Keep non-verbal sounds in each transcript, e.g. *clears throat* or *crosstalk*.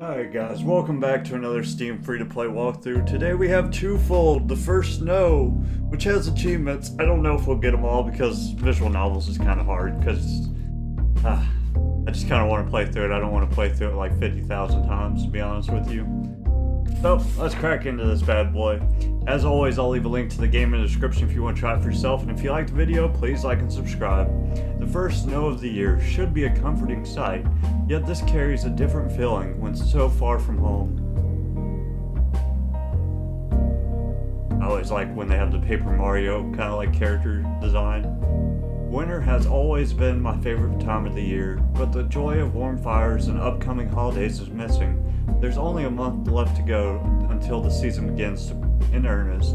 Alright guys, welcome back to another Steam free-to-play walkthrough. Today we have twofold, the first Snow, which has achievements. I don't know if we'll get them all because visual novels is kind of hard because uh, I just kind of want to play through it. I don't want to play through it like 50,000 times to be honest with you. So, let's crack into this bad boy. As always, I'll leave a link to the game in the description if you want to try it for yourself, and if you liked the video, please like and subscribe. The first snow of the year should be a comforting sight, yet this carries a different feeling when so far from home. I always like when they have the Paper Mario kind of like character design. Winter has always been my favorite time of the year, but the joy of warm fires and upcoming holidays is missing. There's only a month left to go until the season begins in earnest,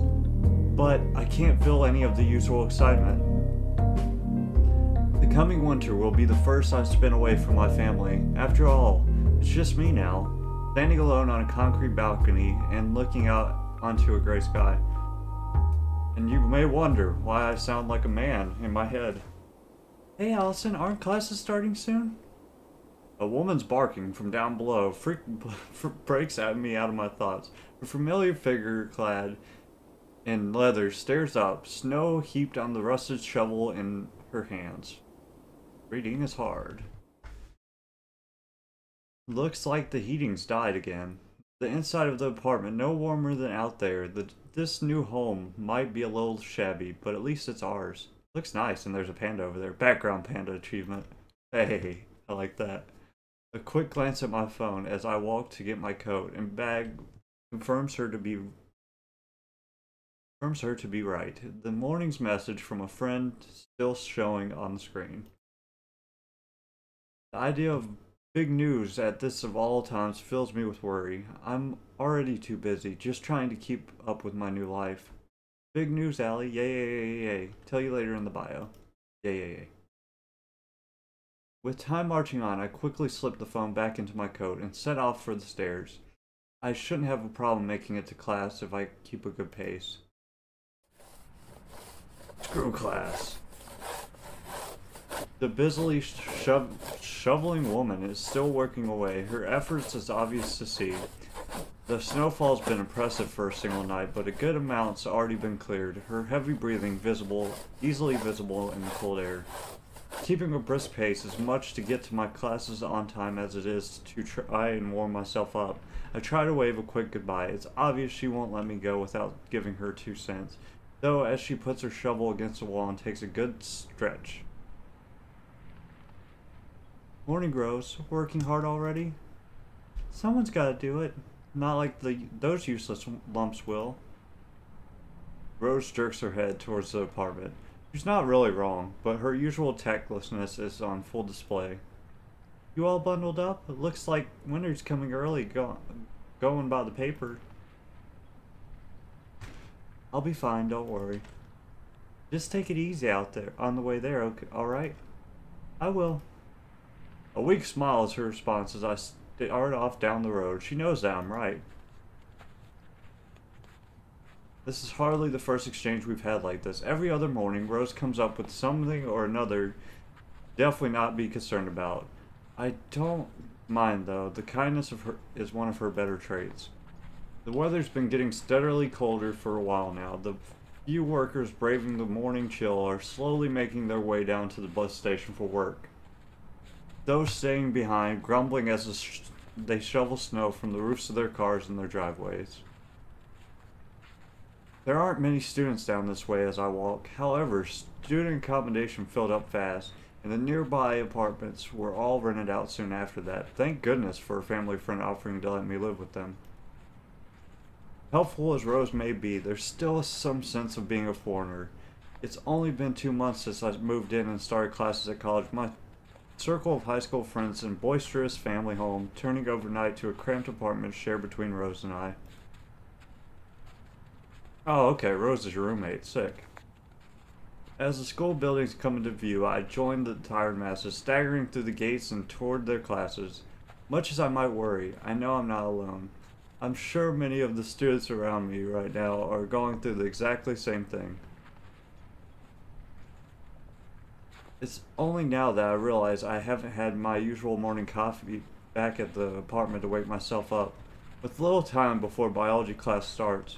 but I can't feel any of the usual excitement. The coming winter will be the first I've spent away from my family. After all, it's just me now, standing alone on a concrete balcony and looking out onto a gray sky. And you may wonder why I sound like a man in my head. Hey Allison, aren't classes starting soon? A woman's barking from down below freak, *laughs* breaks at me out of my thoughts. A familiar figure clad in leather stares up, snow heaped on the rusted shovel in her hands. Reading is hard. Looks like the heating's died again. The inside of the apartment no warmer than out there. The, this new home might be a little shabby, but at least it's ours. Looks nice, and there's a panda over there. Background panda achievement. Hey, I like that. A quick glance at my phone as I walk to get my coat and bag confirms her to be confirms her to be right. The morning's message from a friend still showing on the screen. The idea of Big news at this of all times fills me with worry. I'm already too busy, just trying to keep up with my new life. Big news, Allie. Yay, yay, yay, yay. Tell you later in the bio. Yay, yay, yay. With time marching on, I quickly slipped the phone back into my coat and set off for the stairs. I shouldn't have a problem making it to class if I keep a good pace. Screw class. The busily sho shoveling woman is still working away. Her efforts is obvious to see. The snowfall's been impressive for a single night, but a good amount's already been cleared. Her heavy breathing visible, easily visible in the cold air. Keeping a brisk pace as much to get to my classes on time as it is to try and warm myself up. I try to wave a quick goodbye. It's obvious she won't let me go without giving her two cents, though as she puts her shovel against the wall and takes a good stretch. Morning, Rose. Working hard already? Someone's gotta do it. Not like the those useless lumps will. Rose jerks her head towards the apartment. She's not really wrong, but her usual tactlessness is on full display. You all bundled up? It looks like winter's coming early, go going by the paper. I'll be fine, don't worry. Just take it easy out there, on the way there, okay, alright? I will. A weak smile is her response as I start off down the road. She knows that I'm right. This is hardly the first exchange we've had like this. Every other morning, Rose comes up with something or another definitely not be concerned about. I don't mind, though. The kindness of her is one of her better traits. The weather's been getting steadily colder for a while now. The few workers braving the morning chill are slowly making their way down to the bus station for work those staying behind grumbling as they shovel snow from the roofs of their cars and their driveways. There aren't many students down this way as I walk. However, student accommodation filled up fast, and the nearby apartments were all rented out soon after that. Thank goodness for a family friend offering to let me live with them. Helpful as Rose may be, there's still some sense of being a foreigner. It's only been two months since I moved in and started classes at college. My circle of high school friends and boisterous family home, turning overnight to a cramped apartment shared between Rose and I. Oh, okay, Rose is your roommate. Sick. As the school buildings come into view, I join the tired masses, staggering through the gates and toward their classes. Much as I might worry, I know I'm not alone. I'm sure many of the students around me right now are going through the exactly same thing. It's only now that I realize I haven't had my usual morning coffee back at the apartment to wake myself up. With little time before biology class starts,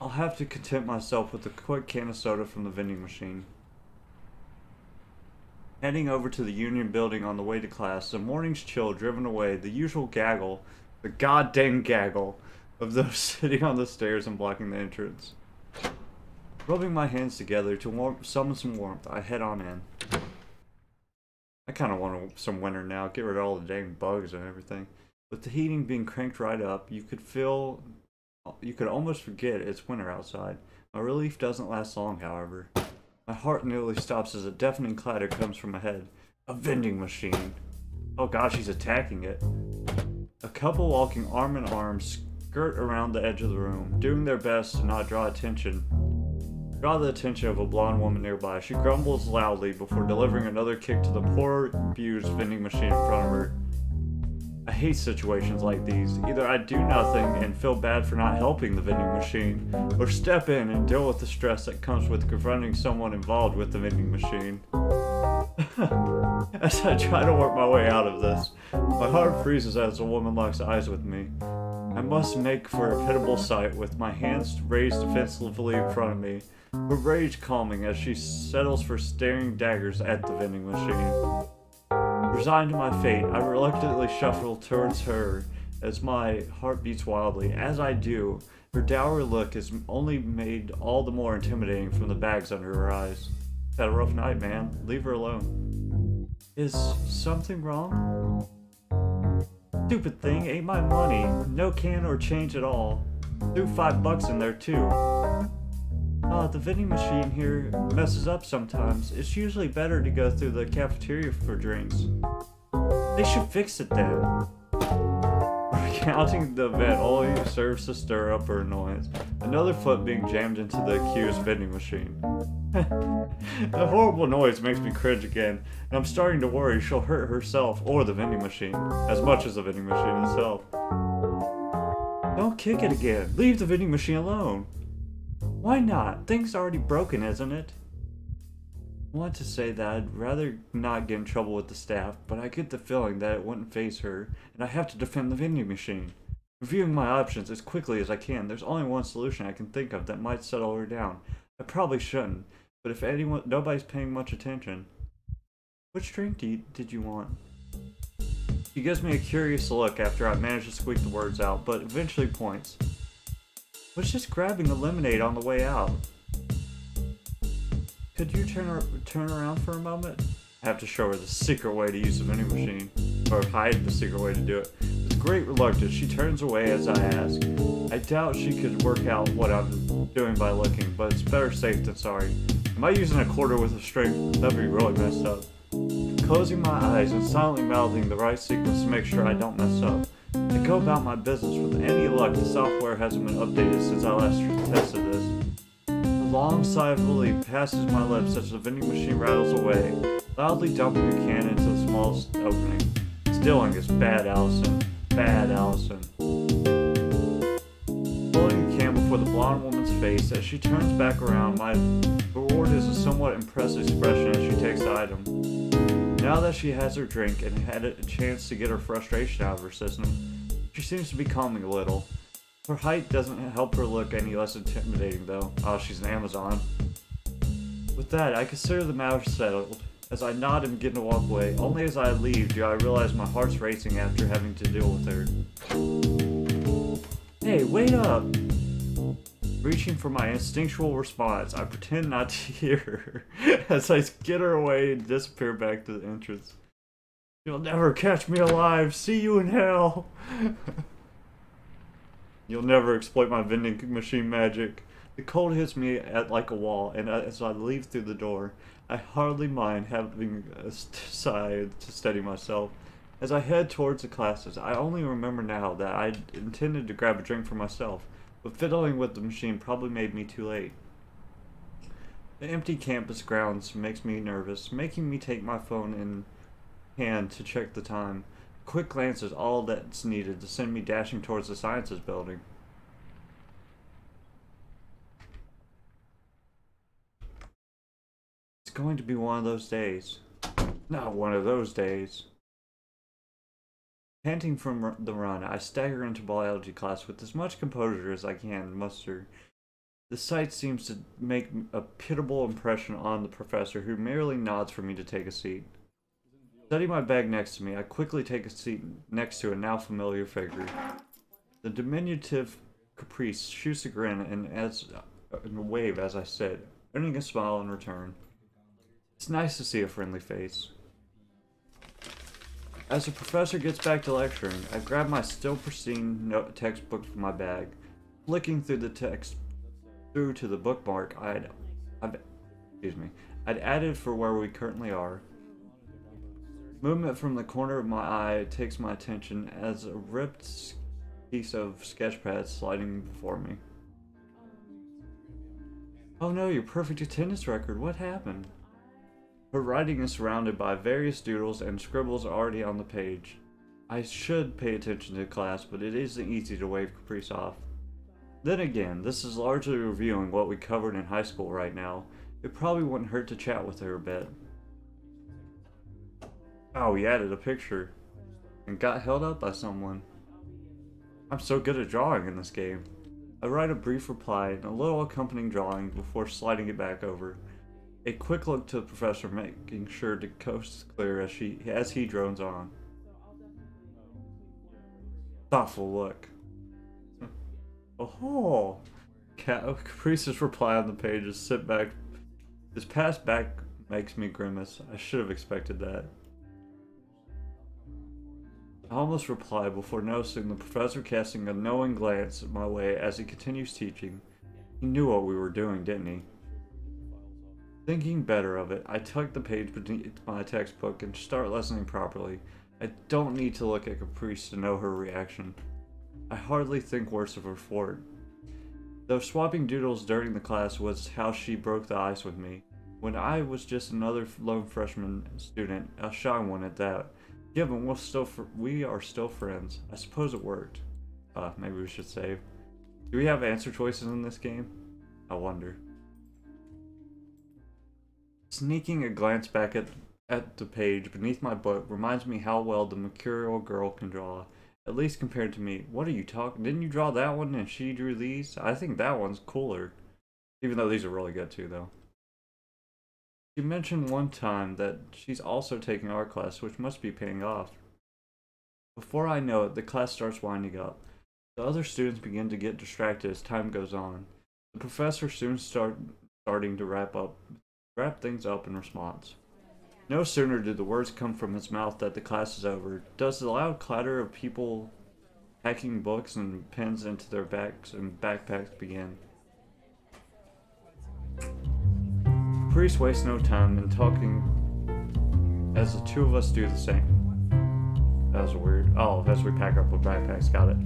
I'll have to content myself with a quick can of soda from the vending machine. Heading over to the Union building on the way to class, the morning's chill driven away, the usual gaggle, the goddamn gaggle, of those *laughs* sitting on the stairs and blocking the entrance. Rubbing my hands together to warm, summon some warmth, I head on in. I kind of want some winter now, get rid of all the dang bugs and everything. With the heating being cranked right up, you could feel, you could almost forget it's winter outside. My relief doesn't last long, however. My heart nearly stops as a deafening clatter comes from ahead. A vending machine. Oh gosh, he's attacking it. A couple walking arm in arm skirt around the edge of the room, doing their best to not draw attention. Draw the attention of a blonde woman nearby. She grumbles loudly before delivering another kick to the poor, abused vending machine in front of her. I hate situations like these. Either I do nothing and feel bad for not helping the vending machine, or step in and deal with the stress that comes with confronting someone involved with the vending machine. *laughs* as I try to work my way out of this, my heart freezes as a woman locks eyes with me. I must make for a pitiable sight with my hands raised defensively in front of me, her rage calming as she settles for staring daggers at the vending machine. Resigned to my fate, I reluctantly shuffle towards her as my heart beats wildly. As I do, her dour look is only made all the more intimidating from the bags under her eyes. Had a rough night, man. Leave her alone. Is something wrong? Stupid thing, ate my money. No can or change at all. Threw five bucks in there too. Uh, the vending machine here messes up sometimes. It's usually better to go through the cafeteria for drinks. They should fix it then. *laughs* Recounting the event only serves to stir up her annoyance. Another foot being jammed into the accused vending machine. *laughs* the horrible noise makes me cringe again, and I'm starting to worry she'll hurt herself or the vending machine, as much as the vending machine itself. Don't kick it again. Leave the vending machine alone. Why not? Thing's already broken, isn't it? I want to say that I'd rather not get in trouble with the staff, but I get the feeling that it wouldn't phase her, and I have to defend the vending machine. Reviewing my options as quickly as I can, there's only one solution I can think of that might settle her down. I probably shouldn't, but if anyone, nobody's paying much attention. Which drink you, did you want? She gives me a curious look after I manage to squeak the words out, but eventually points was just grabbing a lemonade on the way out. Could you turn, turn around for a moment? I have to show her the secret way to use the vending machine, or hide the secret way to do it. With great reluctance, she turns away as I ask. I doubt she could work out what I'm doing by looking, but it's better safe than sorry. Am I using a quarter with a string? That'd be really messed up. Closing my eyes and silently mouthing the right sequence to make sure I don't mess up. I go about my business with any luck the software hasn't been updated since I last tested this. A long sigh of relief passes my lips as the vending machine rattles away, loudly dumping a can into the smallest opening. Stilling is bad Allison. Bad Allison. Pulling the can before the blonde woman's face as she turns back around, my reward is a somewhat impressed expression as she takes the item. Now that she has her drink and had a chance to get her frustration out of her system, she seems to be calming a little. Her height doesn't help her look any less intimidating though. Oh, she's an Amazon. With that, I consider the matter settled. As I nod and begin to walk away, only as I leave do I realize my heart's racing after having to deal with her. Hey, wait up! Reaching for my instinctual response, I pretend not to *laughs* hear her as I skitter away and disappear back to the entrance. You'll never catch me alive. See you in hell. *laughs* You'll never exploit my vending machine magic. The cold hits me at like a wall, and as I leave through the door, I hardly mind having a sigh to steady myself. As I head towards the classes, I only remember now that I intended to grab a drink for myself but fiddling with the machine probably made me too late. The empty campus grounds makes me nervous, making me take my phone in hand to check the time. A quick glance is all that's needed to send me dashing towards the sciences building. It's going to be one of those days. Not one of those days. Panting from the run, I stagger into biology class with as much composure as I can muster. The sight seems to make a pitiable impression on the professor, who merely nods for me to take a seat. Setting my bag next to me, I quickly take a seat next to a now familiar figure. The diminutive Caprice shoots a grin and, as, a wave as I sit, earning a smile in return. It's nice to see a friendly face. As the professor gets back to lecturing, I grab my still pristine note textbook from my bag, flicking through the text through to the bookmark I'd, I've, excuse me, I'd added for where we currently are. Movement from the corner of my eye takes my attention as a ripped piece of sketchpad sliding before me. Oh no, your perfect attendance record, what happened? Her writing is surrounded by various doodles and scribbles already on the page. I should pay attention to class, but it isn't easy to wave Caprice off. Then again, this is largely reviewing what we covered in high school right now. It probably wouldn't hurt to chat with her a bit. Oh, he added a picture. And got held up by someone. I'm so good at drawing in this game. I write a brief reply and a little accompanying drawing before sliding it back over. A quick look to the professor making sure the coast is clear as, she, as he drones on. Thoughtful look. Oh, oh Caprice's reply on the page is sit back. His pass back makes me grimace. I should have expected that. I almost reply before noticing the professor casting a knowing glance my way as he continues teaching. He knew what we were doing, didn't he? Thinking better of it, I tuck the page beneath my textbook and start listening properly. I don't need to look at Caprice to know her reaction. I hardly think worse of her for it. Though swapping doodles during the class was how she broke the ice with me, when I was just another lone freshman student, a shy one at that, Given we're still we are still friends. I suppose it worked. Uh, maybe we should save. Do we have answer choices in this game? I wonder. Sneaking a glance back at, at the page beneath my book reminds me how well the mercurial girl can draw. At least compared to me. What are you talking? Didn't you draw that one and she drew these? I think that one's cooler. Even though these are really good too, though. She mentioned one time that she's also taking art class, which must be paying off. Before I know it, the class starts winding up. The other students begin to get distracted as time goes on. The professor soon start starting to wrap up wrap things up in response. No sooner do the words come from his mouth that the class is over, does the loud clatter of people packing books and pens into their bags and backpacks begin. Caprice wastes no time in talking as the two of us do the same. That was weird. Oh, as we pack up our backpacks, got it.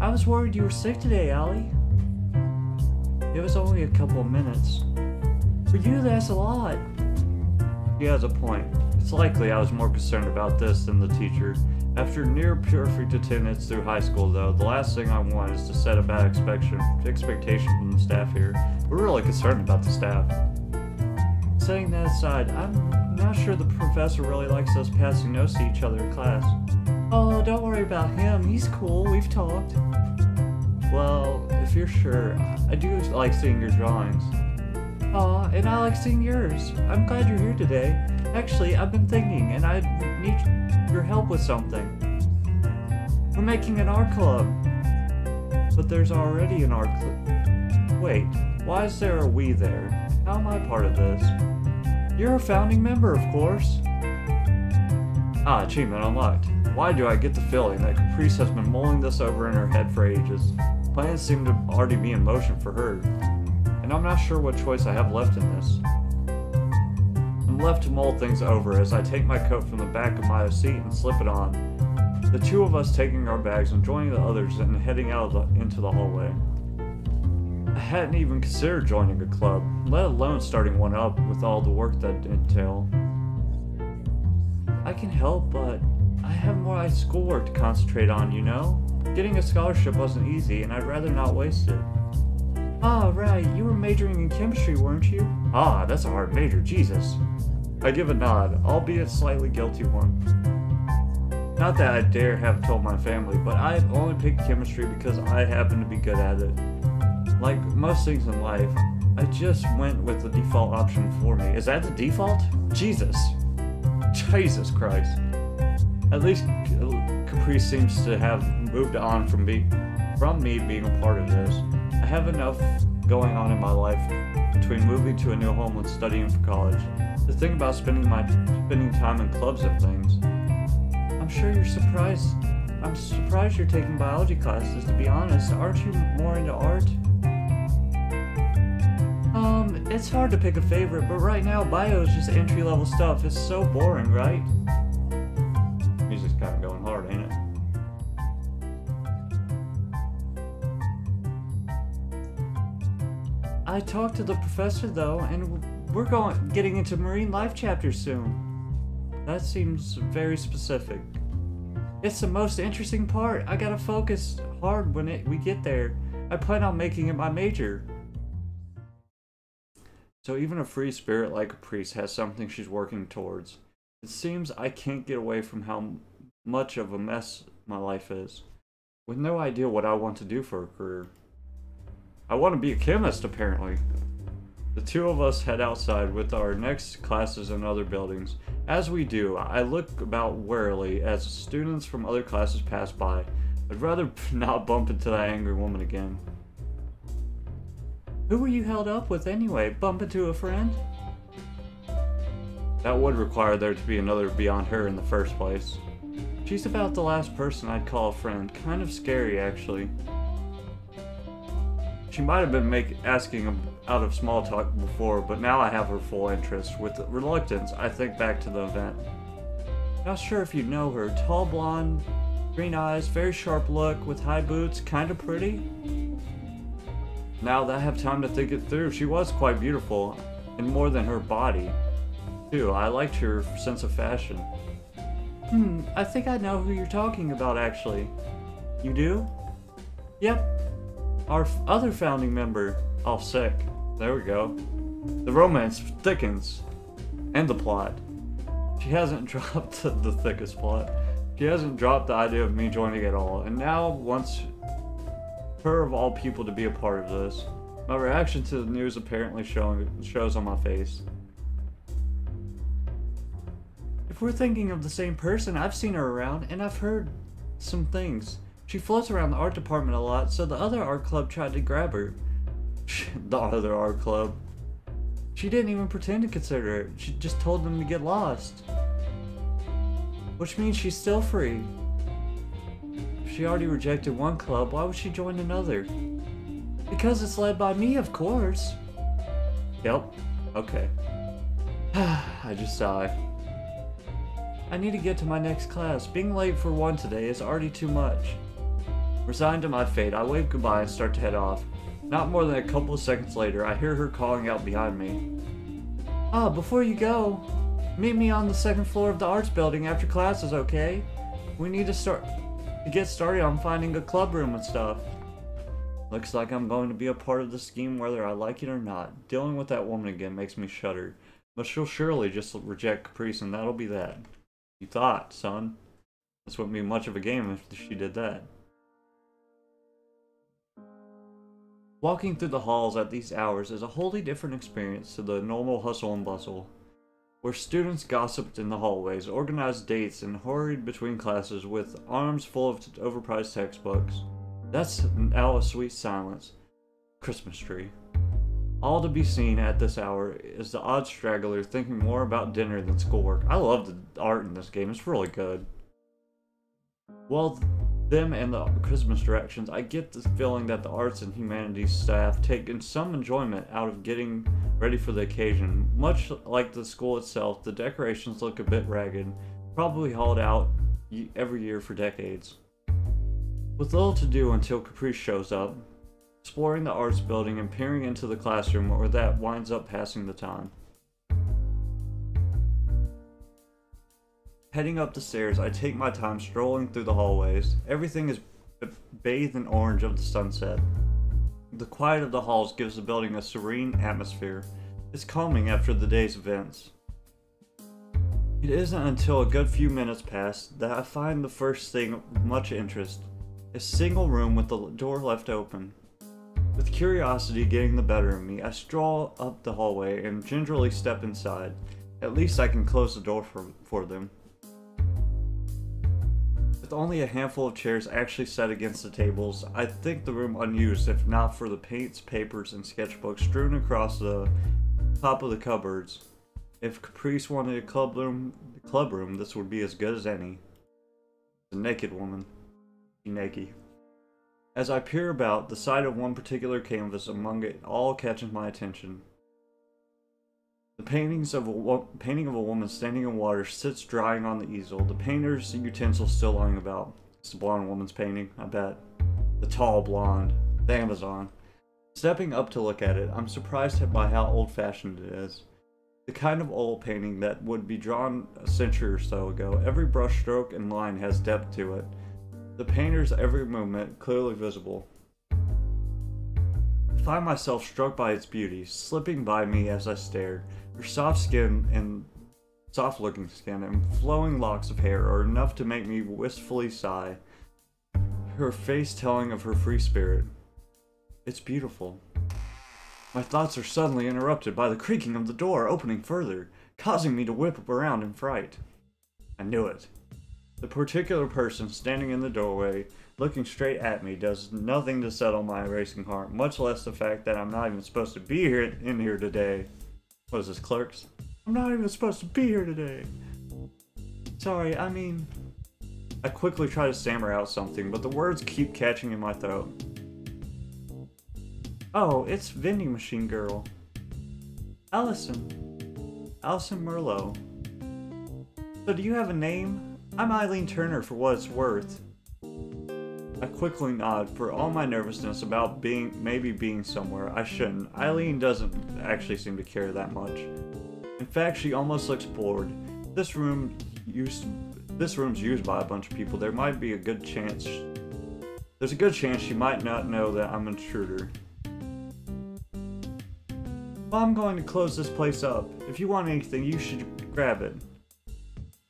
I was worried you were sick today, Allie. It was only a couple of minutes. For you, that's a lot. He has a point. It's likely I was more concerned about this than the teacher. After near perfect attendance through high school, though, the last thing I want is to set a bad expectation, expectation from the staff here. We're really concerned about the staff. Setting that aside, I'm not sure the professor really likes us passing notes to each other in class. Oh, don't worry about him. He's cool. We've talked. Well, if you're sure, I do like seeing your drawings. Aw, and I like seeing yours. I'm glad you're here today. Actually, I've been thinking, and I need your help with something. We're making an art club. But there's already an art club. Wait, why is there a we there? How am I part of this? You're a founding member, of course. Ah, achievement unlocked. Why do I get the feeling that Caprice has been mulling this over in her head for ages? Plans seem to already be in motion for her, and I'm not sure what choice I have left in this. I'm left to mull things over as I take my coat from the back of my seat and slip it on. The two of us taking our bags and joining the others and heading out the, into the hallway. I hadn't even considered joining a club, let alone starting one up with all the work that entail. I can help, but I have more high schoolwork to concentrate on, you know? Getting a scholarship wasn't easy, and I'd rather not waste it. Ah, right, you were majoring in chemistry, weren't you? Ah, that's a hard major, Jesus. I give a nod, albeit slightly guilty one. Not that I dare have told my family, but I only picked chemistry because I happen to be good at it. Like most things in life, I just went with the default option for me. Is that the default? Jesus. Jesus Christ. At least Caprice seems to have moved on from me, from me being a part of this. I have enough going on in my life between moving to a new home and studying for college. The thing about spending my spending time in clubs and things. I'm sure you're surprised. I'm surprised you're taking biology classes. To be honest, aren't you more into art? Um, it's hard to pick a favorite, but right now bio is just entry level stuff. It's so boring, right? I talked to the professor though, and we're going getting into marine life chapters soon. That seems very specific. It's the most interesting part. I gotta focus hard when it, we get there. I plan on making it my major. So even a free spirit like Caprice has something she's working towards. It seems I can't get away from how much of a mess my life is. With no idea what I want to do for a career. I want to be a chemist, apparently. The two of us head outside with our next classes in other buildings. As we do, I look about warily as students from other classes pass by. I'd rather *laughs* not bump into that angry woman again. Who were you held up with anyway? Bump into a friend? That would require there to be another beyond her in the first place. She's about the last person I'd call a friend. Kind of scary, actually. She might have been make, asking out of small talk before, but now I have her full interest. With reluctance, I think back to the event. Not sure if you know her. Tall blonde, green eyes, very sharp look, with high boots, kinda pretty. Now that I have time to think it through, she was quite beautiful, and more than her body, too. I liked her sense of fashion. Hmm, I think I know who you're talking about, actually. You do? Yep, our other founding member, off sick. There we go. The romance thickens. And the plot. She hasn't *laughs* dropped the thickest plot. She hasn't dropped the idea of me joining at all, and now wants her of all people to be a part of this. My reaction to the news apparently showing shows on my face. If we're thinking of the same person, I've seen her around, and I've heard some things. She floats around the art department a lot, so the other art club tried to grab her. *laughs* the other art club. She didn't even pretend to consider it. She just told them to get lost. Which means she's still free. If she already rejected one club, why would she join another? Because it's led by me, of course. Yep. Okay. *sighs* I just sigh. I need to get to my next class. Being late for one today is already too much. Resigned to my fate, I wave goodbye and start to head off. Not more than a couple of seconds later, I hear her calling out behind me. Ah, before you go, meet me on the second floor of the arts building after classes, okay? We need to start to get started on finding a club room and stuff. Looks like I'm going to be a part of the scheme whether I like it or not. Dealing with that woman again makes me shudder. But she'll surely just reject Caprice and that'll be that. You thought, son. This wouldn't be much of a game if she did that. Walking through the halls at these hours is a wholly different experience to the normal hustle and bustle, where students gossiped in the hallways, organized dates, and hurried between classes with arms full of overpriced textbooks. That's now a sweet silence. Christmas tree. All to be seen at this hour is the odd straggler thinking more about dinner than schoolwork. I love the art in this game, it's really good. Well, them and the Christmas directions, I get the feeling that the arts and humanities staff take in some enjoyment out of getting ready for the occasion. Much like the school itself, the decorations look a bit ragged, probably hauled out every year for decades. With little to do until Caprice shows up, exploring the arts building and peering into the classroom where that winds up passing the time. Heading up the stairs, I take my time strolling through the hallways. Everything is bathed in orange of the sunset. The quiet of the halls gives the building a serene atmosphere. It's calming after the day's events. It isn't until a good few minutes pass that I find the first thing of much interest a single room with the door left open. With curiosity getting the better of me, I stroll up the hallway and gingerly step inside. At least I can close the door for, for them. With only a handful of chairs actually set against the tables, I think the room unused if not for the paints, papers, and sketchbooks strewn across the top of the cupboards. If Caprice wanted a club room, club room, this would be as good as any. The naked woman. Naked. As I peer about, the sight of one particular canvas among it all catches my attention. The paintings of a painting of a woman standing in water sits drying on the easel. The painter's utensils still lying about. It's the blonde woman's painting, I bet. The tall blonde, the Amazon. Stepping up to look at it, I'm surprised by how old-fashioned it is. The kind of oil painting that would be drawn a century or so ago. Every brushstroke and line has depth to it. The painter's every movement clearly visible. I find myself struck by its beauty, slipping by me as I stared. Her soft skin and soft looking skin and flowing locks of hair are enough to make me wistfully sigh. Her face telling of her free spirit. It's beautiful. My thoughts are suddenly interrupted by the creaking of the door opening further, causing me to whip around in fright. I knew it. The particular person standing in the doorway, looking straight at me, does nothing to settle my racing heart, much less the fact that I'm not even supposed to be here in here today. What is this, clerks? I'm not even supposed to be here today. Sorry, I mean... I quickly try to stammer out something, but the words keep catching in my throat. Oh, it's vending machine girl. Allison. Allison Merlot. So do you have a name? I'm Eileen Turner for what it's worth. I quickly nod for all my nervousness about being maybe being somewhere I shouldn't. Eileen doesn't actually seem to care that much. In fact, she almost looks bored. This room used this room's used by a bunch of people. There might be a good chance there's a good chance she might not know that I'm an intruder. Well, I'm going to close this place up. If you want anything, you should grab it.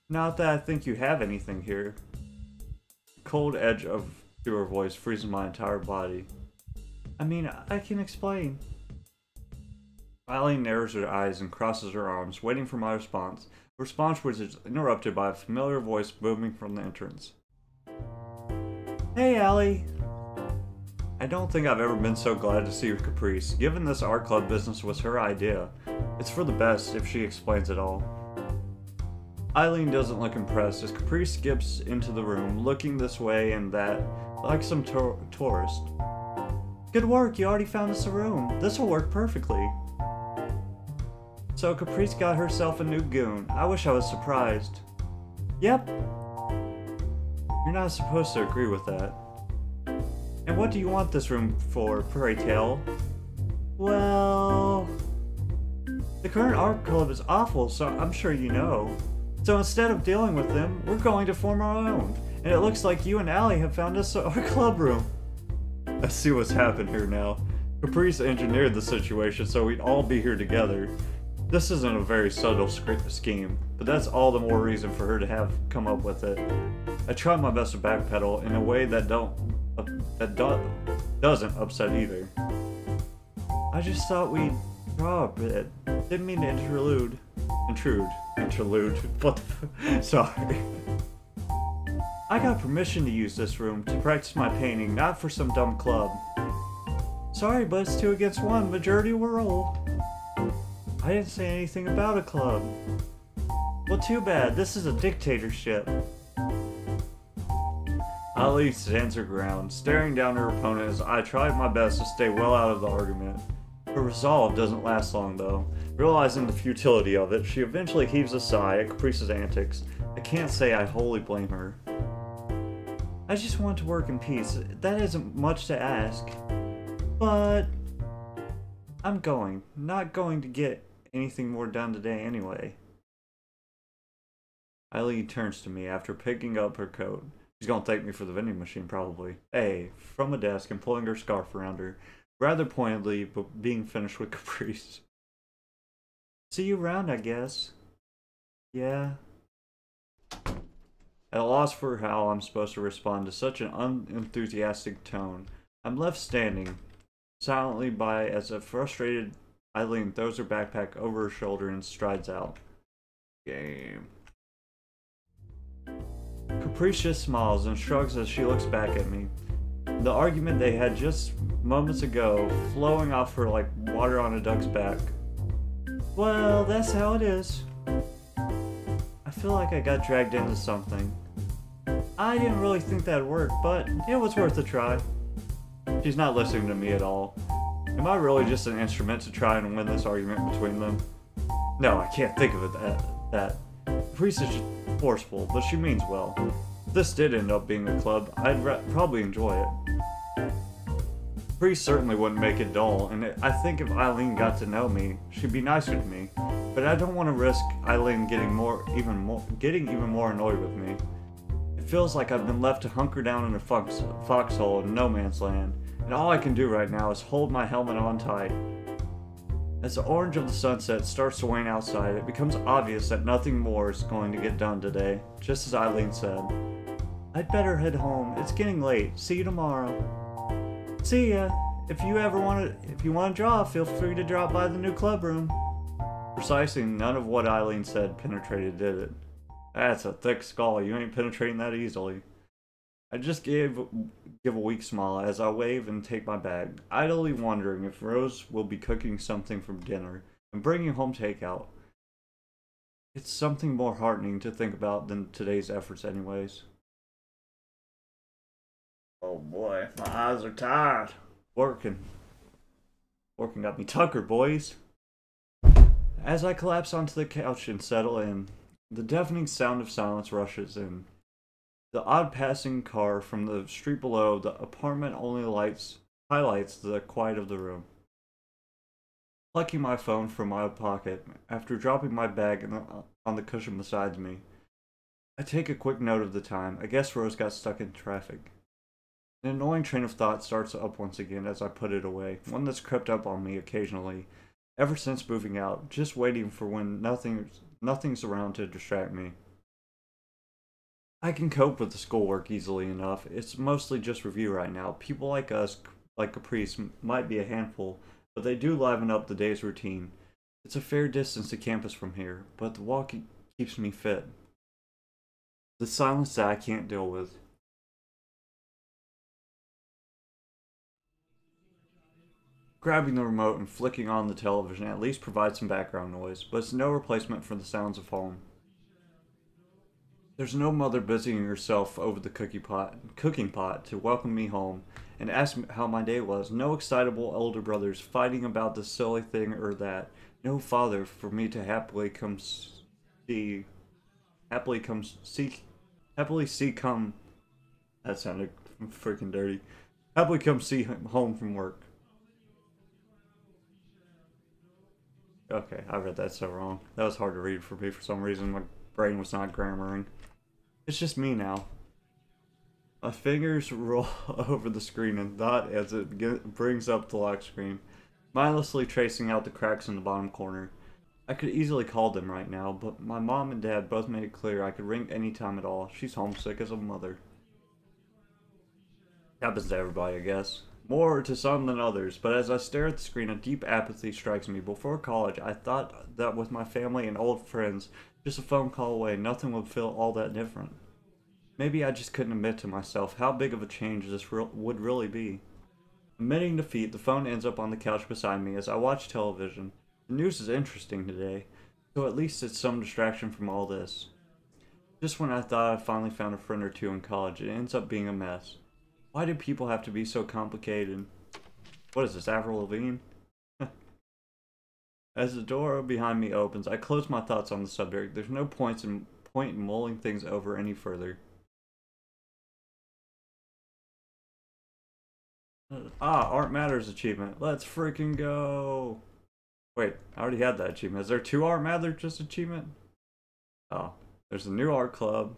Not that I think you have anything here. cold edge of her voice freezes my entire body. I mean, I can explain. Eileen narrows her eyes and crosses her arms, waiting for my response. A response is interrupted by a familiar voice booming from the entrance. Hey, Allie! I don't think I've ever been so glad to see Caprice, given this art club business was her idea. It's for the best if she explains it all. Eileen doesn't look impressed as Caprice skips into the room, looking this way and that, like some to tourist. Good work, you already found us a room. This'll work perfectly. So Caprice got herself a new goon. I wish I was surprised. Yep. You're not supposed to agree with that. And what do you want this room for, pray tell? Well... The current art club is awful, so I'm sure you know. So instead of dealing with them, we're going to form our own. And it looks like you and Allie have found us our club room. I see what's happened here now. Caprice engineered the situation so we'd all be here together. This isn't a very subtle scheme, but that's all the more reason for her to have come up with it. I tried my best to backpedal in a way that don't that do doesn't upset either. I just thought we'd draw a bit. Didn't mean to interlude. Intrude. Interlude. *laughs* What *laughs* Sorry. I got permission to use this room to practice my painting, not for some dumb club. Sorry, but it's two against one. Majority rule. I didn't say anything about a club. Well, too bad. This is a dictatorship. Ali stands her ground, staring down her opponent as I tried my best to stay well out of the argument. Her resolve doesn't last long though. Realizing the futility of it, she eventually heaves a sigh at Caprice's antics. I can't say I wholly blame her. I just want to work in peace. That isn't much to ask. But... I'm going. Not going to get anything more done today anyway. Eileen turns to me after picking up her coat. She's gonna thank me for the vending machine, probably. Hey, from a desk and pulling her scarf around her, rather pointedly, but being finished with *laughs* Caprice. See you around, I guess. Yeah, At a loss for how I'm supposed to respond to such an unenthusiastic tone, I'm left standing silently by as a frustrated Eileen throws her backpack over her shoulder and strides out. Game. Capricious smiles and shrugs as she looks back at me. The argument they had just moments ago flowing off her like water on a duck's back. Well, that's how it is. I feel like I got dragged into something. I didn't really think that'd work, but it was worth a try. She's not listening to me at all. Am I really just an instrument to try and win this argument between them? No, I can't think of it that. that. Caprice is forceful, but she means well. If this did end up being a club, I'd probably enjoy it. Caprice certainly wouldn't make it dull, and I think if Eileen got to know me, she'd be nicer to me. But I don't want to risk Eileen getting more, even more, getting even more annoyed with me. It feels like I've been left to hunker down in a fox, foxhole in no man's land, and all I can do right now is hold my helmet on tight. As the orange of the sunset starts to wane outside, it becomes obvious that nothing more is going to get done today, just as Eileen said. I'd better head home. It's getting late. See you tomorrow. See ya. If you ever want to, if you want to draw, feel free to drop by the new club room. Precisely none of what Eileen said penetrated, did it? That's a thick skull. You ain't penetrating that easily. I just gave give a weak smile as I wave and take my bag, idly wondering if Rose will be cooking something for dinner and bringing home takeout. It's something more heartening to think about than today's efforts anyways. Oh boy, my eyes are tired. Working. Working got me Tucker, boys. As I collapse onto the couch and settle in, the deafening sound of silence rushes in. The odd passing car from the street below the apartment only lights highlights the quiet of the room. Plucking my phone from my pocket after dropping my bag the, on the cushion beside me, I take a quick note of the time. I guess Rose got stuck in traffic. An annoying train of thought starts up once again as I put it away, one that's crept up on me occasionally, ever since moving out, just waiting for when nothing, nothing's around to distract me. I can cope with the schoolwork easily enough. It's mostly just review right now. People like us, like Caprice, might be a handful, but they do liven up the day's routine. It's a fair distance to campus from here, but the walk keeps me fit. The silence that I can't deal with. Grabbing the remote and flicking on the television at least provides some background noise, but it's no replacement for the sounds of home. There's no mother busying herself over the cookie pot, cooking pot to welcome me home and ask me how my day was. No excitable elder brothers fighting about this silly thing or that. No father for me to happily come see, happily come see, happily see come. That sounded freaking dirty. Happily come see home from work. Okay, I read that so wrong. That was hard to read for me for some reason. My brain was not grammaring. It's just me now. My fingers *laughs* roll over the screen and dot as it brings up the lock screen, mindlessly tracing out the cracks in the bottom corner. I could easily call them right now, but my mom and dad both made it clear I could ring any time at all. She's homesick as a mother. Happens to everybody, I guess. More to some than others, but as I stare at the screen, a deep apathy strikes me. Before college, I thought that with my family and old friends, just a phone call away, nothing would feel all that different. Maybe I just couldn't admit to myself how big of a change this re would really be. Admitting defeat, the phone ends up on the couch beside me as I watch television. The news is interesting today, so at least it's some distraction from all this. Just when I thought I finally found a friend or two in college, it ends up being a mess. Why do people have to be so complicated? What is this, Avril Lavigne? *laughs* As the door behind me opens, I close my thoughts on the subject. There's no points in, point in mulling things over any further. Ah, Art Matters achievement. Let's freaking go. Wait, I already had that achievement. Is there two Art Matters just achievement? Oh, there's a new art club,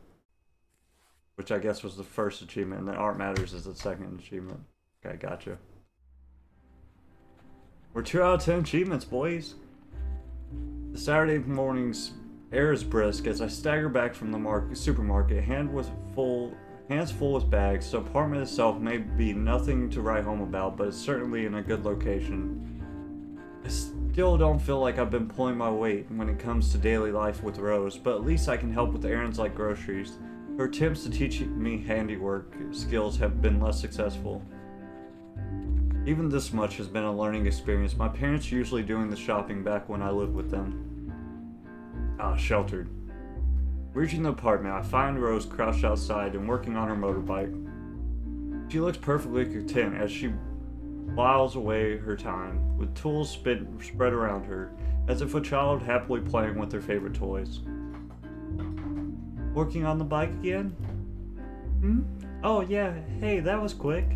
which I guess was the first achievement, and then Art Matters is the second achievement. Okay, gotcha. We're 2 out of 10 achievements, boys. The Saturday mornings air is brisk as I stagger back from the market, supermarket, hand with full, hands full with bags. The apartment itself may be nothing to write home about, but it's certainly in a good location. I still don't feel like I've been pulling my weight when it comes to daily life with Rose, but at least I can help with errands like groceries. Her attempts to teach me handiwork skills have been less successful. Even this much has been a learning experience. My parents usually doing the shopping back when I lived with them. Ah, sheltered. Reaching the apartment, I find Rose crouched outside and working on her motorbike. She looks perfectly content as she whiles away her time, with tools spit, spread around her, as if a child happily playing with their favorite toys. Working on the bike again? Hmm? Oh yeah, hey, that was quick.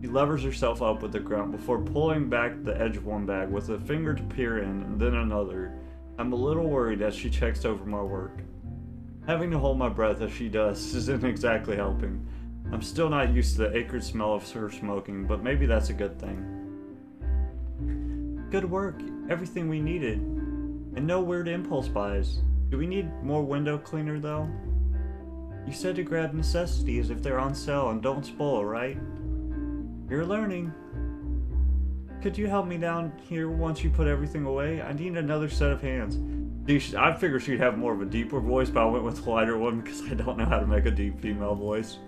She levers herself up with a grunt before pulling back the edge of one bag with a finger to peer in and then another, I'm a little worried as she checks over my work. Having to hold my breath as she does *laughs* isn't exactly helping. I'm still not used to the acrid smell of her smoking, but maybe that's a good thing. Good work. Everything we needed. And no weird impulse buys. Do we need more window cleaner though? You said to grab necessities if they're on sale and don't spoil, right? You're learning. Could you help me down here once you put everything away? I need another set of hands. I figured she'd have more of a deeper voice, but I went with a lighter one because I don't know how to make a deep female voice.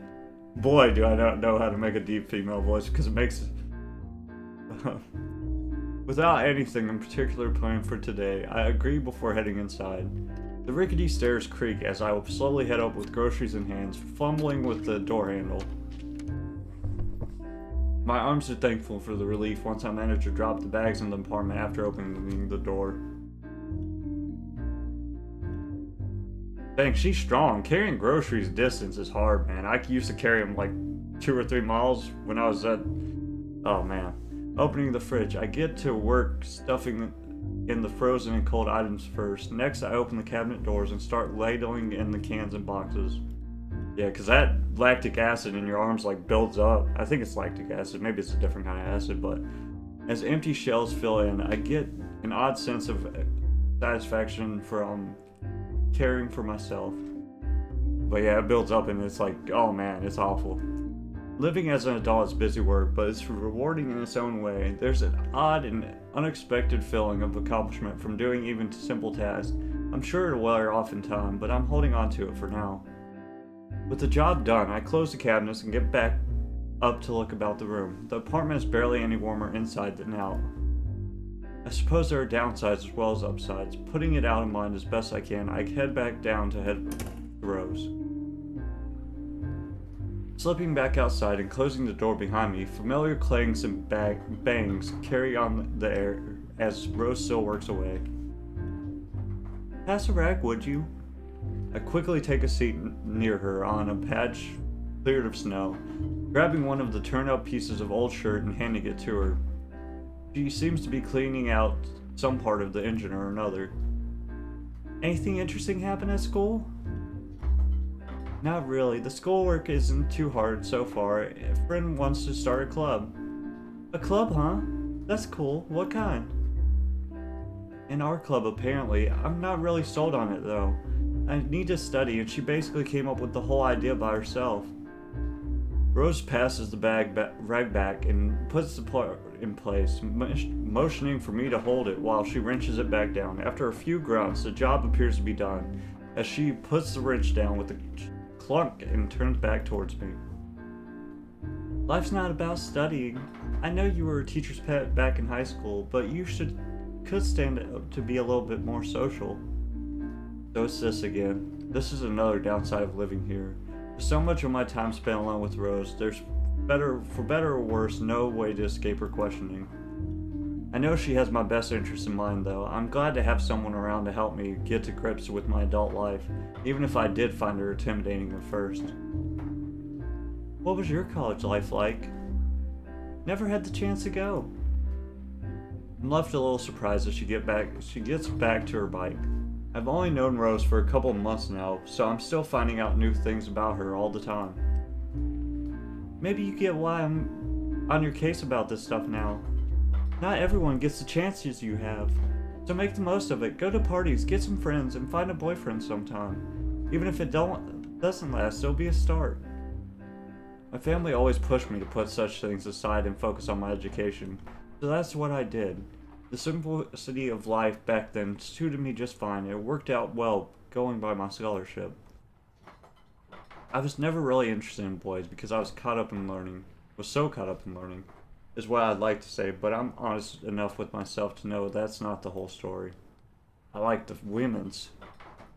Boy, do I not know how to make a deep female voice because it makes... *laughs* Without anything in particular planned for today, I agree before heading inside. The rickety stairs creak as I slowly head up with groceries in hands, fumbling with the door handle. My arms are thankful for the relief once I manage to drop the bags in the apartment after opening the door. Dang, she's strong. Carrying groceries distance is hard, man. I used to carry them like two or three miles when I was at... Oh, man. Opening the fridge. I get to work stuffing in the frozen and cold items first. Next, I open the cabinet doors and start ladling in the cans and boxes. Yeah, because that lactic acid in your arms like builds up. I think it's lactic acid. Maybe it's a different kind of acid, but as empty shells fill in, I get an odd sense of uh, satisfaction from caring for myself. But yeah, it builds up and it's like, oh man, it's awful. Living as an adult is busy work, but it's rewarding in its own way. There's an odd and unexpected feeling of accomplishment from doing even simple tasks. I'm sure it'll wear off in time, but I'm holding on to it for now. With the job done, I close the cabinets and get back up to look about the room. The apartment is barely any warmer inside than out. I suppose there are downsides as well as upsides. Putting it out of mind as best I can, I head back down to head the Rose. Slipping back outside and closing the door behind me, familiar clangs and bag bangs carry on the air as Rose still works away. Pass a rag, would you? I quickly take a seat near her on a patch cleared of snow, grabbing one of the turned up pieces of old shirt and handing it to her. She seems to be cleaning out some part of the engine or another. Anything interesting happen at school? Not really. The schoolwork isn't too hard so far. A friend wants to start a club. A club, huh? That's cool. What kind? In our club, apparently. I'm not really sold on it, though. I need to study, and she basically came up with the whole idea by herself. Rose passes the bag ba rag back and puts the part in place, motioning for me to hold it while she wrenches it back down. After a few grunts, the job appears to be done, as she puts the wrench down with a clunk and turned back towards me. Life's not about studying. I know you were a teacher's pet back in high school, but you should could stand up to be a little bit more social. So it's this again. This is another downside of living here. So much of my time spent alone with Rose, there's better, for better or worse, no way to escape her questioning. I know she has my best interests in mind, though. I'm glad to have someone around to help me get to grips with my adult life, even if I did find her intimidating at first. What was your college life like? Never had the chance to go. I'm left a little surprised as she get back she gets back to her bike. I've only known Rose for a couple months now, so I'm still finding out new things about her all the time. Maybe you get why I'm on your case about this stuff now. Not everyone gets the chances you have. So make the most of it. Go to parties, get some friends, and find a boyfriend sometime. Even if it don't doesn't last, it'll be a start. My family always pushed me to put such things aside and focus on my education, so that's what I did. The simplicity of life back then suited me just fine, it worked out well going by my scholarship. I was never really interested in boys because I was caught up in learning, was so caught up in learning, is what I'd like to say, but I'm honest enough with myself to know that's not the whole story. I like the women's.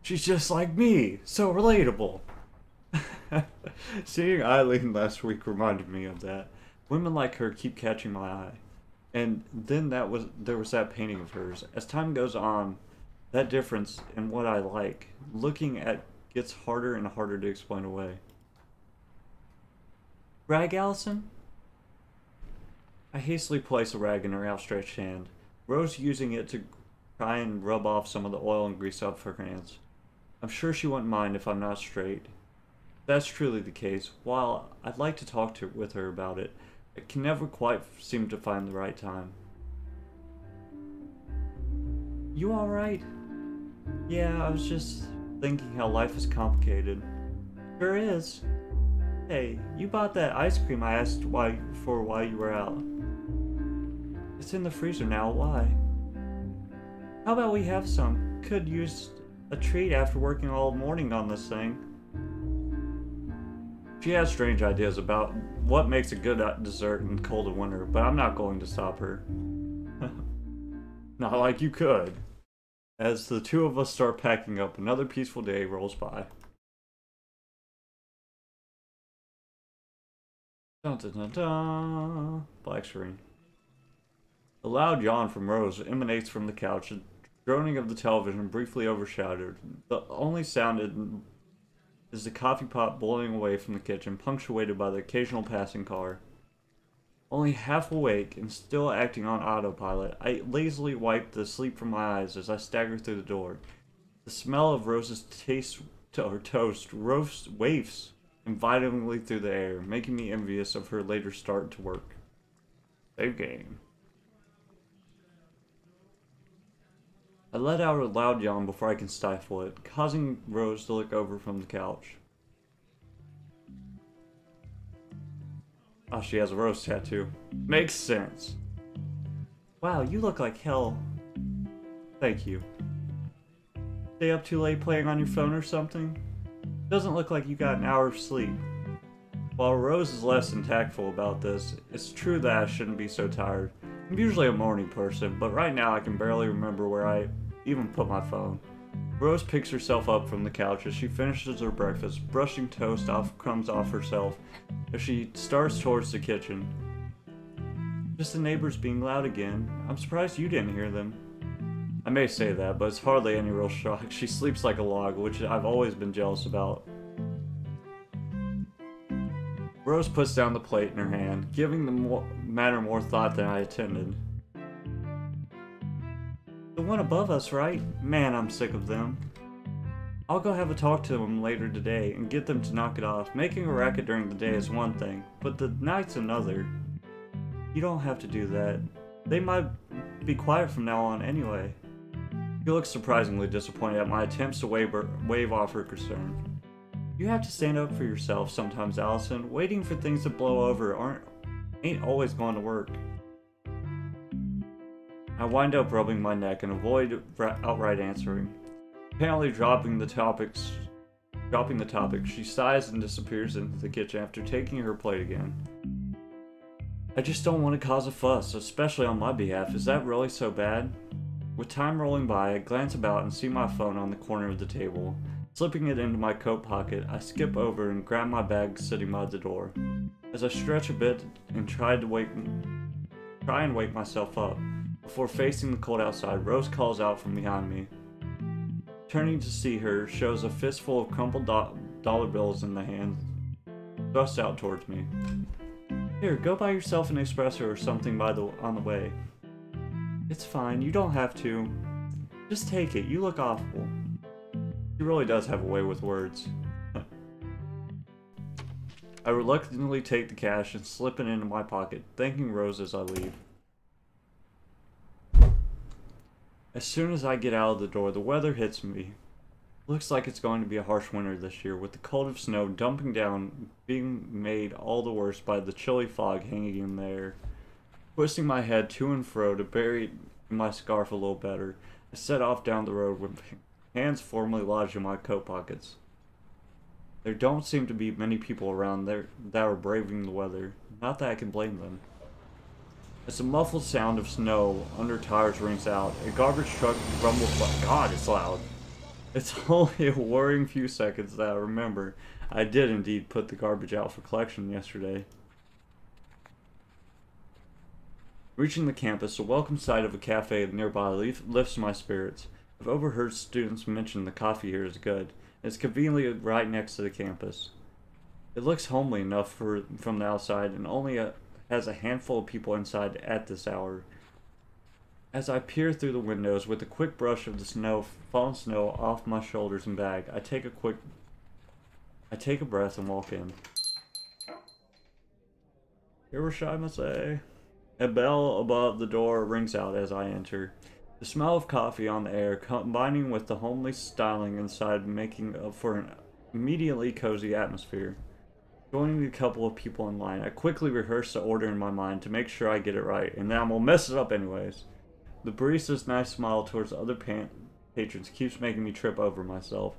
She's just like me, so relatable. *laughs* Seeing Eileen last week reminded me of that. Women like her keep catching my eye. And then that was there was that painting of hers. As time goes on, that difference in what I like, looking at gets harder and harder to explain away. Rag Allison? I hastily place a rag in her outstretched hand, Rose using it to try and rub off some of the oil and grease off her hands. I'm sure she wouldn't mind if I'm not straight. If that's truly the case. While I'd like to talk to with her about it, I can never quite seem to find the right time. You alright? Yeah, I was just thinking how life is complicated. Sure is. Hey, you bought that ice cream I asked why for while you were out. It's in the freezer now, why? How about we have some? Could use a treat after working all morning on this thing. She has strange ideas about what makes a good uh, dessert in cold of winter, but I'm not going to stop her. *laughs* not like you could. As the two of us start packing up, another peaceful day rolls by. Dun dun dun. Black screen. A loud yawn from Rose emanates from the couch. The droning of the television briefly overshadowed. The only sound is the coffee pot boiling away from the kitchen, punctuated by the occasional passing car. Only half awake and still acting on autopilot, I lazily wipe the sleep from my eyes as I stagger through the door. The smell of Rose's taste to or toast roast wafts invitingly through the air, making me envious of her later start to work. Save game. I let out a loud yawn before I can stifle it, causing Rose to look over from the couch. Oh, she has a rose tattoo. Makes sense. Wow, you look like hell. Thank you. Stay up too late playing on your phone or something? Doesn't look like you got an hour of sleep. While Rose is less than tactful about this, it's true that I shouldn't be so tired. I'm usually a morning person, but right now I can barely remember where I even put my phone. Rose picks herself up from the couch as she finishes her breakfast, brushing toast off crumbs off herself as she starts towards the kitchen. Just the neighbors being loud again. I'm surprised you didn't hear them. I may say that, but it's hardly any real shock. She sleeps like a log, which I've always been jealous about. Rose puts down the plate in her hand, giving the more, matter more thought than I intended. The one above us, right? Man, I'm sick of them. I'll go have a talk to them later today and get them to knock it off. Making a racket during the day is one thing, but the night's another. You don't have to do that. They might be quiet from now on anyway. He looks surprisingly disappointed at my attempts to wave, wave off her concern. You have to stand up for yourself sometimes, Allison. Waiting for things to blow over aren't ain't always going to work. I wind up rubbing my neck and avoid outright answering. Apparently dropping the topics dropping the topic, she sighs and disappears into the kitchen after taking her plate again. I just don't want to cause a fuss, especially on my behalf. Is that really so bad? With time rolling by, I glance about and see my phone on the corner of the table. Slipping it into my coat pocket, I skip over and grab my bag sitting by the door. As I stretch a bit and try to wake try and wake myself up, before facing the cold outside, Rose calls out from behind me. Turning to see her, shows a fistful of crumpled do dollar bills in the hand, thrust out towards me. Here, go buy yourself an espresso or something by the on the way. It's fine, you don't have to. Just take it, you look awful. She really does have a way with words. *laughs* I reluctantly take the cash and slip it into my pocket, thanking Rose as I leave. As soon as I get out of the door, the weather hits me. Looks like it's going to be a harsh winter this year, with the cold of snow dumping down being made all the worse by the chilly fog hanging in the air. Twisting my head to and fro to bury my scarf a little better, I set off down the road with hands firmly lodged in my coat pockets. There don't seem to be many people around there that are braving the weather. Not that I can blame them. As the muffled sound of snow under tires rings out, a garbage truck rumbles by. God, it's loud. It's *laughs* only a worrying few seconds that I remember I did indeed put the garbage out for collection yesterday. Reaching the campus, the welcome sight of a cafe nearby lifts my spirits. I've overheard students mention the coffee here is good. and It's conveniently right next to the campus. It looks homely enough for from the outside and only a, has a handful of people inside at this hour. As I peer through the windows with a quick brush of the snow, fallen snow off my shoulders and bag, I take a quick I take a breath and walk in. say. A bell above the door rings out as I enter. The smell of coffee on the air, combining with the homely styling inside, making up for an immediately cozy atmosphere. Joining a couple of people in line, I quickly rehearse the order in my mind to make sure I get it right, and then I'm gonna mess it up anyways. The barista's nice smile towards other patrons keeps making me trip over myself,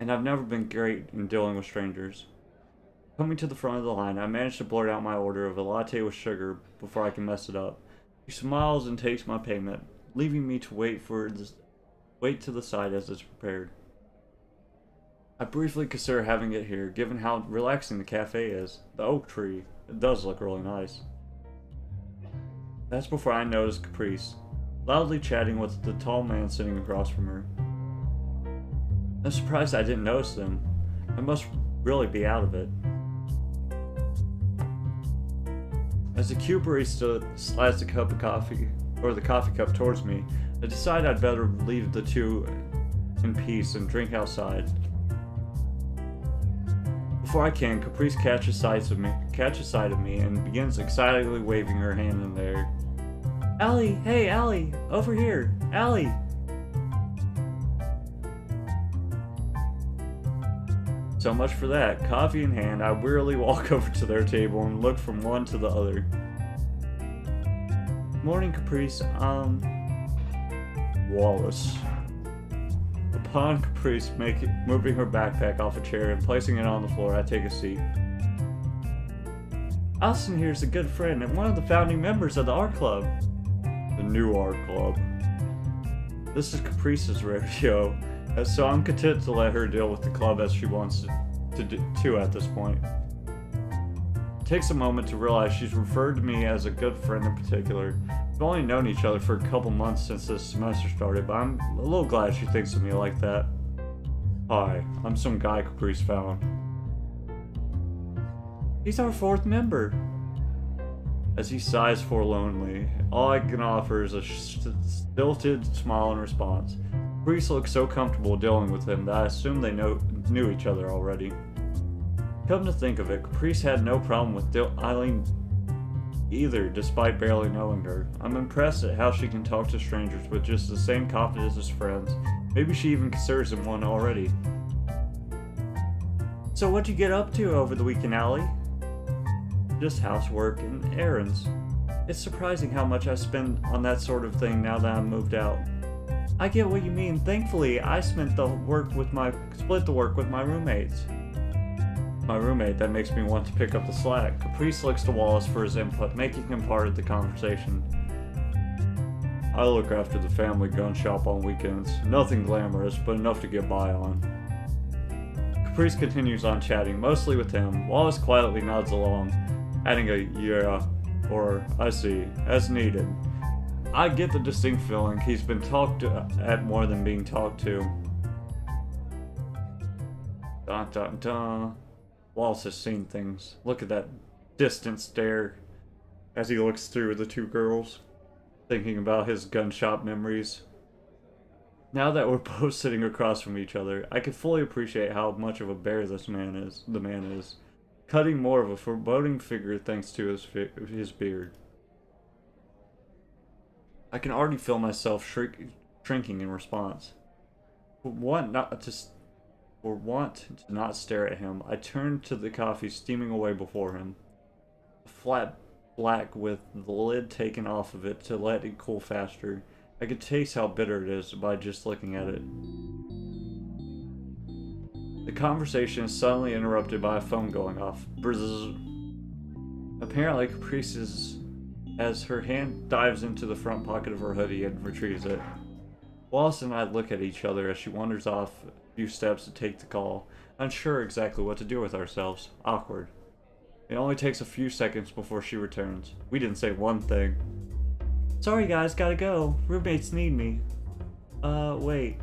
and I've never been great in dealing with strangers. Coming to the front of the line, I manage to blurt out my order of a latte with sugar before I can mess it up. He smiles and takes my payment, leaving me to wait for this, wait to the side as it's prepared. I briefly consider having it here, given how relaxing the cafe is. The oak tree, it does look really nice. That's before I notice Caprice loudly chatting with the tall man sitting across from her. I'm surprised I didn't notice them. I must really be out of it. As the cube barista slides the cup of coffee, or the coffee cup towards me, I decide I'd better leave the two in peace and drink outside. Before I can, Caprice catches sight of me, catches sight of me, and begins excitedly waving her hand in the air. Allie, hey, Allie, over here, Allie. So much for that. Coffee in hand, I wearily walk *laughs* over to their table and look from one to the other. Morning, Caprice. Um, Wallace. Upon Caprice making, moving her backpack off a chair and placing it on the floor, I take a seat. Austin here is a good friend and one of the founding members of the art club the new art club. This is Caprice's *laughs* radio, Uh, so I'm content to let her deal with the club as she wants to, do, to at this point. It takes a moment to realize she's referred to me as a good friend in particular. We've only known each other for a couple months since this semester started, but I'm a little glad she thinks of me like that. Hi, I'm some guy Caprice found. He's our fourth member. As he sighs forlornly, all I can offer is a stilted smile in response. Caprice looks so comfortable dealing with him that I assume they know, knew each other already. Come to think of it, Caprice had no problem with Eileen either, despite barely knowing her. I'm impressed at how she can talk to strangers with just the same confidence as friends. Maybe she even considers him one already. So what'd you get up to over the weekend, Allie? Just housework and errands. It's surprising how much I spend on that sort of thing now that I'm moved out. I get what you mean. Thankfully, I spent the work with my split the work with my roommates. My roommate that makes me want to pick up the slack. Caprice looks to Wallace for his input, making him part of the conversation. I look after the family gun shop on weekends. Nothing glamorous, but enough to get by on. Caprice continues on chatting, mostly with him. Wallace quietly nods along, adding a yeah or I see, as needed. I get the distinct feeling he's been talked to uh, at more than being talked to. Dun dun dun. Wallace has seen things. Look at that distant stare as he looks through the two girls, thinking about his gun shop memories. Now that we're *laughs* both sitting across from each other, I can fully appreciate how much of a bear this man is. The man is cutting more of a foreboding figure thanks to his, his beard. I can already feel myself shrink shrinking in response. For want not to, for want to not stare at him, I turned to the coffee steaming away before him. Flat black with the lid taken off of it to let it cool faster. I could taste how bitter it is by just looking at it. The conversation is suddenly interrupted by a phone going off. Brrrr. Apparently, Caprice is as her hand dives into the front pocket of her hoodie and retrieves it. Wallace and I look at each other as she wanders off a few steps to take the call, unsure exactly what to do with ourselves. Awkward. It only takes a few seconds before she returns. We didn't say one thing. Sorry guys, gotta go. Roommates need me. Uh, wait.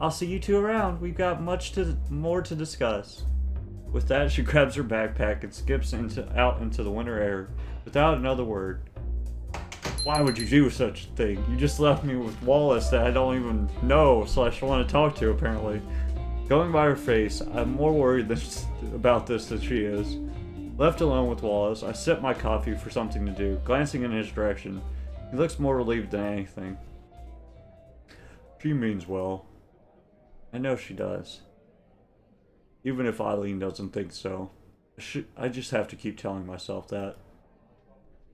I'll see you two around. We've got much to more to discuss. With that, she grabs her backpack and skips into out into the winter air without another word. Why would you do such a thing? You just left me with Wallace that I don't even know slash want to talk to, apparently. Going by her face, I'm more worried than, about this than she is. Left alone with Wallace, I sip my coffee for something to do, glancing in his direction. He looks more relieved than anything. She means well. I know she does. Even if Eileen doesn't think so. I just have to keep telling myself that.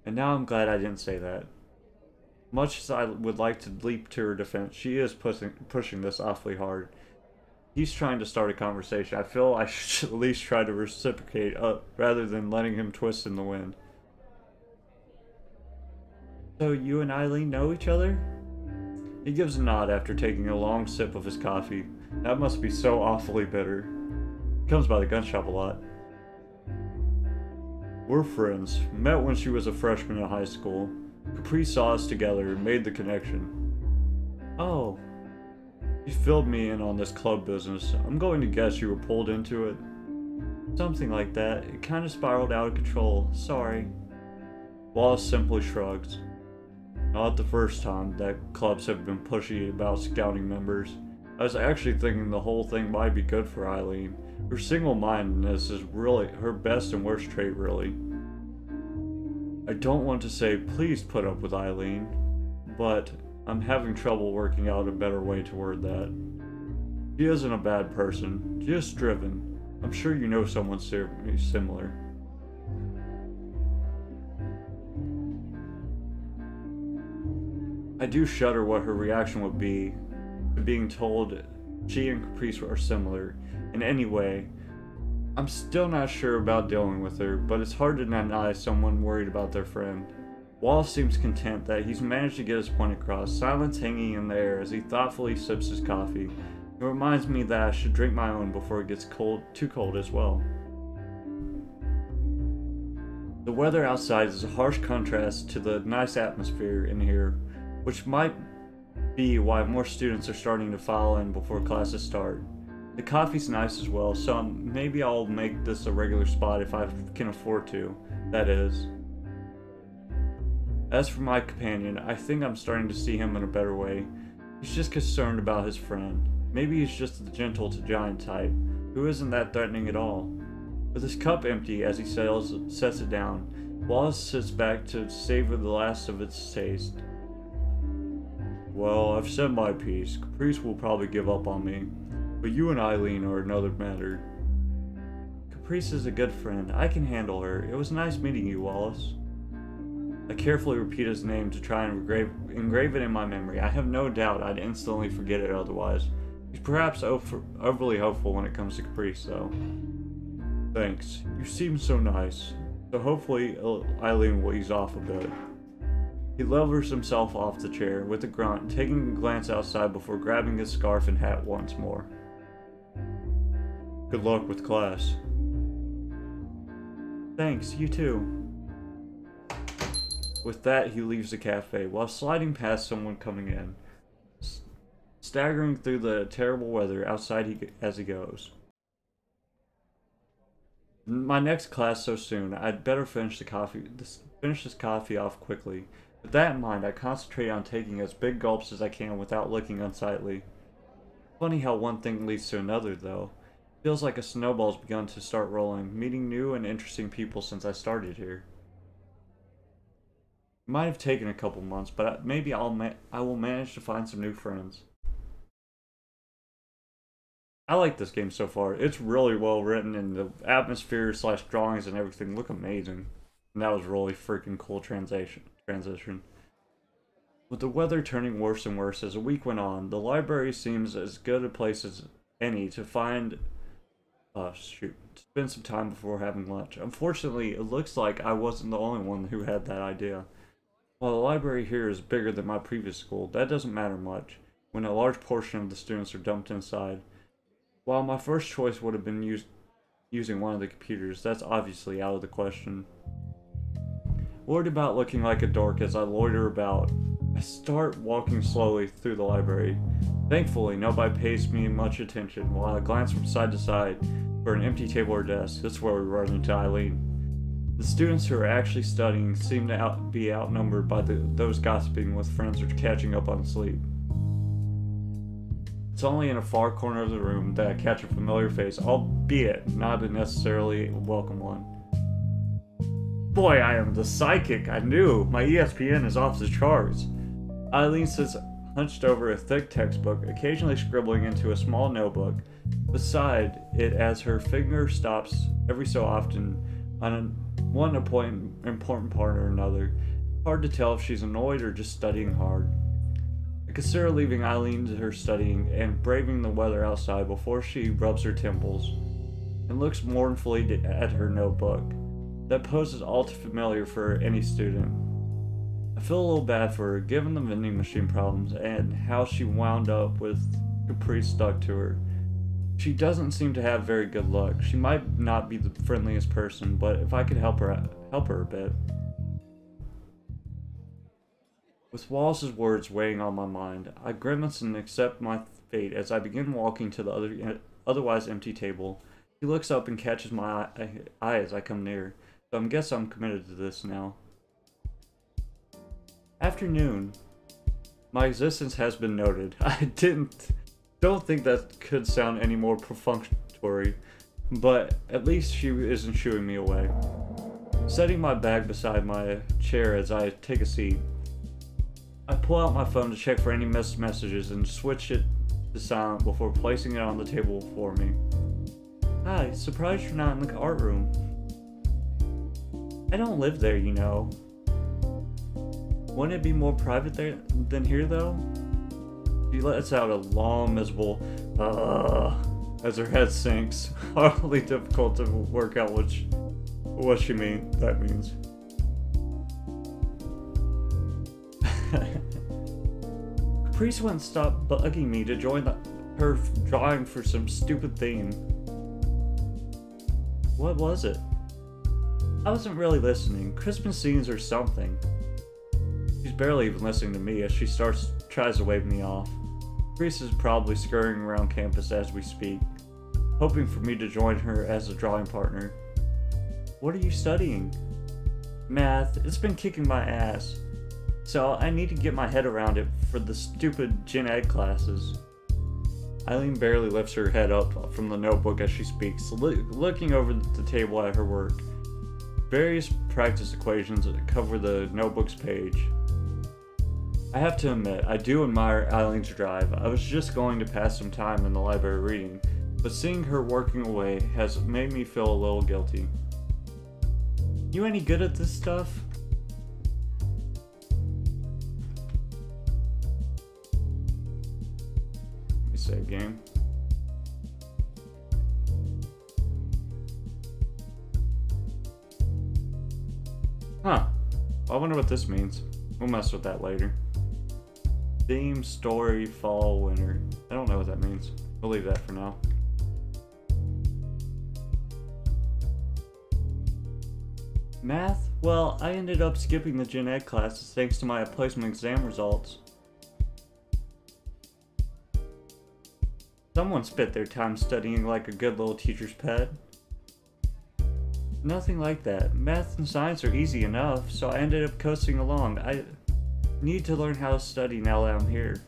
And now I'm glad I didn't say that. Much as I would like to leap to her defense, she is pushing, pushing this awfully hard. He's trying to start a conversation. I feel I should *laughs* at least try to reciprocate uh, rather than letting him twist in the wind. So you and Eileen know each other? He gives a nod after taking a long sip of his coffee. That must be so awfully bitter. Comes by the gun shop a lot. We're friends. Met when she was a freshman in high school. Caprice saw us together and made the connection. Oh, you filled me in on this club business. I'm going to guess you were pulled into it. Something like that. It kind of spiraled out of control. Sorry. Wallace simply shrugs. Not the first time that clubs have been pushy about scouting members. I was actually thinking the whole thing might be good for Eileen. Her single-mindedness is really her best and worst trait, really. I don't want to say please put up with Eileen, but I'm having trouble working out a better way to word that. She isn't a bad person, just driven. I'm sure you know someone similar. I do shudder what her reaction would be to being told she and Caprice are similar in any way. I'm still not sure about dealing with her, but it's hard to deny someone worried about their friend. Wallace seems content that he's managed to get his point across, silence hanging in the air as he thoughtfully sips his coffee. It reminds me that I should drink my own before it gets cold, too cold as well. The weather outside is a harsh contrast to the nice atmosphere in here, which might be why more students are starting to file in before classes start. The coffee's nice as well, so maybe I'll make this a regular spot if I can afford to, that is. As for my companion, I think I'm starting to see him in a better way. He's just concerned about his friend. Maybe he's just the gentle to giant type, who isn't that threatening at all. With his cup empty as he sails, sets it down, Wallace sits back to savor the last of its taste. Well, I've said my piece. Caprice will probably give up on me. But you and Eileen are another matter. Caprice is a good friend. I can handle her. It was nice meeting you, Wallace. I carefully repeat his name to try and engrave, engrave it in my memory. I have no doubt I'd instantly forget it otherwise. He's perhaps overly hopeful when it comes to Caprice, though. Thanks. You seem so nice. So hopefully uh, Eileen will ease off a bit. He levers himself off the chair with a grunt, taking a glance outside before grabbing his scarf and hat once more. Good luck with class. Thanks, you too. With that, he leaves the cafe while sliding past someone coming in, staggering through the terrible weather outside he, as he goes. My next class so soon, I'd better finish the coffee. This, finish this coffee off quickly. With that in mind, I concentrate on taking as big gulps as I can without looking unsightly. Funny how one thing leads to another, though. Feels like a snowball's begun to start rolling, meeting new and interesting people since I started here. might have taken a couple months, but maybe I'll ma- I will manage to find some new friends. I like this game so far. It's really well written, and the atmosphere slash drawings and everything look amazing. And that was really freaking cool transition. Transition. With the weather turning worse and worse as the week went on, the library seems as good a place as any to find. Uh, shoot, spend some time before having lunch. Unfortunately, it looks like I wasn't the only one who had that idea. While the library here is bigger than my previous school, that doesn't matter much when a large portion of the students are dumped inside. While my first choice would have been using one of the computers, that's obviously out of the question. Worried about looking like a dork as I loiter about, I start walking slowly through the library. Thankfully, nobody pays me much attention while I glance from side to side for an empty table or desk. That's where we run into Eileen. The students who are actually studying seem to out, be outnumbered by the, those gossiping with friends or catching up on sleep. It's only in a far corner of the room that I catch a familiar face, albeit not a necessarily welcome one. Boy, I am the psychic, I knew! My ESPN is off the charts! Eileen sits hunched over a thick textbook, occasionally scribbling into a small notebook beside it as her finger stops every so often on a, one important part or another. Hard to tell if she's annoyed or just studying hard. I consider leaving Eileen to her studying and braving the weather outside before she rubs her temples and looks mournfully at her notebook. That pose is all too familiar for any student. I feel a little bad for her, given the vending machine problems and how she wound up with Caprice stuck to her. She doesn't seem to have very good luck. She might not be the friendliest person, but if I could help her help her a bit. With Wallace's words weighing on my mind, I grimace and accept my fate as I begin walking to the other, otherwise empty table. He looks up and catches my eye as I come near, so I guess I'm committed to this now. Afternoon. My existence has been noted. *laughs* I didn't don't think that could sound any more perfunctory, but at least she isn't shooing me away. Setting my bag beside my chair as I take a seat, I pull out my phone to check for any missed messages and switch it to silent before placing it on the table for me. Hi, surprised you're not in the art room. I don't live there, you know. Wouldn't it be more private there than here, though? She lets out a long, miserable, uh, as her head sinks. *laughs* Hardly difficult to work out which, what she mean that means. *laughs* Caprice wouldn't stop bugging me to join the, her drawing for some stupid theme. What was it? I wasn't really listening. Christmas scenes or something. She's barely even listening to me as she starts tries to wave me off. Caprice is probably scurrying around campus as we speak, hoping for me to join her as a drawing partner. What are you studying? Math. It's been kicking my ass. So I need to get my head around it for the stupid gen ed classes. Eileen barely lifts her head up from the notebook as she speaks, looking over the table at her work. Various practice equations that cover the notebook's page. I have to admit, I do admire Eileen's drive. I was just going to pass some time in the library reading, but seeing her working away has made me feel a little guilty. You any good at this stuff? Let me save game. Huh. I wonder what this means. We'll mess with that later. Theme, story, fall, winter. I don't know what that means. We'll leave that for now. Math? Well, I ended up skipping the gen ed classes thanks to my placement exam results. Someone spent their time studying like a good little teacher's pet. Nothing like that. Math and science are easy enough, so I ended up coasting along. I need to learn how to study now that I'm here.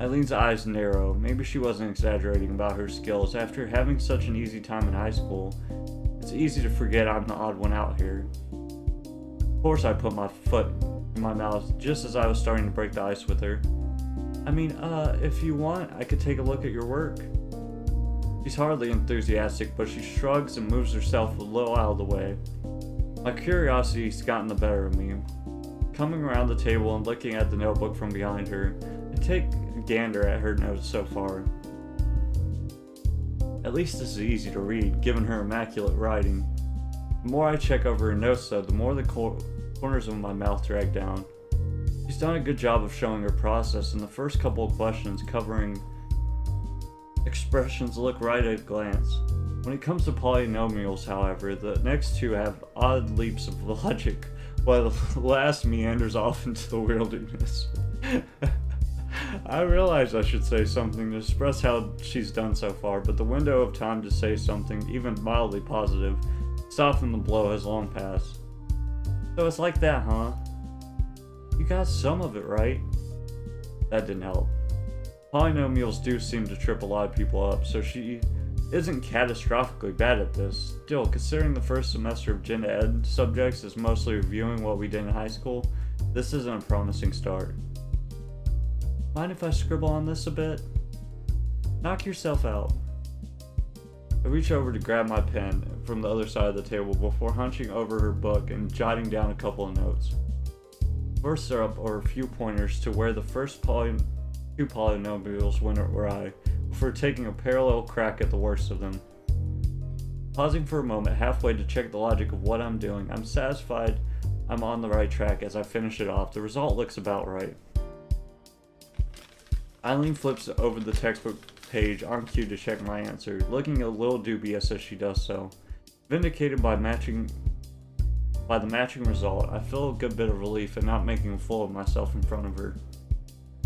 Eileen's eyes narrow. Maybe she wasn't exaggerating about her skills. After having such an easy time in high school, it's easy to forget I'm the odd one out here. Of course I put my foot in my mouth just as I was starting to break the ice with her. I mean, uh, if you want, I could take a look at your work. She's hardly enthusiastic, but she shrugs and moves herself a little out of the way. My curiosity's gotten the better of me. Coming around the table and looking at the notebook from behind her, I take a gander at her notes so far. At least this is easy to read, given her immaculate writing. The more I check over her notes, though, the more the cor corners of my mouth drag down. She's done a good job of showing her process, in the first couple of questions covering expressions look right at a glance. When it comes to polynomials, however, the next two have odd leaps of logic, while the *laughs* last meanders off into the wilderness. *laughs* I realize I should say something to express how she's done so far, but the window of time to say something, even mildly positive, soften the blow has long passed. So it's like that, huh? You got some of it right. That didn't help. Polynomials do seem to trip a lot of people up, so she isn't catastrophically bad at this. Still, considering the first semester of gen ed subjects is mostly reviewing what we did in high school, this isn't a promising start. Mind if I scribble on this a bit? Knock yourself out. I reach over to grab my pen from the other side of the table before hunching over her book and jotting down a couple of notes. First up are a few pointers to where the first poly two polynomials went awry, before taking a parallel crack at the worst of them. Pausing for a moment halfway to check the logic of what I'm doing, I'm satisfied I'm on the right track as I finish it off. The result looks about right. Eileen flips over the textbook page on cue to check my answer, looking a little dubious as she does so. Vindicated by matching by the matching result, I feel a good bit of relief at not making a fool of myself in front of her.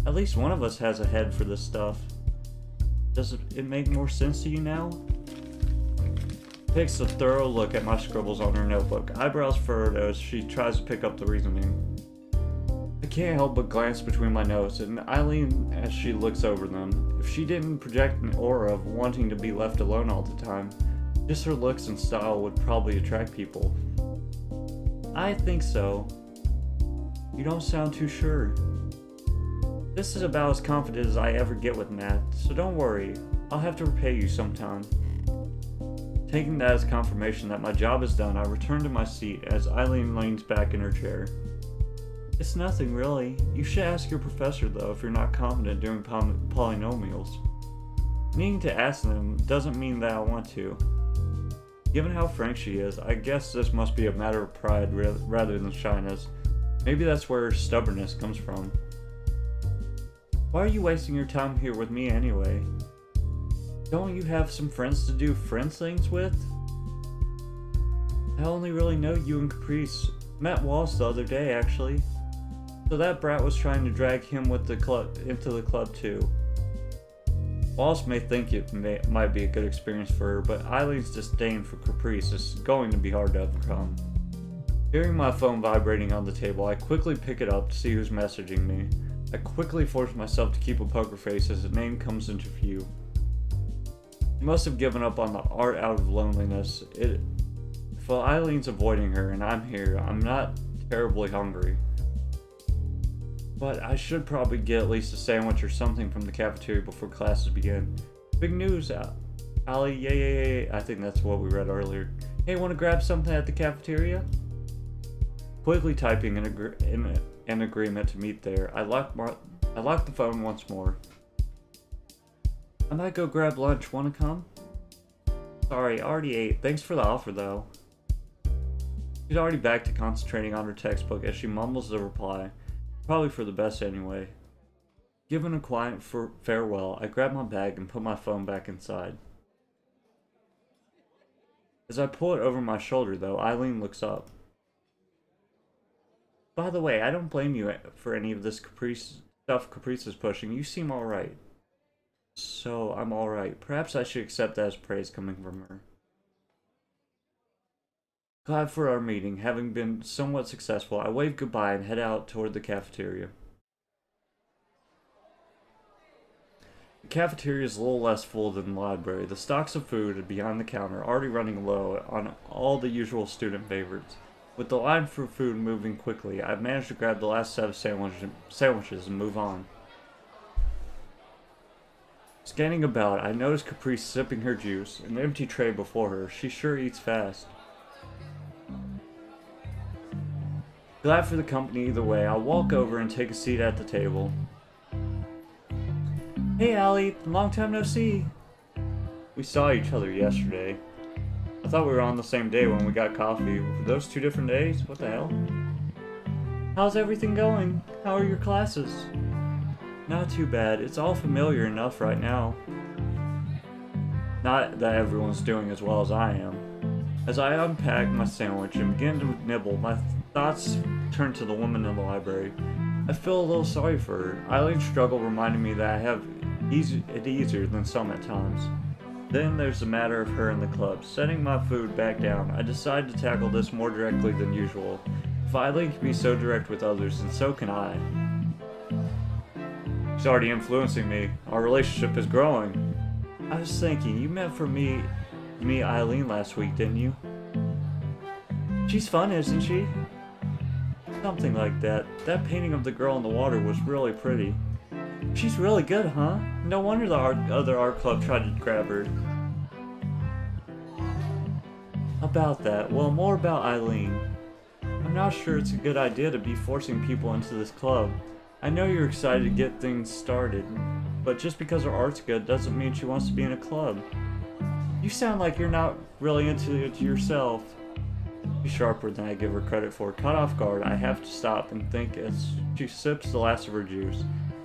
At least one of us has a head for this stuff. Does it make more sense to you now? Takes a thorough look at my scribbles on her notebook, eyebrows furrowed as she tries to pick up the reasoning. I can't help but glance between my notes, and Eileen as she looks over them. If she didn't project an aura of wanting to be left alone all the time, just her looks and style would probably attract people. I think so. You don't sound too sure. This is about as confident as I ever get with math, so don't worry. I'll have to repay you sometime. Taking that as confirmation that my job is done, I return to my seat as Eileen leans back in her chair. It's nothing, really. You should ask your professor, though, if you're not confident doing poly polynomials. Needing to ask them doesn't mean that I want to. Given how frank she is, I guess this must be a matter of pride rather than shyness. Maybe that's where her stubbornness comes from. Why are you wasting your time here with me anyway? Don't you have some friends to do friends things with? I only really know you and Caprice. Met Wallace the other day, actually. So that brat was trying to drag him with the club into the club too. Wallace may think it may, might be a good experience for her, but Eileen's disdain for Caprice is going to be hard to overcome. Hearing my phone vibrating on the table, I quickly pick it up to see who's messaging me. I quickly force myself to keep a poker face as a name comes into view. Must have given up on the art out of loneliness. It, if Eileen's avoiding her and I'm here, I'm not terribly hungry. But I should probably get at least a sandwich or something from the cafeteria before classes begin. Big news, Allie, yeah, yeah, yeah. I think that's what we read earlier. Hey, want to grab something at the cafeteria? Quickly typing an, agree in an agreement to meet there, I lock, I lock the phone once more. I might go grab lunch. Wanna come? Sorry, already ate. Thanks for the offer, though. She's already back to concentrating on her textbook as she mumbles the reply. Probably for the best anyway. Given a quiet farewell, I grab my bag and put my phone back inside. As I pull it over my shoulder, though, Eileen looks up. By the way, I don't blame you for any of this caprice stuff Caprice is pushing. You seem alright. So, I'm alright. Perhaps I should accept that as praise coming from her. Glad for our meeting. Having been somewhat successful, I wave goodbye and head out toward the cafeteria. The cafeteria is a little less full than the library. The stocks of food behind the counter are already running low on all the usual student favorites. With the line for food moving quickly, I've managed to grab the last set of sandwiches and move on. Scanning about, I notice Caprice sipping her juice, an empty tray before her. She sure eats fast. Glad for the company either way, I'll walk over and take a seat at the table. Hey Allie, long time no see. We saw each other yesterday. I thought we were on the same day when we got coffee. Were those two different days? What the hell? How's everything going? How are your classes? Not too bad. It's all familiar enough right now. Not that everyone's doing as well as I am. As I unpack my sandwich and begin to nibble, my thoughts turn to the woman in the library. I feel a little sorry for her. Eileen's struggle reminded me that I have easy, it easier than some at times. Then there's the matter of her in the club. Setting my food back down, I decide to tackle this more directly than usual. If Eileen can be so direct with others, then so can I. She's already influencing me. Our relationship is growing. I was thinking, you met for me, me Eileen last week, didn't you? She's fun, isn't she? Something like that. That painting of the girl in the water was really pretty. She's really good, huh? No wonder the art, other art club tried to grab her. About that, well, more about Eileen. I'm not sure it's a good idea to be forcing people into this club. I know you're excited to get things started, but just because her art's good doesn't mean she wants to be in a club. You sound like you're not really into it yourself. Sharper than I give her credit for. Caught off guard, I have to stop and think as she sips the last of her juice.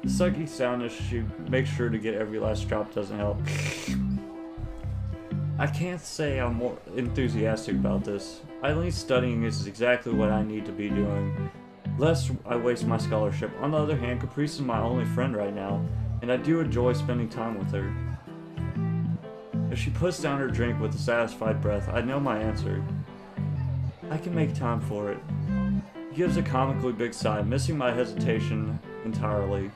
The sucky sound as she makes sure to get every last drop doesn't help. I can't say I'm more enthusiastic about this. Eileen's studying is exactly what I need to be doing. Lest I waste my scholarship. On the other hand, Caprice is my only friend right now, and I do enjoy spending time with her. If she puts down her drink with a satisfied breath, I know my answer. I can make time for it. He gives a comically big sigh, missing my hesitation entirely.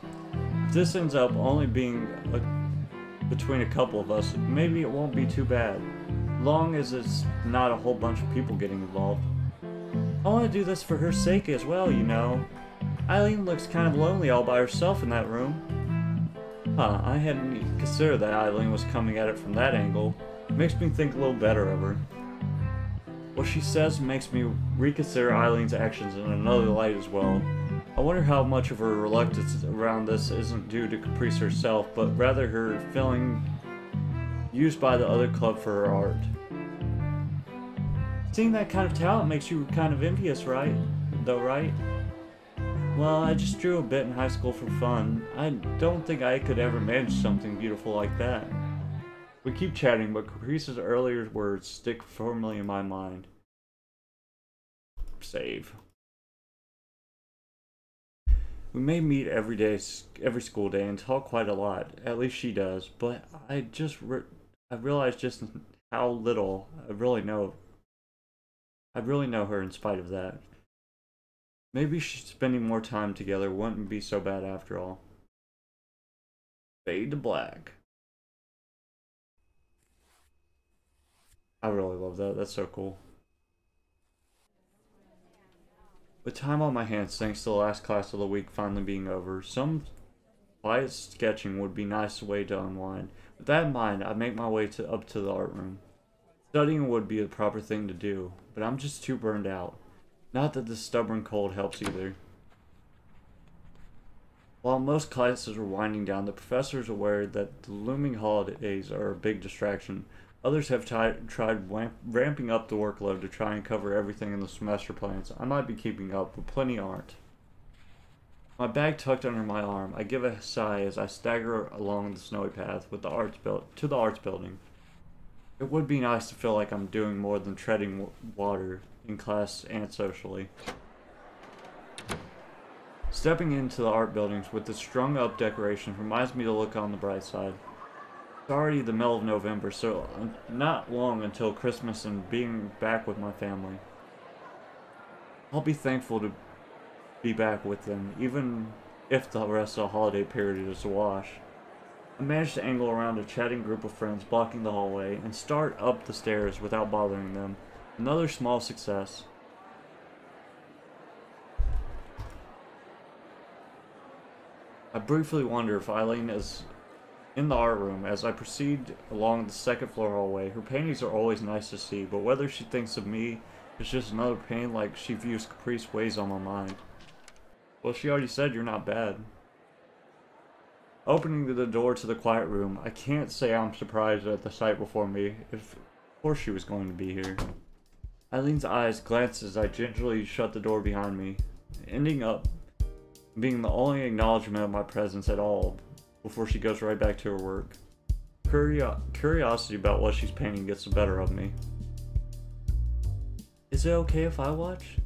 This ends up only being a, between a couple of us, maybe it won't be too bad. Long as it's not a whole bunch of people getting involved. I want to do this for her sake as well, you know. Eileen looks kind of lonely all by herself in that room. Huh, I hadn't considered that Eileen was coming at it from that angle. Makes me think a little better of her. What she says makes me reconsider Eileen's actions in another light as well. I wonder how much of her reluctance around this isn't due to Caprice herself, but rather her feeling used by the other club for her art. Seeing that kind of talent makes you kind of envious, right? Though, right? Well, I just drew a bit in high school for fun. I don't think I could ever manage something beautiful like that. We keep chatting, but Caprice's earlier words stick firmly in my mind. Save. We may meet every day, every school day, and talk quite a lot. At least she does. But I just, re I realize just how little I really know I really know her in spite of that. Maybe spending more time together wouldn't be so bad after all. Fade to black. I really love that. That's so cool. With time on my hands, thanks to the last class of the week finally being over, some quiet sketching would be a nice way to unwind. With that in mind, I make my way to up to the art room. Studying would be the proper thing to do, but I'm just too burned out. Not that the stubborn cold helps either. While most classes are winding down, the professor is aware that the looming holidays are a big distraction. Others have tried ramping up the workload to try and cover everything in the semester plans. I might be keeping up, but plenty aren't. My bag tucked under my arm, I give a sigh as I stagger along the snowy path with the arts built to the arts building. It would be nice to feel like I'm doing more than treading water in class and socially. Stepping into the art buildings with the strung up decorations reminds me to look on the bright side. It's already the middle of November, so not long until Christmas and being back with my family. I'll be thankful to be back with them, even if the rest of the holiday period is awash. I managed to angle around a chatting group of friends blocking the hallway and start up the stairs without bothering them. Another small success. I briefly wonder if Eileen is in the art room as I proceed along the second floor hallway. Her paintings are always nice to see, but whether she thinks of me is just another pain like she views Caprice weighs on my mind. Well, she already said you're not bad. Opening the door to the quiet room, I can't say I'm surprised at the sight before me, if of course she was going to be here. Eileen's eyes glance as I gingerly shut the door behind me, ending up being the only acknowledgement of my presence at all before she goes right back to her work. Curio curiosity about what she's painting gets the better of me. Is it okay if I watch?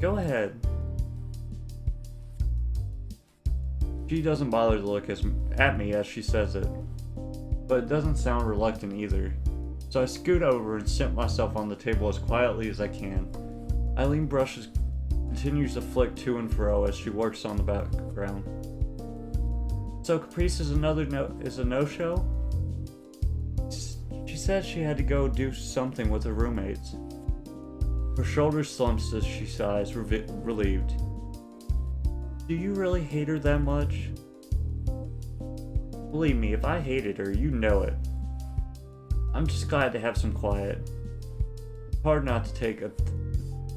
Go ahead. She doesn't bother to look as, at me as she says it, but it doesn't sound reluctant either. So I scoot over and sit myself on the table as quietly as I can. Eileen brushes continues to flick to and fro as she works on the background. So Caprice is another no is a no-show? She said she had to go do something with her roommates. Her shoulders slumps as she sighs, relieved. Do you really hate her that much? Believe me, if I hated her, you know it. I'm just glad to have some quiet. Hard not to take a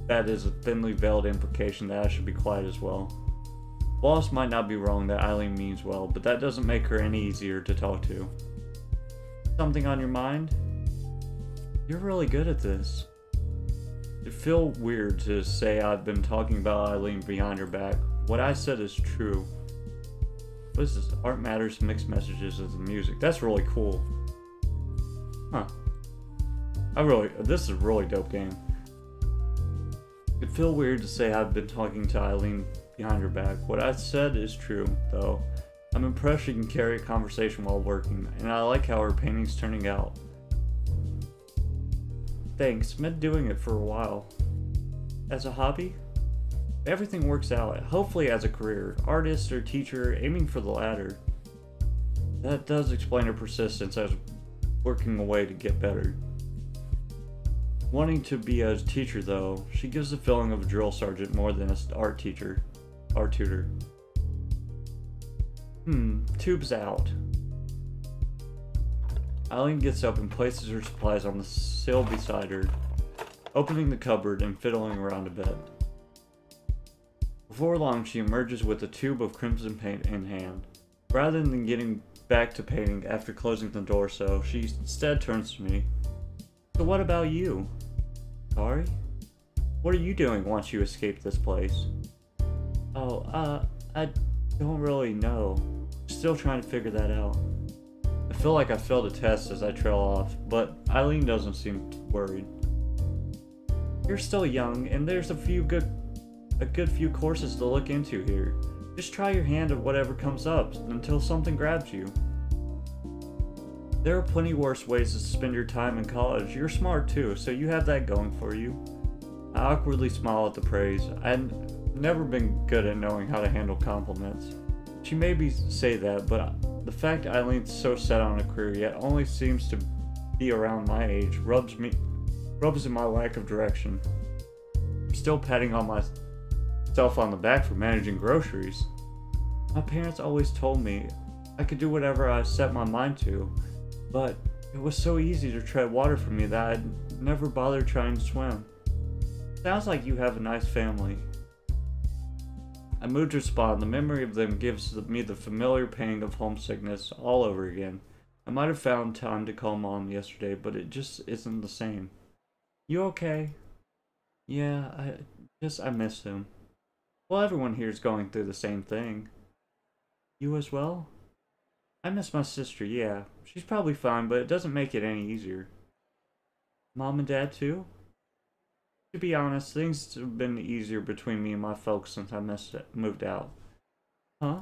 that is a thinly veiled implication that I should be quiet as well. Wallace might not be wrong that Eileen means well, but that doesn't make her any easier to talk to. Something on your mind? You're really good at this. It feels weird to say I've been talking about Eileen behind her back, what I said is true. What is this? Art Matters Mixed Messages of the Music. That's really cool. Huh. I really, this is a really dope game. It'd feel weird to say I've been talking to Eileen behind her back. What I said is true, though. I'm impressed she can carry a conversation while working, and I like how her painting's turning out. Thanks, been doing it for a while. As a hobby? everything works out, hopefully as a career, artist or teacher, aiming for the latter. That does explain her persistence as working away to get better. Wanting to be a teacher though, she gives the feeling of a drill sergeant more than an art teacher, art tutor. Hmm, tube's out. Eileen gets up and places her supplies on the sill beside her, opening the cupboard and fiddling around a bit. Before long, she emerges with a tube of crimson paint in hand. Rather than getting back to painting after closing the door so, she instead turns to me. So what about you? Sorry? What are you doing once you escape this place? Oh, uh, I don't really know. Still trying to figure that out. I feel like I failed a test as I trail off, but Eileen doesn't seem worried. You're still young, and there's a few good a good few courses to look into here. Just try your hand at whatever comes up until something grabs you. There are plenty worse ways to spend your time in college. You're smart too, so you have that going for you. I awkwardly smile at the praise. I've never been good at knowing how to handle compliments. She maybe say that, but the fact Eileen's so set on a career yet only seems to be around my age rubs me rubs in my lack of direction. I'm still patting on my self on the back for managing groceries. My parents always told me I could do whatever I set my mind to, but it was so easy to tread water for me that I'd never bothered trying to swim. Sounds like you have a nice family. I moved to respond. The memory of them gives me the familiar pang of homesickness all over again. I might have found time to call mom yesterday, but it just isn't the same. You okay? Yeah, I just I miss him. Well, everyone here is going through the same thing. You as well? I miss my sister, yeah. She's probably fine, but it doesn't make it any easier. Mom and Dad, too? To be honest, things have been easier between me and my folks since I it, moved out. Huh?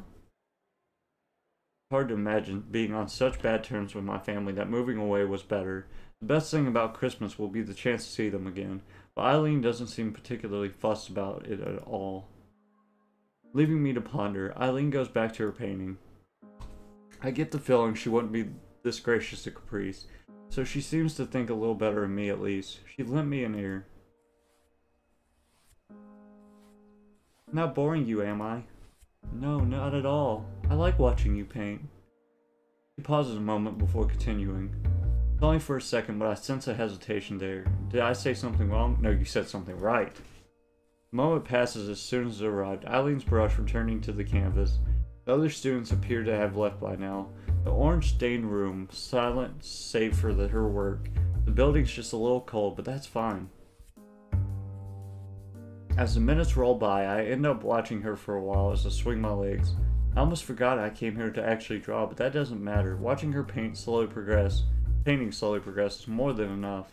Hard to imagine being on such bad terms with my family that moving away was better. The best thing about Christmas will be the chance to see them again, but Eileen doesn't seem particularly fussed about it at all. Leaving me to ponder, Eileen goes back to her painting. I get the feeling she wouldn't be this gracious to Caprice, so she seems to think a little better of me at least. She lent me an ear. Not boring you, am I? No, not at all. I like watching you paint. He pauses a moment before continuing. It's only for a second, but I sense a hesitation there. Did I say something wrong? No, you said something right. The moment passes as soon as it arrived, Eileen's brush returning to the canvas. The other students appear to have left by now. The orange stained room, silent save for the, her work. The building's just a little cold, but that's fine. As the minutes roll by, I end up watching her for a while as I swing my legs. I almost forgot I came here to actually draw, but that doesn't matter. Watching her paint slowly progress, painting slowly progress is more than enough.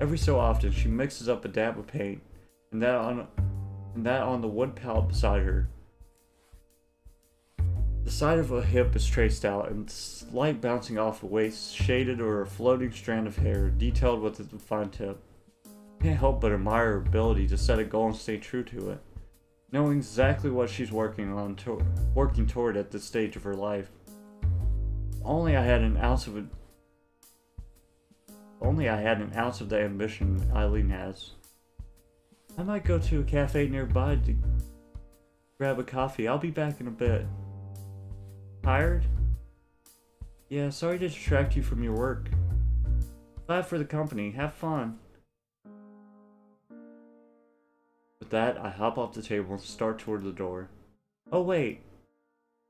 Every so often, she mixes up a dab of paint, and that on, and that on the wood palette beside her. The side of a hip is traced out, and light bouncing off the waist, shaded or a floating strand of hair, detailed with a fine tip. Can't help but admire her ability to set a goal and stay true to it, knowing exactly what she's working on, to working toward at this stage of her life. Only I had an ounce of. Only I had an ounce of the ambition Eileen has. I might go to a cafe nearby to grab a coffee. I'll be back in a bit. Tired? Yeah, sorry to distract you from your work. Glad for the company. Have fun. That, I hop off the table and start toward the door. Oh wait!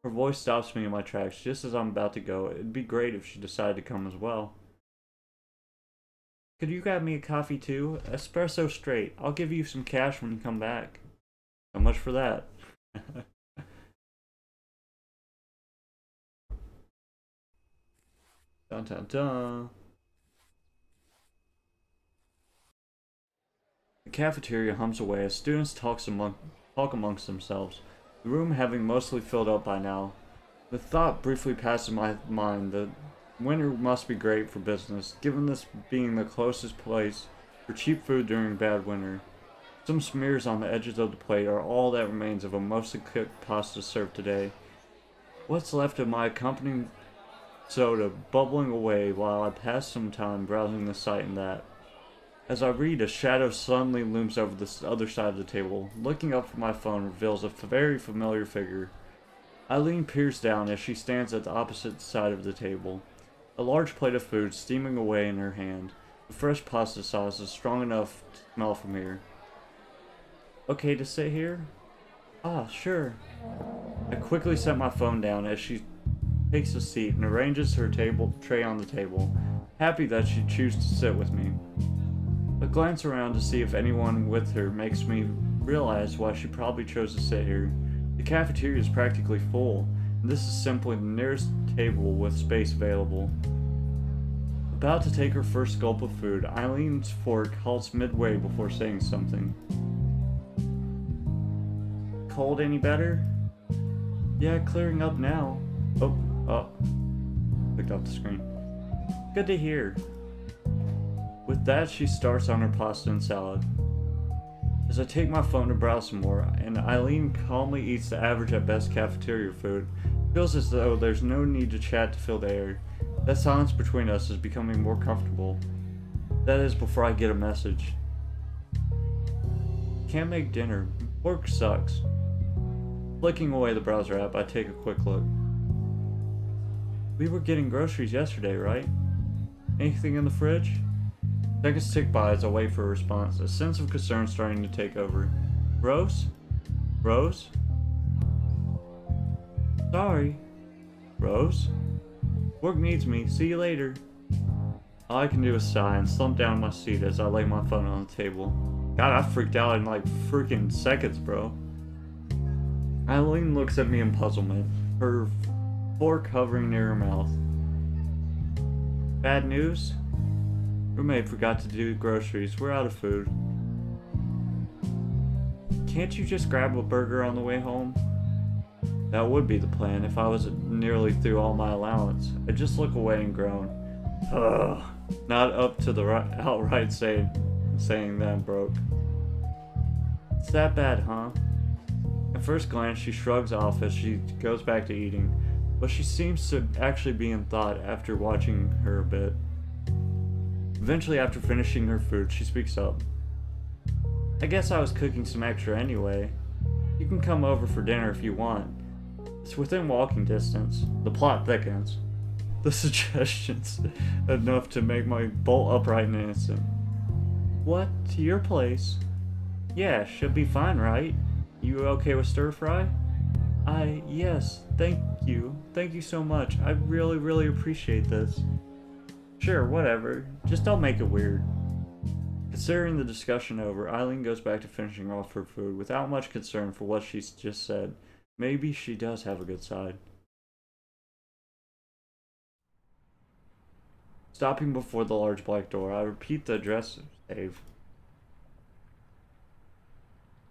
Her voice stops me in my tracks just as I'm about to go. It'd be great if she decided to come as well. Could you grab me a coffee too? Espresso straight. I'll give you some cash when you come back. So much for that. *laughs* dun dun dun. The cafeteria hums away as students talks among, talk amongst themselves, the room having mostly filled up by now. The thought briefly passes my mind that winter must be great for business, given this being the closest place for cheap food during bad winter. Some smears on the edges of the plate are all that remains of a mostly cooked pasta served today. What's left of my accompanying soda bubbling away while I pass some time browsing this site and that. As I read, a shadow suddenly looms over the other side of the table. Looking up from my phone reveals a very familiar figure. Eileen peers down as she stands at the opposite side of the table. A large plate of food steaming away in her hand. The fresh pasta sauce is strong enough to smell from here. Okay to sit here? Ah, sure. I quickly set my phone down as she takes a seat and arranges her table tray on the table, happy that she chooses to sit with me. A glance around to see if anyone with her makes me realize why she probably chose to sit here. The cafeteria is practically full, and this is simply the nearest table with space available. About to take her first gulp of food, Eileen's fork halts midway before saying something. Cold any better? Yeah, clearing up now. Oh, oh. Picked off the screen. Good to hear. With that, she starts on her pasta and salad. As I take my phone to browse some more, and Eileen calmly eats the average at best cafeteria food, feels as though there's no need to chat to fill the air. That silence between us is becoming more comfortable. That is before I get a message. Can't make dinner. Work sucks. Flicking away the browser app, I take a quick look. We were getting groceries yesterday, right? Anything in the fridge? Seconds tick by as I wait for a response, a sense of concern starting to take over. Rose? Rose? Sorry. Rose? Work needs me. See you later. All I can do is sigh and slump down in my seat as I lay my phone on the table. God, I freaked out in like freaking seconds, bro. Eileen looks at me in puzzlement, her fork hovering near her mouth. Bad news? Roommate forgot to do groceries. We're out of food. Can't you just grab a burger on the way home? That would be the plan if I was nearly through all my allowance. I just look away and groan. Ugh. Not up to the right, *laughs* outright saying, saying that I'm broke. It's that bad, huh? At first glance, she shrugs off as she goes back to eating, but she seems to actually be in thought after watching her a bit. Eventually, after finishing her food, she speaks up. I guess I was cooking some extra anyway. You can come over for dinner if you want. It's within walking distance. The plot thickens. The *laughs* suggestion's *laughs* enough to make my bolt upright in an. What? To your place? Yeah, should be fine, right? You okay with stir fry? I, yes, thank you. Thank you so much. I really, really appreciate this. Sure, whatever. Just don't make it weird. Considering the discussion over, Eileen goes back to finishing off her food without much concern for what she's just said. Maybe she does have a good side. Stopping before the large black door, I repeat the address save.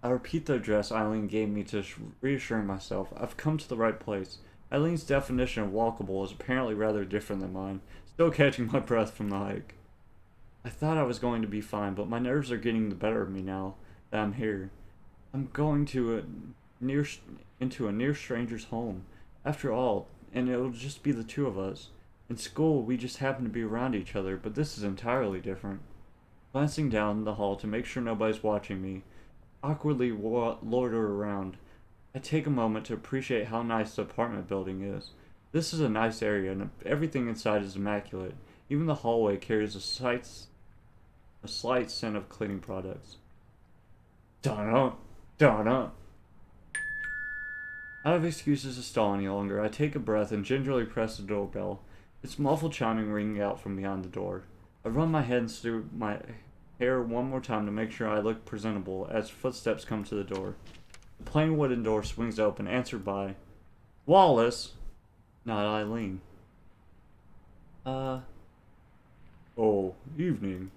I repeat the address Eileen gave me to reassure myself I've come to the right place. Eileen's definition of walkable is apparently rather different than mine, still catching my breath from the hike. I thought I was going to be fine, but my nerves are getting the better of me now that I'm here. I'm going to a near into a near stranger's home, after all, and it'll just be the two of us. In school, we just happen to be around each other, but this is entirely different. Glancing down the hall to make sure nobody's watching me, awkwardly loiter around. I take a moment to appreciate how nice the apartment building is. This is a nice area, and everything inside is immaculate. Even the hallway carries a slight, a slight scent of cleaning products. Donna, Donna. Out of excuses to stall any longer, I take a breath and gingerly press the doorbell. It's muffled chiming ringing out from behind the door. I run my hands through my hair one more time to make sure I look presentable as footsteps come to the door. The plain wooden door swings open, answered by Wallace, not Eileen. Uh. Oh, evening.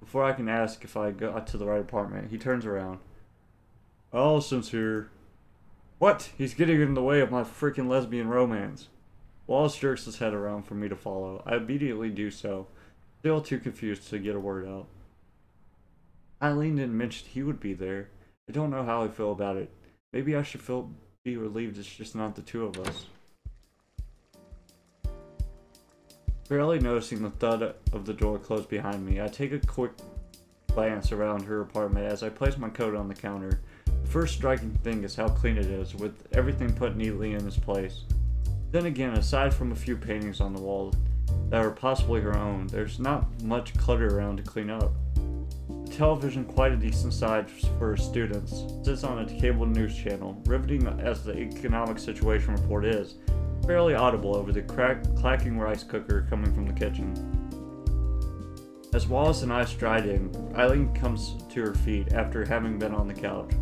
Before I can ask if I got to the right apartment, he turns around. Allison's here. What? He's getting in the way of my freaking lesbian romance. Wallace jerks his head around for me to follow. I immediately do so. Still too confused to get a word out. Eileen didn't mention he would be there. I don't know how I feel about it. Maybe I should feel be relieved it's just not the two of us. Barely noticing the thud of the door close behind me, I take a quick glance around her apartment as I place my coat on the counter. The first striking thing is how clean it is, with everything put neatly in its place. Then again, aside from a few paintings on the wall, that are possibly her own. There's not much clutter around to clean up. The television, quite a decent size for students, sits on a cable news channel, riveting as the economic situation report is, fairly audible over the crack, clacking rice cooker coming from the kitchen. As Wallace and I stride in, Eileen comes to her feet after having been on the couch.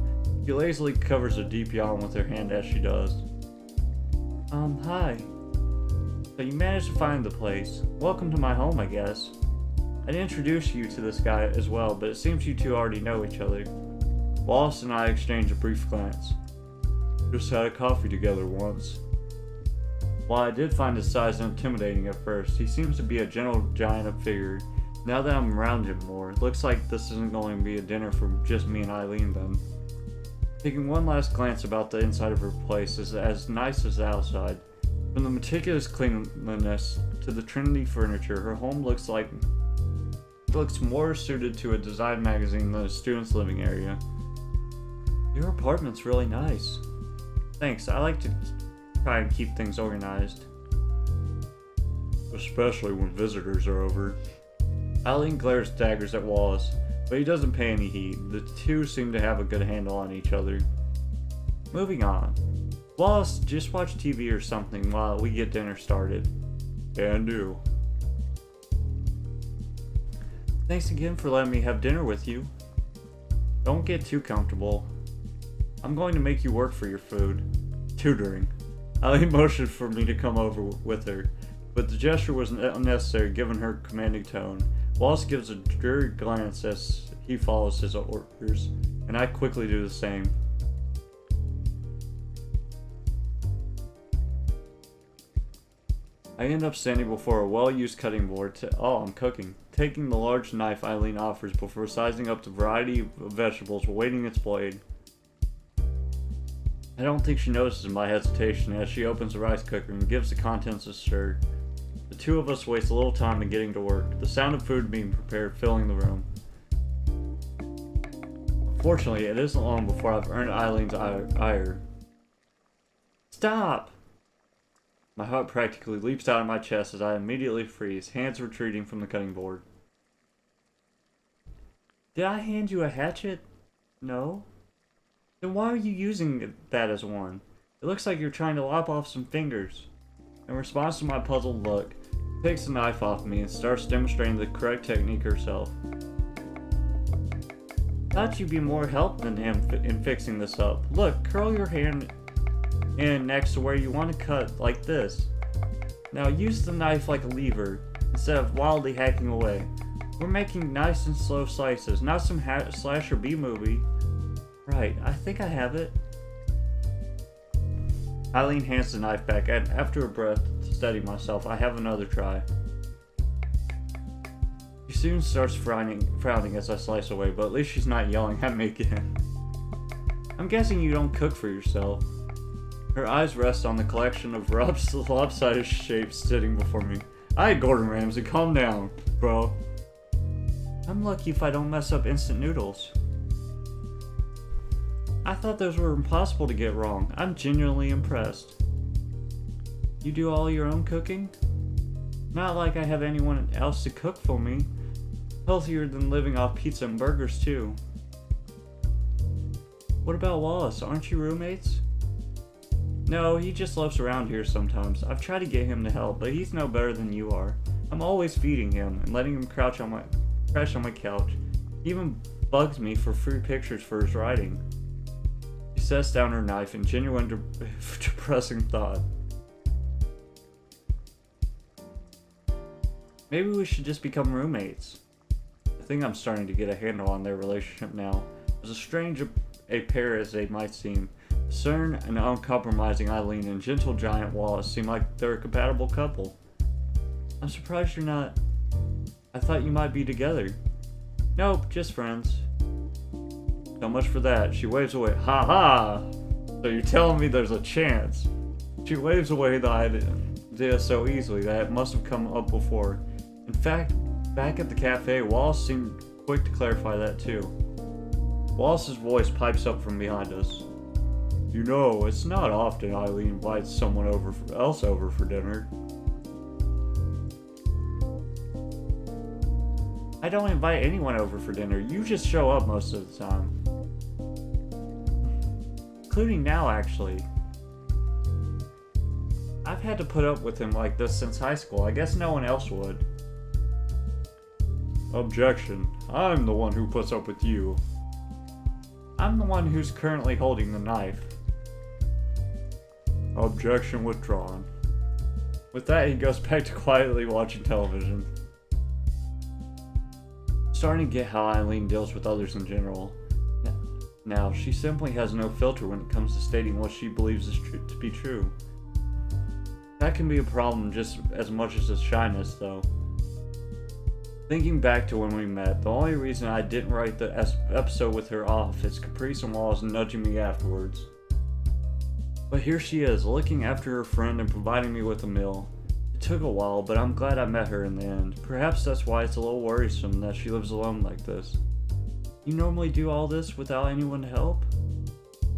She lazily covers a deep yawn with her hand as she does. Um, hi, so you managed to find the place. Welcome to my home, I guess. I'd introduce you to this guy as well, but it seems you two already know each other. Wallace and I exchange a brief glance. Just had a coffee together once. While I did find his size intimidating at first, he seems to be a gentle giant of figure. Now that I'm around him more, it looks like this isn't going to be a dinner for just me and Eileen then. Taking one last glance about the inside of her place is as nice as the outside. From the meticulous cleanliness to the Trinity furniture, her home looks like looks more suited to a design magazine than a student's living area. Your apartment's really nice. Thanks, I like to try and keep things organized. Especially when visitors are over. Eileen glares daggers at Wallace, but he doesn't pay any heed. The two seem to have a good handle on each other. Moving on. Wallace, just watch TV or something while we get dinner started. Can do. Thanks again for letting me have dinner with you. Don't get too comfortable. I'm going to make you work for your food. Tutoring. Ali motioned for me to come over with her, but the gesture was unnecessary given her commanding tone. Wallace gives a dreary glance as he follows his orders, and I quickly do the same. I end up standing before a well-used cutting board to- oh, I'm cooking. Taking the large knife Eileen offers before sizing up the variety of vegetables awaiting its blade. I don't think she notices my hesitation as she opens the rice cooker and gives the contents a stir. The two of us waste a little time in getting to work, the sound of food being prepared filling the room. Fortunately, it isn't long before I've earned Eileen's ire. Stop! My heart practically leaps out of my chest as I immediately freeze, hands retreating from the cutting board. Did I hand you a hatchet? No? Then why are you using that as one? It looks like you're trying to lop off some fingers. In response to my puzzled look, she takes the knife off me and starts demonstrating the correct technique herself. Thought you'd be more help than him in fixing this up. Look, curl your hand in next to where you want to cut, like this. Now use the knife like a lever, instead of wildly hacking away. We're making nice and slow slices, not some slasher B-movie. Right, I think I have it. Eileen hands the knife back, and after a breath to steady myself, I have another try. She soon starts frowning, frowning as I slice away, but at least she's not yelling at me again. *laughs* I'm guessing you don't cook for yourself. Her eyes rest on the collection of *laughs* lopsided shapes sitting before me. Alright, Gordon Ramsay, calm down, bro. I'm lucky if I don't mess up instant noodles. I thought those were impossible to get wrong. I'm genuinely impressed. You do all your own cooking? Not like I have anyone else to cook for me. Healthier than living off pizza and burgers, too. What about Wallace? Aren't you roommates? No, he just loafs around here sometimes. I've tried to get him to help, but he's no better than you are. I'm always feeding him and letting him crouch on my crash on my couch. He even bugs me for free pictures for his writing. Sets down her knife in genuine de *laughs* depressing thought. Maybe we should just become roommates. I think I'm starting to get a handle on their relationship now. As strange a, a pair as they might seem, Stern and uncompromising Eileen and gentle giant Wallace seem like they're a compatible couple. I'm surprised you're not. I thought you might be together. Nope, just friends. So much for that. She waves away. Ha ha! So you're telling me there's a chance. She waves away the idea so easily that it must have come up before. In fact, back at the cafe, Wallace seemed quick to clarify that too. Wallace's voice pipes up from behind us. You know, it's not often Eileen invites someone over for, else over for dinner. I don't invite anyone over for dinner. You just show up most of the time. Including now, actually. I've had to put up with him like this since high school. I guess no one else would. Objection. I'm the one who puts up with you. I'm the one who's currently holding the knife. Objection withdrawn. With that, he goes *laughs* back to quietly watching television. Starting to get how Eileen deals with others in general. Now, she simply has no filter when it comes to stating what she believes is true, to be true. That can be a problem just as much as his shyness, though. Thinking back to when we met, the only reason I didn't write the episode with her off is Caprice and Wallace nudging me afterwards. But here she is, looking after her friend and providing me with a meal. It took a while, but I'm glad I met her in the end. Perhaps that's why it's a little worrisome that she lives alone like this. You normally do all this without anyone to help?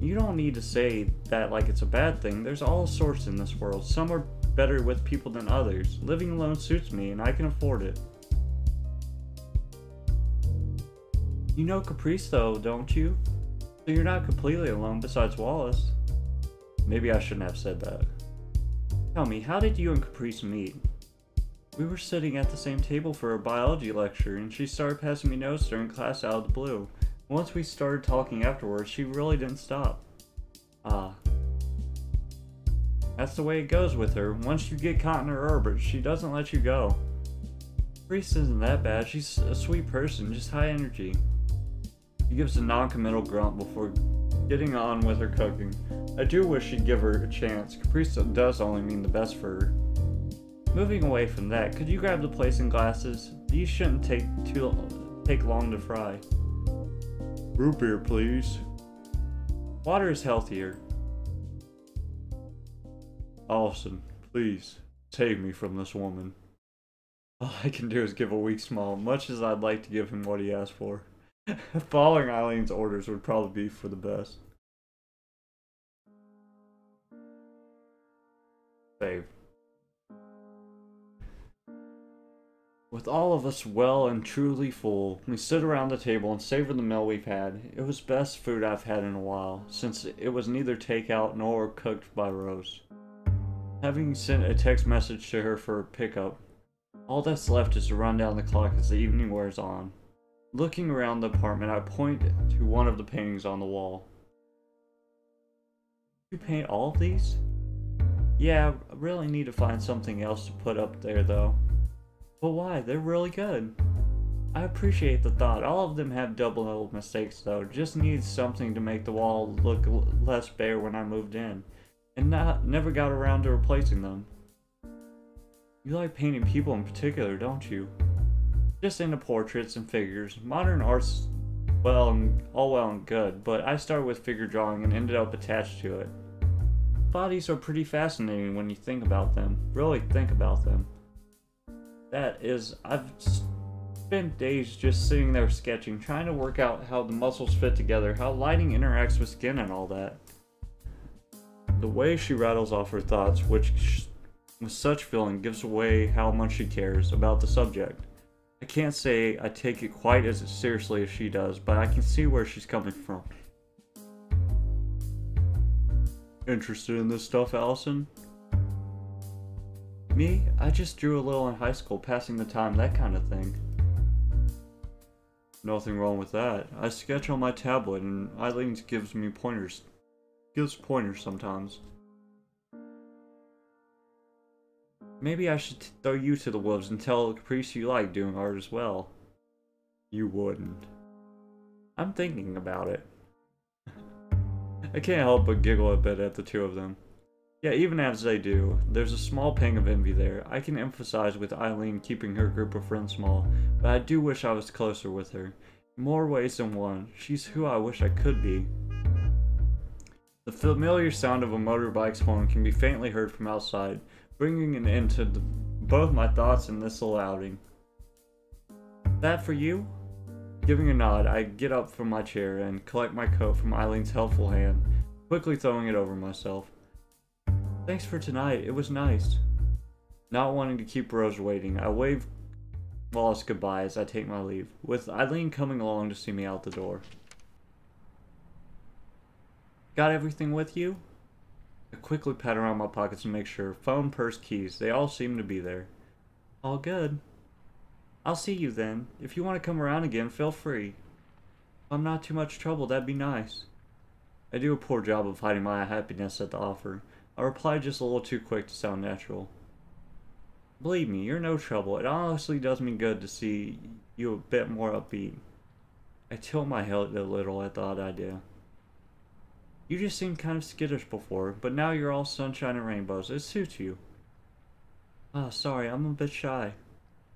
You don't need to say that like it's a bad thing. There's all sorts in this world. Some are better with people than others. Living alone suits me, and I can afford it. You know Caprice though, don't you? So you're not completely alone besides Wallace. Maybe I shouldn't have said that. Tell me, how did you and Caprice meet? We were sitting at the same table for a biology lecture, and she started passing me notes during class out of the blue. Once we started talking afterwards, she really didn't stop. Ah. That's the way it goes with her. Once you get caught in her orbit, she doesn't let you go. Caprice isn't that bad. She's a sweet person, just high energy. He gives a non-committal grunt before getting on with her cooking. I do wish she'd give her a chance. Caprice does only mean the best for her. Moving away from that, could you grab the plates and glasses? These shouldn't take too take long to fry. Root beer, please. Water is healthier. Austin, please, save me from this woman. All I can do is give a weak smile, much as I'd like to give him what he asked for. *laughs* Following Eileen's orders would probably be for the best. Save. With all of us well and truly full, we sit around the table and savor the meal we've had. It was best food I've had in a while, since it was neither takeout nor cooked by Rose. Having sent a text message to her for pickup, all that's left is to run down the clock as the evening wears on. Looking around the apartment, I point to one of the paintings on the wall. You paint all of these? Yeah, I really need to find something else to put up there though. But why? They're really good. I appreciate the thought. All of them have double mistakes though. Just needs something to make the wall look less bare when I moved in. And not never got around to replacing them. You like painting people in particular, don't you? Just into portraits and figures. Modern art's well and all well and good, but I started with figure drawing and ended up attached to it. Bodies are pretty fascinating when you think about them. Really think about them that is I've spent days just sitting there sketching, trying to work out how the muscles fit together, how lighting interacts with skin and all that. The way she rattles off her thoughts, which with such feeling gives away how much she cares about the subject. I can't say I take it quite as seriously as she does, but I can see where she's coming from. Interested in this stuff, Allison? Me? I just drew a little in high school, passing the time, that kind of thing. Nothing wrong with that. I sketch on my tablet and Eileen gives me pointers. Gives pointers sometimes. Maybe I should throw you to the wolves and tell Caprice you like doing art as well. You wouldn't. I'm thinking about it. *laughs* I can't help but giggle a bit at the two of them. Yeah, even as they do, there's a small pang of envy there. I can emphasize with Eileen keeping her group of friends small, but I do wish I was closer with her. More ways than one, she's who I wish I could be. The familiar sound of a motorbike's horn can be faintly heard from outside, bringing an end to the, both my thoughts and this little outing. That for you? Giving a nod, I get up from my chair and collect my coat from Eileen's helpful hand, quickly throwing it over myself. Thanks for tonight. It was nice. Not wanting to keep Rose waiting, I wave Wallace goodbye as I take my leave, with Eileen coming along to see me out the door. Got everything with you? I quickly pat around my pockets to make sure. Phone, purse, keys, they all seem to be there. All good. I'll see you then. If you want to come around again, feel free. If I'm not too much trouble, that'd be nice. I do a poor job of hiding my happiness at the offer. I replied just a little too quick to sound natural. Believe me, you're no trouble. It honestly does me good to see you a bit more upbeat. I tilt my head a little at the odd idea. You just seemed kind of skittish before, but now you're all sunshine and rainbows. It suits you. Ah, oh, sorry, I'm a bit shy.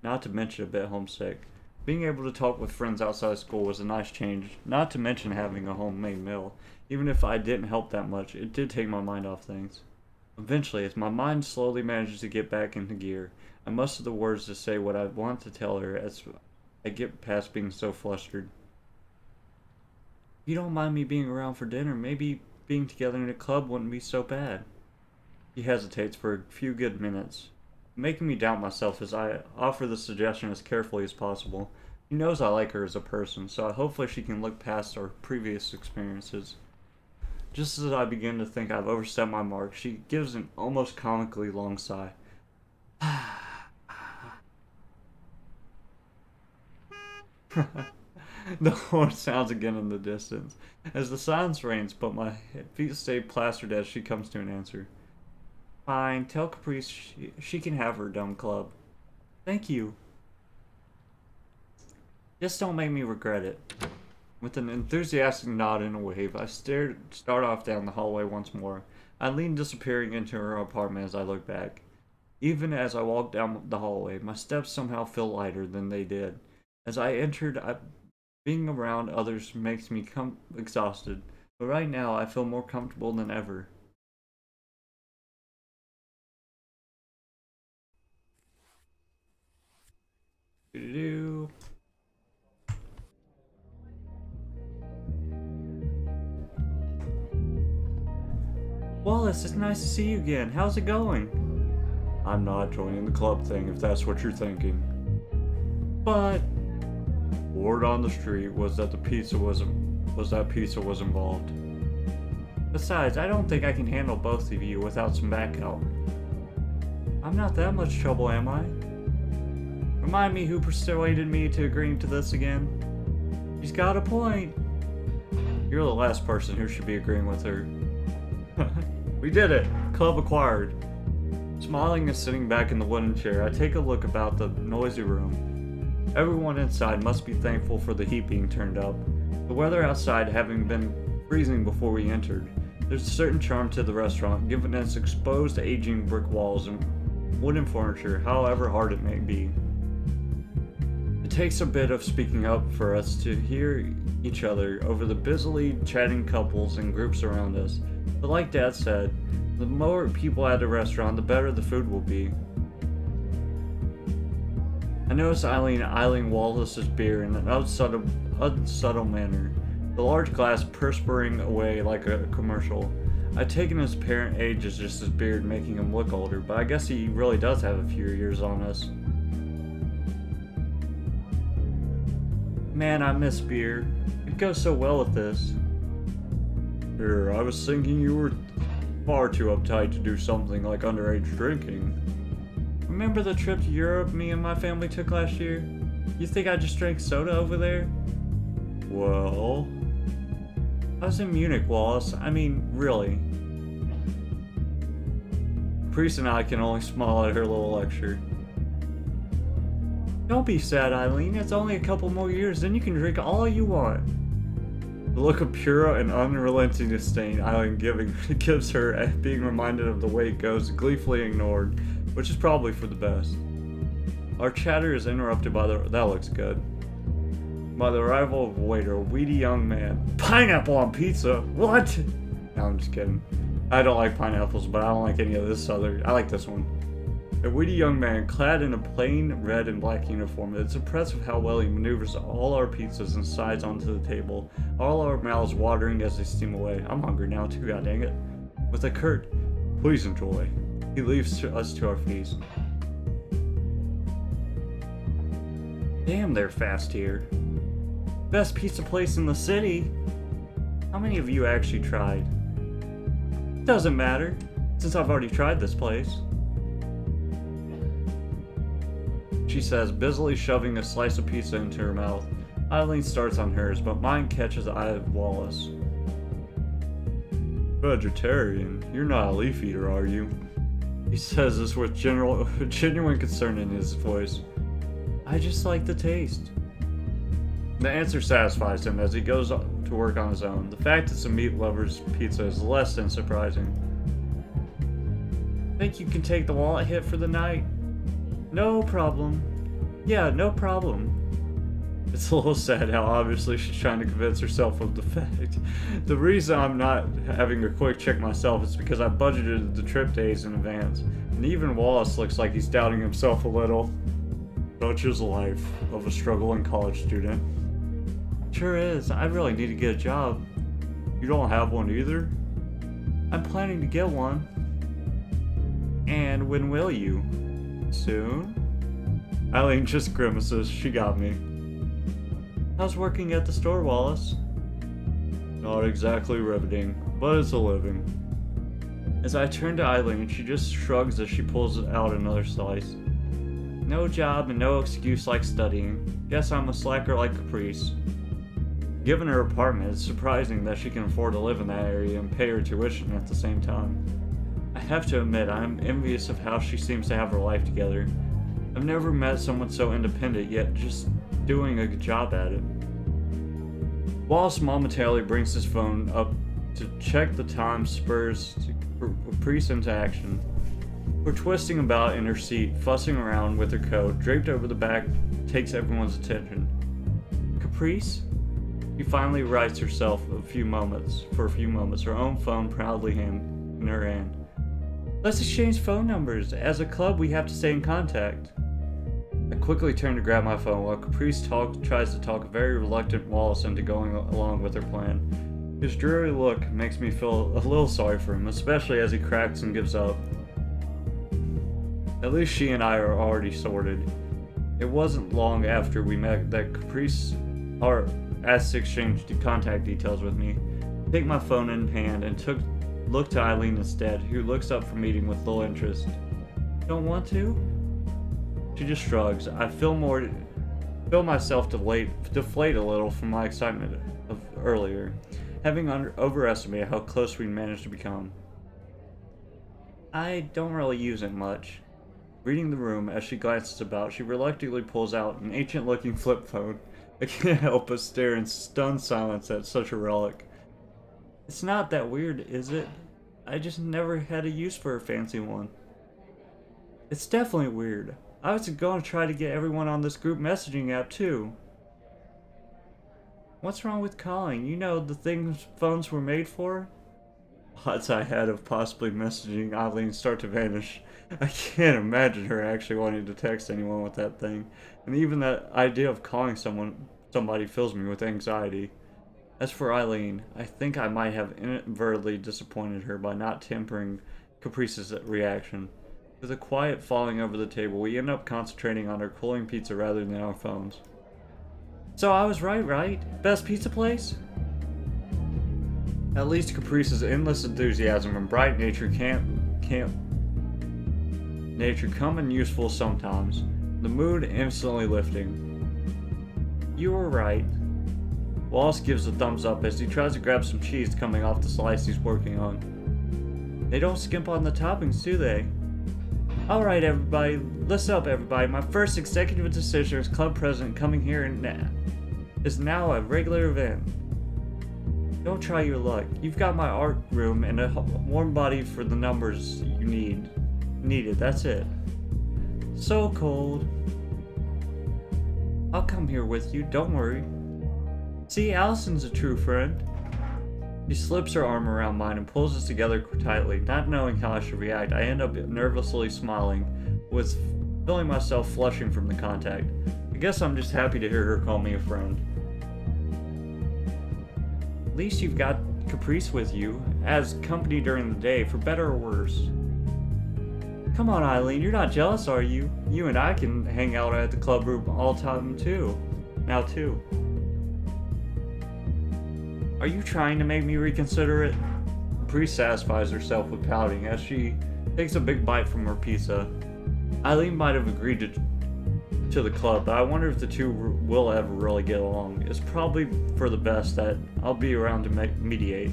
Not to mention a bit homesick. Being able to talk with friends outside school was a nice change, not to mention having a homemade meal. Even if I didn't help that much, it did take my mind off things. Eventually, as my mind slowly manages to get back into gear, I muster the words to say what I want to tell her as I get past being so flustered. If you don't mind me being around for dinner, maybe being together in a club wouldn't be so bad. He hesitates for a few good minutes, making me doubt myself as I offer the suggestion as carefully as possible. He knows I like her as a person, so hopefully she can look past our previous experiences. Just as I begin to think I've overstepped my mark, she gives an almost comically long sigh. *sighs* the horn sounds again in the distance. As the silence reigns, but my feet stay plastered as she comes to an answer. Fine, tell Caprice she, she can have her dumb club. Thank you. Just don't make me regret it. With an enthusiastic nod and a wave, I stared, start off down the hallway once more. Eileen disappearing into her apartment as I look back. Even as I walk down the hallway, my steps somehow feel lighter than they did. As I entered, I, being around others makes me come exhausted, but right now I feel more comfortable than ever. Do-do-do. Wallace, it's nice to see you again. How's it going? I'm not joining the club thing if that's what you're thinking. But word on the street was that the pizza was was that pizza was involved. Besides, I don't think I can handle both of you without some backup. I'm not that much trouble, am I? Remind me who persuaded me to agree to this again? She's got a point. You're the last person who should be agreeing with her. *laughs* we did it! Club acquired. Smiling and sitting back in the wooden chair, I take a look about the noisy room. Everyone inside must be thankful for the heat being turned up. The weather outside having been freezing before we entered. There's a certain charm to the restaurant, given its exposed aging brick walls and wooden furniture, however hard it may be. It takes a bit of speaking up for us to hear each other over the busily chatting couples and groups around us. But like Dad said, the more people at a restaurant, the better the food will be. I notice Eileen eyeing Wallace's beer in an unsubtle, unsubtle manner, the large glass perspiring away like a commercial. I've taken his apparent age as just his beard making him look older, but I guess he really does have a few years on us. Man, I miss beer. It goes so well with this. Here, I was thinking you were far too uptight to do something like underage drinking. Remember the trip to Europe me and my family took last year? You think I just drank soda over there? Well... I was in Munich, Wallace. I mean, really. Priest and I can only smile at her little lecture. Don't be sad, Eileen. It's only a couple more years, then you can drink all you want. The look of pure and unrelenting disdain Eileen giving *laughs* gives her at being reminded of the way it goes gleefully ignored, which is probably for the best. Our chatter is interrupted by the that looks good. By the arrival of a waiter, a weedy young man. Pineapple on pizza? What? No, I'm just kidding. I don't like pineapples, but I don't like any of this other. I like this one. A witty young man clad in a plain red and black uniform. It's impressive how well he maneuvers all our pizzas and sides onto the table, all our mouths watering as they steam away. I'm hungry now too, god dang it. With a curt, please enjoy, he leaves us to our feast. Damn, they're fast here. Best pizza place in the city. How many of you actually tried? Doesn't matter, since I've already tried this place. She says, busily shoving a slice of pizza into her mouth. Eileen starts on hers, but mine catches the eye of Wallace. Vegetarian? You're not a leaf eater, are you? He says this with general, *laughs* genuine concern in his voice. I just like the taste. The answer satisfies him as he goes to work on his own. The fact it's a meat lover's pizza is less than surprising. Think you can take the wallet hit for the night? No problem. Yeah, no problem. It's a little sad how obviously she's trying to convince herself of the *laughs* fact. The reason I'm not having a quick check myself is because I budgeted the trip days in advance. And even Wallace looks like he's doubting himself a little. Such is life of a struggling college student. Sure is. I really need to get a job. You don't have one either? I'm planning to get one. And when will you? Soon? Eileen just grimaces. She got me. How's working at the store, Wallace? Not exactly riveting, but it's a living. As I turn to Eileen, she just shrugs as she pulls out another slice. No job and no excuse like studying. Guess I'm a slacker like Caprice. Given her apartment, it's surprising that she can afford to live in that area and pay her tuition at the same time. I have to admit, I'm envious of how she seems to have her life together. I've never met someone so independent, yet just doing a good job at it. Wallace momentarily brings his phone up to check the time spurs Caprice into action. We're twisting about in her seat, fussing around with her coat, draped over the back, takes everyone's attention. Caprice? She finally rights herself a few moments, for a few moments, her own phone proudly in her hand. Let's exchange phone numbers. As a club, we have to stay in contact. I quickly turn to grab my phone while Caprice talk, tries to talk a very reluctant Wallace into going along with her plan. His dreary look makes me feel a little sorry for him, especially as he cracks and gives up. At least she and I are already sorted. It wasn't long after we met that Caprice or asked to exchange contact details with me. Take my phone in hand and took looked to Eileen instead, who looks up from eating with little interest. Don't want to? She just shrugs. I feel more feel myself deflate, deflate a little from my excitement of earlier, having under, overestimated how close we managed to become. I don't really use it much. Reading the room as she glances about, she reluctantly pulls out an ancient looking flip phone. *laughs* I can't help but stare in stunned silence at such a relic. It's not that weird, is it? I just never had a use for a fancy one. It's definitely weird. I was going to try to get everyone on this group messaging app too. What's wrong with calling? You know the things phones were made for? Thoughts I had of possibly messaging Eileen start to vanish. I can't imagine her actually wanting to text anyone with that thing. And even that idea of calling someone somebody fills me with anxiety. As for Eileen, I think I might have inadvertently disappointed her by not tempering Caprice's reaction. With a quiet falling over the table, we end up concentrating on our cooling pizza rather than our phones. So I was right, right? Best pizza place? At least Caprice's endless enthusiasm and bright nature can't can't nature come in useful sometimes. The mood instantly lifting. You were right. Wallace gives a thumbs up as he tries to grab some cheese coming off the slice he's working on. They don't skimp on the toppings, do they? Alright everybody, listen up everybody. My first executive decision as club president coming here and now is now a regular event. Don't try your luck. You've got my art room and a warm body for the numbers you need. Needed, that's it. So cold. I'll come here with you, don't worry. See, Allison's a true friend. She slips her arm around mine and pulls us together tightly. Not knowing how I should react, I end up nervously smiling, with feeling myself flushing from the contact. I guess I'm just happy to hear her call me a friend. At least you've got Caprice with you, as company during the day, for better or worse. Come on, Eileen, you're not jealous, are you? You and I can hang out at the club room all time too. Now too. Are you trying to make me reconsider it? Bree satisfies herself with pouting as she takes a big bite from her pizza. Eileen might have agreed to to the club, but I wonder if the two will ever really get along. It's probably for the best that I'll be around to mediate.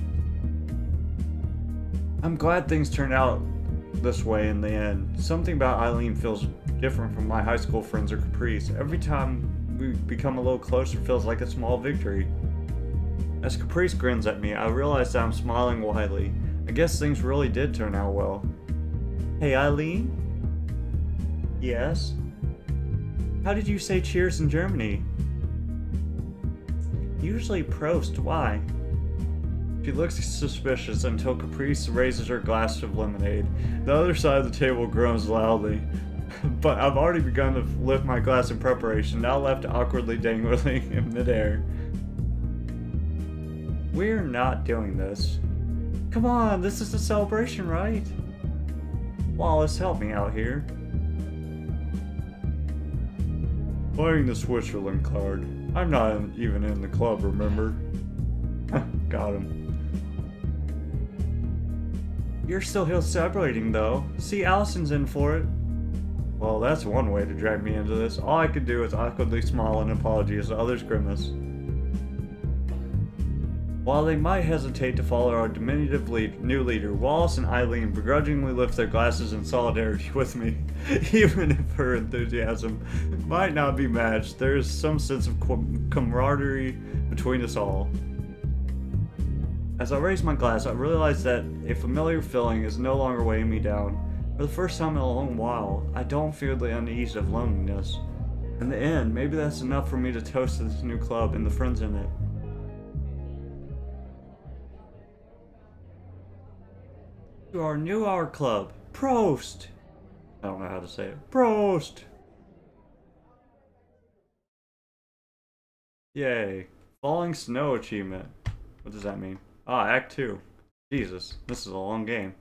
I'm glad things turned out this way in the end. Something about Eileen feels different from my high school friends or Caprice. Every time we become a little closer feels like a small victory. As Caprice grins at me, I realize that I'm smiling widely. I guess things really did turn out well. Hey, Eileen? Yes? How did you say cheers in Germany? Usually Prost, why? She looks suspicious until Caprice raises her glass of lemonade. The other side of the table groans loudly. *laughs* but I've already begun to lift my glass in preparation, now left awkwardly dangling in midair. We're not doing this. Come on, this is a celebration, right? Wallace, help me out here. Playing the Switzerland card. I'm not even in the club, remember? Got him. You're still here celebrating, though. See, Allison's in for it. Well, that's one way to drag me into this. All I could do is awkwardly smile and apologize, as the others grimace. While they might hesitate to follow our diminutive lead, new leader, Wallace and Eileen begrudgingly lift their glasses in solidarity with me. *laughs* Even if her enthusiasm might not be matched, there is some sense of camaraderie between us all. As I raise my glass, I realize that a familiar feeling is no longer weighing me down. For the first time in a long while, I don't feel the unease of loneliness. In the end, maybe that's enough for me to toast this new club and the friends in it. To our new hour club. Prost! I don't know how to say it. Prost! Yay. Falling snow achievement. What does that mean? Ah, Act 2. Jesus, this is a long game.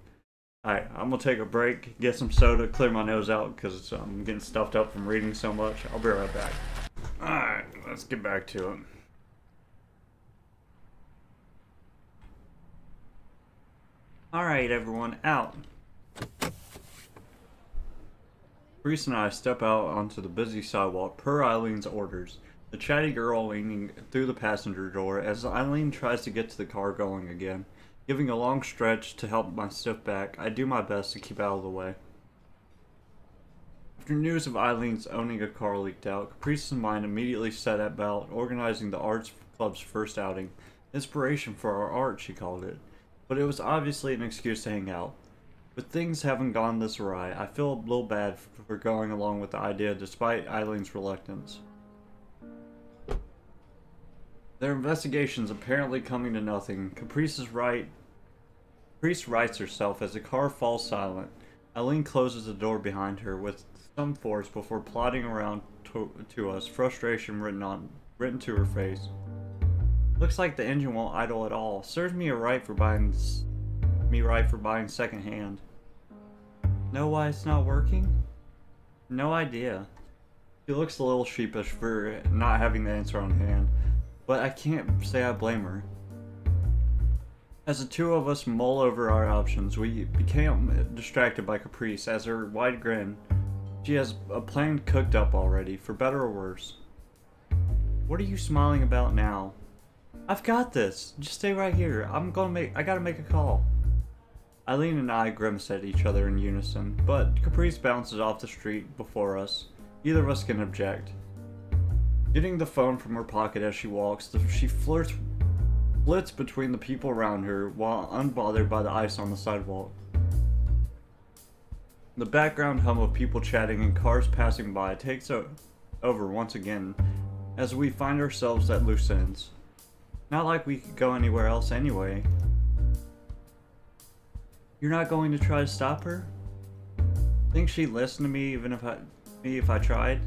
Alright, I'm gonna take a break, get some soda, clear my nose out because I'm getting stuffed up from reading so much. I'll be right back. Alright, let's get back to it. Alright, everyone, out. Reese and I step out onto the busy sidewalk per Eileen's orders, the chatty girl leaning through the passenger door as Eileen tries to get to the car going again. Giving a long stretch to help my stiff back, I do my best to keep out of the way. After news of Eileen's owning a car leaked out, Caprice's mind immediately set about organizing the arts club's first outing. Inspiration for our art, she called it. But it was obviously an excuse to hang out. With things having gone this awry, I feel a little bad for going along with the idea despite Eileen's reluctance. Their investigation's apparently coming to nothing. Caprice is right. Caprice rights herself as the car falls silent. Eileen closes the door behind her with some force before plodding around to, to us, frustration written on written to her face. Looks like the engine won't idle at all. Serves me right for buying me right for buying secondhand. Know why it's not working? No idea. She looks a little sheepish for not having the answer on hand. But I can't say I blame her. As the two of us mull over our options, we became distracted by Caprice as her wide grin. She has a plan cooked up already, for better or worse. What are you smiling about now? I've got this. Just stay right here. I'm gonna make- I gotta make a call. Eileen and I grimace at each other in unison, but Caprice bounces off the street before us. Either of us can object. Getting the phone from her pocket as she walks, she flirts flits between the people around her while unbothered by the ice on the sidewalk. The background hum of people chatting and cars passing by takes over once again as we find ourselves at loose ends. Not like we could go anywhere else anyway. You're not going to try to stop her? Think she'd listen to me even if I me if I tried?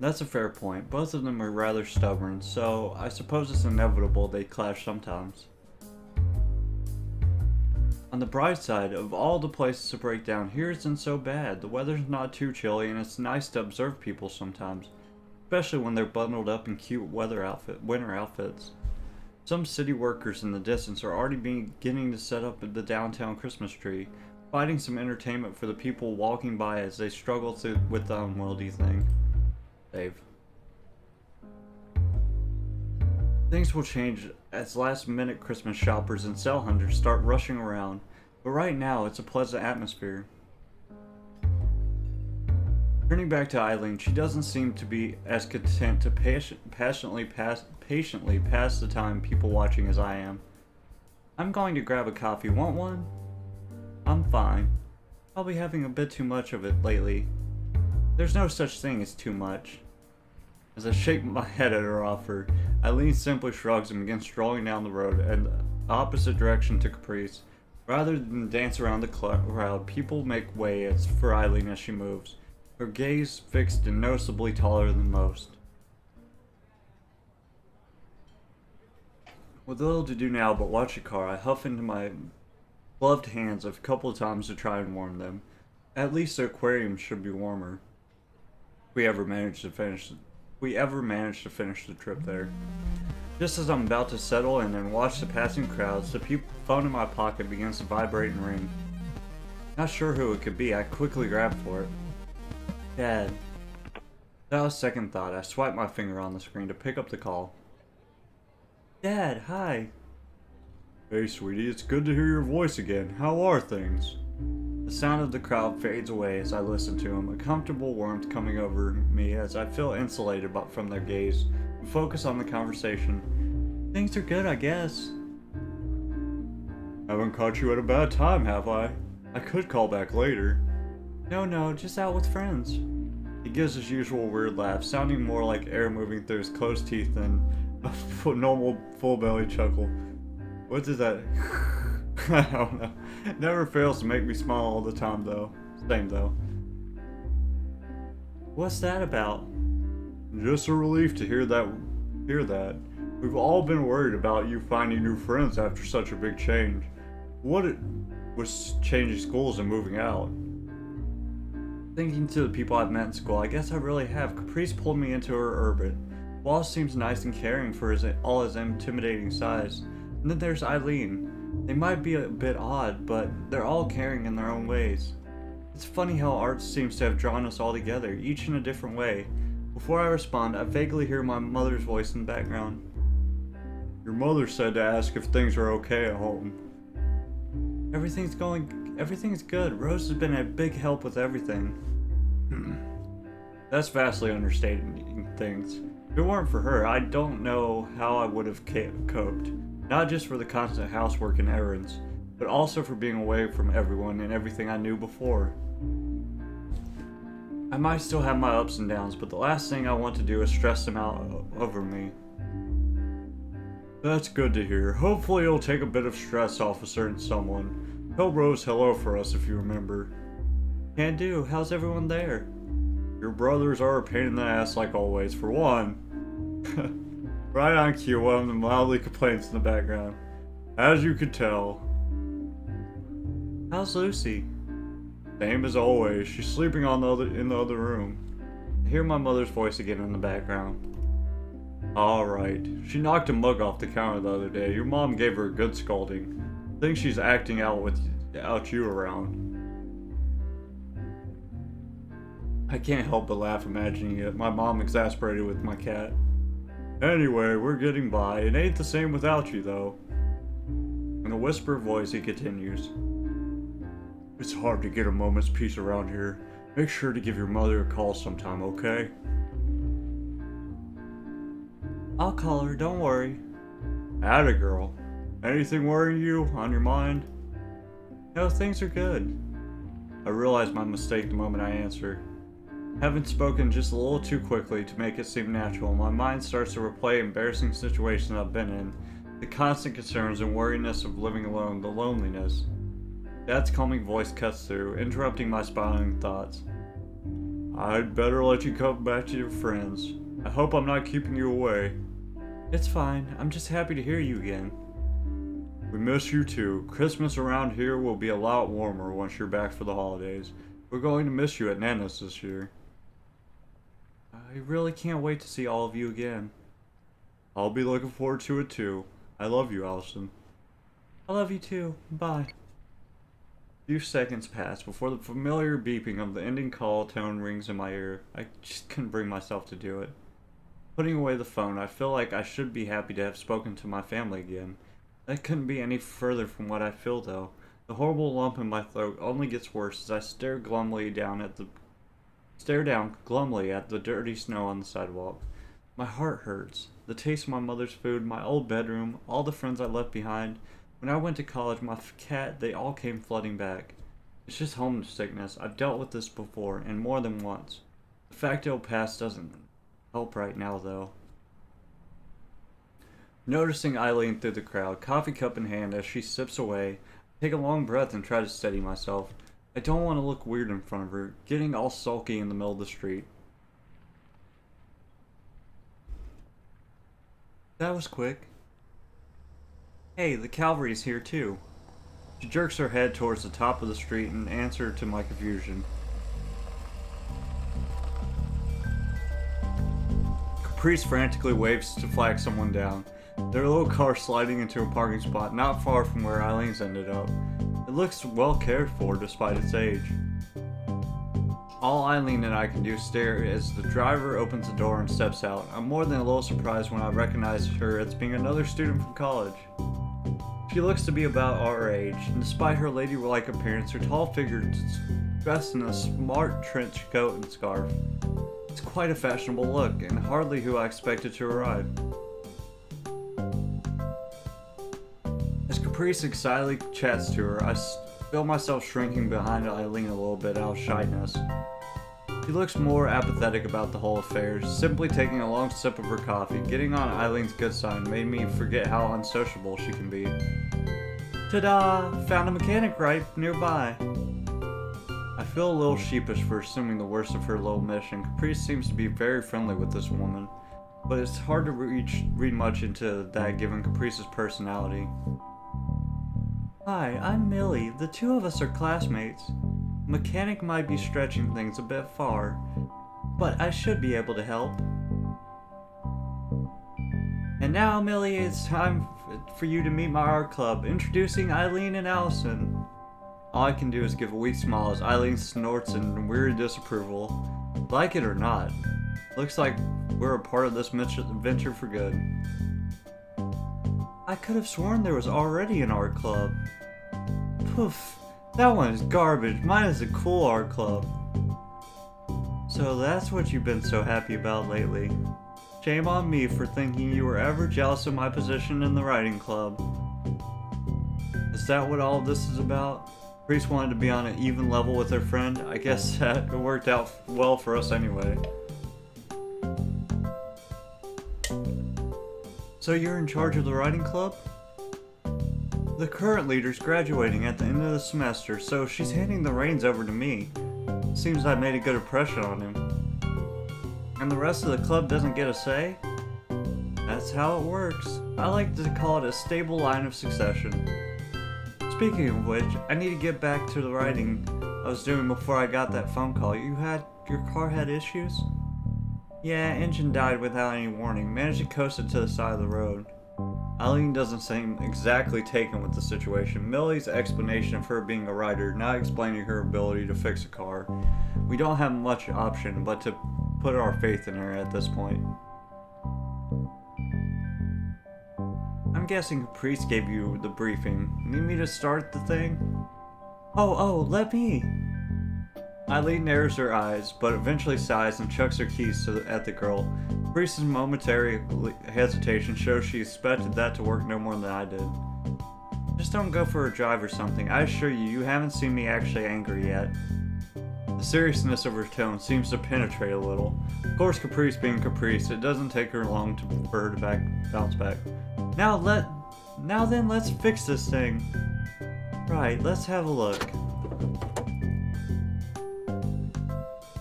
That's a fair point. Both of them are rather stubborn, so I suppose it's inevitable they clash sometimes. On the bright side, of all the places to break down, here isn't so bad. The weather's not too chilly and it's nice to observe people sometimes. Especially when they're bundled up in cute weather outfit, winter outfits. Some city workers in the distance are already beginning to set up the downtown Christmas tree, providing some entertainment for the people walking by as they struggle through with the unwieldy thing. Dave. Things will change as last minute Christmas shoppers and sale hunters start rushing around, but right now it's a pleasant atmosphere. Turning back to Eileen, she doesn't seem to be as content to passionately pass patiently pass the time people watching as I am. I'm going to grab a coffee. Want one? I'm fine. Probably having a bit too much of it lately. There's no such thing as too much. As I shake my *laughs* head at her offer, Eileen simply shrugs and begins strolling down the road in the opposite direction to Caprice. Rather than dance around the crowd, people make way for Eileen as she moves, her gaze fixed and noticeably taller than most. With little to do now but watch a car, I huff into my gloved hands a couple of times to try and warm them. At least the aquarium should be warmer we ever managed to finish we ever managed to finish the trip there. Just as I'm about to settle in and watch the passing crowds, the phone in my pocket begins to vibrate and ring. Not sure who it could be, I quickly grab for it. Dad. That was second thought, I swipe my finger on the screen to pick up the call. Dad, hi. Hey, sweetie, it's good to hear your voice again. How are things? The sound of the crowd fades away as I listen to him, a comfortable warmth coming over me as I feel insulated from their gaze and focus on the conversation. Things are good, I guess. Haven't caught you at a bad time, have I? I could call back later. No, no, just out with friends. He gives his usual weird laugh, sounding more like air moving through his closed teeth than *laughs* a normal full belly chuckle. What is that? *laughs* I don't know. Never fails to make me smile all the time, though. Same, though. What's that about? Just a relief to hear that. Hear that. We've all been worried about you finding new friends after such a big change. What it was changing schools and moving out. Thinking to the people I've met in school, I guess I really have. Caprice pulled me into her orbit. Wallace seems nice and caring for his all his intimidating size. And then there's Eileen. They might be a bit odd, but they're all caring in their own ways. It's funny how art seems to have drawn us all together, each in a different way. Before I respond, I vaguely hear my mother's voice in the background. Your mother said to ask if things are okay at home. Everything's going. Everything's good. Rose has been a big help with everything. Hmm. That's vastly understating things. If it weren't for her, I don't know how I would have coped. Not just for the constant housework and errands, but also for being away from everyone and everything I knew before. I might still have my ups and downs, but the last thing I want to do is stress them out over me. That's good to hear. Hopefully it'll take a bit of stress off a certain someone. Tell Rose hello for us if you remember. Can do. How's everyone there? Your brothers are a pain in the ass like always, for one. *laughs* right on cue, one of them loudly complains in the background. As you could tell. How's Lucy? Same as always. She's sleeping on the other in the other room. I hear my mother's voice again in the background. Alright. She knocked a mug off the counter the other day. Your mom gave her a good scolding. Think she's acting out without you around. I can't help but laugh imagining it. My mom exasperated with my cat. Anyway, we're getting by. It ain't the same without you, though. In a whisper voice, he continues. It's hard to get a moment's peace around here. Make sure to give your mother a call sometime, okay? I'll call her, don't worry. Atta girl. Anything worrying you, on your mind? No, things are good. I realize my mistake the moment I answer. Having spoken just a little too quickly to make it seem natural, my mind starts to replay embarrassing situations I've been in, the constant concerns and worriness of living alone, the loneliness. Dad's calming voice cuts through, interrupting my spiraling thoughts. I'd better let you come back to your friends. I hope I'm not keeping you away. It's fine. I'm just happy to hear you again. We miss you too. Christmas around here will be a lot warmer once you're back for the holidays. We're going to miss you at Nana's this year. I really can't wait to see all of you again. I'll be looking forward to it too. I love you, Allison. I love you too. Bye. A few seconds pass before the familiar beeping of the ending call tone rings in my ear. I just couldn't bring myself to do it. Putting away the phone, I feel like I should be happy to have spoken to my family again. That couldn't be any further from what I feel, though. The horrible lump in my throat only gets worse as I stare glumly down at the stare down glumly at the dirty snow on the sidewalk. My heart hurts. The taste of my mother's food, my old bedroom, all the friends I left behind. When I went to college, my cat, they all came flooding back. It's just homesickness. I've dealt with this before, and more than once. The fact it'll pass doesn't help right now, though. Noticing Eileen through the crowd, coffee cup in hand as she sips away, I take a long breath and try to steady myself. I don't want to look weird in front of her, getting all sulky in the middle of the street. That was quick. Hey, the cavalry's here too. She jerks her head towards the top of the street in answer to my confusion. Caprice frantically waves to flag someone down. Their little car sliding into a parking spot not far from where Eileen's ended up. It looks well cared for despite its age. All Eileen and I can do is stare as the driver opens the door and steps out. I'm more than a little surprised when I recognize her as being another student from college. She looks to be about our age, and despite her ladylike appearance, her tall figure is dressed in a smart trench coat and scarf. It's quite a fashionable look, and hardly who I expected to arrive. Caprice excitedly chats to her, I feel myself shrinking behind Eileen a little bit out of shyness. She looks more apathetic about the whole affair, simply taking a long sip of her coffee. Getting on Eileen's good side made me forget how unsociable she can be. Ta-da! Found a mechanic right nearby I feel a little sheepish for assuming the worst of her little mission. Caprice seems to be very friendly with this woman. but it's hard to reach, read much into that given Caprice's personality. Hi, I'm Millie. The two of us are classmates. Mechanic might be stretching things a bit far, but I should be able to help. And now, Millie, it's time for you to meet my art club. Introducing Eileen and Allison. All I can do is give a weak smile as Eileen snorts in weird disapproval. Like it or not, looks like we're a part of this venture for good. I could have sworn there was already an art club. Poof, that one is garbage. Mine is a cool art club. So that's what you've been so happy about lately. Shame on me for thinking you were ever jealous of my position in the writing club. Is that what all this is about? Priest wanted to be on an even level with her friend. I guess *laughs* that worked out well for us anyway. So you're in charge of the writing club? The current leader's graduating at the end of the semester, so she's handing the reins over to me. Seems I made a good impression on him. And the rest of the club doesn't get a say? That's how it works. I like to call it a stable line of succession. Speaking of which, I need to get back to the writing I was doing before I got that phone call. You had, your car had issues? Yeah, engine died without any warning. Managed to coast it to the side of the road. Eileen doesn't seem exactly taken with the situation. Millie's explanation of her being a writer, not explaining her ability to fix a car. We don't have much option but to put our faith in her at this point. I'm guessing Caprice gave you the briefing. Need me to start the thing? Oh, oh, let me! Eileen narrows her eyes, but eventually sighs and chucks her keys the, at the girl. Caprice's momentary hesitation shows she expected that to work no more than I did. Just don't go for a drive or something. I assure you, you haven't seen me actually angry yet. The seriousness of her tone seems to penetrate a little. Of course, Caprice being Caprice, it doesn't take her long to, for her to back, bounce back. Now let... Now then, let's fix this thing. Right, let's have a look.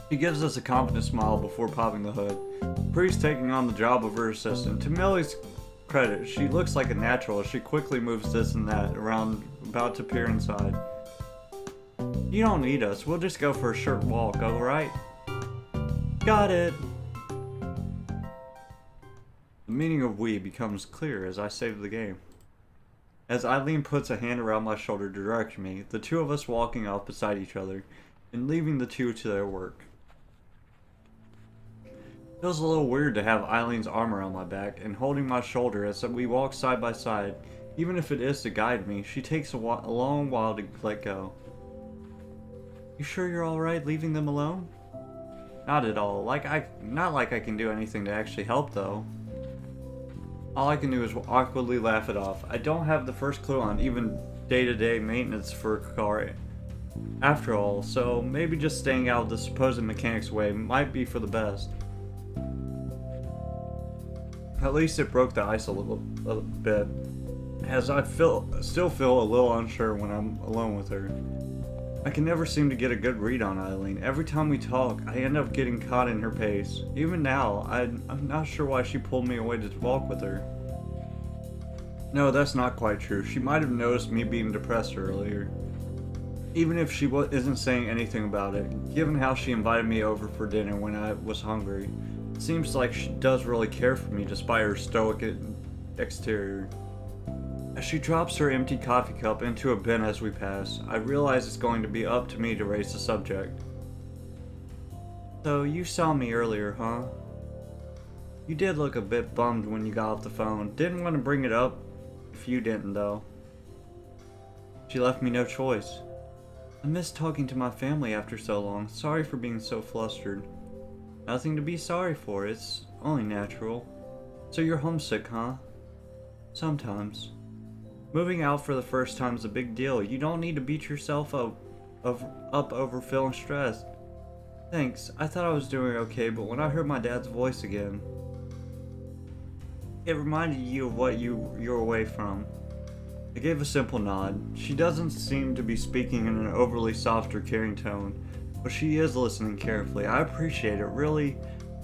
She gives us a confident smile before popping the hood. Priest taking on the job of her assistant. To Millie's credit, she looks like a natural as she quickly moves this and that around, about to peer inside. You don't need us, we'll just go for a short walk, alright? Got it! The meaning of we becomes clear as I save the game. As Eileen puts a hand around my shoulder to direct me, the two of us walking off beside each other and leaving the two to their work. Feels a little weird to have Eileen's arm around my back and holding my shoulder as we walk side by side. Even if it is to guide me, she takes a, a long while to let go. You sure you're alright leaving them alone? Not at all. Like I, not like I can do anything to actually help though. All I can do is awkwardly laugh it off. I don't have the first clue on even day-to-day -day maintenance for a car after all, so maybe just staying out of the supposed mechanic's way might be for the best. At least it broke the ice a little a bit, as I feel still feel a little unsure when I'm alone with her. I can never seem to get a good read on Eileen. Every time we talk, I end up getting caught in her pace. Even now, I, am not sure why she pulled me away to walk with her. No, that's not quite true. She might have noticed me being depressed earlier. Even if she isn't saying anything about it, given how she invited me over for dinner when I was hungry, seems like she does really care for me despite her stoic exterior. As she drops her empty coffee cup into a bin as we pass, I realize it's going to be up to me to raise the subject. So, you saw me earlier, huh? You did look a bit bummed when you got off the phone. Didn't want to bring it up if you didn't, though. She left me no choice. I missed talking to my family after so long. Sorry for being so flustered. Nothing to be sorry for, it's only natural. So you're homesick, huh? Sometimes. Moving out for the first time is a big deal. You don't need to beat yourself up, up over feeling stressed. Thanks. I thought I was doing okay, but when I heard my dad's voice again, it reminded you of what you you're away from. I gave a simple nod. She doesn't seem to be speaking in an overly soft or caring tone, but she is listening carefully. I appreciate it, really.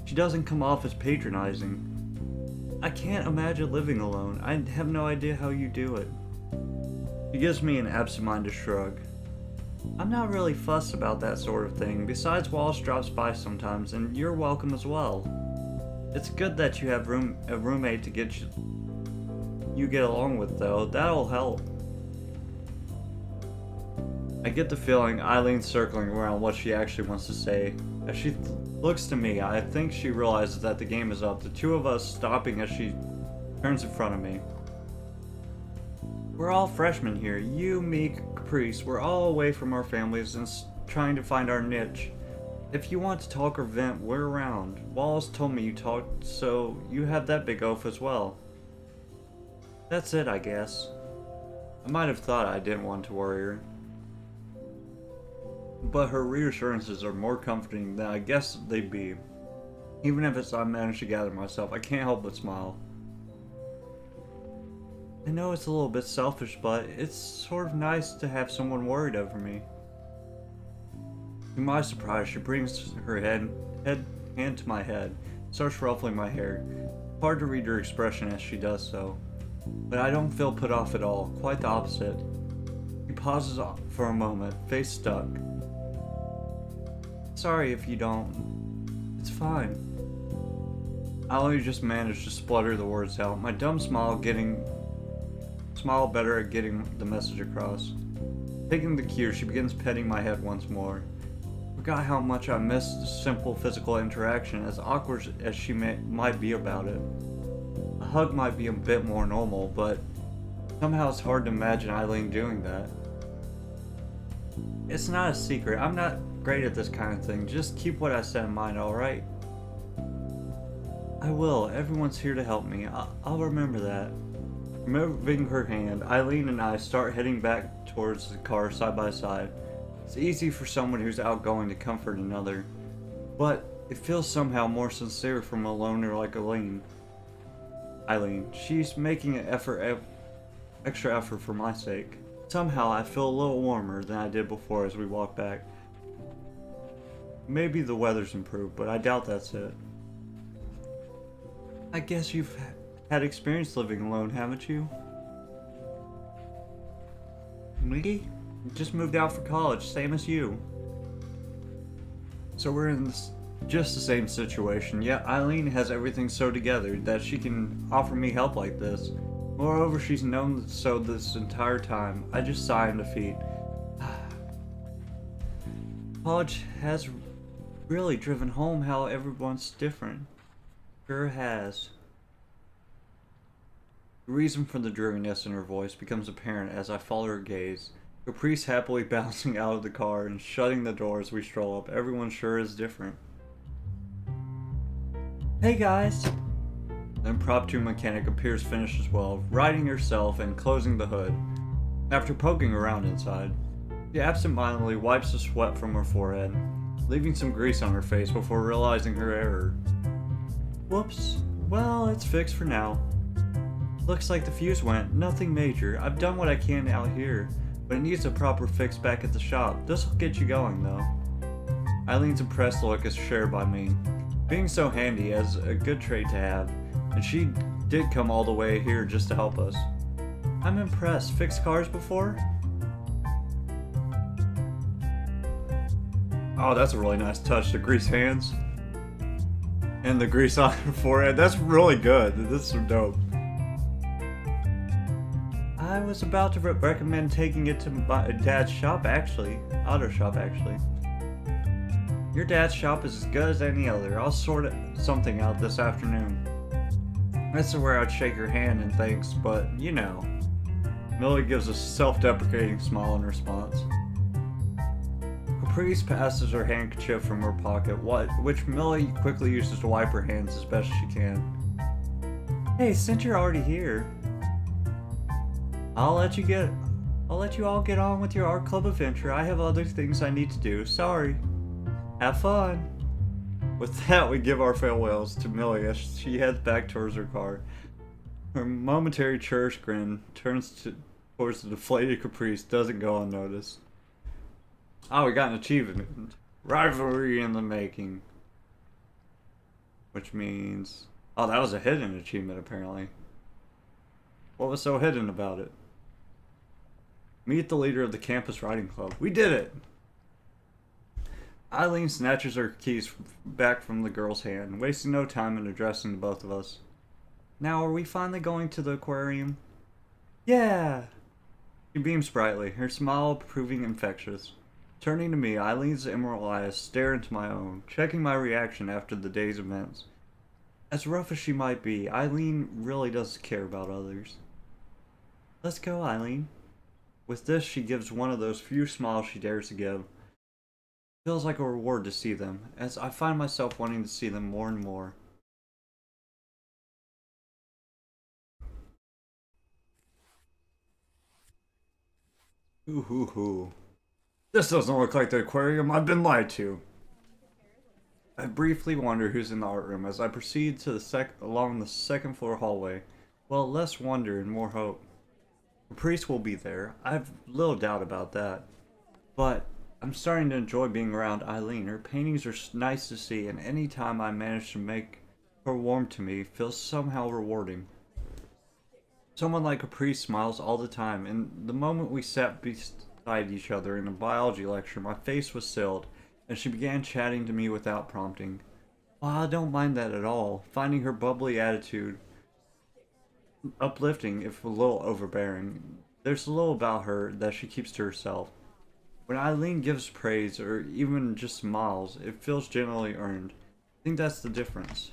She doesn't come off as patronizing. I can't imagine living alone. I have no idea how you do it. He gives me an absent-minded shrug. I'm not really fussed about that sort of thing. Besides, Wallace drops by sometimes, and you're welcome as well. It's good that you have room a roommate to get you, you get along with, though. That'll help. I get the feeling Eileen's circling around what she actually wants to say. As she looks to me, I think she realizes that the game is up, the two of us stopping as she turns in front of me. We're all freshmen here. You, me, Caprice, we're all away from our families and trying to find our niche. If you want to talk or vent, we're around. Wallace told me you talked, so you have that big oaf as well. That's it, I guess. I might have thought I didn't want to worry her but her reassurances are more comforting than I guess they'd be. Even if it's I manage to gather myself, I can't help but smile. I know it's a little bit selfish, but it's sort of nice to have someone worried over me. To my surprise, she brings her head, head hand to my head, starts ruffling my hair. Hard to read her expression as she does so. But I don't feel put off at all, quite the opposite. He pauses for a moment, face stuck. Sorry if you don't. It's fine. I only just managed to splutter the words out, my dumb smile getting smile better at getting the message across. Taking the cue, she begins petting my head once more. Forgot how much I missed the simple physical interaction, as awkward as she may, might be about it. A hug might be a bit more normal, but somehow it's hard to imagine Eileen doing that. It's not a secret. I'm not great at this kind of thing. Just keep what I said in mind, alright? I will. Everyone's here to help me. I'll, I'll remember that. Removing her hand, Eileen and I start heading back towards the car side by side. It's easy for someone who's outgoing to comfort another, but it feels somehow more sincere from a loner like Eileen. Eileen, she's making an effort, extra effort for my sake. Somehow I feel a little warmer than I did before as we walk back. Maybe the weather's improved, but I doubt that's it. I guess you've had experience living alone, haven't you? Me? Just moved out for college, same as you. So we're in this, just the same situation, yet Eileen has everything so together that she can offer me help like this. Moreover, she's known so this entire time. I just sigh in defeat. *sighs* College has really driven home how everyone's different. Sure has. The reason for the dreariness in her voice becomes apparent as I follow her gaze. Caprice happily *laughs* bouncing out of the car and shutting the door as we stroll up. Everyone sure is different. Hey guys! The impromptu mechanic appears finished as well, riding herself and closing the hood. After poking around inside, she absentmindedly wipes the sweat from her forehead leaving some grease on her face before realizing her error. Whoops. Well, it's fixed for now. Looks like the fuse went. Nothing major. I've done what I can out here, but it needs a proper fix back at the shop. This'll get you going, though. Eileen's impressed look is shared by me. Being so handy is a good trait to have, and she did come all the way here just to help us. I'm impressed. Fixed cars before? Oh, that's a really nice touch. The grease hands. And the grease on her *laughs* forehead. That's really good. This is dope. I was about to re recommend taking it to my dad's shop, actually. Auto shop, actually. Your dad's shop is as good as any other. I'll sort something out this afternoon. This is where I'd shake her hand and thanks, but you know. Millie gives a self-deprecating smile in response. Caprice passes her handkerchief from her pocket, which Millie quickly uses to wipe her hands as best she can. Hey, since you're already here, I'll let you get I'll let you all get on with your art club adventure. I have other things I need to do. Sorry. Have fun. With that, we give our farewells to Millie as she heads back towards her car. Her momentary church grin turns to, towards the deflated Caprice doesn't go unnoticed. Oh, we got an achievement. Rivalry in the making. Which means Oh, that was a hidden achievement, apparently. What was so hidden about it? Meet the leader of the campus riding club. We did it! Eileen snatches her keys back from the girl's hand, wasting no time in addressing the both of us. Now, are we finally going to the aquarium? Yeah! She beams brightly, her smile proving infectious. Turning to me, Eileen's emerald eyes stare into my own, checking my reaction after the day's events. As rough as she might be, Eileen really does care about others. Let's go, Eileen. With this, she gives one of those few smiles she dares to give. Feels like a reward to see them, as I find myself wanting to see them more and more. Ooh hoo hoo. This doesn't look like the aquarium I've been lied to. I briefly wonder who's in the art room as I proceed to the sec along the second floor hallway. Well, less wonder and more hope. Caprice will be there. I've little doubt about that. But I'm starting to enjoy being around Eileen. Her paintings are nice to see, and any time I manage to make her warm to me feels somehow rewarding. Someone like Caprice smiles all the time, and the moment we sat beside each other in a biology lecture, my face was sealed and she began chatting to me without prompting. I don't mind that at all, finding her bubbly attitude uplifting if a little overbearing. There's a little about her that she keeps to herself. When Eileen gives praise or even just smiles, it feels generally earned. I think that's the difference.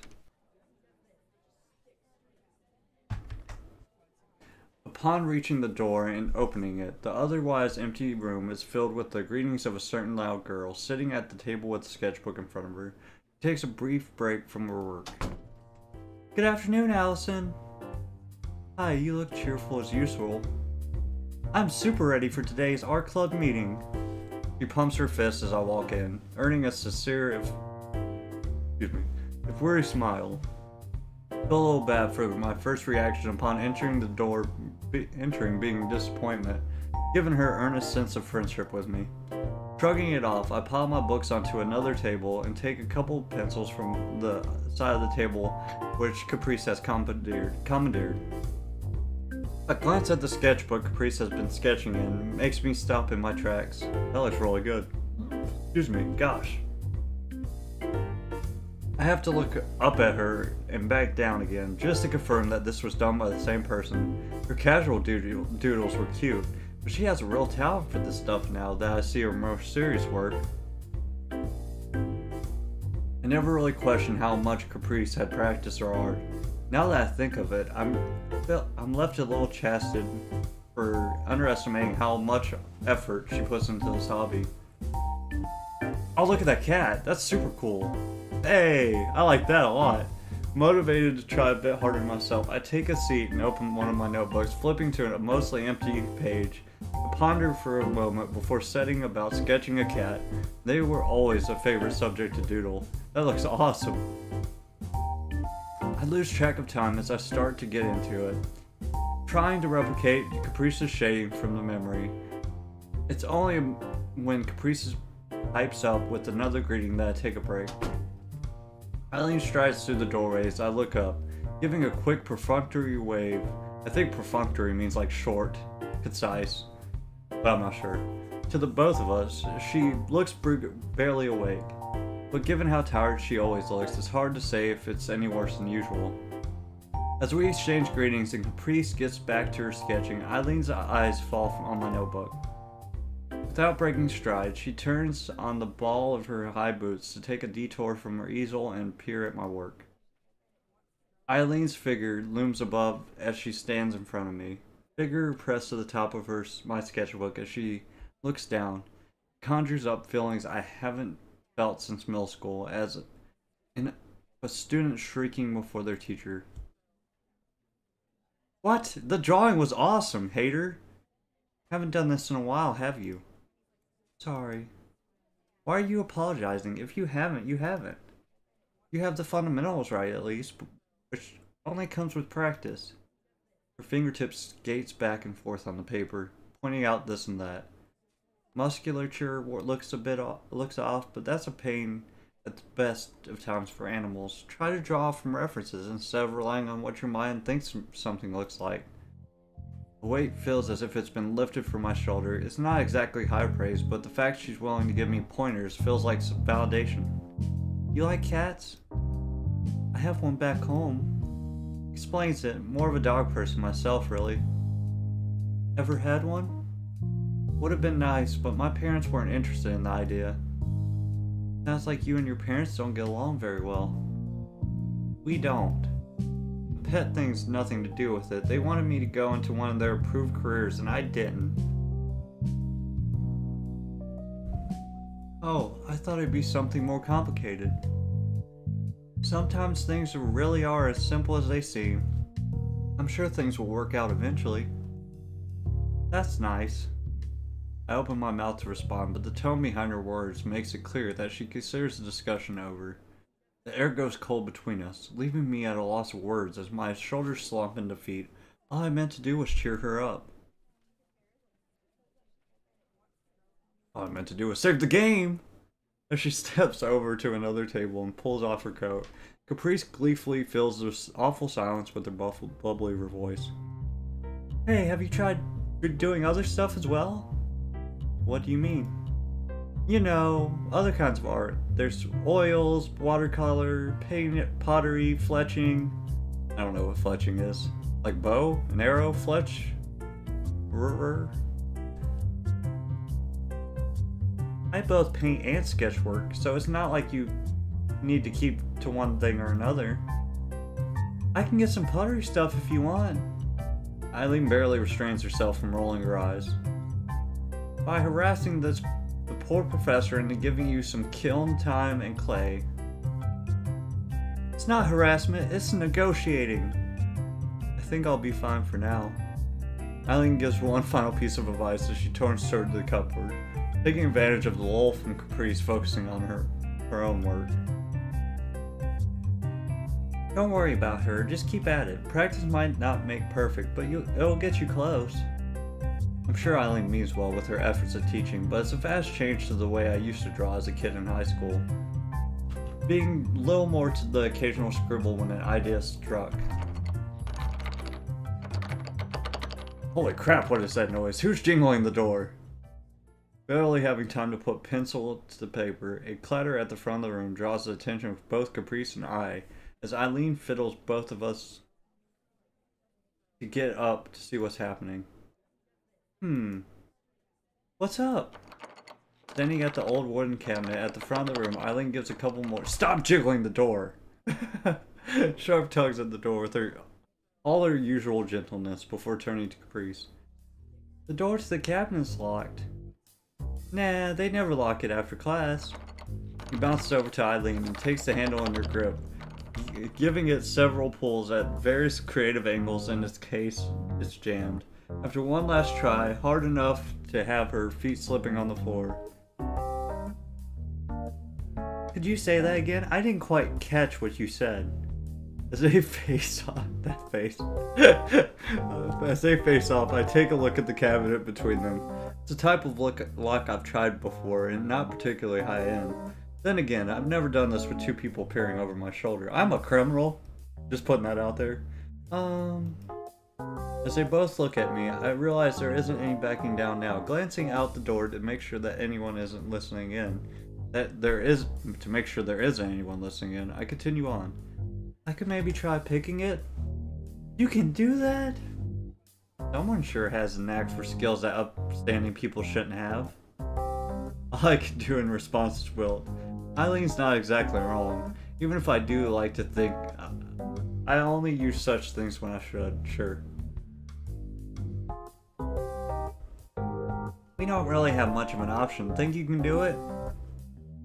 Upon reaching the door and opening it, the otherwise empty room is filled with the greetings of a certain loud girl sitting at the table with a sketchbook in front of her. She takes a brief break from her work. Good afternoon, Allison. Hi, you look cheerful as usual. I'm super ready for today's art club meeting. She pumps her fist as I walk in, earning a sincere if excuse me, if weary smile. Feel a little bad for my first reaction upon entering the door be entering being disappointment, given her earnest sense of friendship with me. Shrugging it off, I pile my books onto another table and take a couple pencils from the side of the table which Caprice has commandeered. commandeered. A glance at the sketchbook Caprice has been sketching in makes me stop in my tracks. That looks really good. Excuse me, gosh. I have to look up at her and back down again just to confirm that this was done by the same person. Her casual doodle doodles were cute, but she has a real talent for this stuff now that I see her more serious work. I never really questioned how much Caprice had practiced her art. Now that I think of it, I'm I'm left a little chastised for underestimating how much effort she puts into this hobby. Oh, look at that cat. That's super cool. Hey, I like that a lot. Motivated to try a bit harder myself, I take a seat and open one of my notebooks, flipping to a mostly empty page. I ponder for a moment before setting about sketching a cat. They were always a favorite subject to doodle. That looks awesome. I lose track of time as I start to get into it, trying to replicate Caprice's shading from the memory. It's only when Caprice pipes up with another greeting that I take a break. Eileen strides through the doorway as I look up, giving a quick perfunctory wave. I think perfunctory means like short, concise, but I'm not sure. To the both of us, she looks barely awake, but given how tired she always looks, it's hard to say if it's any worse than usual. As we exchange greetings and Caprice gets back to her sketching, Eileen's eyes fall on my notebook. Without breaking stride, she turns on the ball of her high boots to take a detour from her easel and peer at my work. Eileen's figure looms above as she stands in front of me. Figure pressed to the top of her my sketchbook as she looks down, conjures up feelings I haven't felt since middle school, as in a student shrieking before their teacher. What? The drawing was awesome, hater! Haven't done this in a while, have you? Sorry. Why are you apologizing? If you haven't, you haven't. You have the fundamentals right, at least, which only comes with practice. Her fingertips skates back and forth on the paper, pointing out this and that. Musculature looks a bit off, looks off, but that's a pain at the best of times for animals. Try to draw from references instead of relying on what your mind thinks something looks like. The weight feels as if it's been lifted from my shoulder. It's not exactly high praise, but the fact she's willing to give me pointers feels like some validation. You like cats? I have one back home. Explains it. More of a dog person myself, really. Ever had one? Would have been nice, but my parents weren't interested in the idea. Sounds like you and your parents don't get along very well. We don't. Pet thing's nothing to do with it. They wanted me to go into one of their approved careers, and I didn't. Oh, I thought it'd be something more complicated. Sometimes things really are as simple as they seem. I'm sure things will work out eventually. That's nice. I open my mouth to respond, but the tone behind her words makes it clear that she considers the discussion over. The air goes cold between us, leaving me at a loss of words as my shoulders slump in defeat. All I meant to do was cheer her up. All I meant to do was save the game! As she *laughs* steps over to another table and pulls off her coat, Caprice gleefully fills this awful silence with her bubbly voice. Hey, have you tried doing other stuff as well? What do you mean? You know, other kinds of art. There's oils, watercolor, paint, pottery, fletching. I don't know what fletching is. Like bow, an arrow, fletch. I both paint and sketch work, so it's not like you need to keep to one thing or another. I can get some pottery stuff if you want. Eileen barely restrains herself from rolling her eyes by harassing this the poor professor into giving you some kiln time and clay. It's not harassment, it's negotiating. I think I'll be fine for now. Eileen gives one *laughs* final piece of advice as she turns toward the cupboard, taking advantage of the lull from Caprice focusing on her, her own work. Don't worry about her, just keep at it. Practice might not make perfect, but you, it'll get you close. I'm sure Eileen means well with her efforts at teaching, but it's a vast change to the way I used to draw as a kid in high school. Being little more to the occasional scribble when an idea struck. Holy crap, what is that noise? Who's jingling the door? Barely having time to put pencil to paper, a clatter at the front of the room draws the attention of both Caprice and I, as Eileen fiddles both of us to get up to see what's happening. Hmm. What's up? Then Standing at the old wooden cabinet at the front of the room, Eileen gives a couple more- Stop jiggling the door! *laughs* Sharp tugs at the door with her all her usual gentleness before turning to Caprice. The door to the cabinet's locked. Nah, they never lock it after class. He bounces over to Eileen and takes the handle in her grip, giving it several pulls at various creative angles and its case is jammed. After one last try, hard enough to have her feet slipping on the floor. Could you say that again? I didn't quite catch what you said. As they face *laughs* off, that face. *laughs* as they face off, I take a look at the cabinet between them. It's a type of look lock I've tried before, and not particularly high end. Then again, I've never done this with two people peering over my shoulder. I'm a criminal. Just putting that out there. Um, as they both look at me, I realize there isn't any backing down now, glancing out the door to make sure that anyone isn't listening in. That there is, to make sure there isn't anyone listening in, I continue on. I could maybe try picking it? You can do that? Someone sure has a knack for skills that upstanding people shouldn't have. All I can do in response is Wilt. Eileen's not exactly wrong, even if I do like to think I only use such things when I should, sure. We don't really have much of an option. Think you can do it?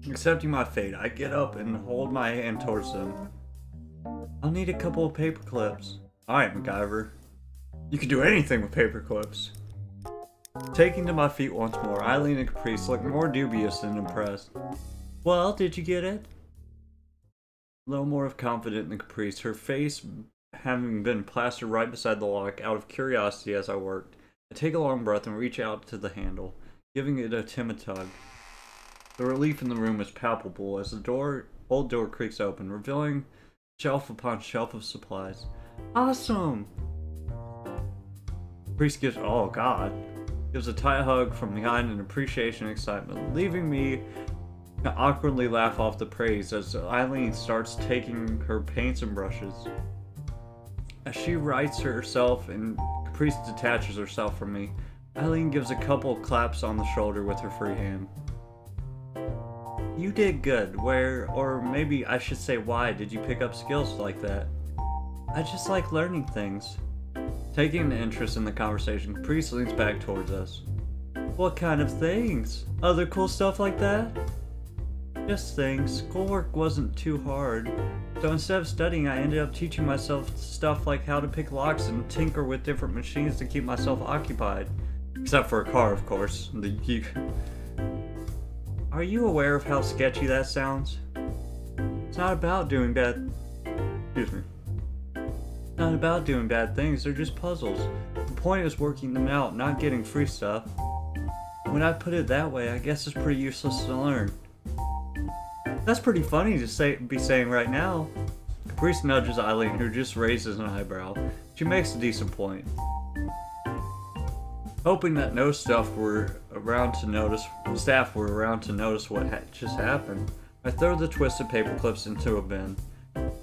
Accepting my fate, I get up and hold my hand towards them. I'll need a couple of paper clips. Alright, MacGyver. You can do anything with paper clips. Taking to my feet once more, Eileen and Caprice look more dubious than impressed. Well, did you get it? A little more of confident than Caprice, her face having been plastered right beside the lock out of curiosity as I worked. I take a long breath and reach out to the handle, giving it a timid tug. The relief in the room is palpable as the door, old door creaks open, revealing shelf upon shelf of supplies. Awesome! Caprice gives, oh god, gives a tight hug from behind in appreciation and excitement, leaving me to awkwardly laugh off the praise as Eileen starts taking her paints and brushes. As she writes herself and Caprice detaches herself from me, Eileen gives a couple claps on the shoulder with her free hand. You did good. Where, or maybe I should say why, did you pick up skills like that? I just like learning things. Taking an interest in the conversation, Caprice leans back towards us. What kind of things? Other cool stuff like that? Just things. Schoolwork wasn't too hard. So instead of studying, I ended up teaching myself stuff like how to pick locks and tinker with different machines to keep myself occupied. Except for a car, of course. *laughs* Are you aware of how sketchy that sounds? It's not about doing bad... Excuse me. Not about doing bad things, they're just puzzles. The point is working them out, not getting free stuff. When I put it that way, I guess it's pretty useless to learn. That's pretty funny to say be saying right now. Caprice nudges Eileen, who just raises an eyebrow. She makes a decent point. Hoping that no staff were around to notice, staff were around to notice what ha just happened, I throw the twisted paper clips into a bin.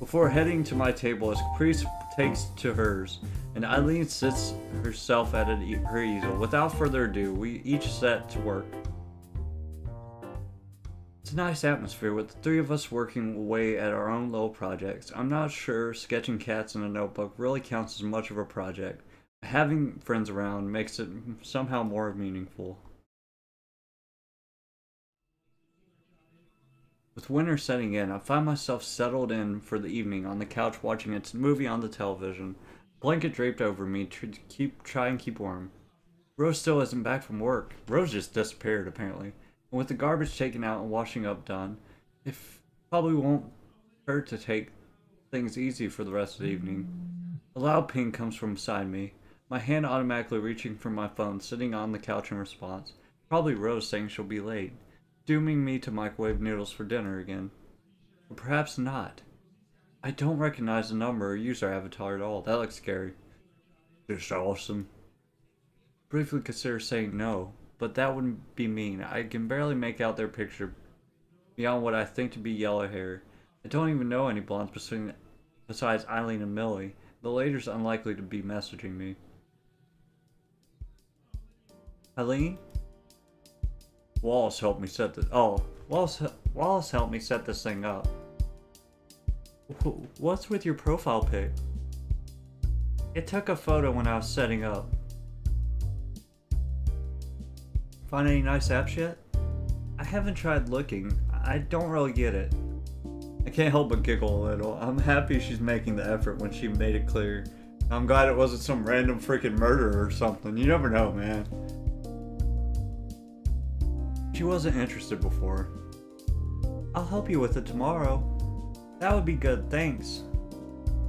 Before heading to my table, as Caprice takes to hers, and Eileen sits herself at her easel. Without further ado, we each set to work. It's a nice atmosphere with the three of us working away at our own little projects. I'm not sure sketching cats in a notebook really counts as much of a project. Having friends around makes it somehow more meaningful. With winter setting in, I find myself settled in for the evening on the couch watching a movie on the television, blanket draped over me to keep try and keep warm. Rose still isn't back from work. Rose just disappeared apparently. And with the garbage taken out and washing up done, it probably won't hurt to take things easy for the rest of the evening. A loud ping comes from beside me, my hand automatically reaching for my phone sitting on the couch in response. Probably Rose saying she'll be late dooming me to microwave noodles for dinner again. Or perhaps not. I don't recognize the number or user avatar at all. That looks scary. Just awesome. Briefly consider saying no, but that wouldn't be mean. I can barely make out their picture beyond what I think to be yellow hair. I don't even know any blondes besides Eileen and Millie. The later's unlikely to be messaging me. Eileen? Wallace helped me set this. Oh, Wallace, Wallace helped me set this thing up. What's with your profile pic? It took a photo when I was setting up. Find any nice apps yet? I haven't tried looking. I don't really get it. I can't help but giggle a little. I'm happy she's making the effort when she made it clear. I'm glad it wasn't some random freaking murder or something. You never know, man. She wasn't interested before. I'll help you with it tomorrow. That would be good, thanks.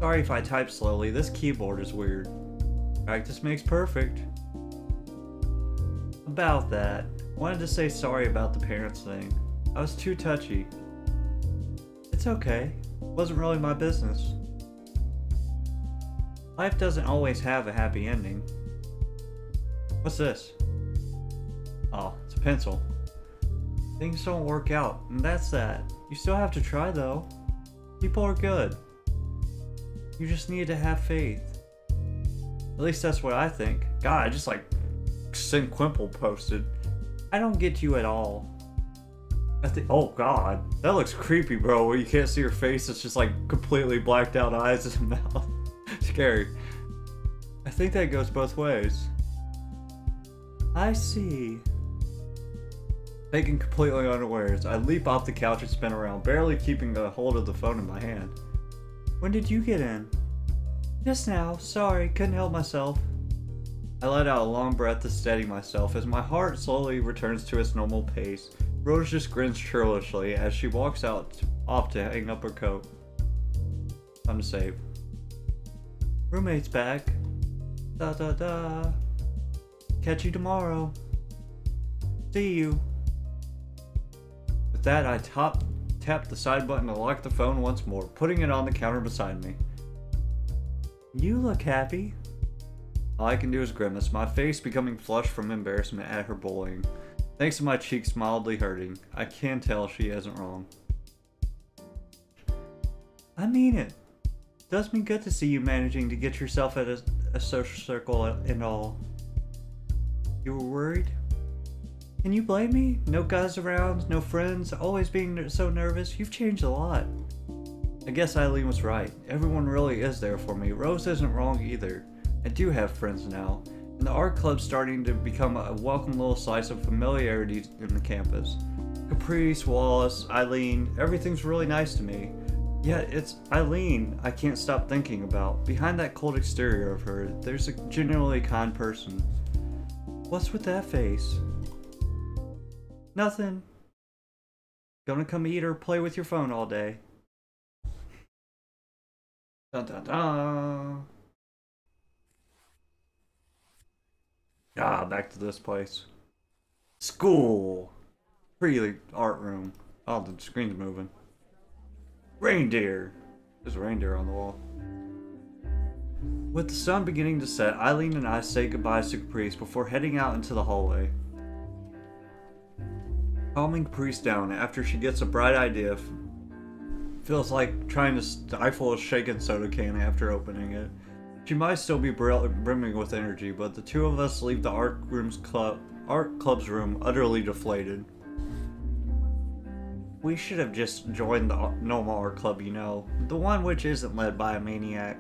Sorry if I type slowly, this keyboard is weird. Practice makes perfect. About that, wanted to say sorry about the parents thing. I was too touchy. It's okay. Wasn't really my business. Life doesn't always have a happy ending. What's this? Oh, it's a pencil. Things don't work out, and that's that. You still have to try though. People are good. You just need to have faith. At least that's what I think. God, I just like Sin Quimple posted. I don't get you at all. I think. Oh God, that looks creepy, bro. Where you can't see your face, it's just like completely blacked out eyes and *laughs* mouth. Scary. I think that goes both ways. I see. Taken completely unawares, I leap off the couch and spin around, barely keeping a hold of the phone in my hand. When did you get in? Just now. Sorry, couldn't help myself. I let out a long breath to steady myself as my heart slowly returns to its normal pace. Rose just grins churlishly as she walks out off to hang up her coat. I'm safe. Roommate's back. Da da da. Catch you tomorrow. See you. With that, I top, tapped the side button to lock the phone once more, putting it on the counter beside me. You look happy. All I can do is grimace, my face becoming flushed from embarrassment at her bullying. Thanks to my cheeks mildly hurting, I can tell she isn't wrong. I mean it. Does me good to see you managing to get yourself at a, a social circle and all. You were worried? Can you blame me? No guys around, no friends, always being so nervous. You've changed a lot. I guess Eileen was right. Everyone really is there for me. Rose isn't wrong either. I do have friends now, and the art club's starting to become a welcome little slice of familiarity in the campus. Caprice, Wallace, Eileen, everything's really nice to me. Yet it's Eileen I can't stop thinking about. Behind that cold exterior of her, there's a genuinely kind person. What's with that face? Nothing. Gonna come eat or play with your phone all day. Dun dun dun. Ah, back to this place. School. Pretty art room. Oh, the screen's moving. Reindeer. There's a reindeer on the wall. With the sun beginning to set, Eileen and I say goodbyes to Caprice before heading out into the hallway. Calming Caprice down after she gets a bright idea feels like trying to stifle a shaken soda can after opening it. She might still be brimming with energy, but the two of us leave the art room's club, art club's room utterly deflated. We should have just joined the normal art club, you know, the one which isn't led by a maniac.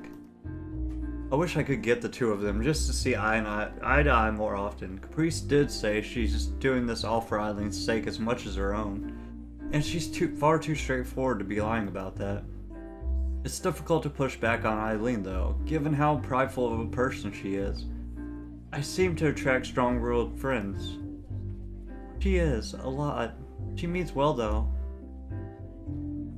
I wish I could get the two of them just to see eye, and eye, eye to eye more often. Caprice did say she's doing this all for Eileen's sake as much as her own, and she's too far too straightforward to be lying about that. It's difficult to push back on Eileen though, given how prideful of a person she is. I seem to attract strong-willed friends. She is, a lot. She means well though.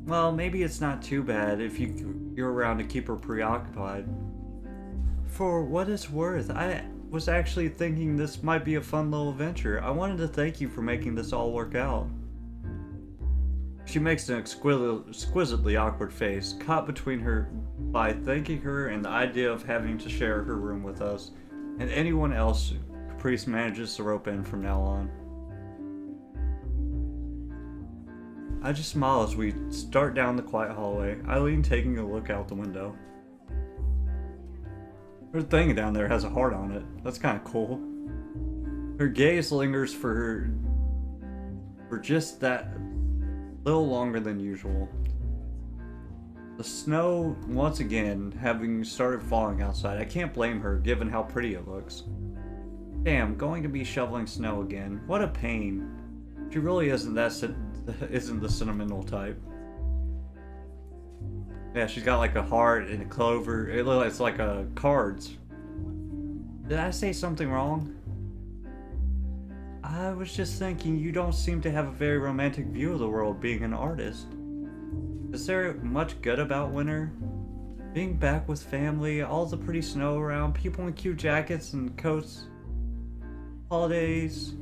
Well, maybe it's not too bad if you, you're around to keep her preoccupied. For what it's worth, I was actually thinking this might be a fun little venture. I wanted to thank you for making this all work out. She makes an exquisitely awkward face, caught between her by thanking her and the idea of having to share her room with us, and anyone else Caprice manages to rope in from now on. I just smile as we start down the quiet hallway, Eileen taking a look out the window. Her thing down there has a heart on it. That's kind of cool. Her gaze lingers for her for just that little longer than usual. The snow, once again, having started falling outside. I can't blame her, given how pretty it looks. Damn, going to be shoveling snow again. What a pain. She really isn't that *laughs* isn't the sentimental type. Yeah, she's got like a heart and a clover. It looks like a cards. Did I say something wrong? I was just thinking you don't seem to have a very romantic view of the world being an artist. Is there much good about winter? Being back with family, all the pretty snow around, people in cute jackets and coats, holidays,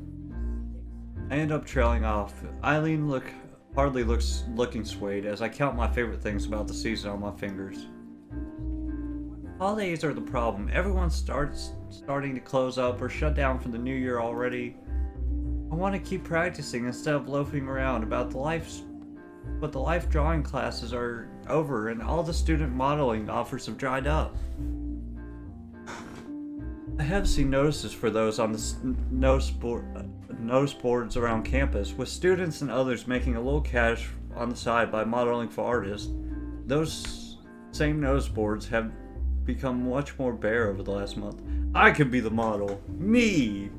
I end up trailing off. Eileen look hardly looks looking swayed as I count my favorite things about the season on my fingers. Holidays are the problem. Everyone starts starting to close up or shut down for the new year already. I want to keep practicing instead of loafing around about the life but the life drawing classes are over and all the student modeling offers have dried up. *sighs* I have seen notices for those on the notice board, uh, notice boards around campus, with students and others making a little cash on the side by modeling for artists. Those same notice boards have become much more bare over the last month. I could be the model. Me!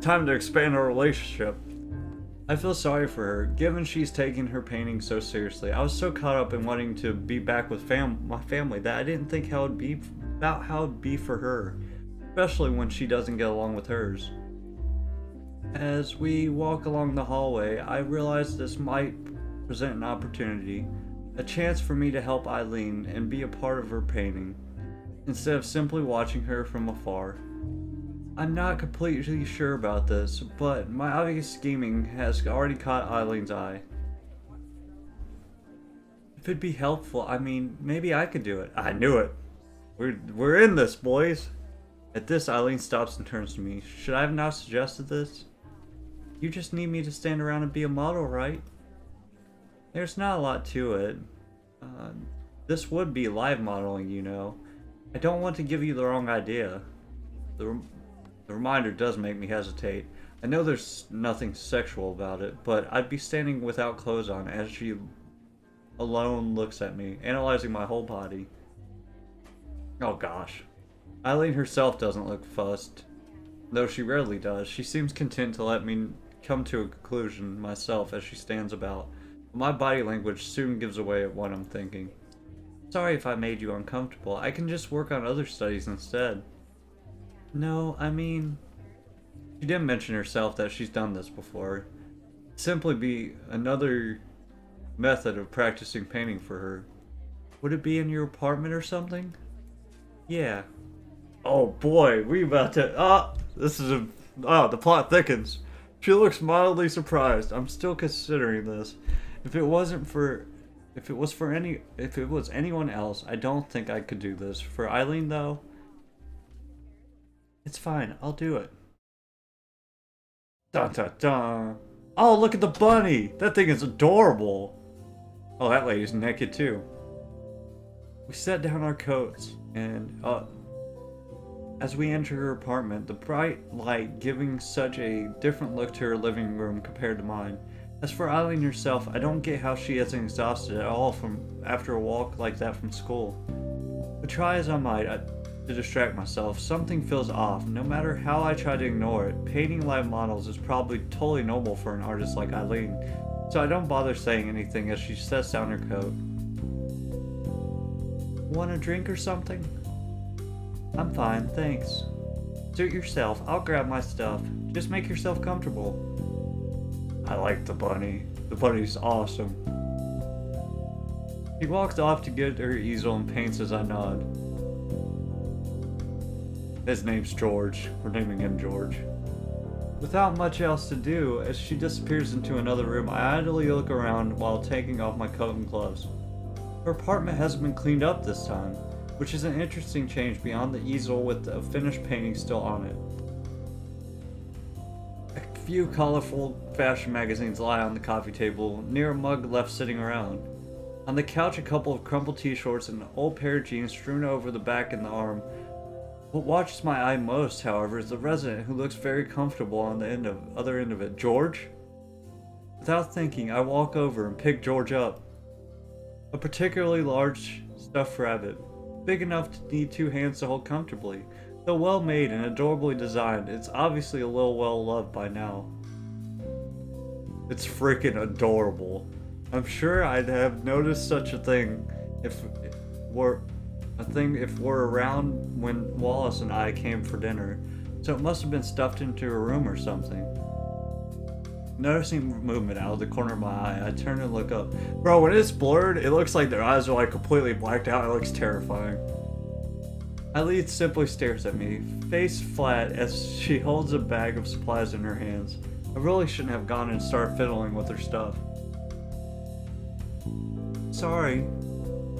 Time to expand our relationship. I feel sorry for her, given she's taking her painting so seriously. I was so caught up in wanting to be back with fam my family that I didn't think how it'd be about how it'd be for her, especially when she doesn't get along with hers. As we walk along the hallway, I realize this might present an opportunity, a chance for me to help Eileen and be a part of her painting, instead of simply watching her from afar. I'm not completely sure about this, but my obvious scheming has already caught Eileen's eye. If it'd be helpful, I mean, maybe I could do it. I knew it. We're, we're in this, boys. At this, Eileen stops and turns to me. Should I have not suggested this? You just need me to stand around and be a model, right? There's not a lot to it. Uh, this would be live modeling, you know. I don't want to give you the wrong idea. The, the reminder does make me hesitate. I know there's nothing sexual about it, but I'd be standing without clothes on as she alone looks at me, analyzing my whole body. Oh gosh. Eileen herself doesn't look fussed, though she rarely does. She seems content to let me come to a conclusion myself as she stands about. My body language soon gives away at what I'm thinking. Sorry if I made you uncomfortable. I can just work on other studies instead. No, I mean... She didn't mention herself that she's done this before. Simply be another method of practicing painting for her. Would it be in your apartment or something? Yeah. Oh boy, we about to... Ah! This is a... Ah, the plot thickens. She looks mildly surprised. I'm still considering this. If it wasn't for if it was for any if it was anyone else, I don't think I could do this. For Eileen though, it's fine. I'll do it. Dun dun dun. Oh, look at the bunny. That thing is adorable. Oh, that lady's naked too. We set down our coats and uh as we enter her apartment, the bright light giving such a different look to her living room compared to mine. As for Eileen herself, I don't get how she isn't exhausted at all from after a walk like that from school. But try as I might I, to distract myself, something feels off. No matter how I try to ignore it, painting live models is probably totally normal for an artist like Eileen, so I don't bother saying anything as she sets down her coat. Want a drink or something? I'm fine, thanks. Suit yourself, I'll grab my stuff. Just make yourself comfortable. I like the bunny. The bunny's awesome. He walks off to get her easel and paints as I nod. His name's George. We're naming him George. Without much else to do, as she disappears into another room, I idly look around while taking off my coat and gloves. Her apartment hasn't been cleaned up this time, which is an interesting change beyond the easel with a finished painting still on it A few colorful fashion magazines lie on the coffee table, near a mug left sitting around. On the couch, a couple of crumpled t-shirts and an old pair of jeans strewn over the back and the arm. What watches my eye most, however, is the resident who looks very comfortable on the end of, other end of it. George? Without thinking, I walk over and pick George up. A particularly large stuffed rabbit, big enough to need two hands to hold comfortably. Though well made and adorably designed, it's obviously a little well loved by now. It's freaking adorable. I'm sure I'd have noticed such a thing if we're a think if we're around when Wallace and I came for dinner. So it must have been stuffed into a room or something. Noticing movement out of the corner of my eye, I turn and look up. Bro, when it's blurred, it looks like their eyes are like completely blacked out. It looks terrifying. Eileen simply stares at me, face flat, as she holds a bag of supplies in her hands. I really shouldn't have gone and started fiddling with her stuff. Sorry.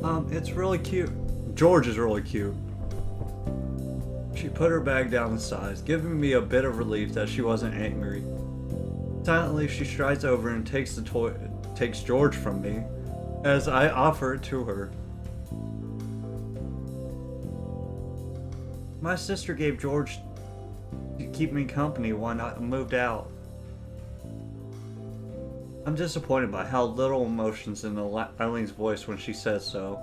Um, it's really cute. George is really cute. She put her bag down the sides, giving me a bit of relief that she wasn't angry. Silently, she strides over and takes the toy, takes George from me, as I offer it to her. My sister gave George to keep me company when I moved out. I'm disappointed by how little emotions in the Eileen's voice when she says so,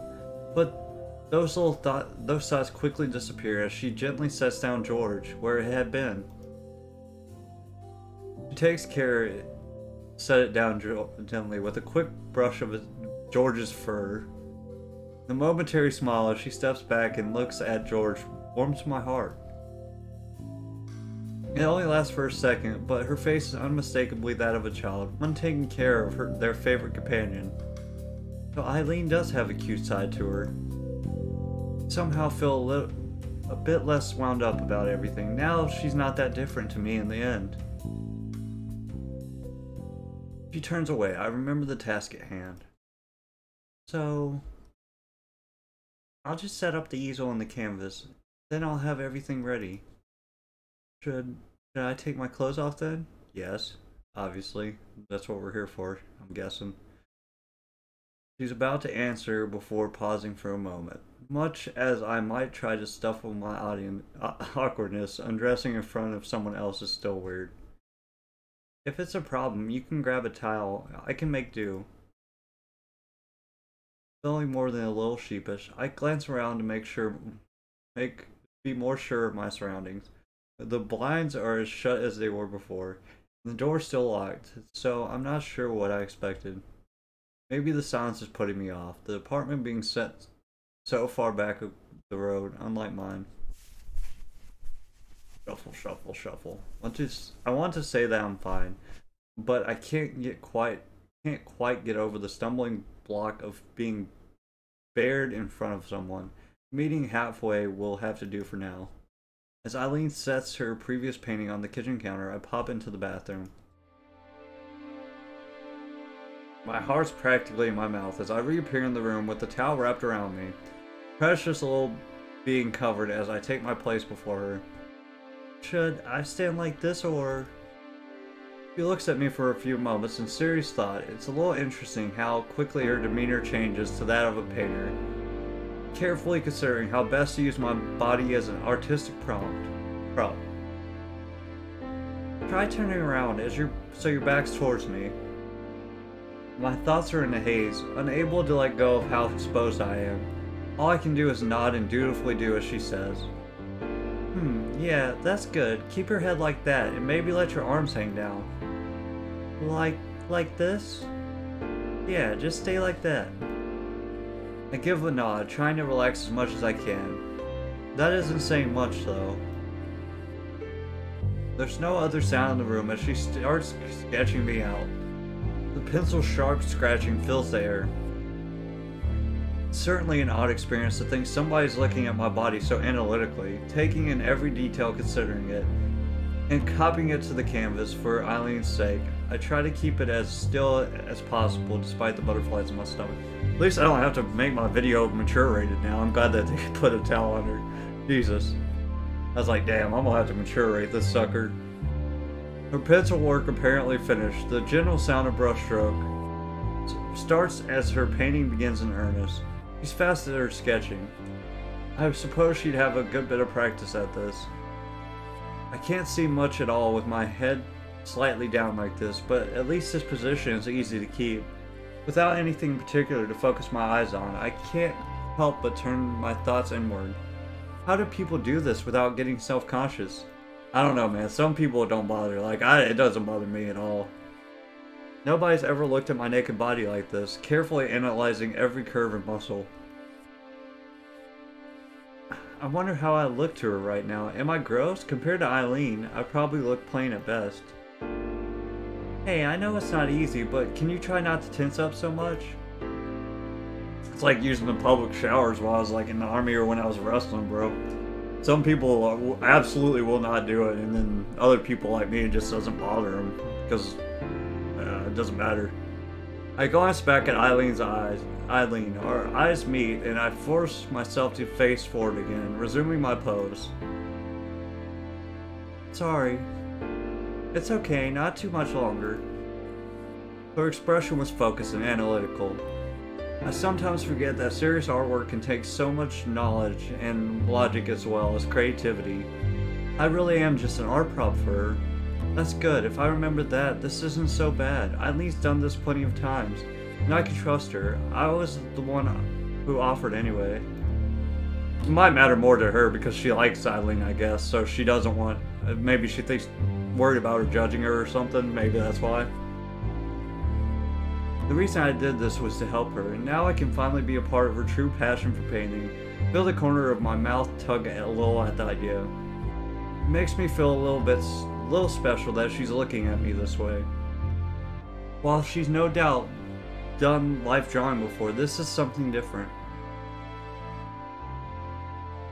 but those little thought those thoughts quickly disappear as she gently sets down George where it had been. She takes care set it down gently with a quick brush of George's fur. The momentary smile as she steps back and looks at George warms my heart. It only lasts for a second, but her face is unmistakably that of a child, one taking care of her, their favorite companion. So Eileen does have a cute side to her. Somehow feel a little, a bit less wound up about everything. Now she's not that different to me in the end. She turns away. I remember the task at hand. So, I'll just set up the easel and the canvas. Then I'll have everything ready. Should, should I take my clothes off then? Yes, obviously. That's what we're here for, I'm guessing. She's about to answer before pausing for a moment. Much as I might try to stifle my audience, uh, *laughs* awkwardness, undressing in front of someone else is still weird. If it's a problem, you can grab a towel. I can make do. Feeling more than a little sheepish, I glance around to make sure, make be more sure of my surroundings. The blinds are as shut as they were before. The door's still locked, so I'm not sure what I expected. Maybe the silence is putting me off. The apartment being set so far back of the road, unlike mine. Shuffle, shuffle, shuffle. I want to, I want to say that I'm fine, but I can't get quite, can't quite get over the stumbling block of being bared in front of someone. Meeting halfway will have to do for now. As Eileen sets her previous painting on the kitchen counter, I pop into the bathroom. My heart's practically in my mouth as I reappear in the room with the towel wrapped around me. Precious little being covered as I take my place before her. Should I stand like this or... She looks at me for a few moments in serious thought. It's a little interesting how quickly her demeanor changes to that of a painter. Carefully considering how best to use my body as an artistic prompt. Prop. Try turning around as your so your back's towards me. My thoughts are in a haze, unable to let go of how exposed I am. All I can do is nod and dutifully do as she says. Hmm, yeah, that's good. Keep your head like that, and maybe let your arms hang down. Like, like this? Yeah, just stay like that. I give a nod, trying to relax as much as I can. That isn't saying much, though. There's no other sound in the room as she starts sketching me out. The pencil sharp scratching fills the air. Certainly an odd experience to think somebody's looking at my body so analytically, taking in every detail considering it, and copying it to the canvas for Eileen's sake. I try to keep it as still as possible despite the butterflies in my stomach. At least I don't have to make my video mature rated now. I'm glad that they *laughs* put a towel under. Jesus. I was like, damn, I'm gonna have to mature rate this sucker. Her pencil work apparently finished. The gentle sound of brushstroke starts as her painting begins in earnest. She's fast at her sketching. I suppose she'd have a good bit of practice at this. I can't see much at all with my head slightly down like this, but at least this position is easy to keep. Without anything in particular to focus my eyes on, I can't help but turn my thoughts inward. How do people do this without getting self-conscious? I don't know, man. Some people don't bother. Like, I, it doesn't bother me at all. Nobody's ever looked at my naked body like this, carefully analyzing every curve and muscle. I wonder how I look to her right now. Am I gross? Compared to Eileen, I probably look plain at best. Hey, I know it's not easy, but can you try not to tense up so much? It's like using the public showers while I was like in the army or when I was wrestling, bro some people absolutely will not do it, and then other people like me, it just doesn't bother them because it doesn't matter. I glance back at Eileen's eyes. Eileen, our eyes meet, and I force myself to face forward again, resuming my pose. Sorry. It's okay, not too much longer. Her expression was focused and analytical, I sometimes forget that serious artwork can take so much knowledge and logic as well as creativity. I really am just an art prop for her. That's good. If I remember that, this isn't so bad. Eileen's done this plenty of times, and I can trust her. I was the one who offered anyway. It might matter more to her because she likes Eileen, I guess, so she doesn't want. Maybe she thinks worried about her judging her or something. Maybe that's why. The reason I did this was to help her, and now I can finally be a part of her true passion for painting. Feel the corner of my mouth tug a little at the idea. It makes me feel a little bit, a little special that she's looking at me this way. While she's no doubt done life drawing before, this is something different.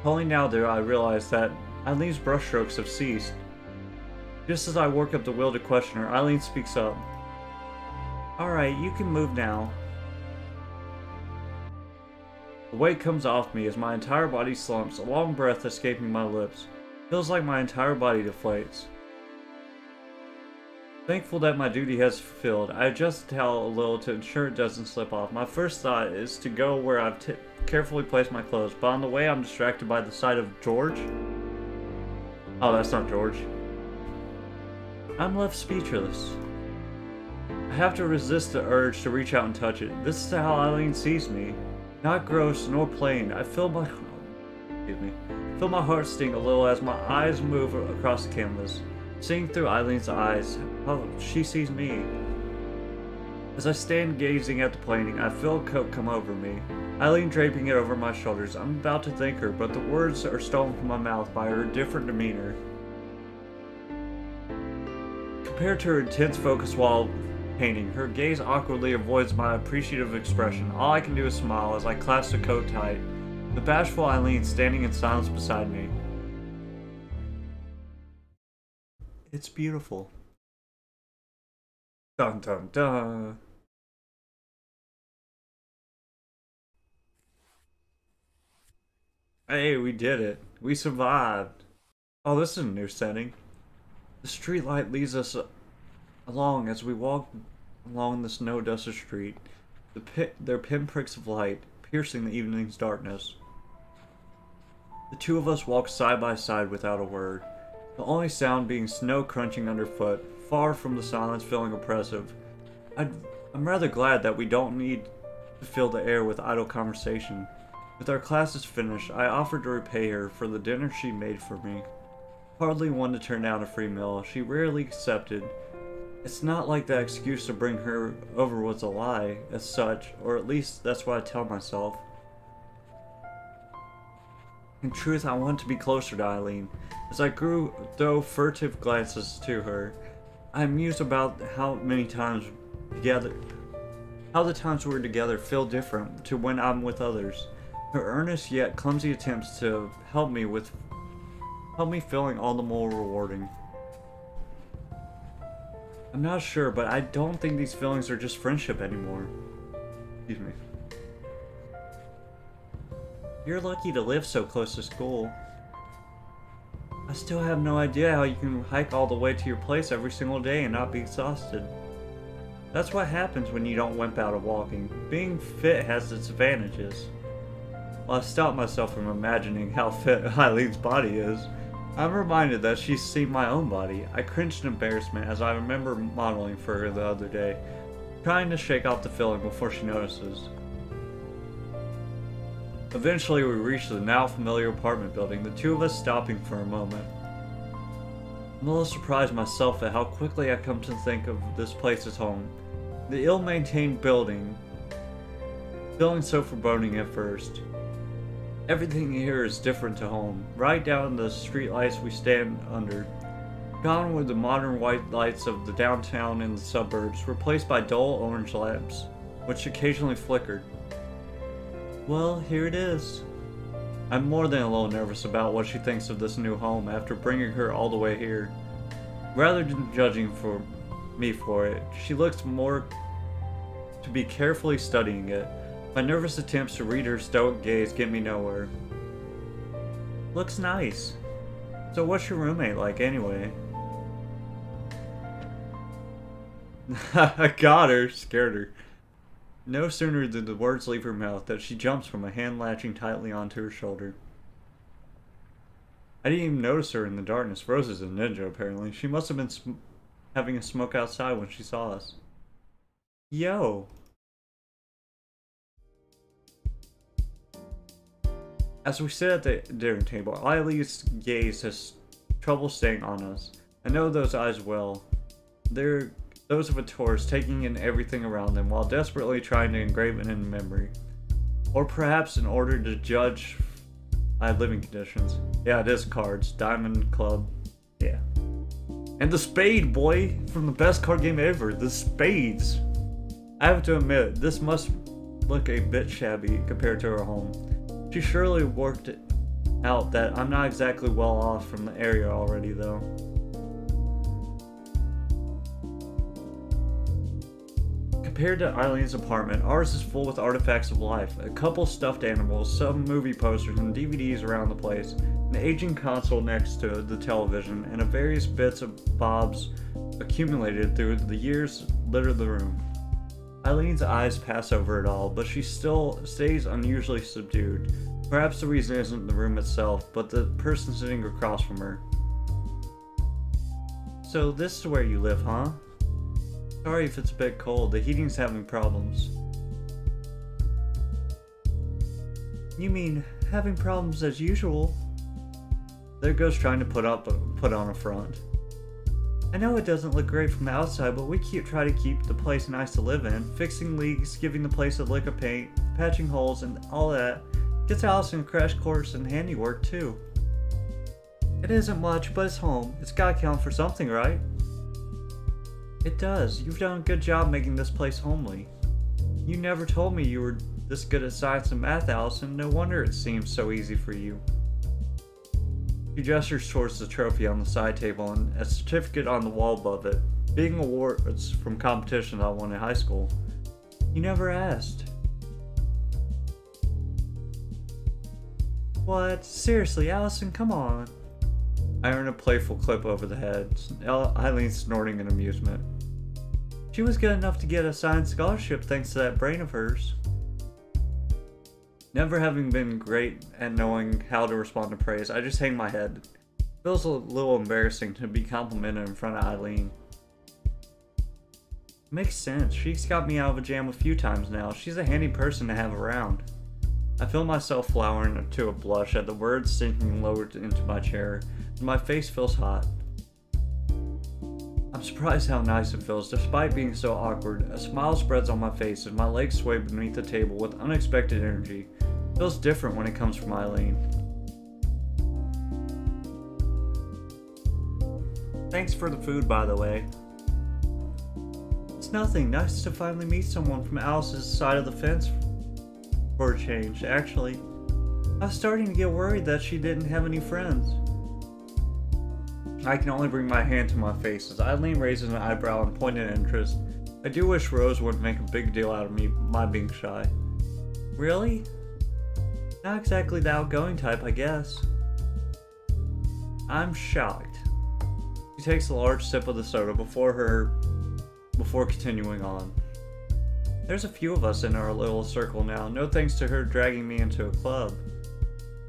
Only now do I realize that Eileen's brushstrokes have ceased. Just as I work up the will to question her, Eileen speaks up. Alright, you can move now. The weight comes off me as my entire body slumps, a long breath escaping my lips. Feels like my entire body deflates. Thankful that my duty has fulfilled, I adjust the towel a little to ensure it doesn't slip off. My first thought is to go where I've carefully placed my clothes, but on the way I'm distracted by the sight of George. Oh, that's not George. I'm left speechless. I have to resist the urge to reach out and touch it. This is how Eileen sees me. Not gross nor plain. I feel my excuse me. Feel my heart sting a little as my eyes move across the canvas, seeing through Eileen's eyes how she sees me. As I stand gazing at the painting, I feel a coat come over me. Eileen draping it over my shoulders. I'm about to thank her, but the words are stolen from my mouth by her different demeanor. Compared to her intense focus while painting. Her gaze awkwardly avoids my appreciative expression. All I can do is smile as I clasp the coat tight, the bashful Eileen standing in silence beside me. It's beautiful. Dun dun dun. Hey, we did it. We survived. Oh, this is a new setting. The streetlight leads us along as we walk along the snow-dusted street. The pit, their pinpricks of light piercing the evening's darkness. The two of us walk side by side without a word, the only sound being snow crunching underfoot, far from the silence feeling oppressive. i am rather glad that we don't need to fill the air with idle conversation. With our classes finished, I offered to repay her for the dinner she made for me. Hardly one to turn down a free meal, she rarely accepted, it's not like the excuse to bring her over was a lie, as such, or at least that's what I tell myself. In truth, I want to be closer to Eileen. As I grew, throw furtive glances to her, I mused about how many times together, how the times we're together feel different to when I'm with others. Her earnest yet clumsy attempts to help me with, help me feeling all the more rewarding. I'm not sure, but I don't think these feelings are just friendship anymore. Excuse me. You're lucky to live so close to school. I still have no idea how you can hike all the way to your place every single day and not be exhausted. That's what happens when you don't wimp out of walking. Being fit has its advantages. Well, I stop myself from imagining how fit *laughs* Eileen's body is. I'm reminded that she's seen my own body. I cringed in embarrassment as I remember modeling for her the other day, trying to shake off the feeling before she notices. Eventually, we reach the now familiar apartment building, the two of us stopping for a moment. I'm a little surprised myself at how quickly I come to think of this place as home. The ill-maintained building, feeling so foreboding at first. Everything here is different to home, right down the streetlights we stand under. Gone were the modern white lights of the downtown and the suburbs, replaced by dull orange lamps, which occasionally flickered. Well, here it is. I'm more than a little nervous about what she thinks of this new home after bringing her all the way here. Rather than judging for me for it, she looks more to be carefully studying it, my nervous attempts to read her stoic gaze get me nowhere. Looks nice. So what's your roommate like anyway? *laughs* I got her, scared her. No sooner did the words leave her mouth than she jumps from a hand latching tightly onto her shoulder. I didn't even notice her in the darkness. Rose is a ninja, apparently. She must have been having a smoke outside when she saw us. Yo! As we sit at the dinner table, Eileen's gaze has trouble staying on us. I know those eyes well. They're those of a tourist taking in everything around them while desperately trying to engrave it in memory. Or perhaps in order to judge my living conditions. Yeah, it is cards. Diamond Club. Yeah. And the spade, boy! From the best card game ever, the spades! I have to admit, this must look a bit shabby compared to our home. She surely worked it out that I'm not exactly well off from the area already, though. Compared to Eileen's apartment, ours is full with artifacts of life. A couple stuffed animals, some movie posters and DVDs around the place, an aging console next to the television, and a various bits of bobs accumulated through the years litter the room. Eileen's eyes pass over it all, but she still stays unusually subdued. Perhaps the reason isn't the room itself, but the person sitting across from her. So this is where you live, huh? Sorry if it's a bit cold, the heating's having problems. You mean, having problems as usual? There goes trying to put up put on a front. I know it doesn't look great from the outside, but we keep try to keep the place nice to live in, fixing leaks, giving the place a lick of paint, patching holes, and all that. Gets Allison crash course in handiwork too. It isn't much, but it's home. It's gotta count for something, right? It does. You've done a good job making this place homely. You never told me you were this good at science and math, Allison. No wonder it seems so easy for you. She gestures towards the trophy on the side table and a certificate on the wall above it, being awards from competitions I won in high school. You never asked. What? Seriously, Allison, come on. I earn a playful clip over the head, Eileen snorting in amusement. She was good enough to get a science scholarship thanks to that brain of hers. Never having been great at knowing how to respond to praise, I just hang my head. Feels a little embarrassing to be complimented in front of Eileen. Makes sense. She's got me out of a jam a few times now. She's a handy person to have around. I feel myself flowering to a blush at the words sinking lower into my chair, and my face feels hot. I'm surprised how nice it feels, despite being so awkward. A smile spreads on my face as my legs sway beneath the table with unexpected energy. It feels different when it comes from Eileen. Thanks for the food, by the way. It's nothing. Nice to finally meet someone from Alice's side of the fence for a change, actually. I was starting to get worried that she didn't have any friends. I can only bring my hand to my face as Eileen raises an eyebrow in pointed interest. I do wish Rose wouldn't make a big deal out of me, my being shy. Really? Not exactly the outgoing type, I guess. I'm shocked. She takes a large sip of the soda before her before continuing on. There's a few of us in our little circle now, no thanks to her dragging me into a club.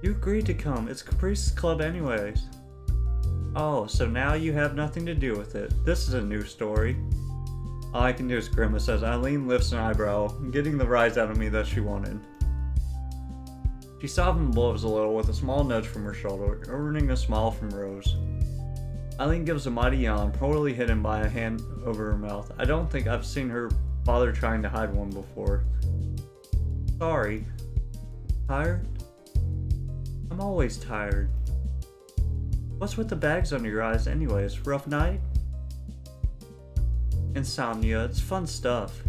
You agreed to come, it's Caprice's club anyways. Oh, so now you have nothing to do with it. This is a new story. All I can do is grimace as Eileen lifts an eyebrow, getting the rise out of me that she wanted. She softened blows a little with a small nudge from her shoulder, earning a smile from Rose. Eileen gives a mighty yawn, poorly hidden by a hand over her mouth. I don't think I've seen her bother trying to hide one before. Sorry. Tired? I'm always tired. What's with the bags under your eyes anyways? Rough night? Insomnia, it's fun stuff.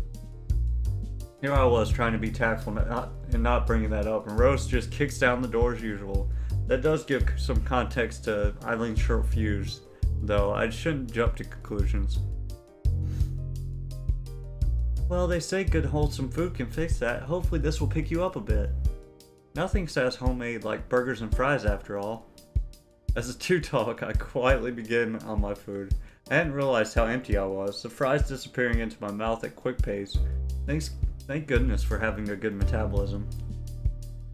Here I was trying to be tactful and not, bringing that up, and Rose just kicks down the door as usual. That does give some context to Eileen's short fuse, though I shouldn't jump to conclusions. Well, they say good wholesome food can fix that. Hopefully this will pick you up a bit. Nothing says homemade like burgers and fries after all. As the two talk, I quietly begin on my food. I hadn't realized how empty I was, the fries disappearing into my mouth at quick pace. Thanks, thank goodness for having a good metabolism.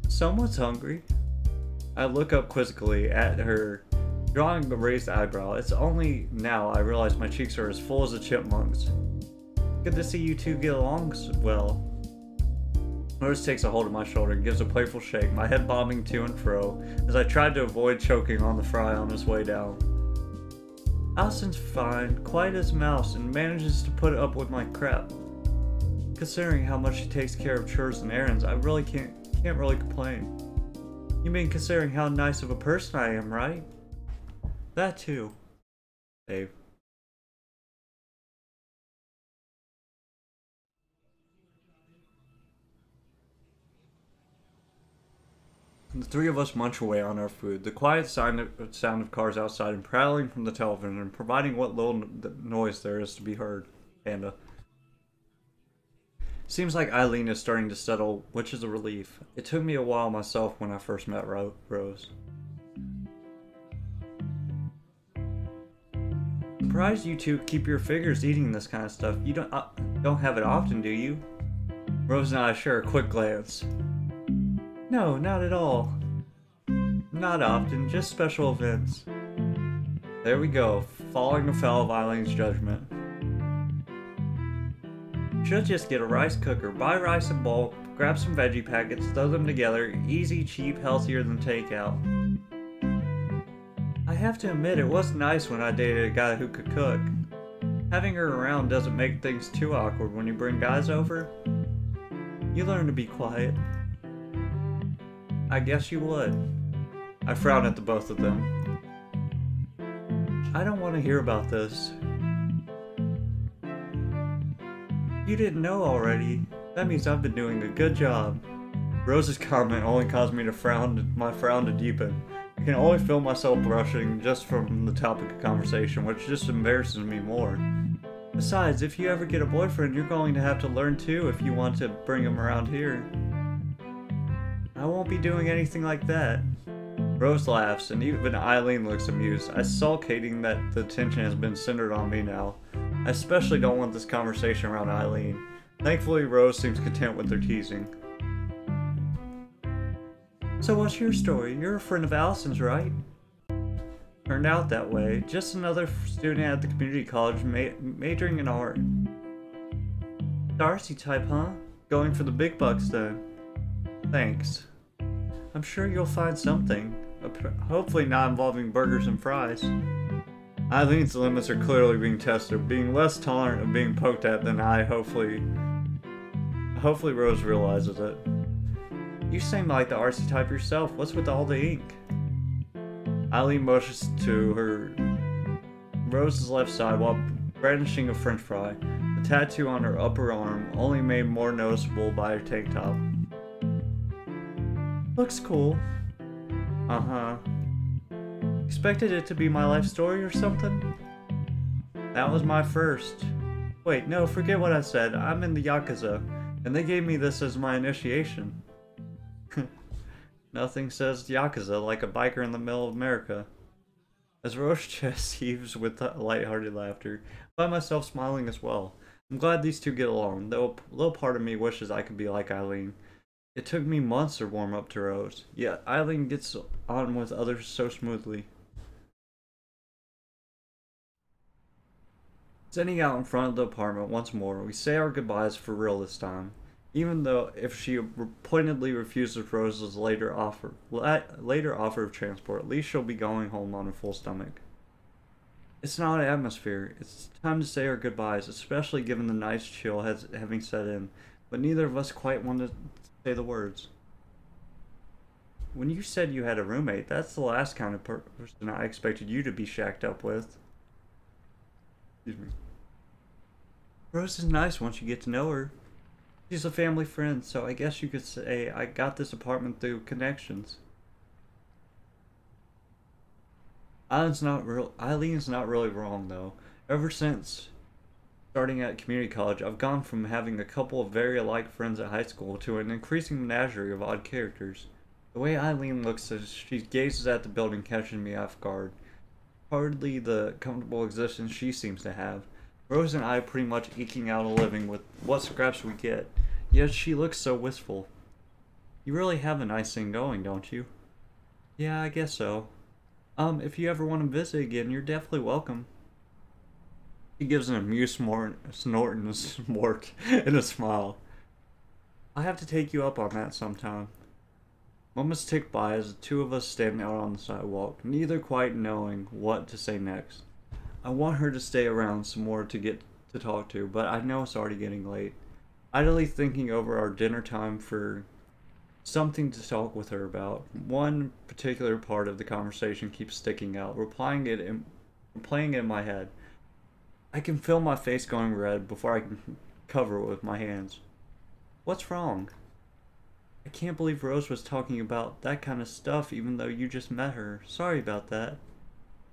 Someone's hungry. I look up quizzically at her, drawing a raised eyebrow. It's only now I realize my cheeks are as full as a chipmunk's. Good to see you two get along well. Rose takes a hold of my shoulder and gives a playful shake, my head bobbing to and fro as I tried to avoid choking on the fry on his way down. Allison's fine, quiet as a mouse, and manages to put up with my crap. Considering how much she takes care of chores and errands, I really can't can't really complain. You mean considering how nice of a person I am, right? That too. Dave. Three of us munch away on our food, the quiet sound of, sound of cars outside and prattling from the television and providing what little noise there is to be heard. Panda. Seems like Eileen is starting to settle, which is a relief. It took me a while myself when I first met Ro Rose. Surprised you two keep your figures eating this kind of stuff. You don't uh, don't have it often, do you? Rose and I share a quick glance. No, not at all. Not often, just special events. There we go, falling afoul of Eileen's judgment. Should just get a rice cooker, buy rice in bulk, grab some veggie packets, throw them together, easy, cheap, healthier than takeout. I have to admit, it was nice when I dated a guy who could cook. Having her around doesn't make things too awkward when you bring guys over. You learn to be quiet. I guess you would. I frown at the both of them. I don't want to hear about this. You didn't know already. That means I've been doing a good job. Rose's comment only caused me to frown, my frown to deepen. I can only feel myself blushing just from the topic of conversation, which just embarrasses me more. Besides, if you ever get a boyfriend, you're going to have to learn too if you want to bring him around here. I won't be doing anything like that. Rose laughs, and even Eileen looks amused. I sulk, hating that the attention has been centered on me now. I especially don't want this conversation around Eileen. Thankfully, Rose seems content with their teasing. So what's your story? You're a friend of Allison's, right? Turned out that way. Just another student at the community college ma majoring in art. Darcy type, huh? Going for the big bucks, though. Thanks. I'm sure you'll find something. Hopefully not involving burgers and fries. Eileen's limits are clearly being tested, being less tolerant of being poked at than I hopefully... Hopefully Rose realizes it. You seem like the artsy type yourself. What's with all the ink? Eileen motions to her Rose's left side while brandishing a french fry, the tattoo on her upper arm only made more noticeable by her tank top. Looks cool. Uh-huh. Expected it to be my life story or something? That was my first. Wait, no, forget what I said. I'm in the Yakuza, and they gave me this as my initiation. *laughs* Nothing says Yakuza like a biker in the middle of America. As Rose's *laughs* chest heaves with light-hearted laughter, I find myself smiling as well. I'm glad these two get along, though a little part of me wishes I could be like Eileen. It took me months to warm up to Rose, yet Eileen gets on with others so smoothly. Sitting out in front of the apartment once more, we say our goodbyes for real this time. Even though if she pointedly refuses Rose's later offer, later offer of transport, at least she'll be going home on a full stomach. It's not an atmosphere. It's time to say our goodbyes, especially given the nice chill has having set in. But neither of us quite want to say the words. When you said you had a roommate, that's the last kind of person I expected you to be shacked up with. Excuse me. Rose is nice once you get to know her. She's a family friend, so I guess you could say I got this apartment through connections. Eileen's not real. Eileen's not really wrong though. Ever since starting at community college, I've gone from having a couple of very alike friends at high school to an increasing menagerie of odd characters. The way Eileen looks as she gazes at the building catches me off guard. Hardly the comfortable existence she seems to have. Rose and I pretty much eking out a living with what scraps we get, yet she looks so wistful. You really have a nice thing going, don't you? Yeah, I guess so. Um, if you ever want to visit again, you're definitely welcome. He gives an amused snort, and a *laughs* smort and a smile. I have to take you up on that sometime. Moments tick by as the two of us stand out on the sidewalk, neither quite knowing what to say next. I want her to stay around some more to get to talk to, but I know it's already getting late. Idly thinking over our dinner time for something to talk with her about. One particular part of the conversation keeps sticking out, replying it in, replaying it in my head. I can feel my face going red before I can cover it with my hands. What's wrong? I can't believe Rose was talking about that kind of stuff even though you just met her. Sorry about that.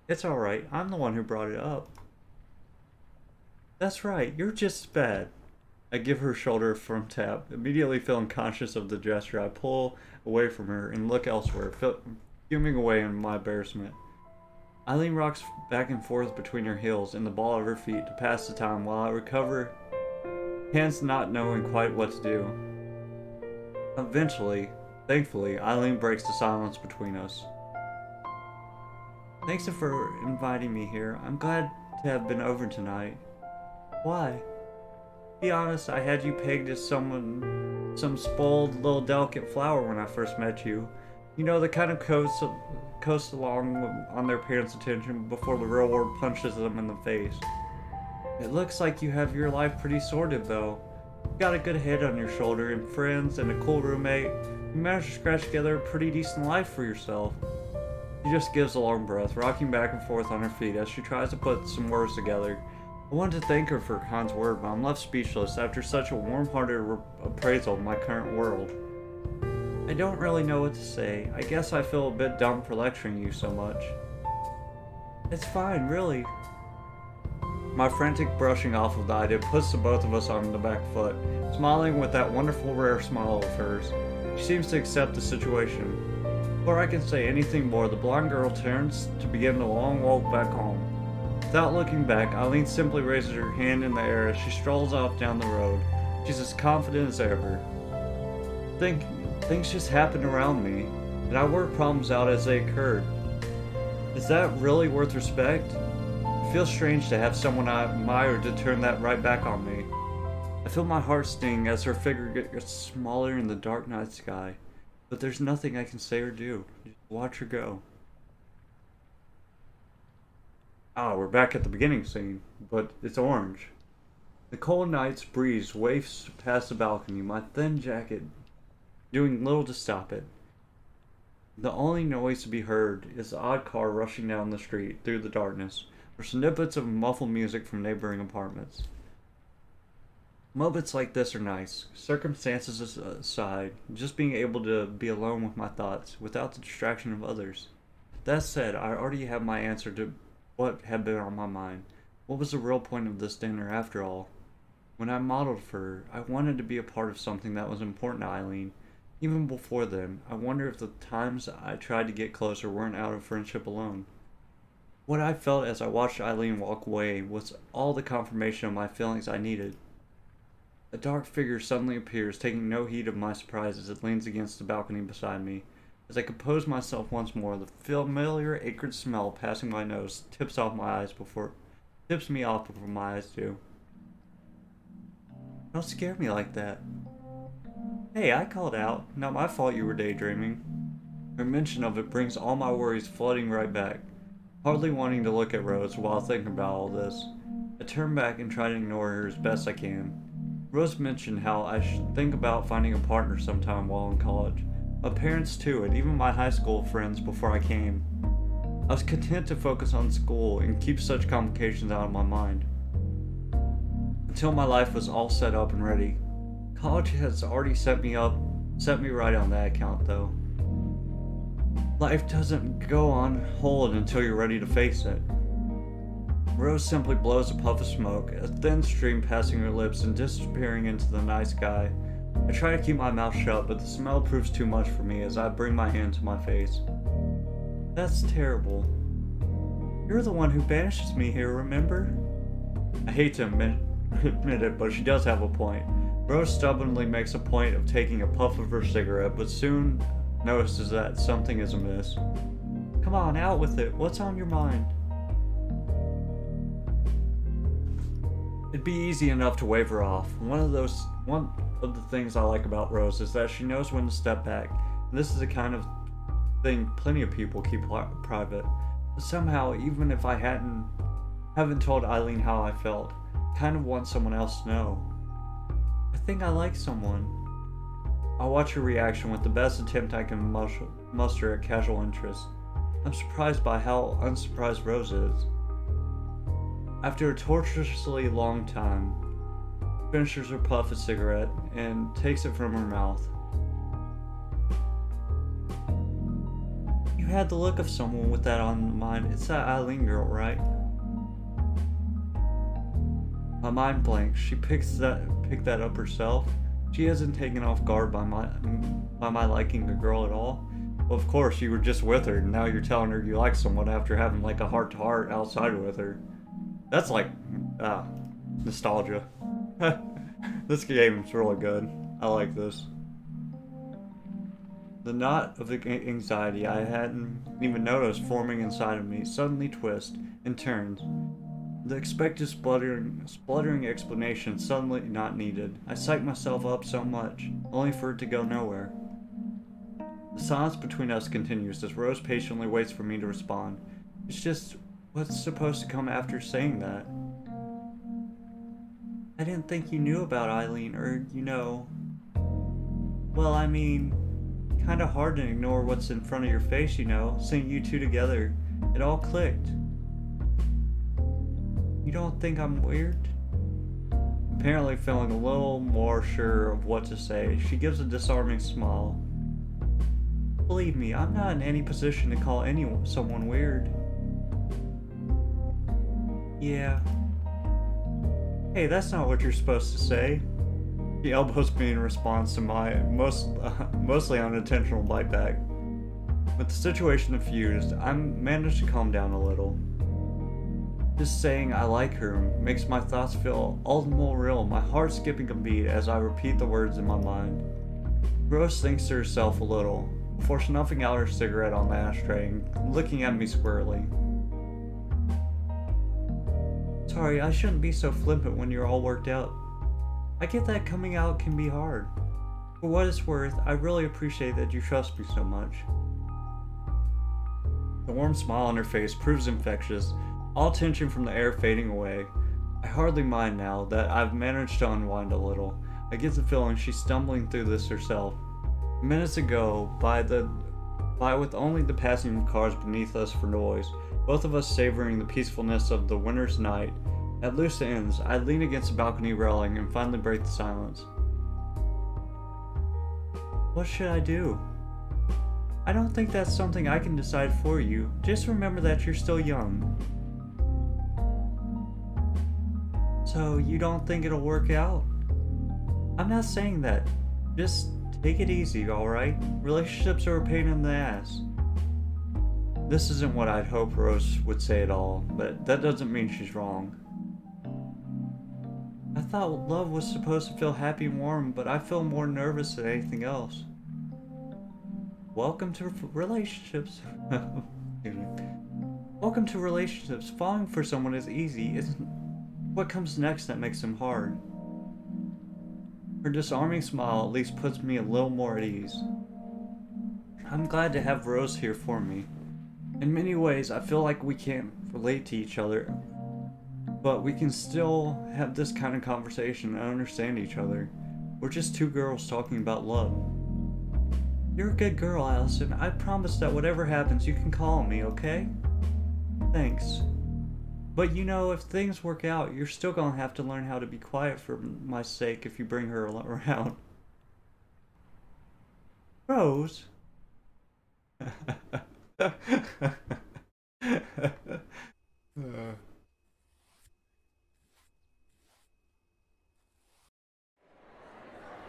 It's alright, I'm the one who brought it up. That's right, you're just bad. I give her shoulder a firm tap, immediately feeling conscious of the gesture. I pull away from her and look elsewhere, fuming away in my embarrassment. Eileen rocks back and forth between her heels and the ball of her feet to pass the time while I recover, hands not knowing quite what to do. Eventually, thankfully, Eileen breaks the silence between us. Thanks for inviting me here. I'm glad to have been over tonight. Why? Be honest, I had you pegged as someone, some spoiled little delicate flower when I first met you. You know, the kind of coast coast along on their parents' attention before the real world punches them in the face. It looks like you have your life pretty sorted, though. You got a good head on your shoulder and friends and a cool roommate. You managed to scratch together a pretty decent life for yourself. She just gives a long breath, rocking back and forth on her feet as she tries to put some words together. I wanted to thank her for Khan's word, but I'm left speechless after such a warm-hearted appraisal of my current world. I don't really know what to say. I guess I feel a bit dumb for lecturing you so much. It's fine, really. My frantic brushing off of the idea puts the both of us on the back foot, smiling with that wonderful rare smile of hers. She seems to accept the situation. Before I can say anything more, the blonde girl turns to begin the long walk back home. Without looking back, Eileen simply raises her hand in the air as she strolls off down the road. She's as confident as ever. Think, things just happen around me, and I work problems out as they occurred. Is that really worth respect? It feels strange to have someone I admire to turn that right back on me. I feel my heart sting as her figure gets smaller in the dark night sky, but there's nothing I can say or do. Just watch her go. Ah, we're back at the beginning scene, but it's orange. The cold night's breeze wafts past the balcony, my thin jacket doing little to stop it. The only noise to be heard is the odd car rushing down the street through the darkness, or snippets of muffled music from neighboring apartments. Moments like this are nice, circumstances uh, aside, just being able to be alone with my thoughts without the distraction of others. That said, I already have my answer to what had been on my mind. What was the real point of this dinner after all? When I modeled for her, I wanted to be a part of something that was important to Eileen. Even before then, I wonder if the times I tried to get closer weren't out of friendship alone. What I felt as I watched Eileen walk away was all the confirmation of my feelings I needed. A dark figure suddenly appears, taking no heed of my surprise as it leans against the balcony beside me. As I compose myself once more, the familiar acrid smell passing my nose tips off my eyes before tips me off before my eyes do. Don't scare me like that. Hey, I called out. Not my fault you were daydreaming. Her mention of it brings all my worries flooding right back. Hardly wanting to look at Rose while thinking about all this. I turn back and try to ignore her as best I can. Rose mentioned how I should think about finding a partner sometime while in college. My parents too, and even my high school friends before I came. I was content to focus on school and keep such complications out of my mind. Until my life was all set up and ready. College has already set me up, set me right on that account though. Life doesn't go on hold until you're ready to face it. Rose simply blows a puff of smoke, a thin stream passing her lips and disappearing into the night sky I try to keep my mouth shut, but the smell proves too much for me as I bring my hand to my face. That's terrible. You're the one who banishes me here, remember? I hate to admit, *laughs* admit it, but she does have a point. Rose stubbornly makes a point of taking a puff of her cigarette, but soon notices that something is amiss. Come on, out with it. What's on your mind? It'd be easy enough to wave her off. One of those one of the things I like about Rose is that she knows when to step back. And this is the kind of thing plenty of people keep private. But somehow, even if I hadn't haven't told Eileen how I felt, kind of want someone else to know think I like someone. I'll watch her reaction with the best attempt I can muster at casual interest. I'm surprised by how unsurprised Rose is. After a tortuously long time, finishes her puff of cigarette and takes it from her mouth. You had the look of someone with that on mind. It's that Eileen girl, right? My mind blanks. She picks that picked that up herself. She hasn't taken off guard by my by my liking the girl at all. Well, of course, you were just with her, and now you're telling her you like someone after having like a heart to heart outside with her. That's like, ah, nostalgia. *laughs* this game's really good. I like this. The knot of the anxiety I hadn't even noticed forming inside of me suddenly twists and turns. The expected spluttering, spluttering explanation suddenly not needed. I psyched myself up so much, only for it to go nowhere. The silence between us continues as Rose patiently waits for me to respond. It's just what's supposed to come after saying that. I didn't think you knew about Eileen, or, you know. Well, I mean, kinda hard to ignore what's in front of your face, you know, seeing you two together. It all clicked. You don't think I'm weird? Apparently feeling a little more sure of what to say, she gives a disarming smile. Believe me, I'm not in any position to call anyone someone weird. Yeah. Hey, that's not what you're supposed to say. She elbows me in response to my most uh, *laughs* mostly unintentional bite back. With the situation diffused, I managed to calm down a little. Just saying I like her makes my thoughts feel all the more real, my heart skipping a beat as I repeat the words in my mind. Rose thinks to herself a little, before snuffing out her cigarette on the ashtray and looking at me squarely. Sorry, I shouldn't be so flippant when you're all worked out. I get that coming out can be hard. For what it's worth, I really appreciate that you trust me so much. The warm smile on her face proves infectious all tension from the air fading away. I hardly mind now that I've managed to unwind a little. I get the feeling she's stumbling through this herself. Minutes ago, by the by with only the passing of cars beneath us for noise, both of us savoring the peacefulness of the winter's night. At loose ends, I lean against the balcony railing and finally break the silence. What should I do? I don't think that's something I can decide for you. Just remember that you're still young. So you don't think it'll work out? I'm not saying that. Just take it easy, alright? Relationships are a pain in the ass. This isn't what I'd hope Rose would say at all, but that doesn't mean she's wrong. I thought love was supposed to feel happy and warm, but I feel more nervous than anything else. Welcome to relationships. *laughs* Welcome to relationships. Falling for someone is easy, isn't what comes next that makes him hard? Her disarming smile at least puts me a little more at ease. I'm glad to have Rose here for me. In many ways, I feel like we can't relate to each other, but we can still have this kind of conversation and understand each other. We're just two girls talking about love. You're a good girl, Allison. I promise that whatever happens, you can call me, okay? Thanks. But you know, if things work out, you're still gonna have to learn how to be quiet for my sake if you bring her around. Rose? uh. *laughs*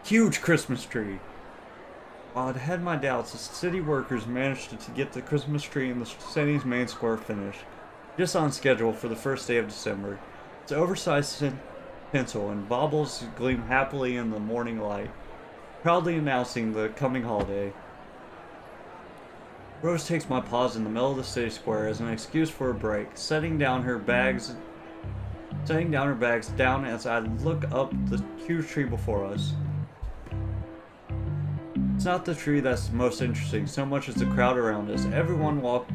Huge Christmas tree. While I'd had my doubts, the city workers managed to get the Christmas tree in the city's main square finished just on schedule for the first day of December. Its oversized pencil and baubles gleam happily in the morning light, proudly announcing the coming holiday. Rose takes my pause in the middle of the city square as an excuse for a break, setting down her bags setting down her bags down as I look up the huge tree before us. It's not the tree that's most interesting so much as the crowd around us. Everyone walk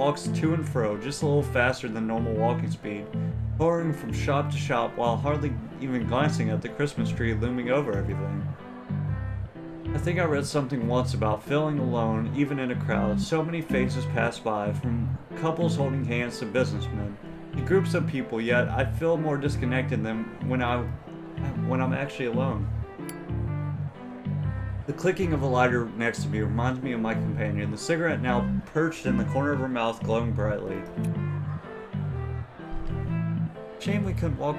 walks to and fro just a little faster than normal walking speed, hurrying from shop to shop while hardly even glancing at the Christmas tree looming over everything. I think I read something once about feeling alone even in a crowd. So many faces pass by, from couples holding hands to businessmen, to groups of people, yet I feel more disconnected than when I when I'm actually alone. The clicking of a lighter next to me reminds me of my companion, the cigarette now perched in the corner of her mouth, glowing brightly. Shame we couldn't walk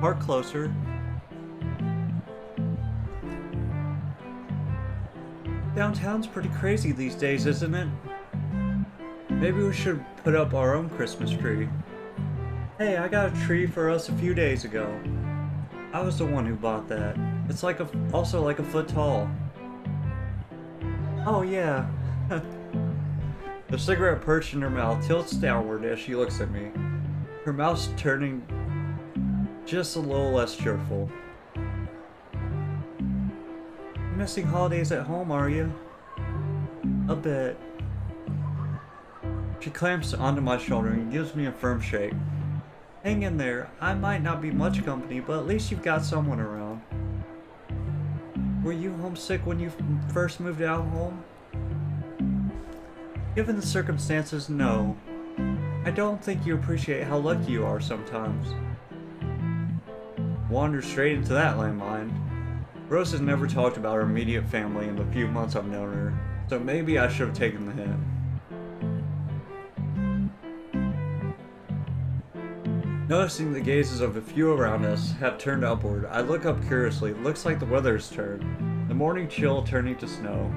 park closer. Downtown's pretty crazy these days, isn't it? Maybe we should put up our own Christmas tree. Hey, I got a tree for us a few days ago. I was the one who bought that. It's like a, also like a foot tall. Oh yeah. *laughs* the cigarette perched in her mouth tilts downward as she looks at me. Her mouth's turning just a little less cheerful. Missing holidays at home, are you? A bit. She clamps onto my shoulder and gives me a firm shake. Hang in there. I might not be much company, but at least you've got someone around. Were you homesick when you first moved out home? Given the circumstances, no. I don't think you appreciate how lucky you are sometimes. Wander straight into that landmine. Rose has never talked about her immediate family in the few months I've known her, so maybe I should have taken the hint. Noticing the gazes of a few around us have turned upward, I look up curiously. It looks like the weather's turned. The morning chill turning to snow.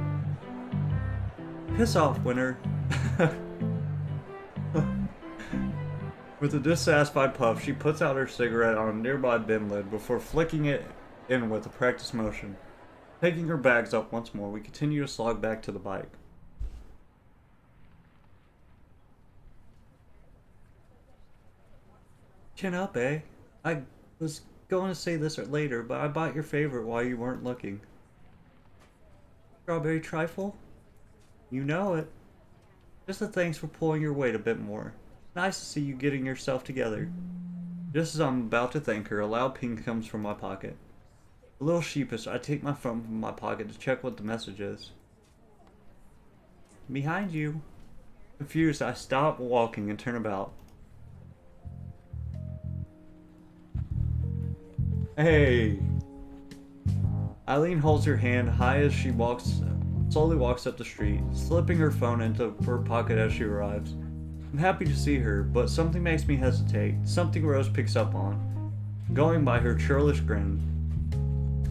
Piss off, winter. *laughs* With a dissatisfied puff, she puts out her cigarette on a nearby bin lid before flicking it in with a practice motion. Taking her bags up once more, we continue to slog back to the bike. Up, eh? I was going to say this later, but I bought your favorite while you weren't looking. Strawberry trifle? You know it. Just a thanks for pulling your weight a bit more. Nice to see you getting yourself together. Just as I'm about to thank her, a loud ping comes from my pocket. A little sheepish, I take my phone from my pocket to check what the message is. Behind you. Confused, I stop walking and turn about. Hey! Eileen holds her hand high as she walks, slowly walks up the street, slipping her phone into her pocket as she arrives. I'm happy to see her, but something makes me hesitate, something Rose picks up on, going by her churlish grin.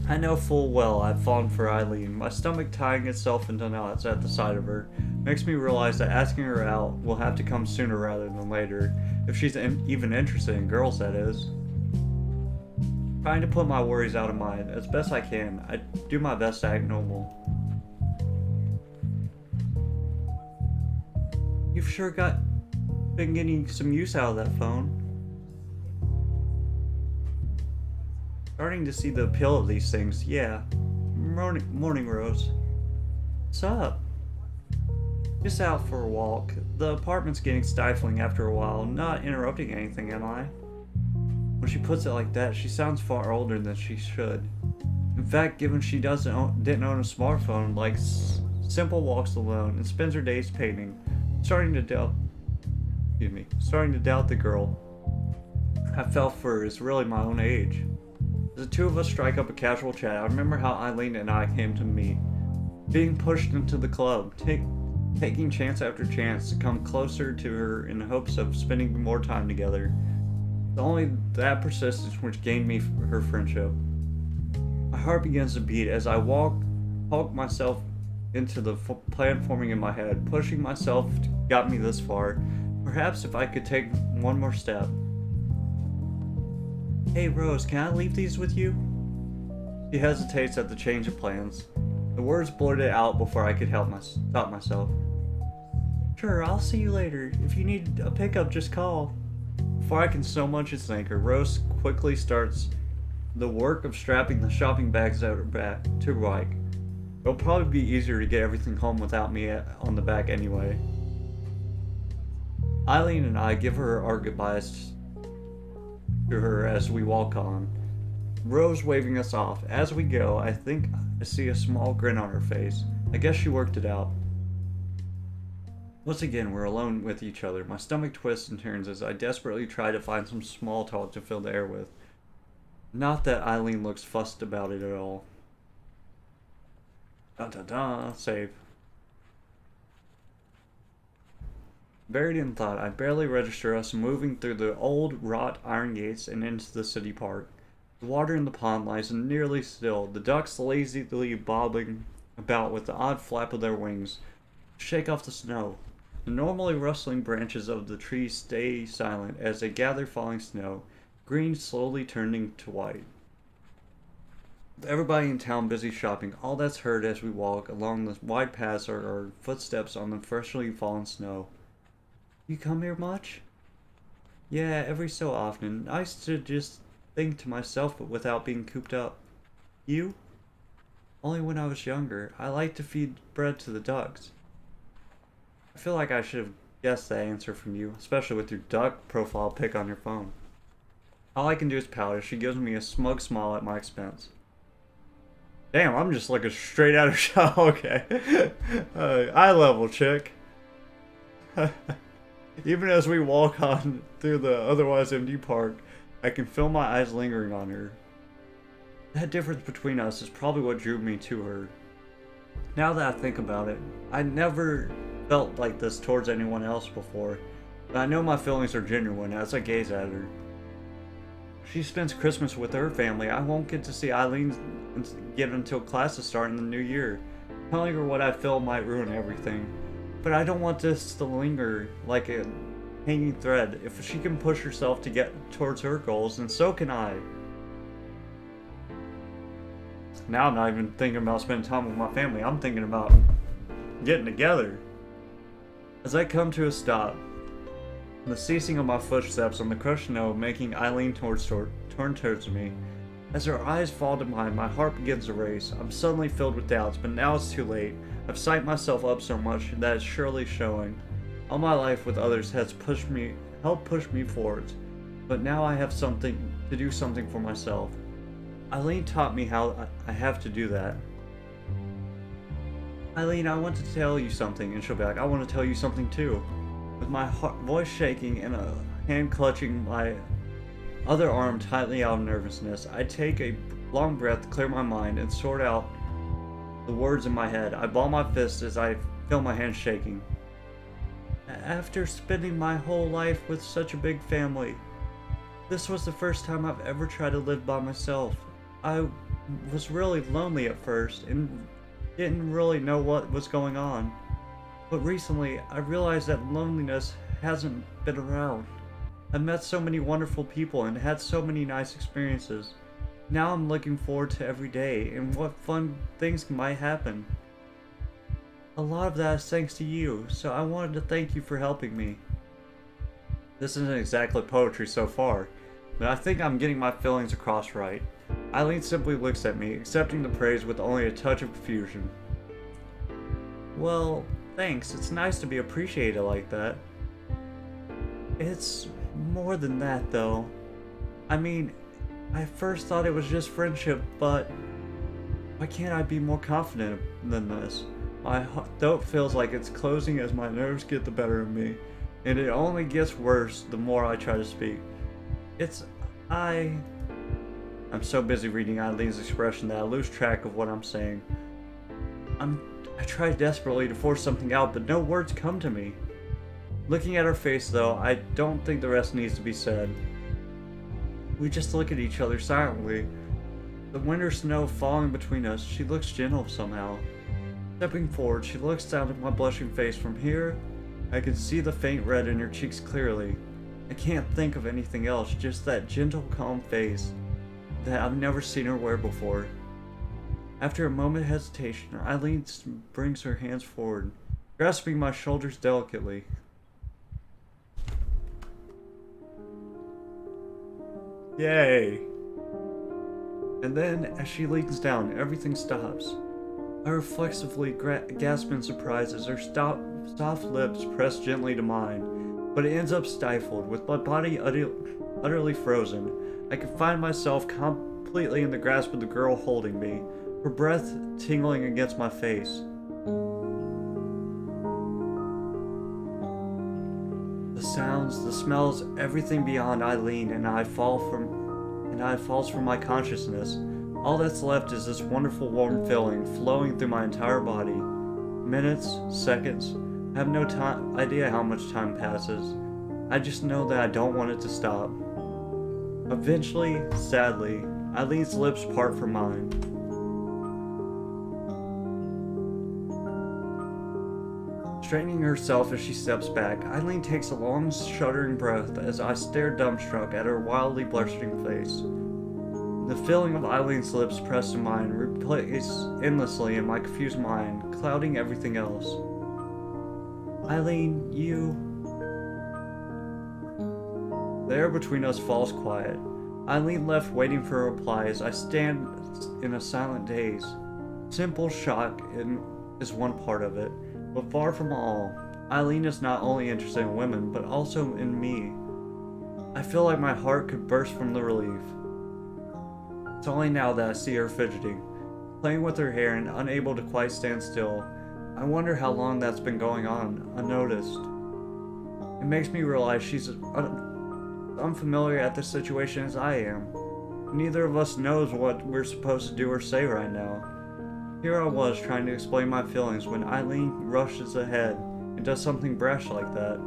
I know full well I've fallen for Eileen, my stomach tying itself into knots at the sight of her makes me realize that asking her out will have to come sooner rather than later, if she's even interested in girls, that is. Trying to put my worries out of mind as best I can, I do my best to act normal. You've sure got been getting some use out of that phone. Starting to see the appeal of these things, yeah. Morning, morning Rose. What's up? Just out for a walk. The apartment's getting stifling after a while. Not interrupting anything, am I? When she puts it like that, she sounds far older than she should. In fact, given she doesn't own, didn't own a smartphone, likes simple walks alone, and spends her days painting, starting to doubt, excuse me, starting to doubt the girl I fell for is really my own age. As the two of us strike up a casual chat, I remember how Eileen and I came to meet. Being pushed into the club, take, taking chance after chance to come closer to her in hopes of spending more time together. Only that persistence which gained me her friendship. My heart begins to beat as I walk, hulk myself into the plan forming in my head. Pushing myself got me this far. Perhaps if I could take one more step. Hey Rose, can I leave these with you? She hesitates at the change of plans. The words blurted out before I could help my, stop myself. Sure, I'll see you later. If you need a pickup, just call. Before I can so much as thank her, Rose quickly starts the work of strapping the shopping bags out her back to her bike. It'll probably be easier to get everything home without me uh, on the back anyway. Eileen and I give her our goodbyes to her as we walk on. Rose waving us off. As we go, I think I see a small grin on her face. I guess she worked it out. Once again, we're alone with each other. My stomach twists and turns as I desperately try to find some small talk to fill the air with. Not that Eileen looks fussed about it at all. Dun dun dun, save. Buried in thought, I barely register us moving through the old, wrought iron gates and into the city park. The water in the pond lies nearly still, the ducks lazily bobbing about with the odd flap of their wings. Shake off the snow. The normally rustling branches of the trees stay silent as they gather falling snow, green slowly turning to white. With everybody in town busy shopping, all that's heard as we walk along the wide paths are our footsteps on the freshly fallen snow. You come here much? Yeah, every so often. Nice to just think to myself but without being cooped up. You? Only when I was younger. I like to feed bread to the ducks. I feel like I should have guessed that answer from you, especially with your duck profile pic on your phone. All I can do is pout as she gives me a smug smile at my expense. Damn, I'm just looking straight out of shot. okay. Uh, eye level, chick. *laughs* Even as we walk on through the otherwise empty park, I can feel my eyes lingering on her. That difference between us is probably what drew me to her. Now that I think about it, I never felt like this towards anyone else before, but I know my feelings are genuine as I gaze at her. She spends Christmas with her family. I won't get to see Eileen get until classes start in the new year. Telling her what I feel might ruin everything. But I don't want this to linger like a hanging thread. If she can push herself to get towards her goals, then so can I. Now I'm not even thinking about spending time with my family. I'm thinking about getting together. As I come to a stop, the ceasing of my footsteps on the crushed snow making Eileen towards turn towards me. As her eyes fall to mine, my heart begins to race. I'm suddenly filled with doubts, but now it's too late. I've psyched myself up so much that it's surely showing. All my life with others has pushed me, helped push me forwards, but now I have something to do something for myself. Eileen taught me how I have to do that. Eileen, I want to tell you something, and she'll be like, I want to tell you something too. With my heart, voice shaking and a hand clutching my other arm tightly out of nervousness, I take a long breath, to clear my mind, and sort out the words in my head. I ball my fist as I feel my hands shaking. After spending my whole life with such a big family, this was the first time I've ever tried to live by myself. I was really lonely at first and didn't really know what was going on. But recently, I realized that loneliness hasn't been around. I've met so many wonderful people and had so many nice experiences. Now I'm looking forward to every day and what fun things might happen. A lot of that is thanks to you, so I wanted to thank you for helping me. This isn't exactly poetry so far, but I think I'm getting my feelings across right. Eileen simply looks at me, accepting the praise with only a touch of confusion. Well, thanks. It's nice to be appreciated like that. It's more than that, though. I mean, I first thought it was just friendship, but why can't I be more confident than this? My throat feels like it's closing as my nerves get the better of me, and it only gets worse the more I try to speak. It's I. I'm so busy reading Eileen's expression that I lose track of what I'm saying. I'm. I try desperately to force something out, but no words come to me. Looking at her face, though, I don't think the rest needs to be said. We just look at each other silently. The winter snow falling between us, she looks gentle somehow. Stepping forward, she looks down at my blushing face. From here, I can see the faint red in her cheeks clearly. I can't think of anything else, just that gentle, calm face that I've never seen her wear before. After a moment of hesitation, Eileen brings her hands forward, grasping my shoulders delicately. Yay! And then, as she leans down, everything stops. I reflexively gasp in surprise as her stop, soft lips press gently to mine, but it ends up stifled, with my body utter, utterly frozen. I can find myself completely in the grasp of the girl holding me, her breath tingling against my face. The sounds, the smells, everything beyond Eileen and I fall from and I falls from my consciousness. All that's left is this wonderful warm feeling flowing through my entire body. Minutes, seconds, I have no time, idea how much time passes. I just know that I don't want it to stop. Eventually, sadly, Eileen's lips part from mine. Straightening herself as she steps back, Eileen takes a long, shuddering breath as I stare dumbstruck at her wildly blushing face. The feeling of Eileen's lips pressed to mine replays endlessly in my confused mind, clouding everything else. Eileen, you. The air between us falls quiet. Eileen left waiting for a reply as I stand in a silent daze. Simple shock is one part of it, but far from all, Eileen is not only interested in women, but also in me. I feel like my heart could burst from the relief. It's only now that I see her fidgeting, playing with her hair and unable to quite stand still. I wonder how long that's been going on, unnoticed. It makes me realize she's unfamiliar at the situation as I am. Neither of us knows what we're supposed to do or say right now. Here I was trying to explain my feelings when Eileen rushes ahead and does something brash like that.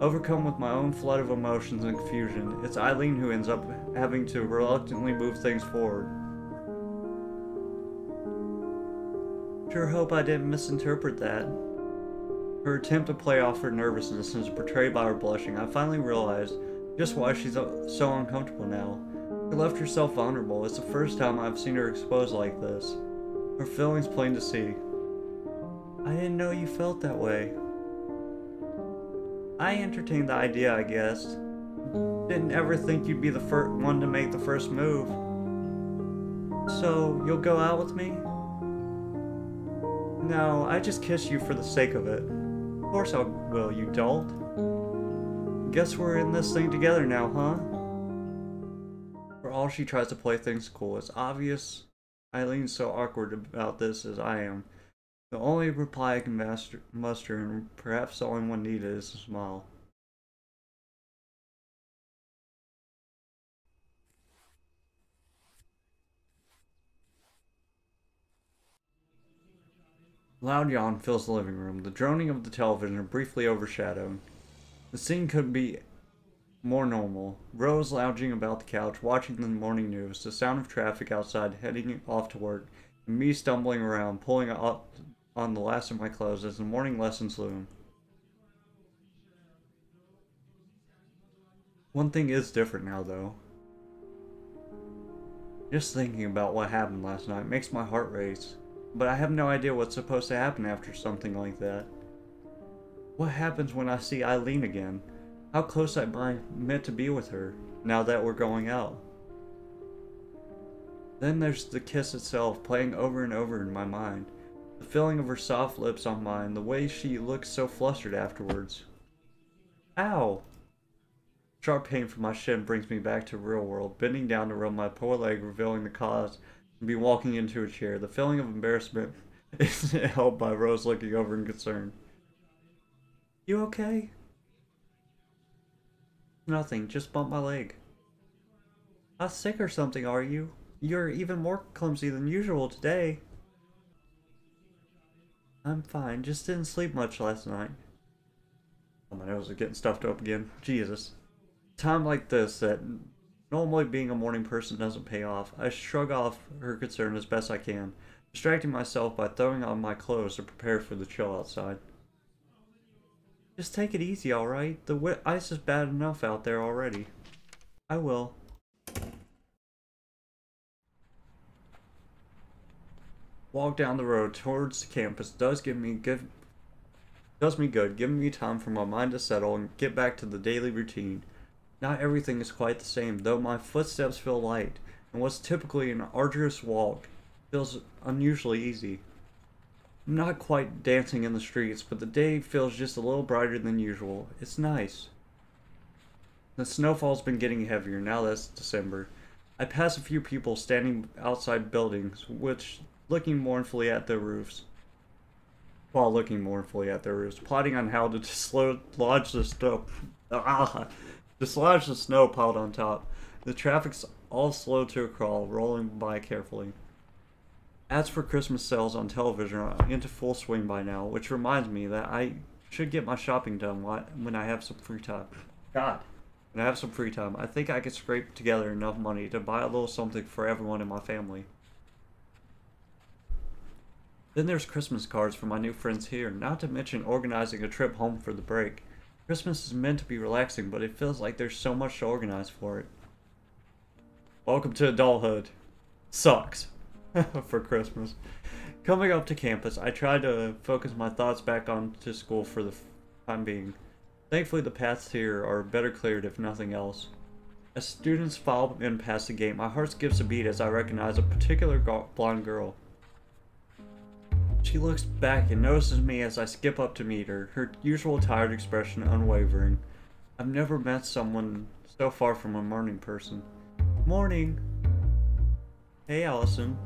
Overcome with my own flood of emotions and confusion, it's Eileen who ends up having to reluctantly move things forward. Sure hope I didn't misinterpret that. Her attempt to play off her nervousness is portrayed by her blushing. I finally realized just why she's so uncomfortable now. She left herself vulnerable. It's the first time I've seen her exposed like this. Her feelings plain to see. I didn't know you felt that way. I entertained the idea, I guess. Didn't ever think you'd be the first one to make the first move. So, you'll go out with me? No, I just kiss you for the sake of it. Of course I will, you dolt. Guess we're in this thing together now, huh? For all she tries to play things cool, it's obvious Eileen's so awkward about this as I am. The only reply I can master, muster, and perhaps the only one needed, is a smile. Loud yawn fills the living room, the droning of the television briefly overshadowing. The scene could be more normal. Rose lounging about the couch, watching the morning news, the sound of traffic outside heading off to work, and me stumbling around, pulling up on the last of my clothes as the morning lessons loom. One thing is different now, though. Just thinking about what happened last night makes my heart race, but I have no idea what's supposed to happen after something like that. What happens when I see Eileen again? How close am I meant to be with her, now that we're going out? Then there's the kiss itself, playing over and over in my mind. The feeling of her soft lips on mine, the way she looks so flustered afterwards. Ow! Sharp pain from my shin brings me back to real world, bending down to rub my poor leg, revealing the cause, and be walking into a chair. The feeling of embarrassment *laughs* is helped by Rose looking over in concern. You okay? Nothing, just bumped my leg. Not sick or something, are you? You're even more clumsy than usual today. I'm fine, just didn't sleep much last night. Oh, my nose is getting stuffed up again. Jesus. Time like this that normally being a morning person doesn't pay off, I shrug off her concern as best I can, distracting myself by throwing on my clothes to prepare for the chill outside. Just take it easy, alright? The ice is bad enough out there already. I will. Walk down the road towards the campus does give me good does me good, giving me time for my mind to settle and get back to the daily routine. Not everything is quite the same, though my footsteps feel light, and what's typically an arduous walk feels unusually easy. Not quite dancing in the streets, but the day feels just a little brighter than usual. It's nice. The snowfall's been getting heavier now that's December. I pass a few people standing outside buildings, which looking mournfully at their roofs. While looking mournfully at their roofs, plotting on how to *laughs* dislodge the snow, ah, dislodge the snow piled on top. The traffic's all slow to a crawl, rolling by carefully. As for Christmas sales on television are into full swing by now, which reminds me that I should get my shopping done when I have some free time. God. When I have some free time, I think I could scrape together enough money to buy a little something for everyone in my family. Then there's Christmas cards for my new friends here, not to mention organizing a trip home for the break. Christmas is meant to be relaxing, but it feels like there's so much to organize for it. Welcome to adulthood. Sucks. *laughs* for Christmas. Coming up to campus, I tried to focus my thoughts back onto school for the time being. Thankfully, the paths here are better cleared if nothing else. As students file in past the gate, my heart skips a beat as I recognize a particular blonde girl. She looks back and notices me as I skip up to meet her, her usual tired expression unwavering. I've never met someone so far from a morning person. Morning! Hey, Allison.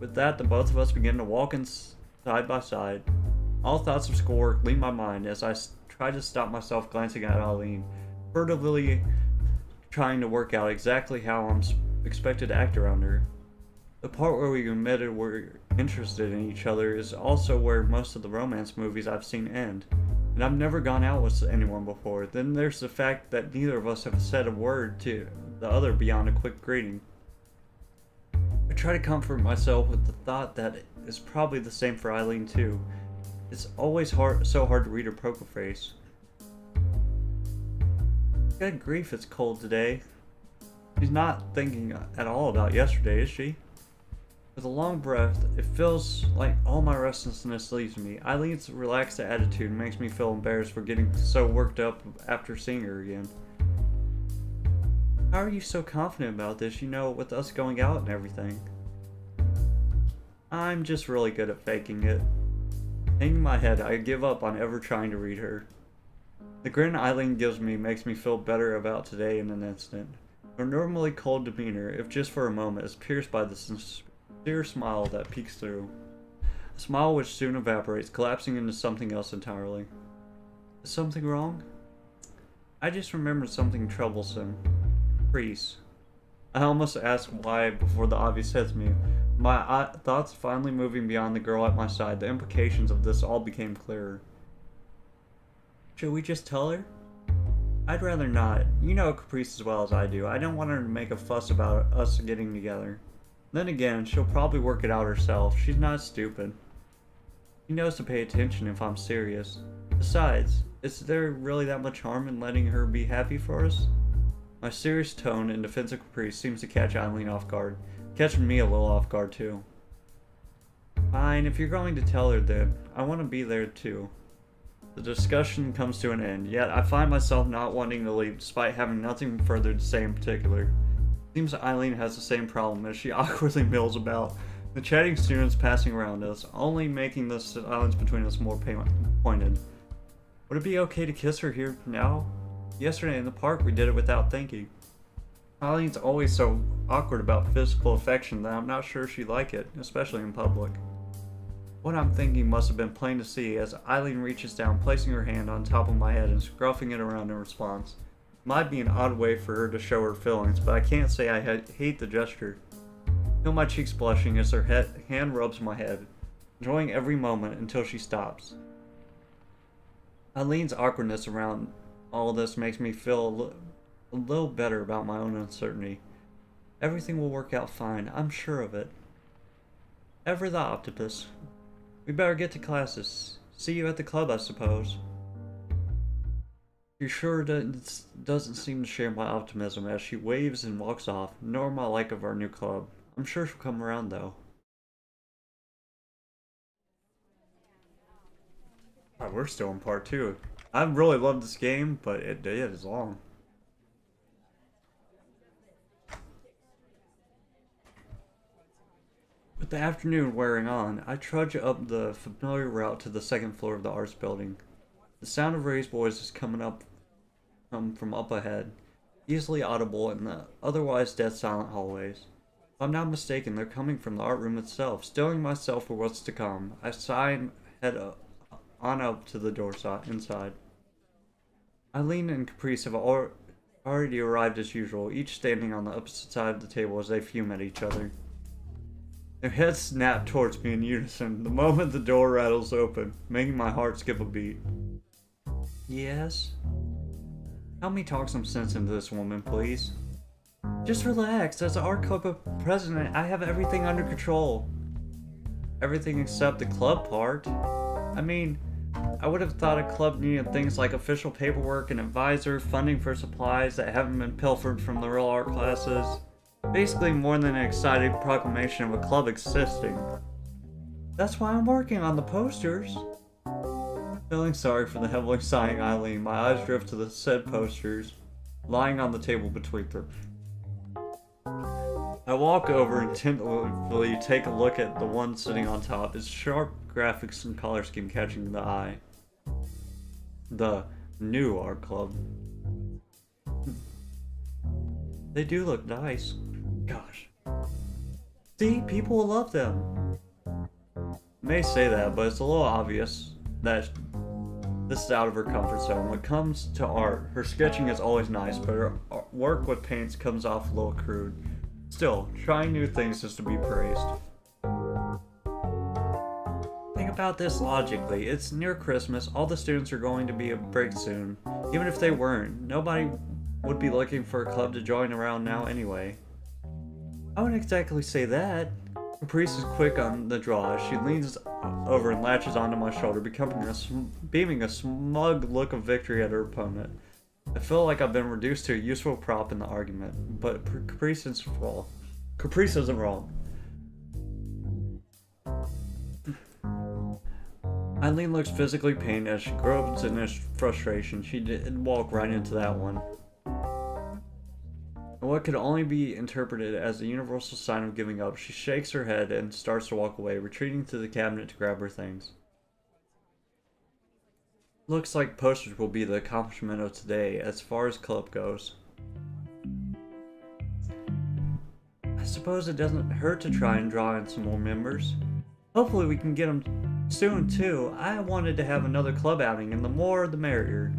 With that, the both of us begin to walk in side by side. All thoughts of score leave my mind as I try to stop myself glancing at Eileen, furtively trying to work out exactly how I'm expected to act around her. The part where we admitted we're interested in each other is also where most of the romance movies I've seen end. And I've never gone out with anyone before. Then there's the fact that neither of us have said a word to the other beyond a quick greeting. I try to comfort myself with the thought that it's probably the same for Eileen too. It's always hard, so hard to read her poker face. Good grief, it's cold today. She's not thinking at all about yesterday, is she? With a long breath, it feels like all my restlessness leaves me. Eileen's relaxed attitude makes me feel embarrassed for getting so worked up after seeing her again. How are you so confident about this, you know, with us going out and everything? I'm just really good at faking it. Hanging my head, I give up on ever trying to read her. The grin Eileen gives me makes me feel better about today in an instant. Her normally cold demeanor, if just for a moment, is pierced by the sincere smile that peeks through. A smile which soon evaporates, collapsing into something else entirely. Is something wrong? I just remembered something troublesome. Crease. I almost asked why before the obvious hits me. My thoughts finally moving beyond the girl at my side, the implications of this all became clearer. Should we just tell her? I'd rather not. You know Caprice as well as I do. I don't want her to make a fuss about us getting together. Then again, she'll probably work it out herself. She's not stupid. She knows to pay attention if I'm serious. Besides, is there really that much harm in letting her be happy for us? My serious tone and defensive Caprice seems to catch Eileen off guard, catching me a little off guard too. Fine, if you're going to tell her then, I want to be there too. The discussion comes to an end, yet I find myself not wanting to leave despite having nothing further to say in particular. Seems Eileen has the same problem as she *laughs* awkwardly mills about, the chatting students passing around us, only making the silence between us more pointed. Would it be okay to kiss her here now? Yesterday in the park we did it without thinking. Eileen's always so awkward about physical affection that I'm not sure she'd like it, especially in public. What I'm thinking must have been plain to see as Eileen reaches down, placing her hand on top of my head and scruffing it around in response. Might be an odd way for her to show her feelings, but I can't say I hate the gesture. Feel my cheeks blushing as her hand rubs my head, enjoying every moment until she stops. Eileen's awkwardness around all this makes me feel a, little better about my own uncertainty. Everything will work out fine, I'm sure of it. Ever the optimist. We better get to classes. See you at the club, I suppose. She sure doesn't seem to share my optimism as she waves and walks off, nor my like of our new club. I'm sure she'll come around though. Oh, we're still in part two. I really love this game, but it, is long. With the afternoon wearing on, I trudge up the familiar route to the second floor of the arts building. The sound of Ray's voice is coming up come from up ahead, easily audible in the otherwise dead silent hallways. If I'm not mistaken, they're coming from the art room itself. Stilling myself for what's to come, I sigh and head up, on up to the door inside. Eileen and Caprice have, al already arrived as usual, each standing on the opposite side of the table as they fume at each other. Their heads snap towards me in unison the moment the door rattles open, making my heart skip a beat. Yes? Help me talk some sense into this woman, please. Just relax. As our club president, I have everything under control. Everything except the club part. I mean, I would have thought a club needed things like official paperwork, an advisor, funding for supplies that haven't been pilfered from the real art classes. Basically more than an excited proclamation of a club existing. That's why I'm working on the posters. Feeling sorry for the heavily sighing Eileen, my eyes drift to the said posters, lying on the table between them. I walk over and tentatively take a look at the one sitting on top, its sharp graphics and color scheme catching the eye. The new art club. They do look nice. Gosh. See, people love them. may say that, but it's a little obvious that this is out of her comfort zone. When it comes to art, her sketching is always nice, but her uh, work with paints comes off a little crude. Still, trying new things is to be praised. Think about this logically. It's near Christmas, all the students are going to be a break soon. Even if they weren't, nobody would be looking for a club to join around now anyway. I wouldn't exactly say that. Caprice is quick on the draw. She leans over and latches onto my shoulder, becoming a beaming a smug look of victory at her opponent. I feel like I've been reduced to a useful prop in the argument, but Caprice is wrong. Caprice isn't wrong. Eileen looks physically pained as she groans in frustration. She did walk right into that one what could only be interpreted as a universal sign of giving up, she shakes her head and starts to walk away, retreating to the cabinet to grab her things. Looks like posters will be the accomplishment of today as far as club goes. I suppose it doesn't hurt to try and draw in some more members. Hopefully we can get them soon too. I wanted to have another club outing and the more the merrier.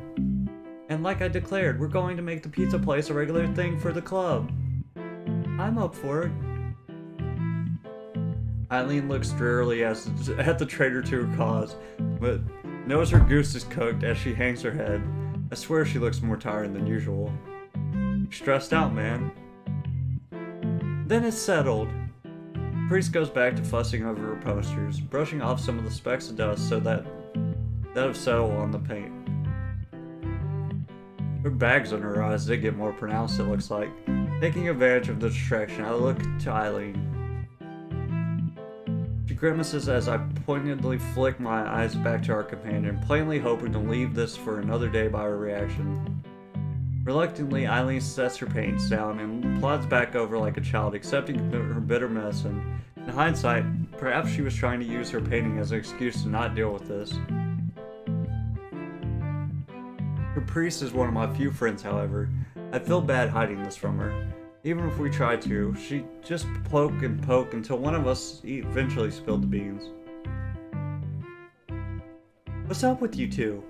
And like I declared, we're going to make the pizza place a regular thing for the club. I'm up for it. Eileen looks drearily as, *laughs* at the traitor to her cause, but knows her goose is cooked as she hangs her head. I swear she looks more tired than usual. Stressed out, man. Then it's settled. Priest goes back to fussing over her posters, brushing off some of the specks of dust so that that have settled on the paint. Her bags under her eyes did get more pronounced, it looks like. Taking advantage of the distraction, I look to Eileen. Grimaces as I pointedly flick my eyes back to our companion, plainly hoping to leave this for another day by her reaction. Reluctantly, Eileen sets her paints down and plods back over like a child, accepting her bitter medicine. In hindsight, perhaps she was trying to use her painting as an excuse to not deal with this. Caprice is one of my few friends, however. I feel bad hiding this from her. Even if we try to, she just poke and poke until one of us eventually spilled the beans. What's up with you two?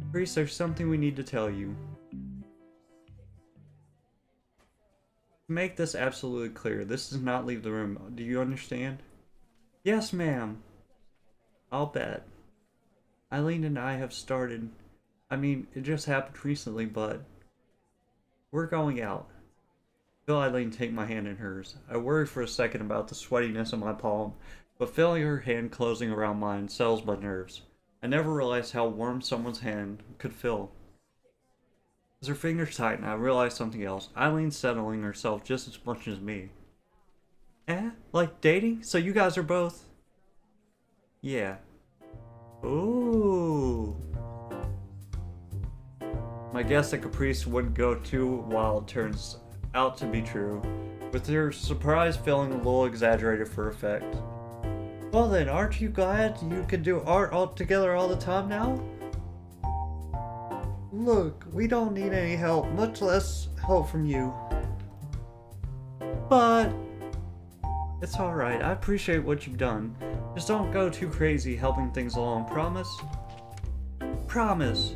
Caprice, there's something we need to tell you. To make this absolutely clear, this does not leave the room. Do you understand? Yes, ma'am. I'll bet. Eileen and I have started I mean, it just happened recently, but we're going out. Feel Eileen take my hand in hers. I worry for a second about the sweatiness of my palm, but feeling her hand closing around mine settles my nerves. I never realized how warm someone's hand could feel. As her fingers tighten, I realize something else. Eileen's settling herself just as much as me. Eh? Like dating? So you guys are both... Yeah. Ooh. My guess that Caprice wouldn't go too wild turns out to be true, with her surprise feeling a little exaggerated for effect. Well then, aren't you glad you can do art all together all the time now? Look, we don't need any help, much less help from you. But... It's alright, I appreciate what you've done. Just don't go too crazy helping things along, promise? Promise!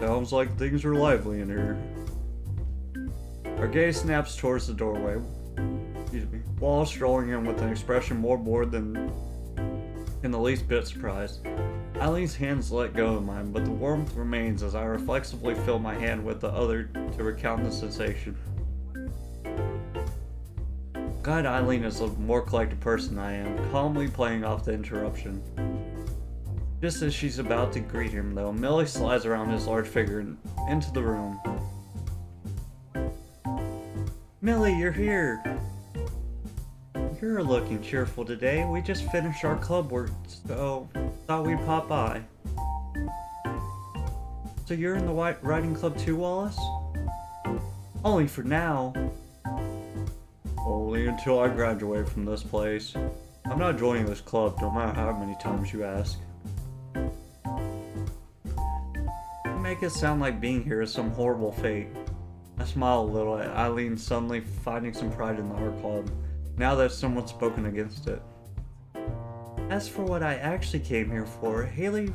Sounds like things are lively in here. Our gaze snaps towards the doorway. Excuse me. Wall strolling in with an expression more bored than in the least bit surprised. Eileen's hands let go of mine, but the warmth remains as I reflexively fill my hand with the other to recount the sensation. God, Eileen is a more collected person than I am, calmly playing off the interruption. Just as she's about to greet him, though, Millie slides around his large figure into the room. Millie, you're here! You're looking cheerful today. We just finished our club work, so thought we'd pop by. So you're in the White Riding Club too, Wallace? Only for now. Only until I graduate from this place. I'm not joining this club, no matter how many times you ask. You make it sound like being here is some horrible fate. I smile a little at Eileen suddenly finding some pride in the art club, now that someone's spoken against it. As for what I actually came here for, Haley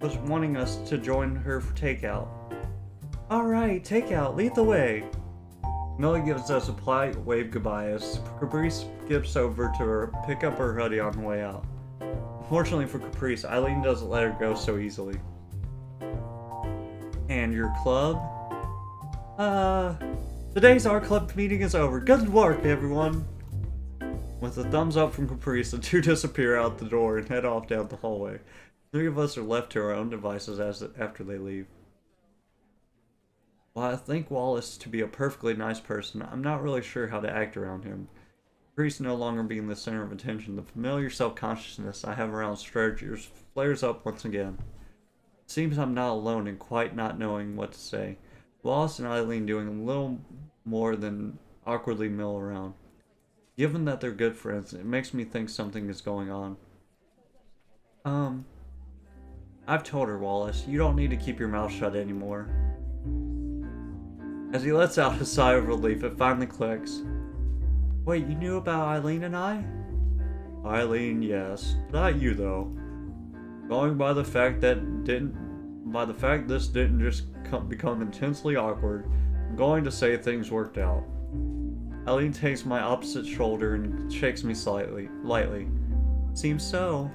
was wanting us to join her for takeout. Alright, takeout, lead the way. Millie gives us a polite wave goodbye as Caprice skips over to her, pick up her hoodie on the way out. Fortunately for Caprice, Eileen doesn't let her go so easily. And your club? Uh, today's art club meeting is over. Good work, everyone. With a thumbs up from Caprice, the two disappear out the door and head off down the hallway. Three of us are left to our own devices as after they leave. While I think Wallace to be a perfectly nice person, I'm not really sure how to act around him. Caprice no longer being the center of attention, the familiar self-consciousness I have around strangers flares up once again. It seems I'm not alone in quite not knowing what to say. Wallace and Eileen doing a little more than awkwardly mill around. Given that they're good friends, it makes me think something is going on. Um, I've told her, Wallace, you don't need to keep your mouth shut anymore. As he lets out a sigh of relief, it finally clicks. Wait, you knew about Eileen and I? Eileen, yes. Not you, though. Going by the fact that didn't by the fact this didn't just become intensely awkward, I'm going to say things worked out. Eileen takes my opposite shoulder and shakes me slightly, lightly. Seems so.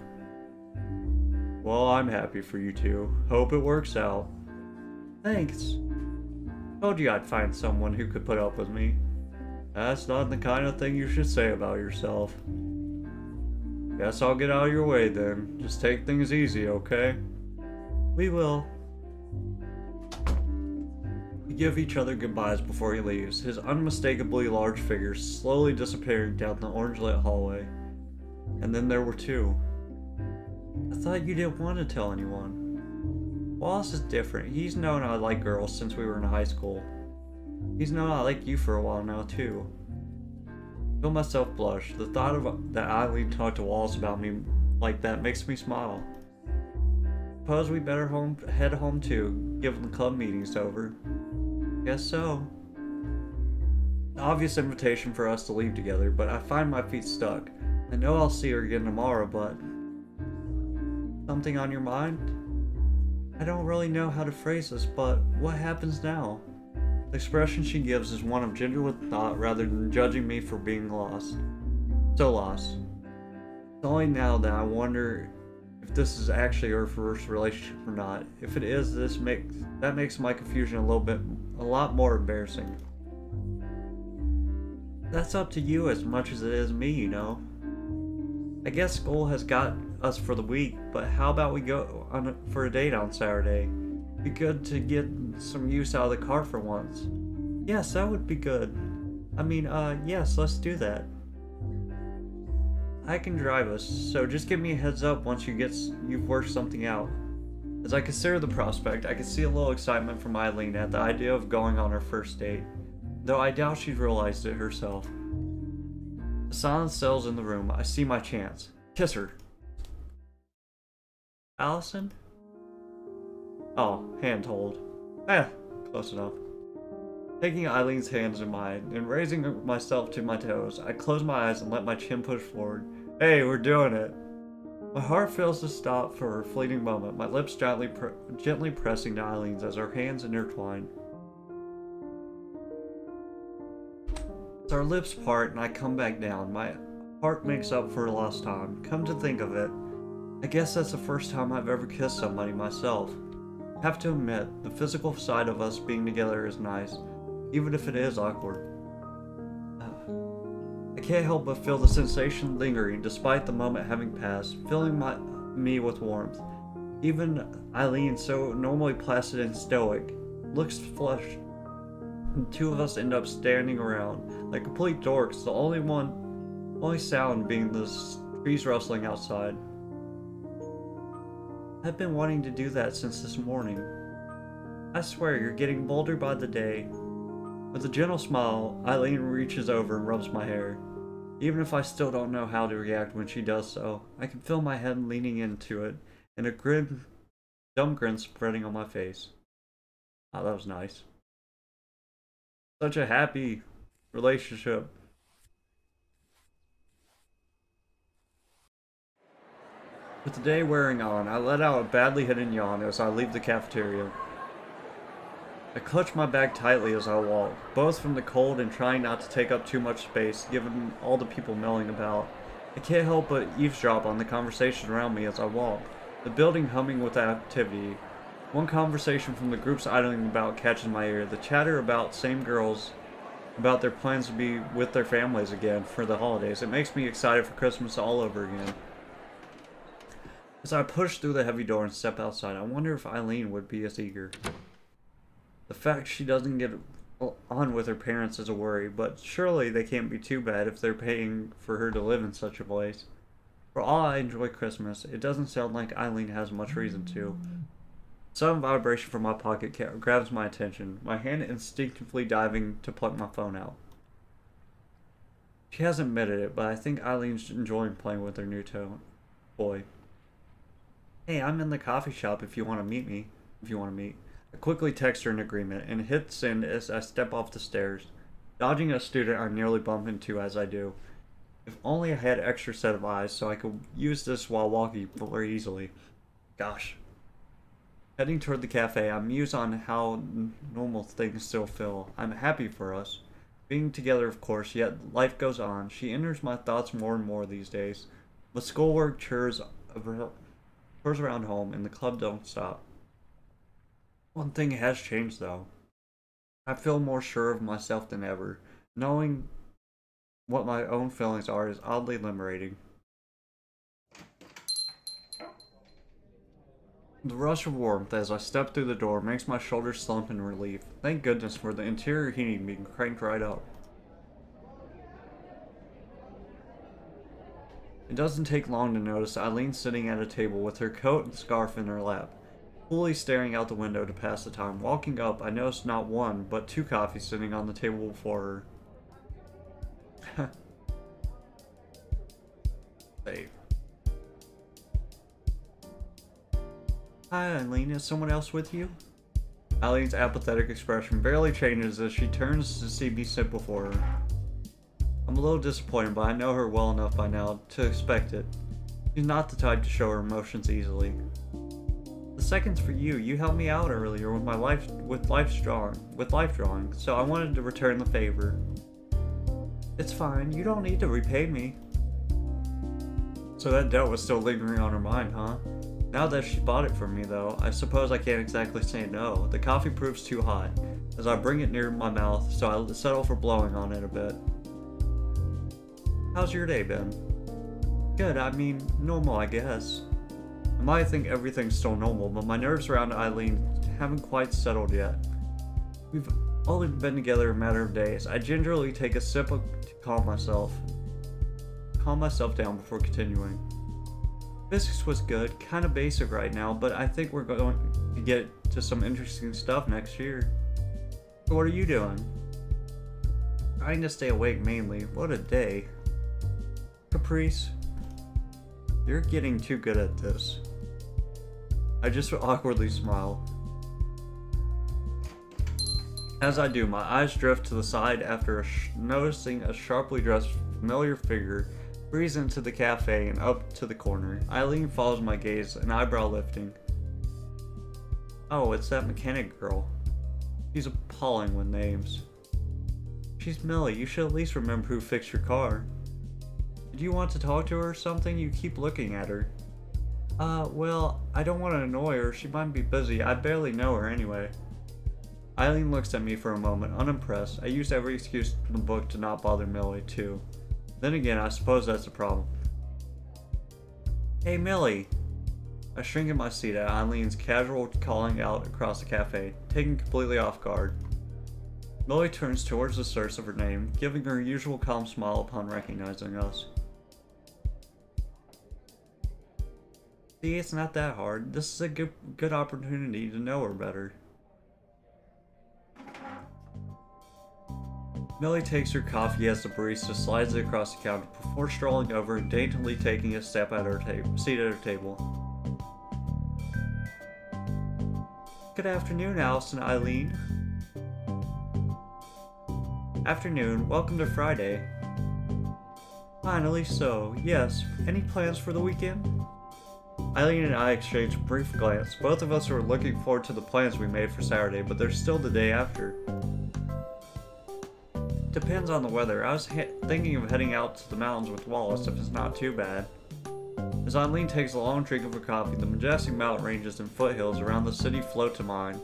Well, I'm happy for you two. Hope it works out. Thanks. Told you I'd find someone who could put up with me. That's not the kind of thing you should say about yourself. Guess I'll get out of your way then. Just take things easy, okay? We will. We give each other goodbyes before he leaves, his unmistakably large figure slowly disappearing down the orange-lit hallway. And then there were two. I thought you didn't want to tell anyone. Wallace is different. He's known I like girls since we were in high school. He's known I like you for a while now, too. I feel myself blush. The thought of that Eileen talked to Wallace about me like that makes me smile. Suppose we better home head home too, given the club meeting's over. Guess so. Obvious invitation for us to leave together, but I find my feet stuck. I know I'll see her again tomorrow, but... Something on your mind? I don't really know how to phrase this, but what happens now? The expression she gives is one of genuine thought rather than judging me for being lost. So lost. It's only now that I wonder this is actually our first relationship or not. If it is, this makes that makes my confusion a little bit a lot more embarrassing. That's up to you as much as it is me, you know. I guess school has got us for the week, but how about we go on a, for a date on Saturday? Be good to get some use out of the car for once. Yes, that would be good. I mean, uh, yes, let's do that. I can drive us, so just give me a heads up once you get you've worked something out. As I consider the prospect, I can see a little excitement from Eileen at the idea of going on her first date, though I doubt she's realized it herself. Silence settles in the room. I see my chance. Kiss her. Allison? Oh, hand hold. Eh, close enough. Taking Eileen's hands in mine and raising myself to my toes, I close my eyes and let my chin push forward. Hey, we're doing it. My heart fails to stop for a fleeting moment, my lips gently, pr gently pressing to Eileen's as our hands intertwine. As our lips part and I come back down, my heart makes up for lost time. Come to think of it, I guess that's the first time I've ever kissed somebody myself. I have to admit, the physical side of us being together is nice, even if it is awkward. I can't help but feel the sensation lingering despite the moment having passed, filling my, me with warmth. Even Eileen, so normally placid and stoic, looks flushed. The two of us end up standing around like complete dorks, the only one, only sound being the trees rustling outside. I've been wanting to do that since this morning. I swear, you're getting bolder by the day. With a gentle smile, Eileen reaches over and rubs my hair. Even if I still don't know how to react when she does so, I can feel my head leaning into it and a grin, dumb grin spreading on my face. Oh, that was nice. Such a happy relationship. With the day wearing on, I let out a badly hidden yawn as I leave the cafeteria. I clutch my bag tightly as I walk, both from the cold and trying not to take up too much space given all the people milling about. I can't help but eavesdrop on the conversation around me as I walk, the building humming with activity. One conversation from the groups idling about catches my ear, the chatter about same girls about their plans to be with their families again for the holidays. It makes me excited for Christmas all over again. As I push through the heavy door and step outside, I wonder if Eileen would be as eager. The fact she doesn't get on with her parents is a worry, but surely they can't be too bad if they're paying for her to live in such a place. For all I enjoy Christmas, it doesn't sound like Eileen has much reason to. Some vibration from my pocket grabs my attention, my hand instinctively diving to pluck my phone out. She hasn't admitted it, but I think Eileen's enjoying playing with her new toy. Boy. Hey, I'm in the coffee shop if you want to meet me. If you want to meet. I quickly text her an agreement and hit send as I step off the stairs, dodging a student I nearly bump into as I do. If only I had extra set of eyes so I could use this while walking more easily. Gosh. Heading toward the cafe, I muse on how normal things still feel. I'm happy for us. Being together, of course, yet life goes on. She enters my thoughts more and more these days. The schoolwork, chores, chores around home, and the club don't stop. One thing has changed though. I feel more sure of myself than ever. Knowing what my own feelings are is oddly liberating. The rush of warmth as I step through the door makes my shoulders slump in relief. Thank goodness for the interior heating being cranked right up. It doesn't take long to notice Eileen sitting at a table with her coat and scarf in her lap fully staring out the window to pass the time. Walking up, I noticed not one, but two coffees sitting on the table before her. *laughs* Save. Hi, Eileen. Is someone else with you? Eileen's apathetic expression barely changes as she turns to see me sit before her. I'm a little disappointed, but I know her well enough by now to expect it. She's not the type to show her emotions easily. The second's for you. You helped me out earlier with my life with life's drawing with life drawing, so I wanted to return the favor. It's fine. You don't need to repay me. So that debt was still lingering on her mind, huh? Now that she bought it from me, though, I suppose I can't exactly say no. The coffee proves too hot, as I bring it near my mouth, so I settle for blowing on it a bit. How's your day been? Good, I mean, normal, I guess. I might think everything's still normal, but my nerves around Eileen haven't quite settled yet. We've only been together a matter of days. I gingerly take a sip of, to calm myself. Calm myself down before continuing. Physics was good, kind of basic right now, but I think we're going to get to some interesting stuff next year. So what are you doing? Trying to stay awake mainly. What a day. Caprice, you're getting too good at this. I just awkwardly smile. As I do, my eyes drift to the side after a noticing a sharply dressed familiar figure breeze into the cafe and up to the corner. Eileen follows my gaze, an eyebrow lifting. Oh, it's that mechanic girl. She's appalling with names. She's Millie. You should at least remember who fixed your car. Do you want to talk to her or something? You keep looking at her. Uh, well, I don't want to annoy her. She might be busy. I barely know her anyway. Eileen looks at me for a moment, unimpressed. I use every excuse in the book to not bother Millie, too. Then again, I suppose that's the problem. Hey, Millie! I shrink in my seat at Eileen's casual calling out across the cafe, taken completely off guard. Millie turns towards the source of her name, giving her usual calm smile upon recognizing us. See, it's not that hard. This is a good, good opportunity to know her better. Millie takes her coffee as the barista slides it across the counter before strolling over and daintily taking a step at her seat at her table. Good afternoon, and Eileen. Afternoon, welcome to Friday. Finally so, yes. Any plans for the weekend? Eileen and I exchanged a brief glance. Both of us were looking forward to the plans we made for Saturday, but there's still the day after. Depends on the weather. I was thinking of heading out to the mountains with Wallace if it's not too bad. As Eileen takes a long drink of her coffee, the majestic mountain ranges and foothills around the city float to mind.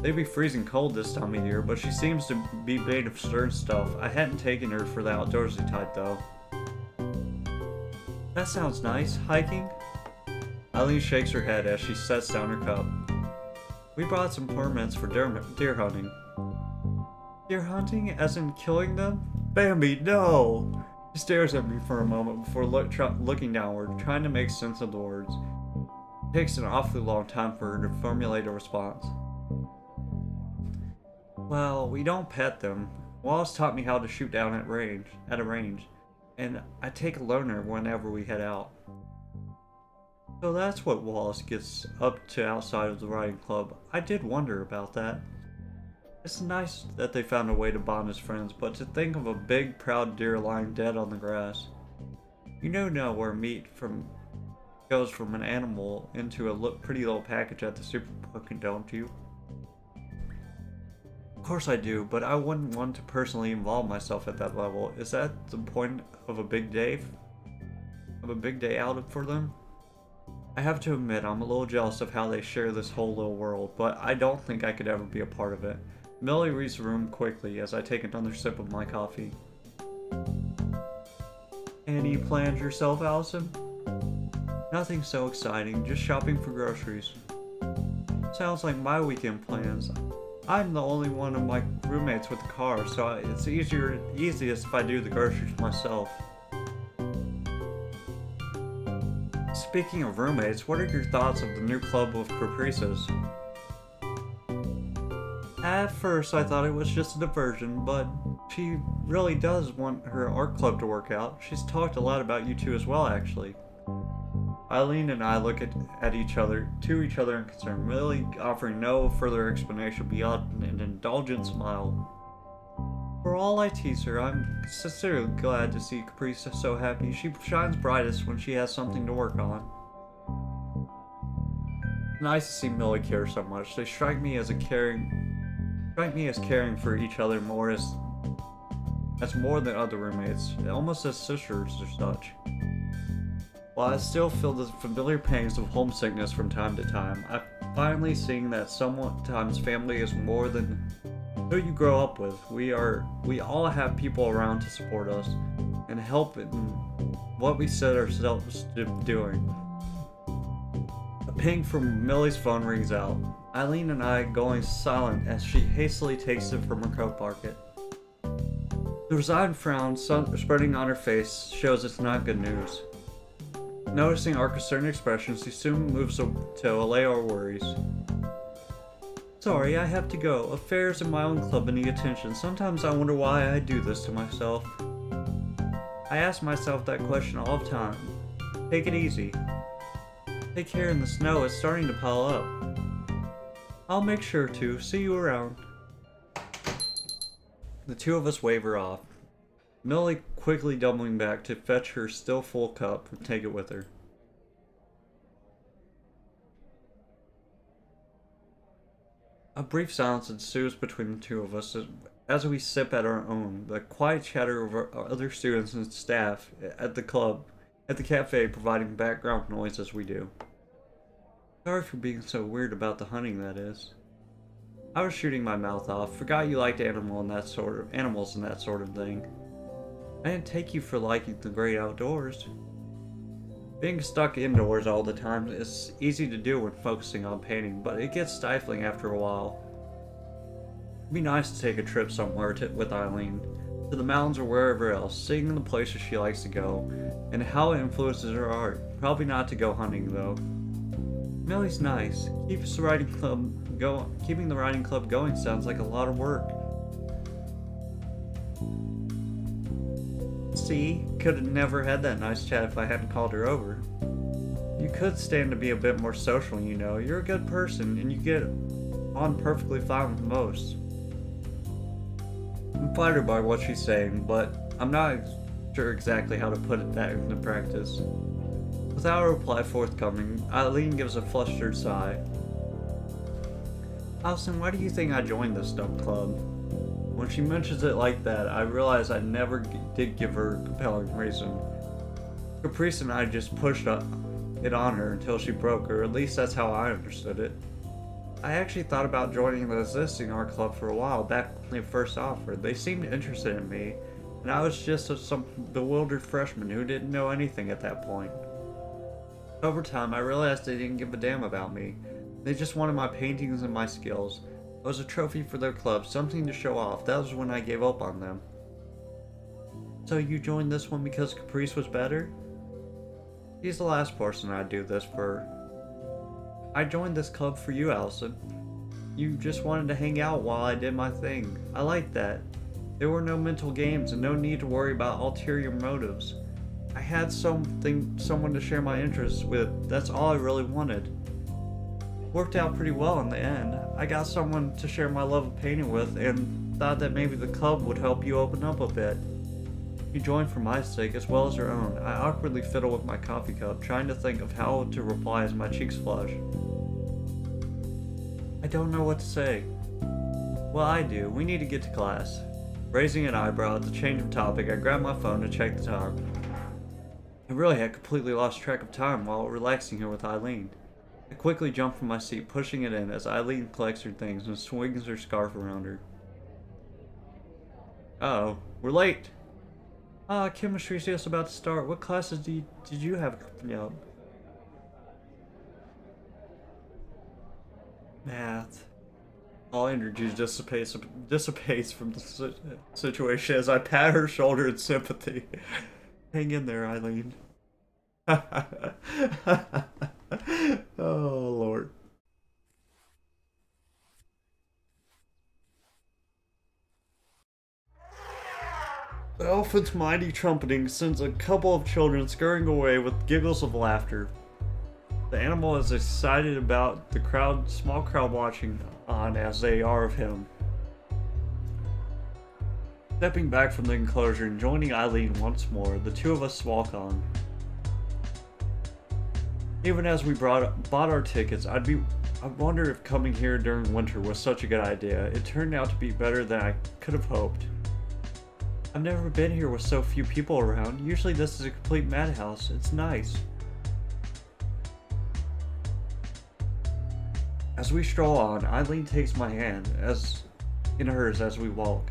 They'd be freezing cold this time of year, but she seems to be made of stern stuff. I hadn't taken her for the outdoorsy type though. That sounds nice. Hiking? Eileen shakes her head as she sets down her cup. We brought some permits for deer, deer hunting. Deer hunting? As in killing them? Bambi, no! She stares at me for a moment before look, looking downward, trying to make sense of the words. It takes an awfully long time for her to formulate a response. Well, we don't pet them. Wallace taught me how to shoot down at range, at a range, and I take a loner whenever we head out. So that's what Wallace gets up to outside of the riding club. I did wonder about that. It's nice that they found a way to bond as friends, but to think of a big, proud deer lying dead on the grass. You know now where meat from goes from an animal into a pretty little package at the supermarket, don't you? Of course I do, but I wouldn't want to personally involve myself at that level. Is that the point of a big day? Of a big day out for them? I have to admit, I'm a little jealous of how they share this whole little world, but I don't think I could ever be a part of it. Millie reads the room quickly as I take another sip of my coffee. Any plans yourself, Allison? Nothing so exciting, just shopping for groceries. Sounds like my weekend plans. I'm the only one of my roommates with a car, so it's easier, easiest if I do the groceries myself. Speaking of roommates, what are your thoughts of the new club of Caprices? At first, I thought it was just a diversion, but she really does want her art club to work out. She's talked a lot about you two as well, actually. Eileen and I look at, at each other, to each other in concern, really offering no further explanation beyond an indulgent smile. For all I tease her, I'm sincerely glad to see Caprice so happy. She shines brightest when she has something to work on. Nice to see Millie care so much. They strike me as a caring, strike me as caring for each other more as, as more than other roommates, almost as sisters or such. While I still feel the familiar pangs of homesickness from time to time, I'm finally seeing that sometimes family is more than who you grow up with. We are we all have people around to support us and help in what we set ourselves to doing. A ping from Millie's phone rings out. Eileen and I going silent as she hastily takes it from her coat pocket. The resigned frown spreading on her face shows it's not good news. Noticing our concerned expressions, he soon moves to allay our worries. Sorry, I have to go. Affairs in my own club need attention. Sometimes I wonder why I do this to myself. I ask myself that question all the time. Take it easy. Take care in the snow, it's starting to pile up. I'll make sure to. See you around. The two of us waver off. Millie quickly doubling back to fetch her still full cup and take it with her. A brief silence ensues between the two of us as we sip at our own. The quiet chatter of our other students and staff at the club, at the cafe, providing background noise as we do. Sorry for being so weird about the hunting, that is. I was shooting my mouth off, forgot you liked animal and that sort of animals and that sort of thing. I didn't take you for liking the great outdoors. Being stuck indoors all the time is easy to do when focusing on painting, but it gets stifling after a while. It'd be nice to take a trip somewhere to, with Eileen, to the mountains or wherever else, seeing the places she likes to go, and how it influences her art. Probably not to go hunting though. Millie's nice. Keeps the writing club go keeping the writing club going sounds like a lot of work. See, could have never had that nice chat if I hadn't called her over. You could stand to be a bit more social, you know. You're a good person, and you get on perfectly fine with most. I'm flattered by what she's saying, but I'm not sure exactly how to put it that into practice. Without a reply forthcoming, Eileen gives a flustered sigh. Allison, why do you think I joined this dumb club? When she mentions it like that, I realize I never did give her compelling reason. Caprice and I just pushed it on her until she broke, or at least that's how I understood it. I actually thought about joining the existing art club for a while back when they first offered. They seemed interested in me, and I was just a, some bewildered freshman who didn't know anything at that point. Over time, I realized they didn't give a damn about me. They just wanted my paintings and my skills. I was a trophy for their club, something to show off. That was when I gave up on them. So you joined this one because Caprice was better? He's the last person I'd do this for. I joined this club for you, Allison. You just wanted to hang out while I did my thing. I liked that. There were no mental games and no need to worry about ulterior motives. I had something, someone to share my interests with. That's all I really wanted. Worked out pretty well in the end. I got someone to share my love of painting with and thought that maybe the club would help you open up a bit. You joined for my sake as well as your own. I awkwardly fiddle with my coffee cup, trying to think of how to reply as my cheeks flush. I don't know what to say. Well, I do. We need to get to class. Raising an eyebrow at the change of topic, I grab my phone to check the time. I really had completely lost track of time while relaxing here with Eileen. I quickly jump from my seat, pushing it in as Eileen collects her things and swings her scarf around her. Uh oh, we're late! Ah, chemistry's just about to start. What classes did you, did you have coming up? Math. All energy dissipates, dissipates from the situation as I pat her shoulder in sympathy. Hang in there, Eileen. *laughs* oh, Lord. The elephant's mighty trumpeting sends a couple of children scurrying away with giggles of laughter. The animal is excited about the crowd, small crowd watching on as they are of him. Stepping back from the enclosure and joining Eileen once more, the two of us walk on. Even as we brought, bought our tickets, I'd be I wonder if coming here during winter was such a good idea. It turned out to be better than I could have hoped. I've never been here with so few people around. Usually this is a complete madhouse. It's nice. As we stroll on, Eileen takes my hand as in hers as we walk.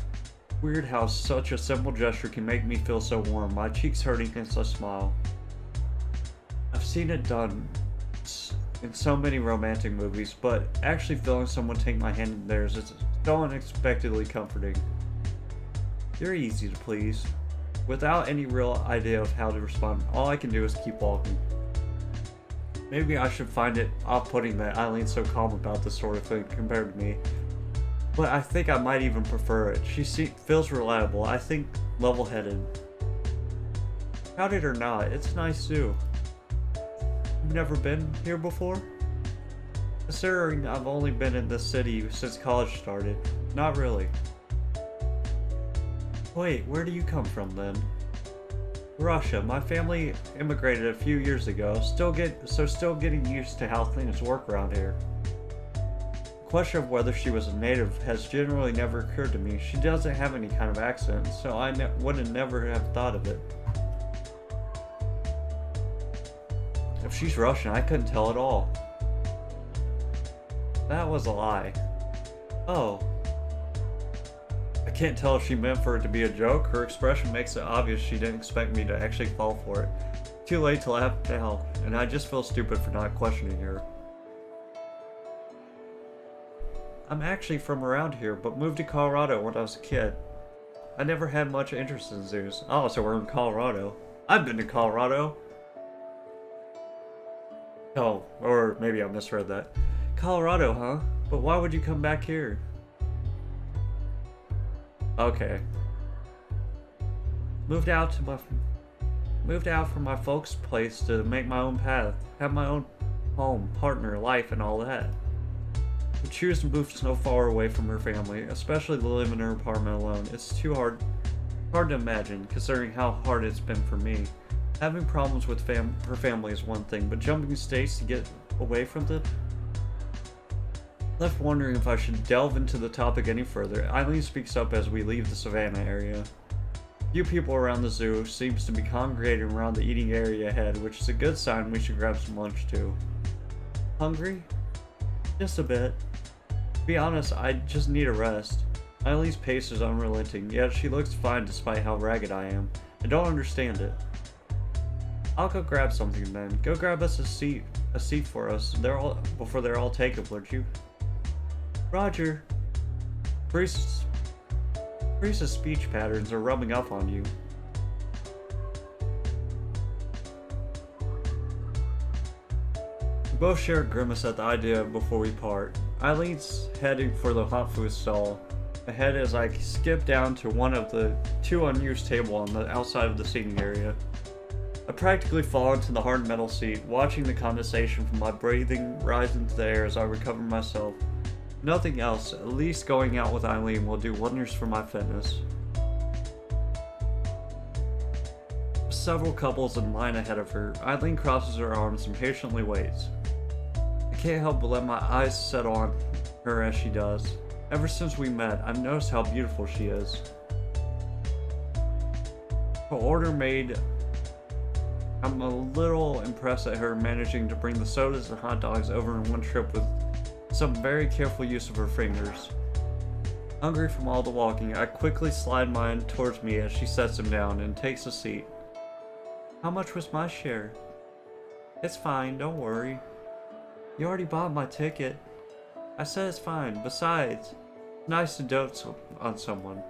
Weird how such a simple gesture can make me feel so warm, my cheeks hurting against a smile. I've seen it done in so many romantic movies, but actually feeling someone take my hand in theirs is so unexpectedly comforting. They're easy to please. Without any real idea of how to respond, all I can do is keep walking. Maybe I should find it off-putting that Eileen's so calm about this sort of thing compared to me. But I think I might even prefer it. She feels reliable, I think level-headed. Crowded or not, it's nice too. You've never been here before? Considering I've only been in this city since college started, not really. Wait, where do you come from then? Russia. My family immigrated a few years ago, still get so still getting used to how things work around here. The question of whether she was a native has generally never occurred to me. She doesn't have any kind of accent, so I ne would have never have thought of it. If she's Russian, I couldn't tell at all. That was a lie. Oh. I can't tell if she meant for it to be a joke. Her expression makes it obvious she didn't expect me to actually fall for it. Too late to laugh now, and I just feel stupid for not questioning her. I'm actually from around here, but moved to Colorado when I was a kid. I never had much interest in zoos. Oh, so we're in Colorado. I've been to Colorado. Oh, or maybe I misread that. Colorado, huh? But why would you come back here? Okay. Moved out to my moved out from my folks' place to make my own path, have my own home, partner, life, and all that. To choose to move so far away from her family, especially to live in her apartment alone, it's too hard hard to imagine, considering how hard it's been for me. Having problems with fam her family is one thing, but jumping states to get away from them Left wondering if I should delve into the topic any further, Eileen speaks up as we leave the savannah area. Few people around the zoo seems to be congregating around the eating area ahead, which is a good sign we should grab some lunch too. Hungry? Just a bit. To be honest, I just need a rest. Eileen's pace is unrelenting, yet she looks fine despite how ragged I am. I don't understand it. I'll go grab something then. Go grab us a seat, a seat for us. They're all before they're all taken, would you? Roger. Priest's speech patterns are rubbing off on you. We both share a grimace at the idea before we part. I Eileen's heading for the hot food stall. Ahead as I skip down to one of the two unused tables on the outside of the seating area. I practically fall into the hard metal seat, watching the condensation from my breathing rise into the air as I recover myself. Nothing else, at least going out with Eileen will do wonders for my fitness. Several couples in line ahead of her, Eileen crosses her arms and patiently waits. I can't help but let my eyes settle on her as she does. Ever since we met, I've noticed how beautiful she is. Her order made, I'm a little impressed at her managing to bring the sodas and hot dogs over in one trip with some very careful use of her fingers. Hungry from all the walking, I quickly slide mine towards me as she sets him down and takes a seat. How much was my share? It's fine, don't worry. You already bought my ticket. I said it's fine. Besides, it's nice to dote on someone.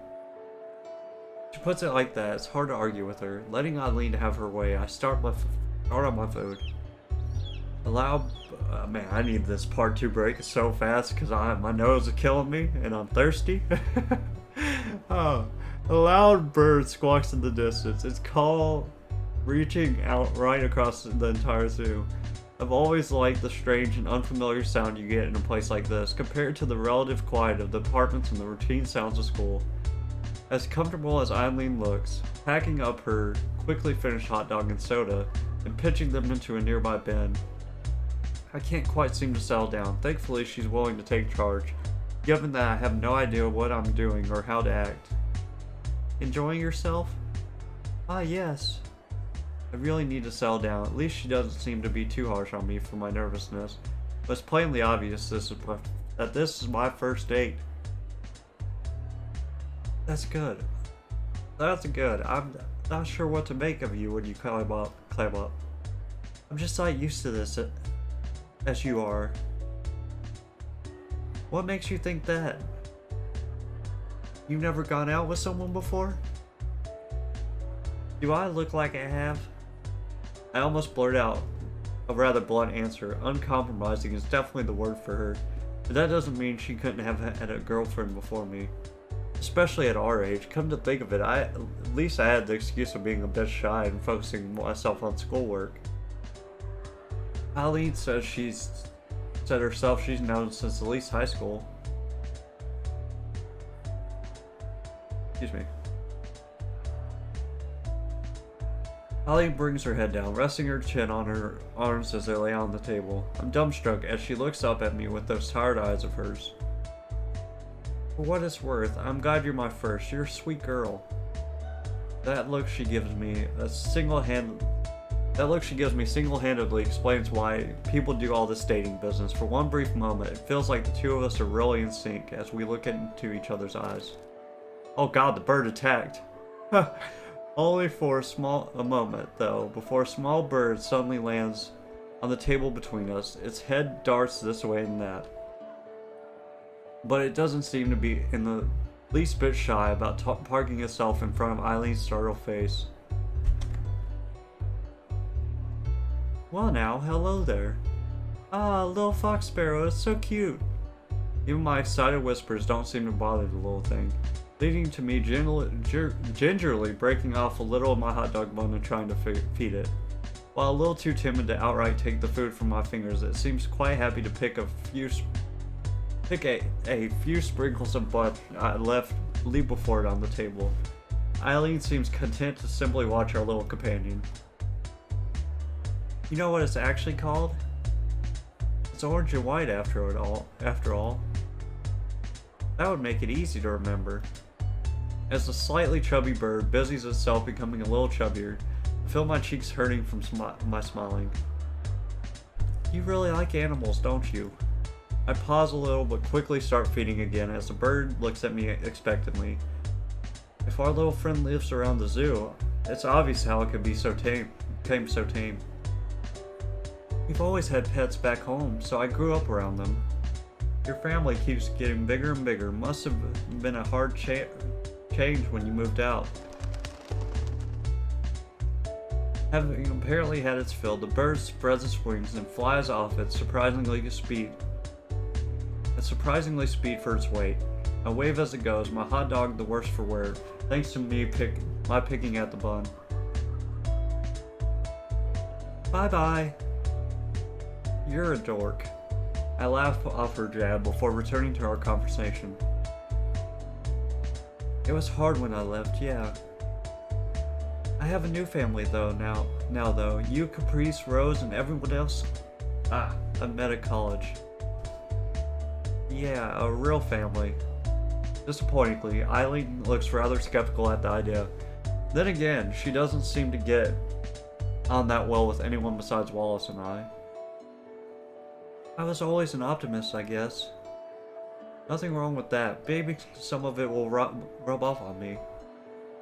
She puts it like that, it's hard to argue with her. Letting Eileen have her way, I start my start on my food. Allow, uh, man, I need this part two break so fast because I my nose is killing me and I'm thirsty. *laughs* oh, a loud bird squawks in the distance. Its call reaching out right across the entire zoo. I've always liked the strange and unfamiliar sound you get in a place like this, compared to the relative quiet of the apartments and the routine sounds of school. As comfortable as Eileen looks, packing up her quickly finished hot dog and soda, and pitching them into a nearby bin, I can't quite seem to settle down. Thankfully, she's willing to take charge, given that I have no idea what I'm doing or how to act. Enjoying yourself? Ah, yes. I really need to settle down. At least she doesn't seem to be too harsh on me for my nervousness. But it's plainly obvious this is that this is my first date. That's good. That's good. I'm not sure what to make of you when you climb up. Climb up. I'm just not used to this as you are. What makes you think that? You've never gone out with someone before? Do I look like I have? I almost blurt out a rather blunt answer. Uncompromising is definitely the word for her. But that doesn't mean she couldn't have had a girlfriend before me. Especially at our age. Come to think of it, I at least I had the excuse of being a bit shy and focusing myself on schoolwork. Eileen says she's said herself she's known since at least high school. Excuse me. Holly brings her head down, resting her chin on her arms as they lay on the table. I'm dumbstruck as she looks up at me with those tired eyes of hers. For what it's worth, I'm glad you're my first. You're a sweet girl. That look she gives me, a single hand that look she gives me single-handedly explains why people do all this dating business. For one brief moment, it feels like the two of us are really in sync as we look into each other's eyes. Oh god, the bird attacked. Only for a small a moment, though, before a small bird suddenly lands on the table between us. Its head darts this way and that. But it doesn't seem to be in the least bit shy about parking itself in front of Eileen's startled face. Well now, hello there. Ah, little fox sparrow, it's so cute. Even my excited whispers don't seem to bother the little thing, leading to me gingerly breaking off a little of my hot dog bun and trying to feed it. While a little too timid to outright take the food from my fingers, it seems quite happy to pick a few pick a, a few sprinkles of butter I left leave before it on the table. Eileen seems content to simply watch our little companion. You know what it's actually called? It's orange and white after it all. After all, that would make it easy to remember. As the slightly chubby bird busies itself becoming a little chubbier, I feel my cheeks hurting from my smiling. You really like animals, don't you? I pause a little but quickly start feeding again as the bird looks at me expectantly. If our little friend lives around the zoo, it's obvious how it could be so tame, became so tame. We've always had pets back home, so I grew up around them. Your family keeps getting bigger and bigger. Must have been a hard cha change when you moved out. Having apparently had its fill, the bird spreads its wings and flies off at surprisingly speed. At surprisingly speed for its weight. I wave as it goes, my hot dog the worse for wear, thanks to me pick my picking at the bun. Bye bye. You're a dork. I laughed off her jab before returning to our conversation. It was hard when I left, yeah. I have a new family though now now though. You, Caprice, Rose, and everyone else Ah, I met at college. Yeah, a real family. Disappointingly, Eileen looks rather skeptical at the idea. Then again, she doesn't seem to get on that well with anyone besides Wallace and I. I was always an optimist, I guess. Nothing wrong with that. Maybe some of it will rub, rub off on me.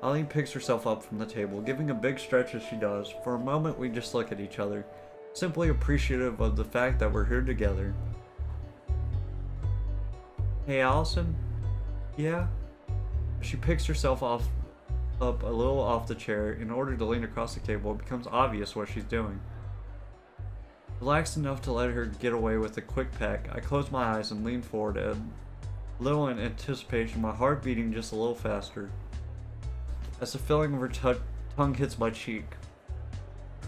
Eileen picks herself up from the table, giving a big stretch as she does. For a moment, we just look at each other, simply appreciative of the fact that we're here together. Hey, Allison? Yeah? She picks herself off up a little off the chair in order to lean across the table. It becomes obvious what she's doing. Relaxed enough to let her get away with a quick peck, I close my eyes and lean forward a little in anticipation, my heart beating just a little faster. As the feeling of her tongue hits my cheek,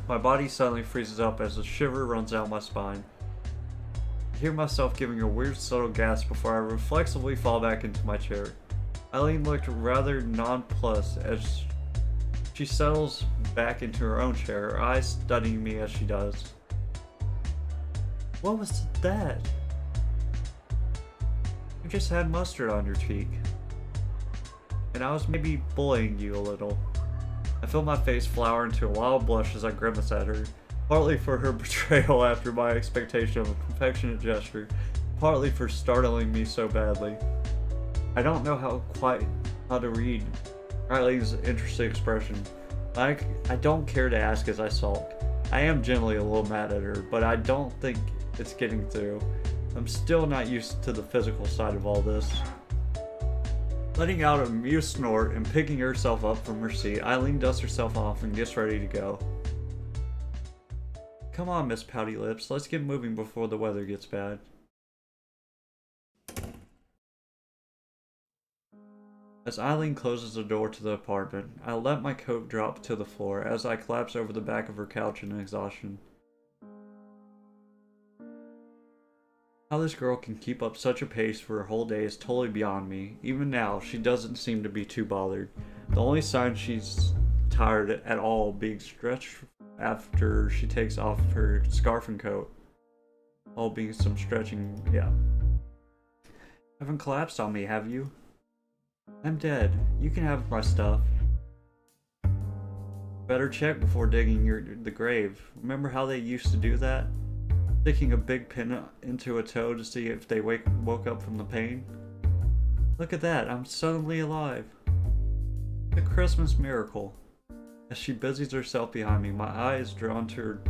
my body suddenly freezes up as a shiver runs down my spine. I hear myself giving a weird subtle gasp before I reflexively fall back into my chair. Eileen looked rather nonplussed as she settles back into her own chair, her eyes studying me as she does. What was that? You just had mustard on your cheek. And I was maybe bullying you a little. I feel my face flower into a wild blush as I grimace at her, partly for her *laughs* betrayal after my expectation of a affectionate gesture, partly for startling me so badly. I don't know how quite how to read Eileen's interesting expression. I, I don't care to ask as I sulk. I am generally a little mad at her, but I don't think it's getting through. I'm still not used to the physical side of all this. Letting out a amused snort and picking herself up from her seat, Eileen dusts herself off and gets ready to go. Come on, Miss Pouty Lips, let's get moving before the weather gets bad. As Eileen closes the door to the apartment, I let my coat drop to the floor as I collapse over the back of her couch in exhaustion. How this girl can keep up such a pace for a whole day is totally beyond me. Even now, she doesn't seem to be too bothered. The only sign she's tired at all being stretched after she takes off her scarf and coat. All being some stretching, yeah. Haven't collapsed on me, have you? I'm dead. You can have my stuff. Better check before digging your the grave. Remember how they used to do that? Sticking a big pin into a toe to see if they wake woke up from the pain? Look at that, I'm suddenly alive. The Christmas miracle. As she busies herself behind me, my eye is drawn to her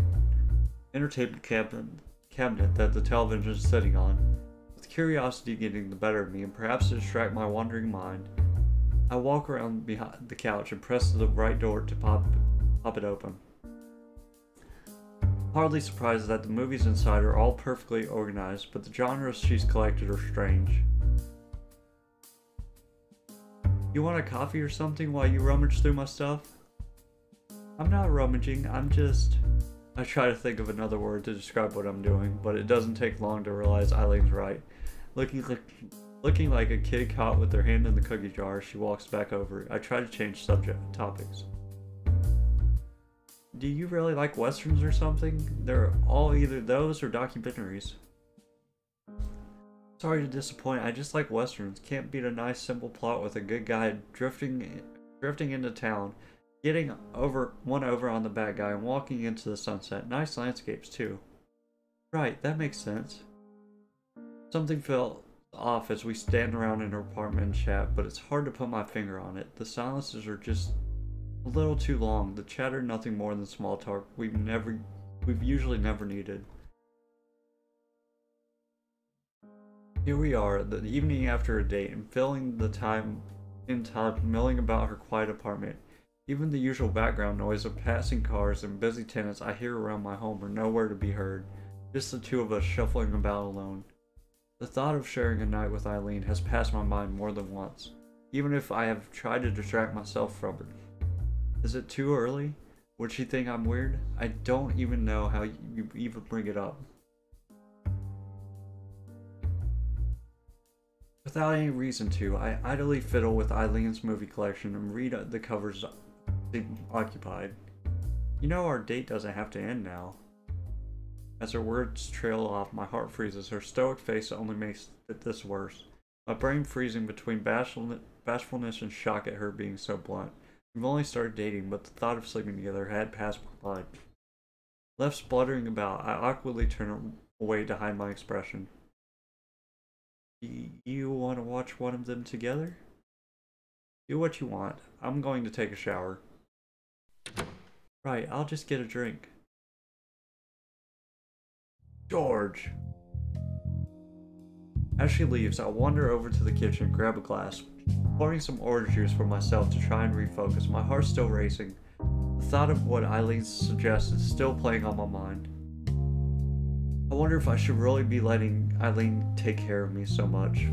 entertainment cabinet, cabinet that the television is sitting on. With curiosity getting the better of me, and perhaps to distract my wandering mind, I walk around behind the couch and press the right door to pop, pop it open. Hardly surprised that the movies inside are all perfectly organized, but the genres she's collected are strange. You want a coffee or something while you rummage through my stuff? I'm not rummaging, I'm just... I try to think of another word to describe what I'm doing, but it doesn't take long to realize Eileen's right. Looking like, looking like a kid caught with their hand in the cookie jar, she walks back over. I try to change subject topics. Do you really like westerns or something? They're all either those or documentaries. Sorry to disappoint, I just like westerns. Can't beat a nice simple plot with a good guy drifting drifting into town, getting over one over on the bad guy and walking into the sunset. Nice landscapes too. Right, that makes sense. Something felt off as we stand around in her apartment chat, but it's hard to put my finger on it. The silences are just a little too long. The chatter nothing more than small talk we've never we've usually never needed. Here we are, the evening after a date, and filling the time in time milling about her quiet apartment. Even the usual background noise of passing cars and busy tenants I hear around my home are nowhere to be heard, just the two of us shuffling about alone. The thought of sharing a night with Eileen has passed my mind more than once, even if I have tried to distract myself from it. Is it too early? Would she think I'm weird? I don't even know how you even bring it up. Without any reason to, I idly fiddle with Eileen's movie collection and read the covers occupied. You know our date doesn't have to end now. As her words trail off, my heart freezes. Her stoic face only makes this worse. My brain freezing between bashfulness and shock at her being so blunt. We've only started dating, but the thought of sleeping together had passed my mind. Left spluttering about, I awkwardly turn away to hide my expression. You want to watch one of them together? Do what you want. I'm going to take a shower. Right, I'll just get a drink. George! As she leaves, I wander over to the kitchen grab a glass, pouring some orange juice for myself to try and refocus. My heart's still racing. The thought of what Eileen suggests is still playing on my mind. I wonder if I should really be letting Eileen take care of me so much.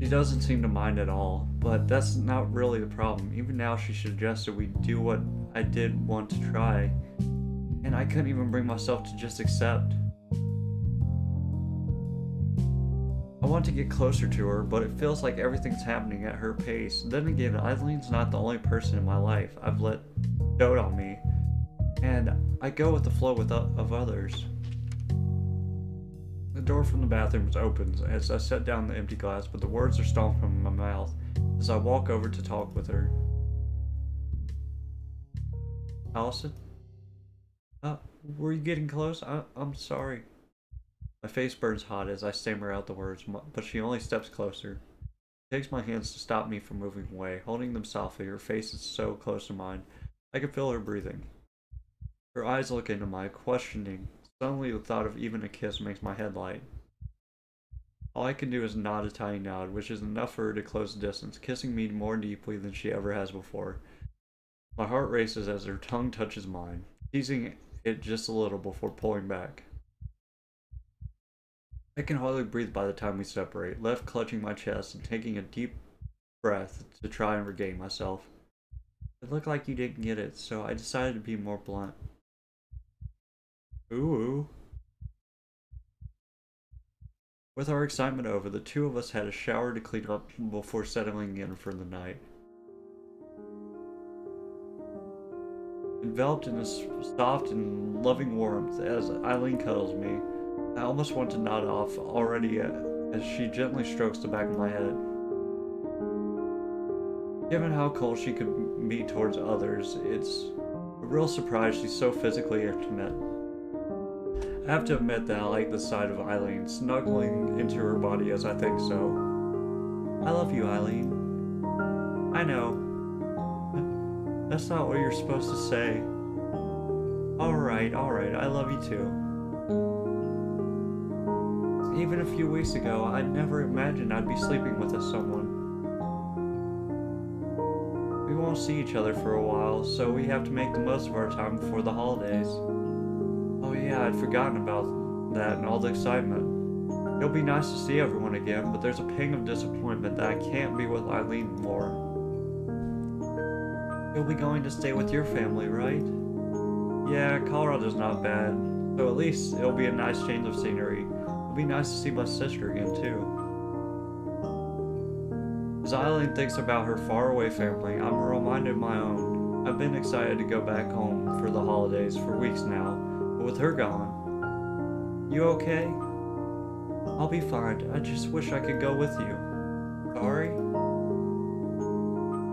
She doesn't seem to mind at all, but that's not really the problem. Even now she suggested we do what I did want to try, and I couldn't even bring myself to just accept. I want to get closer to her, but it feels like everything's happening at her pace. Then again, Eileen's not the only person in my life I've let dote on me, and I go with the flow with of others. The door from the bathroom opens as I set down the empty glass, but the words are stolen from my mouth as I walk over to talk with her. Allison? Uh, were you getting close? I, I'm sorry. My face burns hot as I stammer out the words, but she only steps closer. She takes my hands to stop me from moving away, holding them softly. Her face is so close to mine. I can feel her breathing. Her eyes look into my, questioning. Suddenly the thought of even a kiss makes my head light. All I can do is nod a tiny nod, which is enough for her to close the distance, kissing me more deeply than she ever has before. My heart races as her tongue touches mine, teasing it just a little before pulling back. I can hardly breathe by the time we separate, left clutching my chest and taking a deep breath to try and regain myself. It looked like you didn't get it, so I decided to be more blunt. Ooh. With our excitement over, the two of us had a shower to clean up before settling in for the night. enveloped in a soft and loving warmth as Eileen cuddles me. I almost want to nod off already uh, as she gently strokes the back of my head. Given how cold she could be towards others, it's a real surprise she's so physically intimate. I have to admit that I like the sight of Eileen snuggling into her body as I think so. I love you, Eileen. I know. *laughs* That's not what you're supposed to say. Alright, alright, I love you too. Even a few weeks ago, I'd never imagined I'd be sleeping with a someone. We won't see each other for a while, so we have to make the most of our time before the holidays. Oh yeah, I'd forgotten about that and all the excitement. It'll be nice to see everyone again, but there's a pang of disappointment that I can't be with Eileen more. You'll be going to stay with your family, right? Yeah, Colorado's not bad, so at least it'll be a nice change of scenery. It'll be nice to see my sister again, too. As Eileen thinks about her faraway family, I'm reminded of my own. I've been excited to go back home for the holidays for weeks now, but with her gone. You okay? I'll be fine. I just wish I could go with you. Sorry?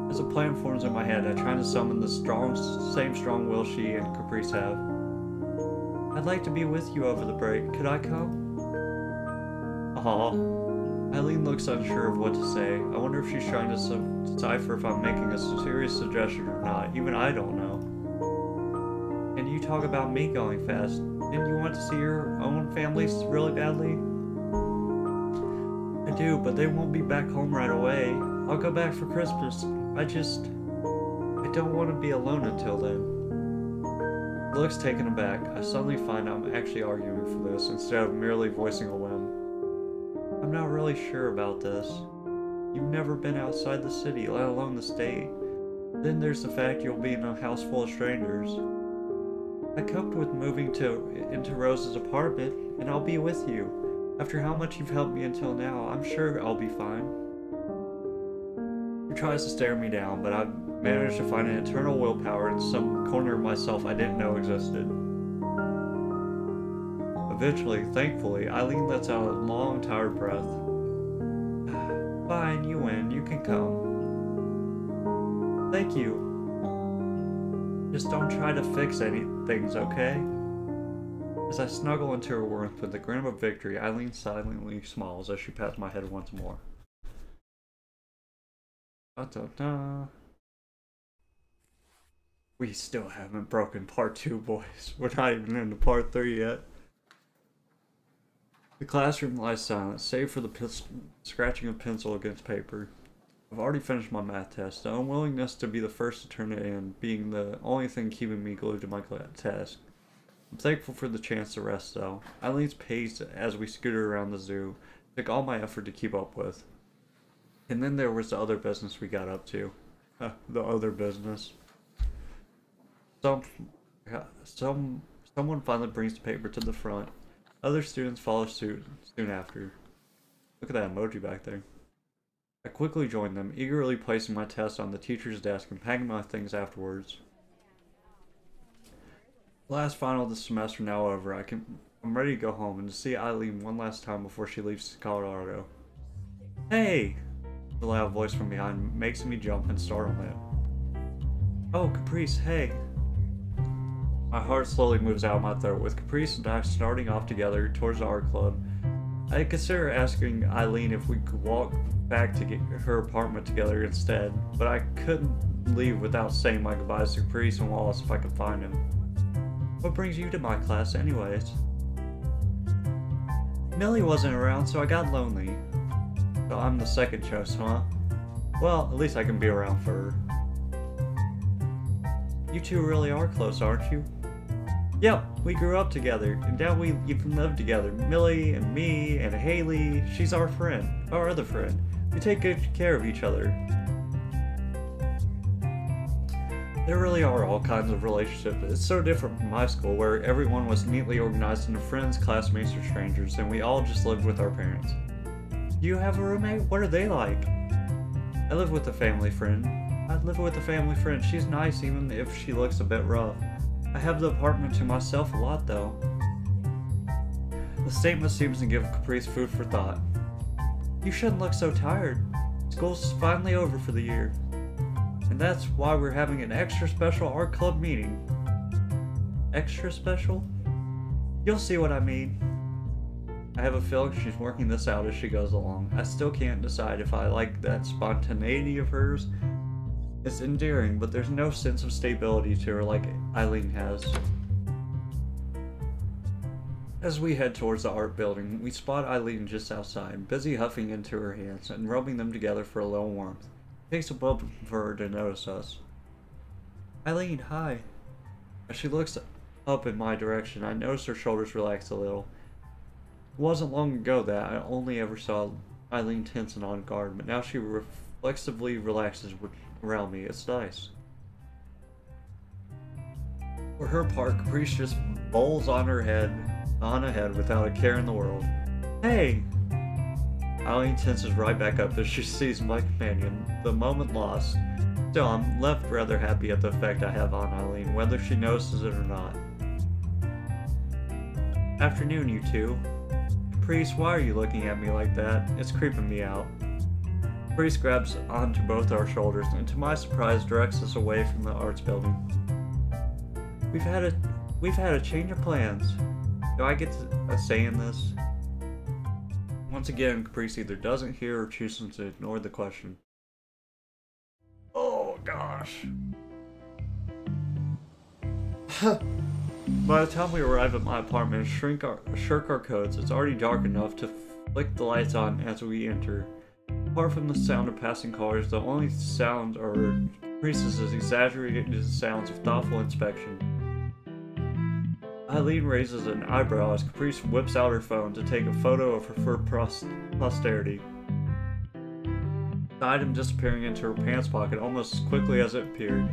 As a plan forms in my head, I try to summon the strong, same strong will she and Caprice have. I'd like to be with you over the break. Could I come? Aw. Eileen looks unsure of what to say. I wonder if she's trying to decipher if I'm making a serious suggestion or not. Even I don't know. And you talk about me going fast. Didn't you want to see your own family really badly? I do, but they won't be back home right away. I'll go back for Christmas. I just... I don't want to be alone until then. Looks taken aback. I suddenly find I'm actually arguing for this instead of merely voicing a. I'm not really sure about this. You've never been outside the city, let alone the state. Then there's the fact you'll be in a house full of strangers. I coped with moving to into Rose's apartment, and I'll be with you. After how much you've helped me until now, I'm sure I'll be fine. He tries to stare me down, but I've managed to find an internal willpower in some corner of myself I didn't know existed. Eventually, thankfully, Eileen lets out a long, tired breath. *sighs* Fine, you win. You can come. Thank you. Just don't try to fix any things, okay? As I snuggle into her warmth with a grin of victory, Eileen silently smiles as she pats my head once more. Da -da -da. We still haven't broken part two, boys. *laughs* We're not even into part three yet. The classroom lies silent, save for the scratching of pencil against paper. I've already finished my math test, the unwillingness to be the first to turn it in being the only thing keeping me glued to my task. I'm thankful for the chance to rest, though. Eileen's pace as we scooted around the zoo took all my effort to keep up with. And then there was the other business we got up to. *laughs* the other business. Some, some, someone finally brings the paper to the front. Other students follow suit soon after. Look at that emoji back there. I quickly joined them, eagerly placing my test on the teacher's desk and packing my things afterwards. Last final of the semester now over, I can I'm ready to go home and to see Eileen one last time before she leaves Colorado. Hey! The loud voice from behind makes me jump and startle me. Oh, Caprice, hey! My heart slowly moves out my throat, with Caprice and I starting off together towards art club. I consider asking Eileen if we could walk back to get her apartment together instead, but I couldn't leave without saying my goodbyes to Caprice and Wallace if I could find him. What brings you to my class anyways? Millie wasn't around, so I got lonely. So I'm the second choice, huh? Well, at least I can be around for her. You two really are close, aren't you? Yep, we grew up together, and now we even live together. Millie and me and Haley, she's our friend, our other friend. We take good care of each other. There really are all kinds of relationships. It's so different from high school, where everyone was neatly organized into friends, classmates, or strangers, and we all just lived with our parents. You have a roommate? What are they like? I live with a family friend. I live with a family friend. She's nice even if she looks a bit rough. I have the apartment to myself a lot though. The statement seems to give Caprice food for thought. You shouldn't look so tired. School's finally over for the year. And that's why we're having an extra special art club meeting. Extra special? You'll see what I mean. I have a feeling she's working this out as she goes along. I still can't decide if I like that spontaneity of hers. It's endearing, but there's no sense of stability to her like Eileen has. As we head towards the art building, we spot Eileen just outside, busy huffing into her hands and rubbing them together for a little warmth. It takes a moment for her to notice us. Eileen, hi. As she looks up in my direction, I notice her shoulders relax a little. It wasn't long ago that I only ever saw Eileen tense and on guard, but now she reflexively relaxes around me. It's nice. For her part, Caprice just bowls on her head on ahead without a care in the world. Hey! Eileen tenses right back up as she *laughs* sees my companion, the moment lost. Still, I'm left rather happy at the effect I have on Eileen, whether she notices it or not. Afternoon, you two. Caprice, why are you looking at me like that? It's creeping me out. Caprice grabs onto both our shoulders and to my surprise directs us away from the arts building. We've had a we've had a change of plans. Do I get a say in this? Once again, Caprice either doesn't hear or chooses to ignore the question. Oh gosh. By the time we arrive at my apartment and shrink our, shirk our coats, it's already dark enough to flick the lights on as we enter. Apart from the sound of passing cars, the only sound are Caprice's exaggerated sounds of thoughtful inspection. Eileen raises an eyebrow as Caprice whips out her phone to take a photo of her for posterity. The item disappearing into her pants pocket almost as quickly as it appeared.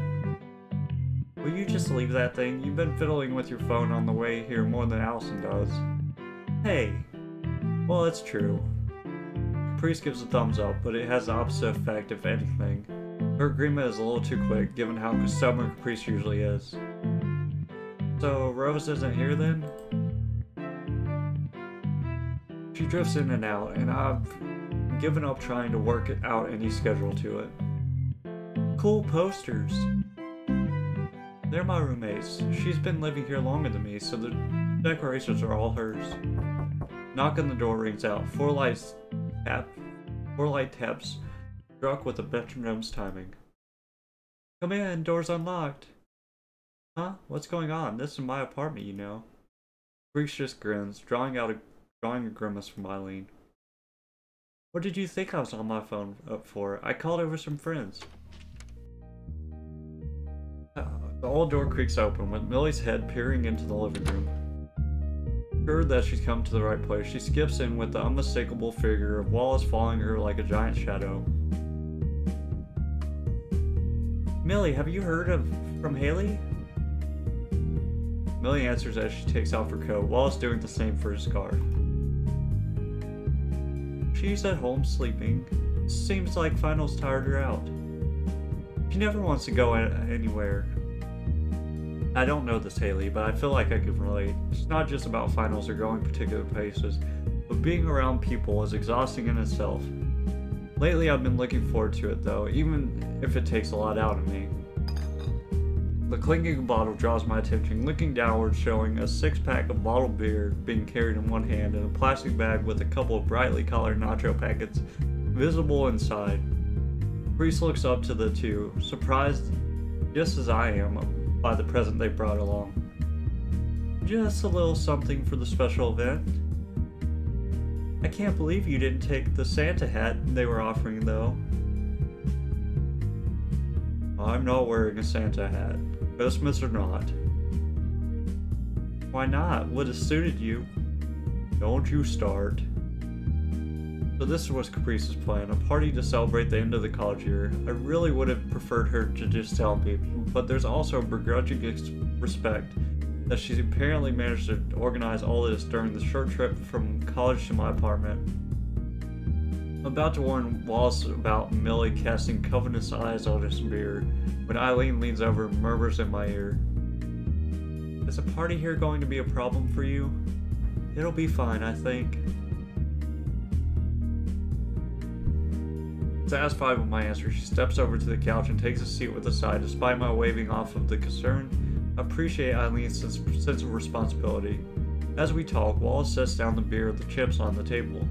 Will you just leave that thing? You've been fiddling with your phone on the way here more than Allison does. Hey. Well, it's true. Caprice gives a thumbs up, but it has the opposite effect if anything. Her agreement is a little too quick, given how stubborn Caprice usually is. So Rose isn't here then? She drifts in and out, and I've given up trying to work out any schedule to it. Cool posters. They're my roommates. She's been living here longer than me, so the decorations are all hers. Knock on the door rings out. Four lights tap. Four light taps, struck with a metronome's timing. Come in, door's unlocked. Huh? What's going on? This is my apartment, you know. Caprice just grins, drawing out a drawing a grimace from Eileen. What did you think I was on my phone up for? I called over some friends. Uh, the old door creaks open with Millie's head peering into the living room. Sure that she's come to the right place, she skips in with the unmistakable figure of Wallace following her like a giant shadow. Millie, have you heard of from Haley? Millie answers as she takes off her coat, Wallace doing the same for his guard. She's at home sleeping. Seems like finals tired her out. She never wants to go anywhere. I don't know this, Haley, but I feel like I can relate. It's not just about finals or going particular places, but being around people is exhausting in itself. Lately, I've been looking forward to it, though, even if it takes a lot out of me. The clinking bottle draws my attention, looking downward, showing a six pack of bottled beer being carried in one hand and a plastic bag with a couple of brightly colored nacho packets visible inside. Caprice looks up to the two, surprised just as I am by the present they brought along. Just a little something for the special event. I can't believe you didn't take the Santa hat they were offering, though. I'm not wearing a Santa hat. Christmas or not. Why not? Would have suited you. Don't you start. So this was Caprice's plan, a party to celebrate the end of the college year. I really would have preferred her to just tell me, but there's also a begrudging respect that she apparently managed to organize all this during the short trip from college to my apartment. I'm about to warn Wallace about Millie casting covetous eyes on his beer when Eileen leans over and murmurs in my ear. Is a party here going to be a problem for you? It'll be fine, I think. Satisfied with my answer, she steps over to the couch and takes a seat with a sigh. Despite my waving off of the concern, appreciate Eileen's sense, of responsibility. As we talk, Wallace sets down the beer with the chips on the table.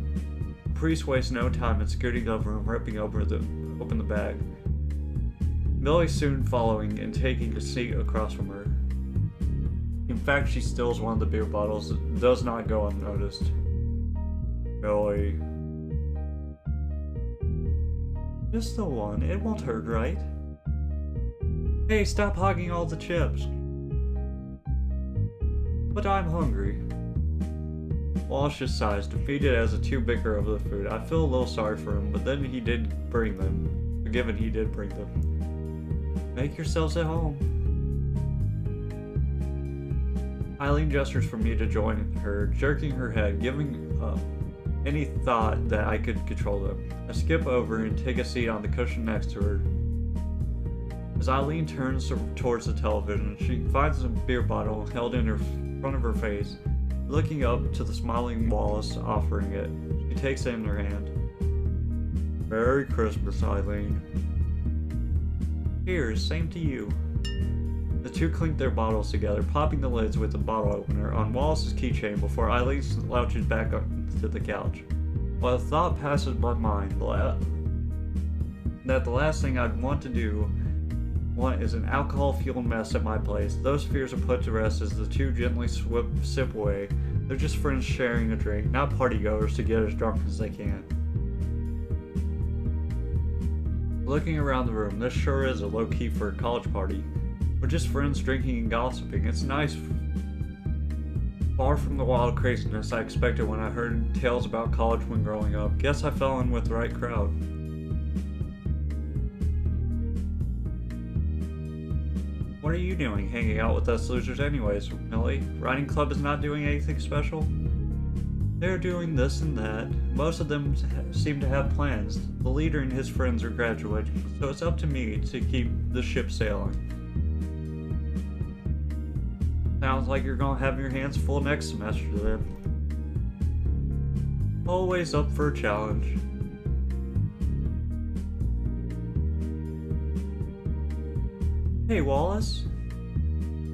Caprice wastes no time in scooting over and ripping over the, open the bag. Millie soon following and taking a seat across from her. In fact, she steals one of the beer bottles that does not go unnoticed. Millie, just the one. It won't hurt, right? Hey, stop hogging all the chips. But I'm hungry. Wallace just sighs, defeated as a two bicker of the food. I feel a little sorry for him, but then he did bring them. Given he did bring them. Make yourselves at home. Eileen gestures for me to join her, jerking her head, giving up any thought that I could control them. I skip over and take a seat on the cushion next to her. As Eileen turns towards the television, she finds a beer bottle held in her front of her face. Looking up to the smiling Wallace offering it, she takes it in her hand. Merry Christmas, Eileen. Cheers, same to you. The two clink their bottles together, popping the lids with the bottle opener on Wallace's keychain before Eileen slouches back up to the couch. While a thought passes my mind that the last thing I'd want to do want is an alcohol-fueled mess at my place, those fears are put to rest as the two gently swip, sip away. They're just friends sharing a drink, not partygoers to get as drunk as they can. Looking around the room, this sure is a low key for a college party. We're just friends drinking and gossiping. It's nice Far from the wild craziness I expected when I heard tales about college when growing up. Guess I fell in with the right crowd. What are you doing hanging out with us losers anyways, Millie? Riding Club is not doing anything special? They're doing this and that. Most of them seem to have plans. The leader and his friends are graduating, so it's up to me to keep the ship sailing. Sounds like you're gonna have your hands full next semester then. Always up for a challenge. Hey Wallace.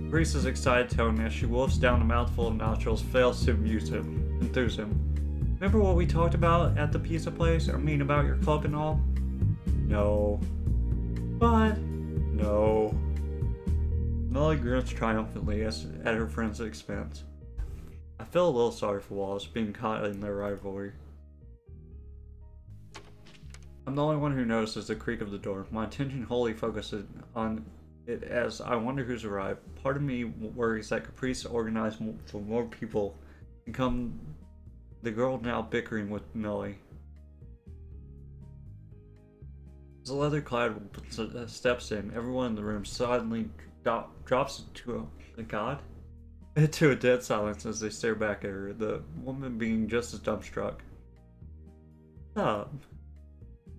Grace's excited tone as she wolfs down a mouthful of nachos fails to amuse him, enthuse him. Remember what we talked about at the pizza place? I mean about your club and all? No. But, no. Molly grunts triumphantly at her friend's expense. I feel a little sorry for Wallace being caught in their rivalry. I'm the only one who notices the creak of the door. My attention wholly focuses on it as I wonder who's arrived. Part of me worries that Caprice organized for more people and come the girl now bickering with Millie. As the leather-clad steps in, everyone in the room suddenly drops to a, a god *laughs* into a dead silence as they stare back at her, the woman being just as dumbstruck. Stop.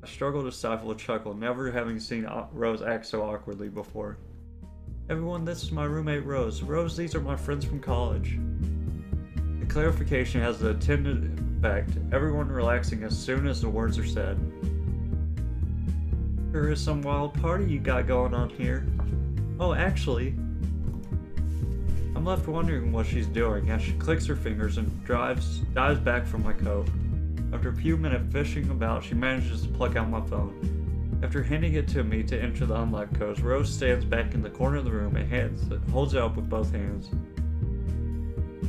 I struggle to stifle a chuckle, never having seen Rose act so awkwardly before. Everyone, this is my roommate Rose. Rose, these are my friends from college. The clarification has the intended effect, everyone relaxing as soon as the words are said. There is some wild party you got going on here. Oh, actually, I'm left wondering what she's doing as she clicks her fingers and drives, dives back from my coat. After a few minutes fishing about, she manages to pluck out my phone. After handing it to me to enter the unlock codes, Rose stands back in the corner of the room and hands it, holds it up with both hands.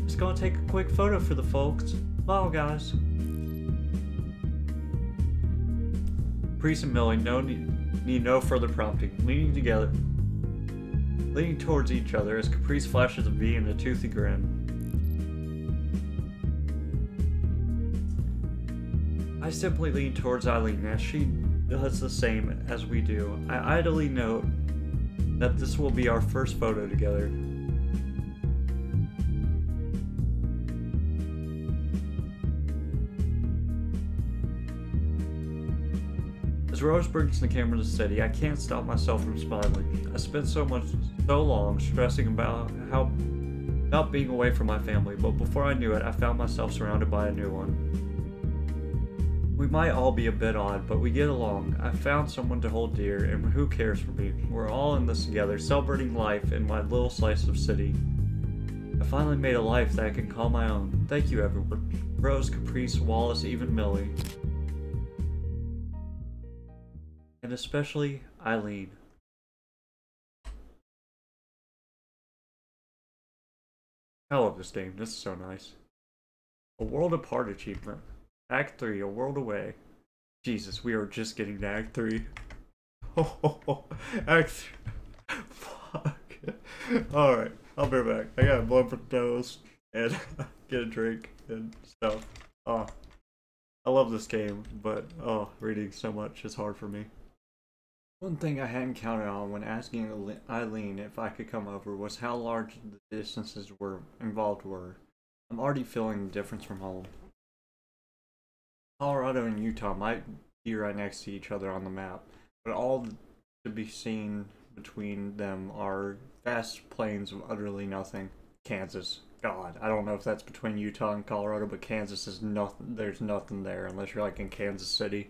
Just gonna take a quick photo for the folks. Bye, guys. Caprice and Millie no need, need no further prompting, leaning together leaning towards each other as Caprice flashes a V and a toothy grin. I simply lean towards Eileen as she does the same as we do. I idly note that this will be our first photo together. Rose brings the camera to city, I can't stop myself from smiling. I spent so much, so long stressing about how, about being away from my family, but before I knew it, I found myself surrounded by a new one. We might all be a bit odd, but we get along. I found someone to hold dear, and who cares for me? We're all in this together, celebrating life in my little slice of city. I finally made a life that I can call my own. Thank you, everyone. Rose, Caprice, Wallace, even Millie. And especially Eileen. I love this game. This is so nice. A World Apart achievement. Act 3, A World Away. Jesus, we are just getting to Act 3. Oh, *laughs* Act 3. Fuck. Alright, I'll be right back. I gotta blow for the nose and *laughs* get a drink and stuff. Oh, I love this game, but oh, reading so much is hard for me. One thing I hadn't counted on when asking Eileen if I could come over was how large the distances were involved were. I'm already feeling the difference from home. Colorado and Utah might be right next to each other on the map, but all to be seen between them are vast plains of utterly nothing. Kansas. God, I don't know if that's between Utah and Colorado, but Kansas is nothing. There's nothing there unless you're like in Kansas City.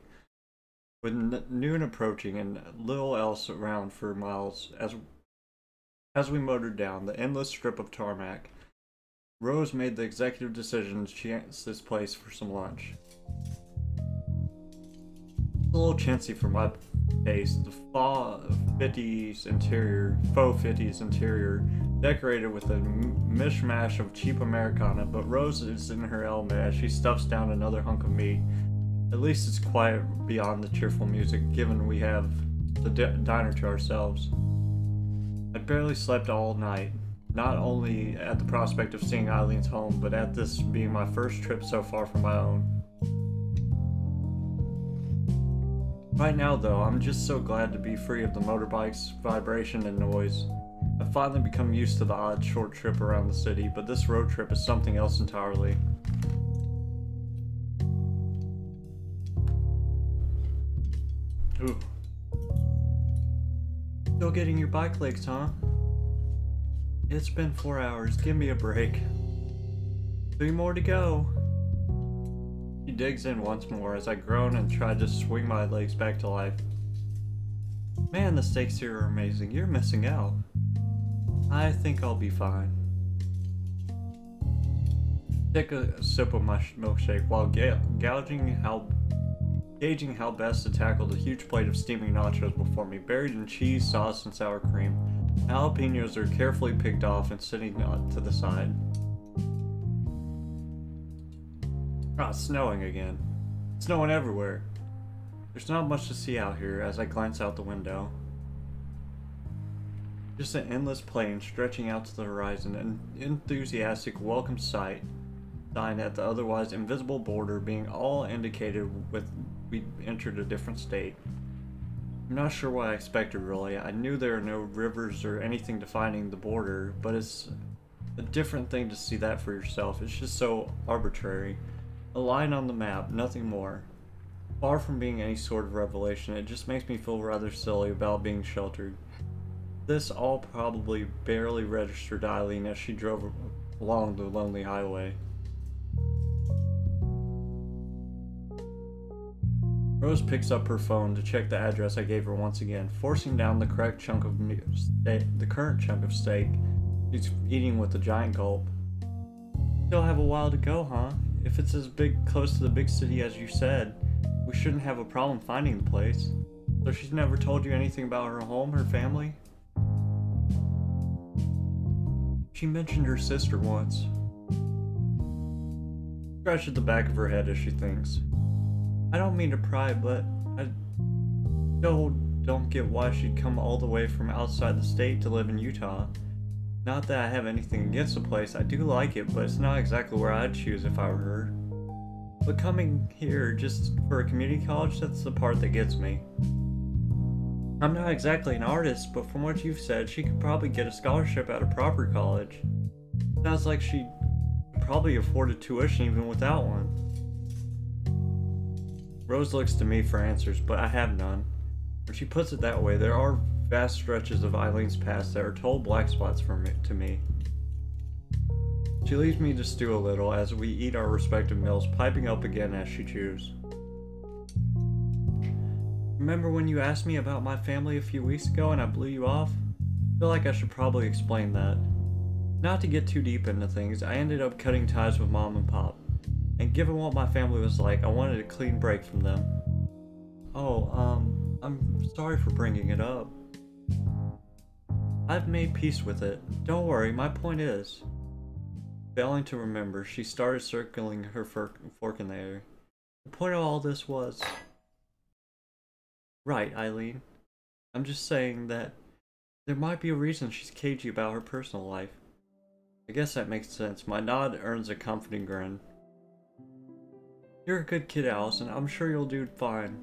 With noon approaching and little else around for miles, as as we motored down the endless strip of tarmac, Rose made the executive decision to chance this place for some lunch a little chancy for my taste. The faux 50s interior, faux 50s interior, decorated with a mishmash of cheap Americana, but Rose is in her element as she stuffs down another hunk of meat. At least it's quiet beyond the cheerful music, given we have the diner to ourselves. I barely slept all night, not only at the prospect of seeing Eileen's home, but at this being my first trip so far from my own. Right now, though, I'm just so glad to be free of the motorbike's vibration and noise. I've finally become used to the odd short trip around the city, but this road trip is something else entirely. Ooh. Still getting your bike legs, huh? It's been four hours. Give me a break. Three more to go. He digs in once more as I groan and try to swing my legs back to life. Man, the steaks here are amazing. You're missing out. I think I'll be fine. Take a sip of my milkshake while ga gouging how gauging how best to tackle the huge plate of steaming nachos before me, buried in cheese, sauce, and sour cream. Jalapenos are carefully picked off and sitting to the side. Ah, it's snowing again. It's snowing everywhere. There's not much to see out here as I glance out the window. Just an endless plain stretching out to the horizon, an enthusiastic welcome sight, sign at the otherwise invisible border being all indicated with we entered a different state. I'm not sure what I expected really. I knew there are no rivers or anything defining the border, but it's a different thing to see that for yourself. It's just so arbitrary. A line on the map, nothing more. Far from being any sort of revelation, it just makes me feel rather silly about being sheltered. This all probably barely registered Eileen as she drove along the lonely highway. Rose picks up her phone to check the address I gave her once again, forcing down the correct chunk of steak, the current chunk of steak. She's eating with a giant gulp. Still have a while to go, huh? If it's as big close to the big city as you said, we shouldn't have a problem finding the place. So she's never told you anything about her home, her family? She mentioned her sister once. Scratches the back of her head as she thinks. I don't mean to pry, but I still don't get why she'd come all the way from outside the state to live in Utah. Not that I have anything against the place, I do like it, but it's not exactly where I'd choose if I were her. But coming here just for a community college, that's the part that gets me. I'm not exactly an artist, but from what you've said, she could probably get a scholarship at a proper college. Sounds like she could probably afford a tuition even without one. Rose looks to me for answers, but I have none. When she puts it that way, there are vast stretches of Eileen's past that are total black spots for me, to me. She leaves me to stew a little as we eat our respective meals, piping up again as she chews. Remember when you asked me about my family a few weeks ago and I blew you off? I feel like I should probably explain that. Not to get too deep into things, I ended up cutting ties with mom and pop. And given what my family was like, I wanted a clean break from them. Oh, um, I'm sorry for bringing it up. I've made peace with it. Don't worry, my point is. Failing to remember, she started circling her fork in the air. The point of all this was. Right, Eileen. I'm just saying that there might be a reason she's cagey about her personal life. I guess that makes sense. My nod earns a comforting grin. You're a good kid, Allison. I'm sure you'll do fine.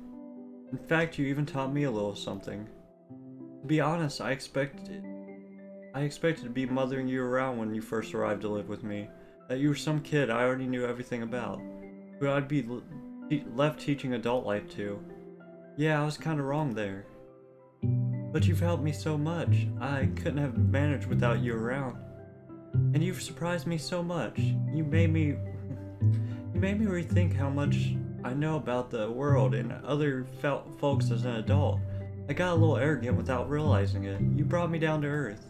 In fact, you even taught me a little something. To be honest, I expected I expected to be mothering you around when you first arrived to live with me. That you were some kid I already knew everything about, who I'd be left teaching adult life to. Yeah, I was kinda wrong there. But you've helped me so much. I couldn't have managed without you around. And you've surprised me so much. You made me... *laughs* Made me rethink how much I know about the world and other folks as an adult. I got a little arrogant without realizing it. You brought me down to earth.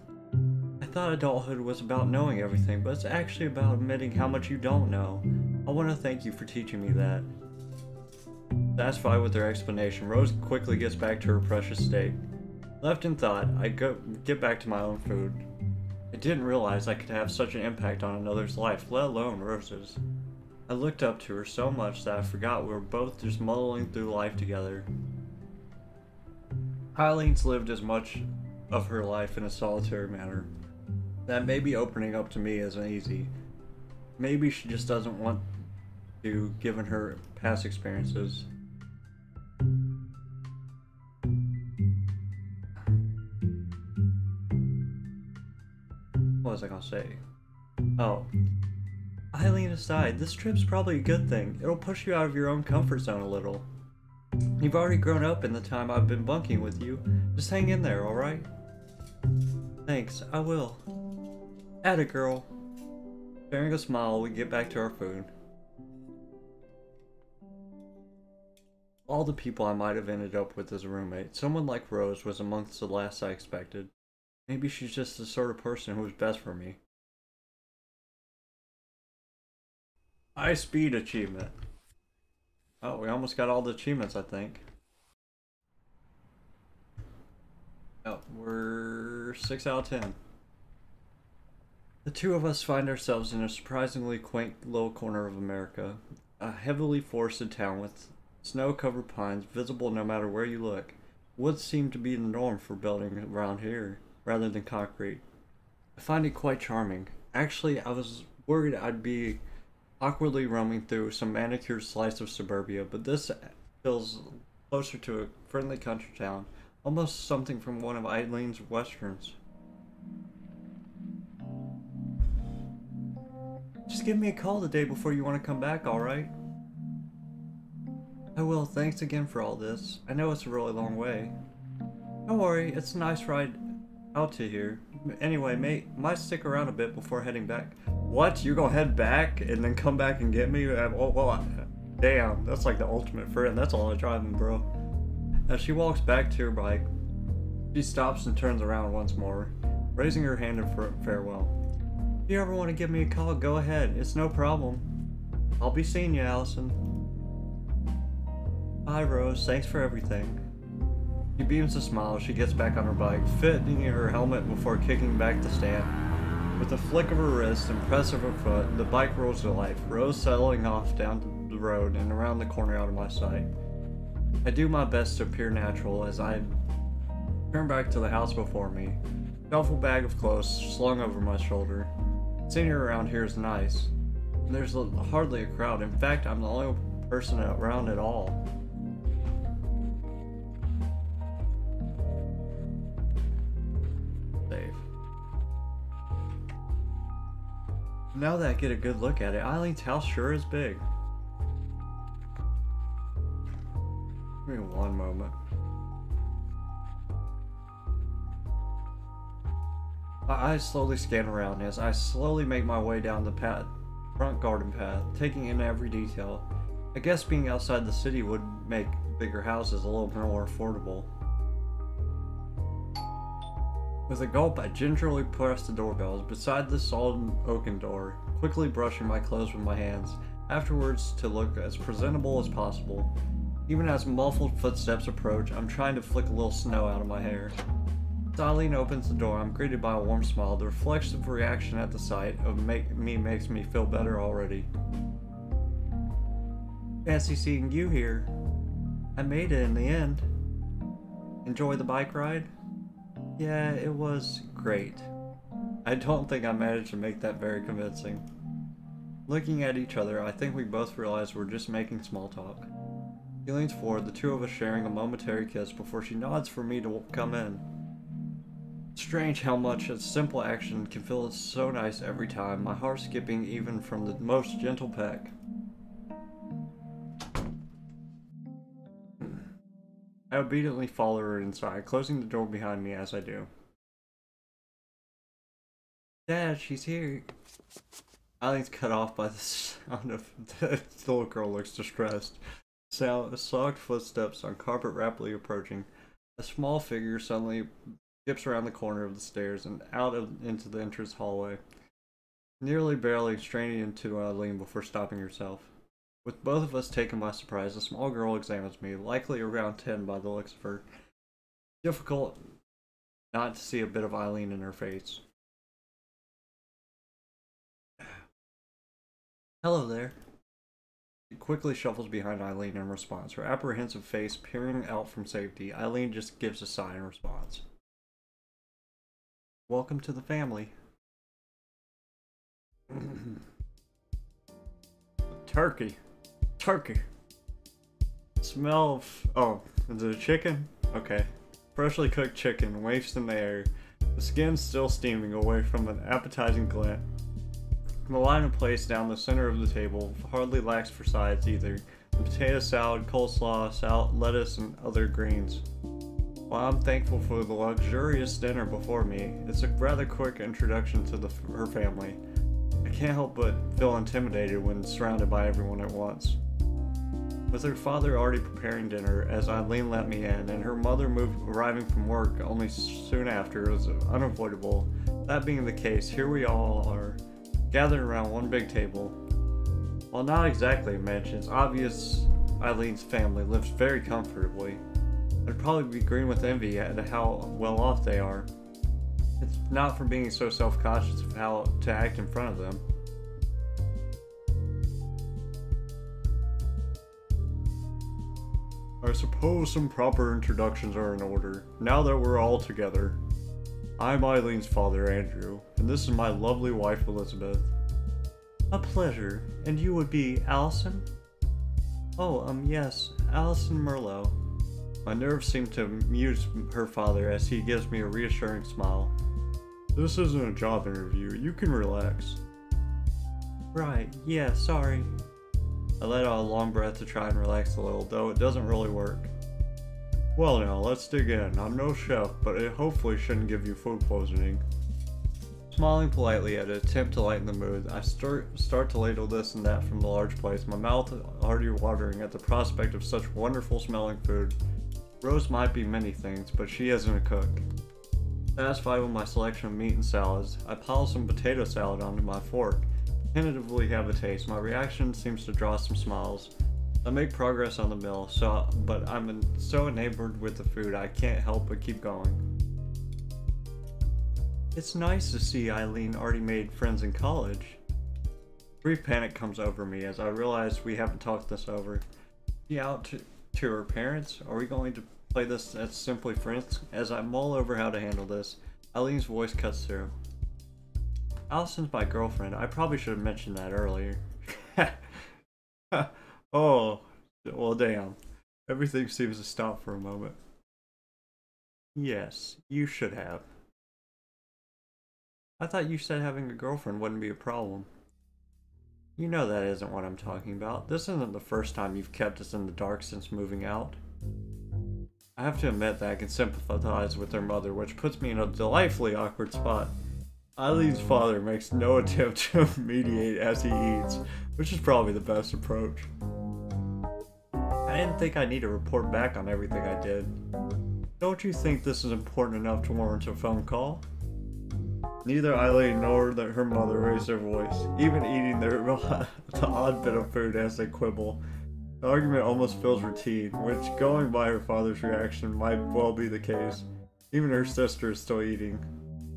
I thought adulthood was about knowing everything, but it's actually about admitting how much you don't know. I want to thank you for teaching me that. Satisfied with her explanation, Rose quickly gets back to her precious state. Left in thought, I go get back to my own food. I didn't realize I could have such an impact on another's life, let alone Rose's. I looked up to her so much that I forgot we were both just muddling through life together. Eileen's lived as much of her life in a solitary manner. That maybe opening up to me isn't easy. Maybe she just doesn't want to, given her past experiences. What was I gonna say? Oh. Eileen aside, this trip's probably a good thing. It'll push you out of your own comfort zone a little. You've already grown up in the time I've been bunking with you. Just hang in there, alright? Thanks, I will. Atta girl. Sharing a smile, we get back to our food. All the people I might have ended up with as a roommate, someone like Rose was amongst the last I expected. Maybe she's just the sort of person who was best for me. High speed achievement. Oh, we almost got all the achievements, I think. Oh, we're 6 out of 10. The two of us find ourselves in a surprisingly quaint little corner of America. A heavily forested town with snow-covered pines visible no matter where you look. Woods seem to be the norm for building around here, rather than concrete. I find it quite charming. Actually, I was worried I'd be awkwardly roaming through some manicured slice of suburbia, but this feels closer to a friendly country town, almost something from one of Eileen's westerns. Just give me a call the day before you want to come back, alright? I oh, will, thanks again for all this. I know it's a really long way. Don't worry, it's a nice ride out to here. Anyway, mate, might stick around a bit before heading back. What? You're gonna head back and then come back and get me? Uh, well, well, damn, that's like the ultimate friend. That's all I'm driving, bro. As she walks back to her bike, she stops and turns around once more, raising her hand in farewell. If you ever want to give me a call, go ahead. It's no problem. I'll be seeing you, Allison. Bye, Rose. Thanks for everything. She beams a smile as she gets back on her bike, fitting her helmet before kicking back the stand. With a flick of her wrist and press of her foot, the bike rolls to life, Rose settling off down the road and around the corner out of my sight. I do my best to appear natural as I turn back to the house before me, duffel bag of clothes slung over my shoulder. Seeing around here is nice. There's hardly a crowd. In fact, I'm the only person around at all. Now that I get a good look at it, Eileen's house sure is big. Give me one moment. My eyes slowly scan around as I slowly make my way down the path, front garden path, taking in every detail. I guess being outside the city would make bigger houses a little more affordable. With a gulp, I gingerly press the doorbells beside the solid oaken door, quickly brushing my clothes with my hands, afterwards to look as presentable as possible. Even as muffled footsteps approach, I'm trying to flick a little snow out of my hair. As Eileen opens the door, I'm greeted by a warm smile. The reflexive reaction at the sight of make me makes me feel better already. Fancy seeing you here. I made it in the end. Enjoy the bike ride? Yeah, it was great. I don't think I managed to make that very convincing. Looking at each other, I think we both realize we're just making small talk. He leans forward, the two of us sharing a momentary kiss before she nods for me to come in. Strange how much a simple action can feel so nice every time, my heart skipping even from the most gentle peck. I obediently follow her inside, closing the door behind me as I do. Dad, she's here. Eileen's cut off by the *laughs* sound of the little girl looks distressed. Sound soft footsteps on carpet rapidly approaching. A small figure suddenly dips around the corner of the stairs and out of, into the entrance hallway, nearly barely straining into Eileen before stopping herself. With both of us taken by surprise, a small girl examines me, likely around 10 by the looks of her. Difficult not to see a bit of Eileen in her face. Hello there. She quickly shuffles behind Eileen in response, her apprehensive face peering out from safety. Eileen just gives a sigh in response. Welcome to the family. *clears throat* Turkey. Turkey. Smell of... Oh, is it a chicken? Okay. Freshly cooked chicken wafts in the air. The skin still steaming away from an appetizing glint. The line of place down the center of the table hardly lacks for sides either. The potato salad, coleslaw, salad, lettuce, and other greens. While I'm thankful for the luxurious dinner before me, it's a rather quick introduction to the, her family. I can't help but feel intimidated when surrounded by everyone at once. With her father already preparing dinner as Eileen let me in, and her mother moved, arriving from work only soon after, it was unavoidable. That being the case, here we all are, gathered around one big table. While not exactly a mansion, it's obvious Eileen's family lives very comfortably. I'd probably be green with envy at how well off they are. It's not from being so self-conscious of how to act in front of them. I suppose some proper introductions are in order, now that we're all together. I'm Eileen's father, Andrew, and this is my lovely wife, Elizabeth. A pleasure. And you would be Allison? Oh, um, yes, Allison Merlot. My nerves seem to amuse her father as he gives me a reassuring smile. This isn't a job interview, you can relax. Right, yeah, sorry. I let out a long breath to try and relax a little, though it doesn't really work. Well now, let's dig in. I'm no chef, but it hopefully shouldn't give you food poisoning. Smiling politely at an attempt to lighten the mood, I start, start to ladle this and that from the large plates, my mouth already watering at the prospect of such wonderful smelling food. Rose might be many things, but she isn't a cook. Satisfied with my selection of meat and salads, I pile some potato salad onto my fork. Tentatively have a taste. My reaction seems to draw some smiles. I make progress on the meal, so but I'm so enamored with the food I can't help but keep going. It's nice to see Eileen already made friends in college. Brief panic comes over me as I realize we haven't talked this over. She out to to her parents? Are we going to play this as simply friends? As I mull over how to handle this, Eileen's voice cuts through. Allison's my girlfriend. I probably should have mentioned that earlier. *laughs* oh, well damn. Everything seems to stop for a moment. Yes, you should have. I thought you said having a girlfriend wouldn't be a problem. You know that isn't what I'm talking about. This isn't the first time you've kept us in the dark since moving out. I have to admit that I can sympathize with their mother, which puts me in a delightfully awkward spot. Eileen's father makes no attempt to *laughs* mediate as he eats, which is probably the best approach. I didn't think I need to report back on everything I did. Don't you think this is important enough to warrant a phone call? Neither Eileen nor her mother raise their voice, even eating their *laughs* the odd bit of food as they quibble. The argument almost feels routine, which, going by her father's reaction, might well be the case. Even her sister is still eating,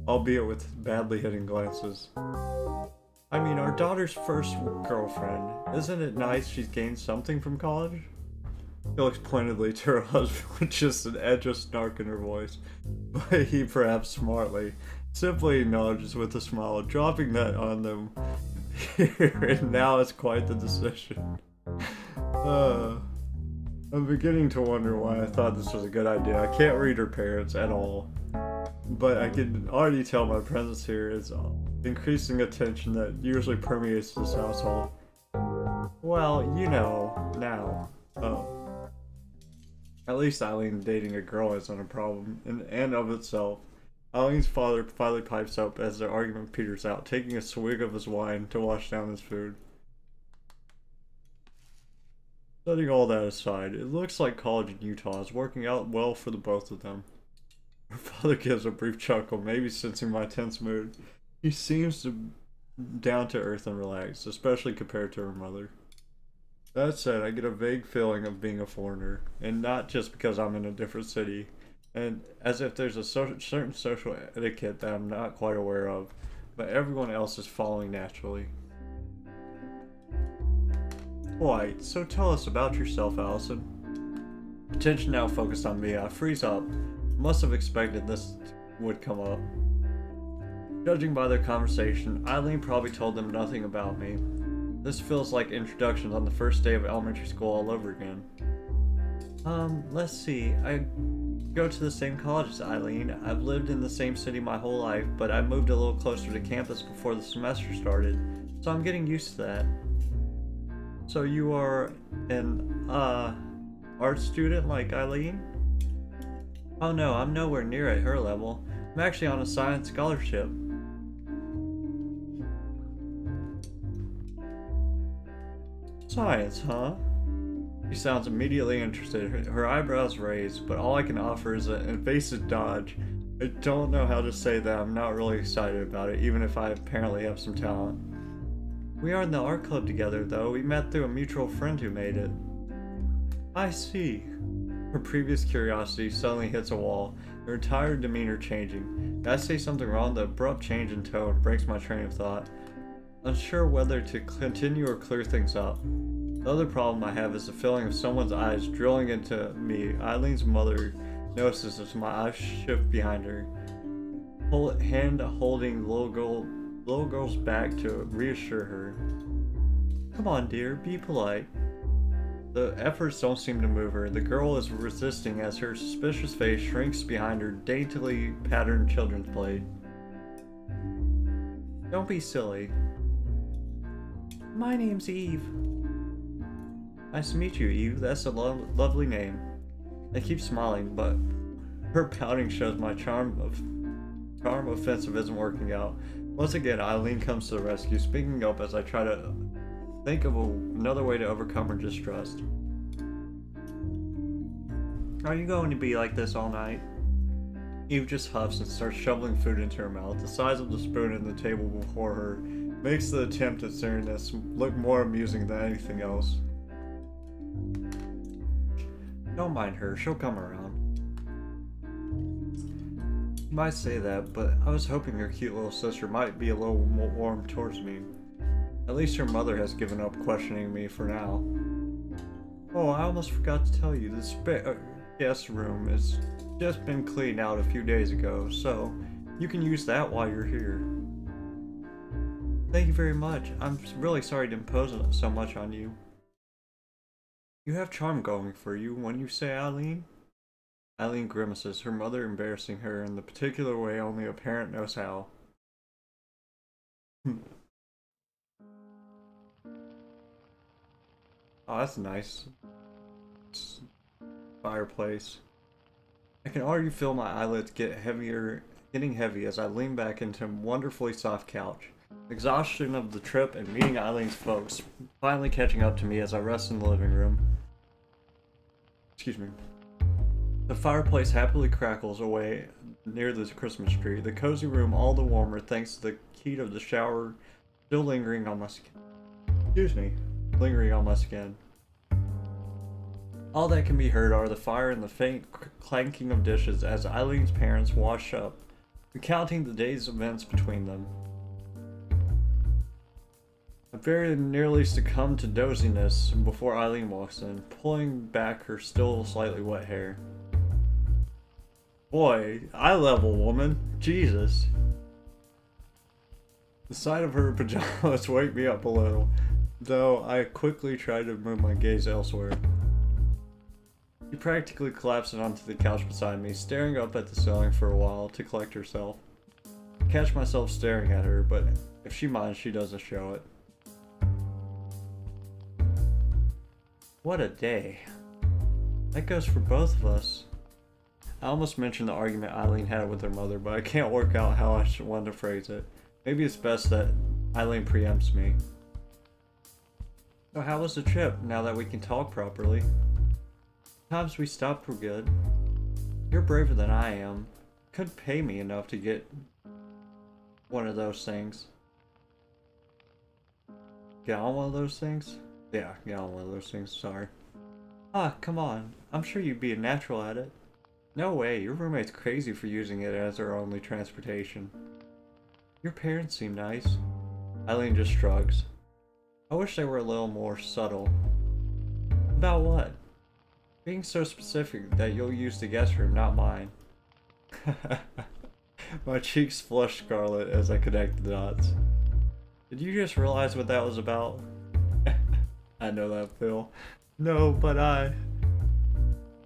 albeit with badly hidden glances. I mean, our daughter's first girlfriend. Isn't it nice she's gained something from college? Looks pointedly to her husband with just an edge of snark in her voice, but he perhaps smartly simply acknowledges with a smile, dropping that on them here *laughs* and now is quite the decision. *laughs* Uh, I'm beginning to wonder why I thought this was a good idea. I can't read her parents at all, but I can already tell my presence here is uh, increasing attention that usually permeates this household. Well, you know, now. Oh. At least Eileen dating a girl isn't a problem in and of itself. Eileen's father finally pipes up as their argument peters out, taking a swig of his wine to wash down his food. Setting all that aside, it looks like college in Utah is working out well for the both of them. Her father gives a brief chuckle, maybe sensing my tense mood. He seems to down to earth and relaxed, especially compared to her mother. That said, I get a vague feeling of being a foreigner, and not just because I'm in a different city, and as if there's a so certain social etiquette that I'm not quite aware of, but everyone else is following naturally. Quite, so tell us about yourself, Allison. Attention now focused on me, I freeze up. Must have expected this would come up. Judging by their conversation, Eileen probably told them nothing about me. This feels like introductions on the first day of elementary school all over again. Um, let's see. I go to the same college as Eileen. I've lived in the same city my whole life, but I moved a little closer to campus before the semester started, so I'm getting used to that. So you are an, uh, art student like Eileen? Oh no, I'm nowhere near at her level. I'm actually on a science scholarship. Science, huh? She sounds immediately interested, her, eyebrows raised, but all I can offer is an evasive dodge. I don't know how to say that I'm not really excited about it, even if I apparently have some talent. We are in the art club together, though. We met through a mutual friend who made it. I see. Her previous curiosity suddenly hits a wall, her entire demeanor changing. I say something wrong? The abrupt change in tone breaks my train of thought. Unsure whether to continue or clear things up. The other problem I have is the feeling of someone's eyes drilling into me. Eileen's mother notices as my eyes shift behind her. Hold, hand holding little girl, little girl's back to reassure her. Come on, dear, be polite. The efforts don't seem to move her. The girl is resisting as her suspicious face shrinks behind her daintily patterned children's plate. Don't be silly. My name's Eve. Nice to meet you, Eve. That's a lo lovely name. I keep smiling, but her pouting shows my charm of charm offensive isn't working out. Once again, Eileen comes to the rescue, speaking up as I try to think of a, another way to overcome her distrust. Are you going to be like this all night? Eve just huffs and starts shoveling food into her mouth. The size of the spoon in the table before her makes the attempt at serious look more amusing than anything else. Don't mind her, she'll come around. You might say that, but I was hoping your cute little sister might be a little more warm towards me. At least her mother has given up questioning me for now. Oh, I almost forgot to tell you, the uh, guest room has just been cleaned out a few days ago, so you can use that while you're here. Thank you very much. I'm really sorry to impose so much on you. You have charm going for you, when you say, Eileen? Eileen grimaces, her mother embarrassing her in the particular way only a parent knows how. Oh, that's nice. fireplace. I can already feel my eyelids get heavier, getting heavy as I lean back into a wonderfully soft couch. Exhaustion of the trip and meeting Eileen's folks finally catching up to me as I rest in the living room. Excuse me. The fireplace happily crackles away near the Christmas tree, the cozy room all the warmer thanks to the heat of the shower still lingering on my skin. Excuse me, lingering on my skin. All that can be heard are the fire and the faint clanking of dishes as Eileen's parents wash up, recounting the day's events between them. I very nearly succumb to doziness before Eileen walks in, pulling back her still slightly wet hair. Boy, eye level woman. Jesus. The sight of her pajamas *laughs* wake me up a little, though I quickly try to move my gaze elsewhere. She practically collapses onto the couch beside me, staring up at the ceiling for a while to collect herself. I catch myself staring at her, but if she minds, she doesn't show it. What a day. That goes for both of us. I almost mentioned the argument Eileen had with her mother, but I can't work out how I should want to phrase it. Maybe it's best that Eileen preempts me. So how was the trip, now that we can talk properly? Times we stopped were good. You're braver than I am. Could pay me enough to get one of those things. Get on one of those things? Yeah, get on one of those things, sorry. Ah, come on. I'm sure you'd be a natural at it. No way, your roommate's crazy for using it as her only transportation. Your parents seem nice. Eileen just shrugs. I wish they were a little more subtle. About what? Being so specific that you'll use the guest room, not mine. *laughs* My cheeks flushed scarlet as I connect the dots. Did you just realize what that was about? *laughs* I know that, Phil. No, but I...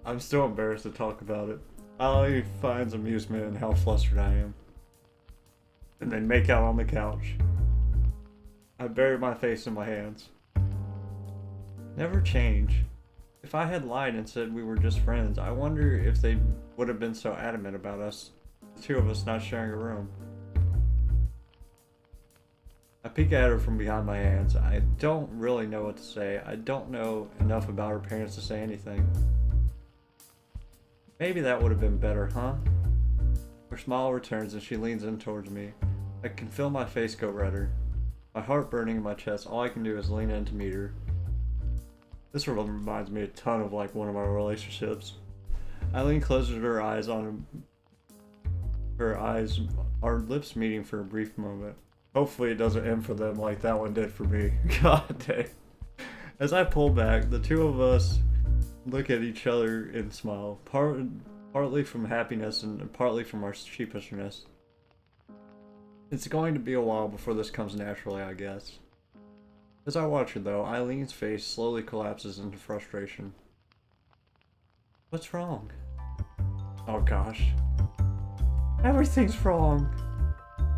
I'm still embarrassed to talk about it. Ali finds amusement in how flustered I am. And then make out on the couch. I buried my face in my hands. Never change. If I had lied and said we were just friends, I wonder if they would have been so adamant about us, the two of us not sharing a room. I peek at her from behind my hands. I don't really know what to say. I don't know enough about her parents to say anything. Maybe that would have been better, huh? Her smile returns and she leans in towards me. I can feel my face go redder. My heart burning in my chest, all I can do is lean in to meet her. This reminds me a ton of like one of our relationships. Eileen closes her eyes on her eyes, our lips meeting for a brief moment. Hopefully it doesn't end for them like that one did for me. *laughs* God dang. As I pull back, the two of us look at each other and smile, part, partly from happiness and partly from our sheepishness. It's going to be a while before this comes naturally, I guess. As I watch her, though, Eileen's face slowly collapses into frustration. What's wrong? Oh gosh. Everything's wrong!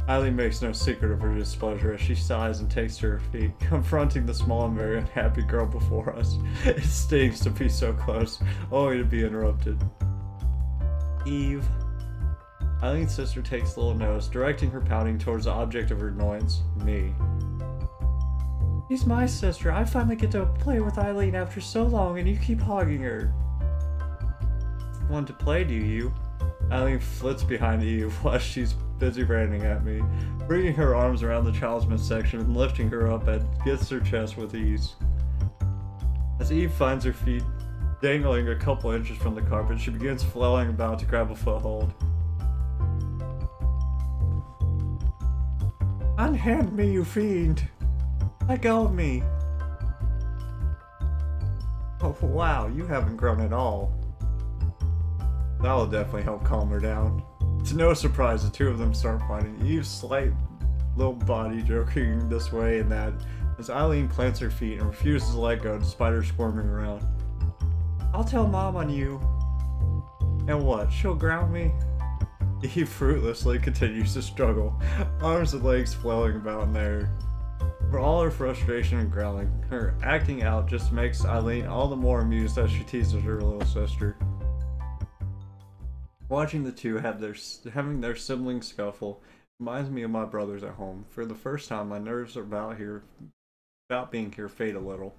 Eileen makes no secret of her displeasure as she sighs and takes to her feet, *laughs* confronting the small and very unhappy girl before us. It stings to be so close, only to be interrupted. Eve. Eileen's sister takes little nose, directing her pouting towards the object of her annoyance, me. She's my sister. I finally get to play with Eileen after so long, and you keep hogging her. Want to play, do you? Eileen flits behind Eve *laughs* while she's busy ranting at me, bringing her arms around the child's midsection and lifting her up and gets her chest with ease. As Eve finds her feet dangling a couple inches from the carpet, she begins flailing about to grab a foothold. Unhand me, you fiend! Let go of me! Oh wow, you haven't grown at all. That'll definitely help calm her down. It's no surprise the two of them start fighting. Eve's slight little body joking this way and that as Eileen plants her feet and refuses to let go despite her squirming around. I'll tell mom on you. And what, she'll ground me? *laughs* Eve fruitlessly continues to struggle, arms and legs flailing about in there. For all her frustration and growling, her acting out just makes Eileen all the more amused as she teases her little sister. Watching the two have their having their sibling scuffle reminds me of my brothers at home. For the first time, my nerves about here, about being here fade a little.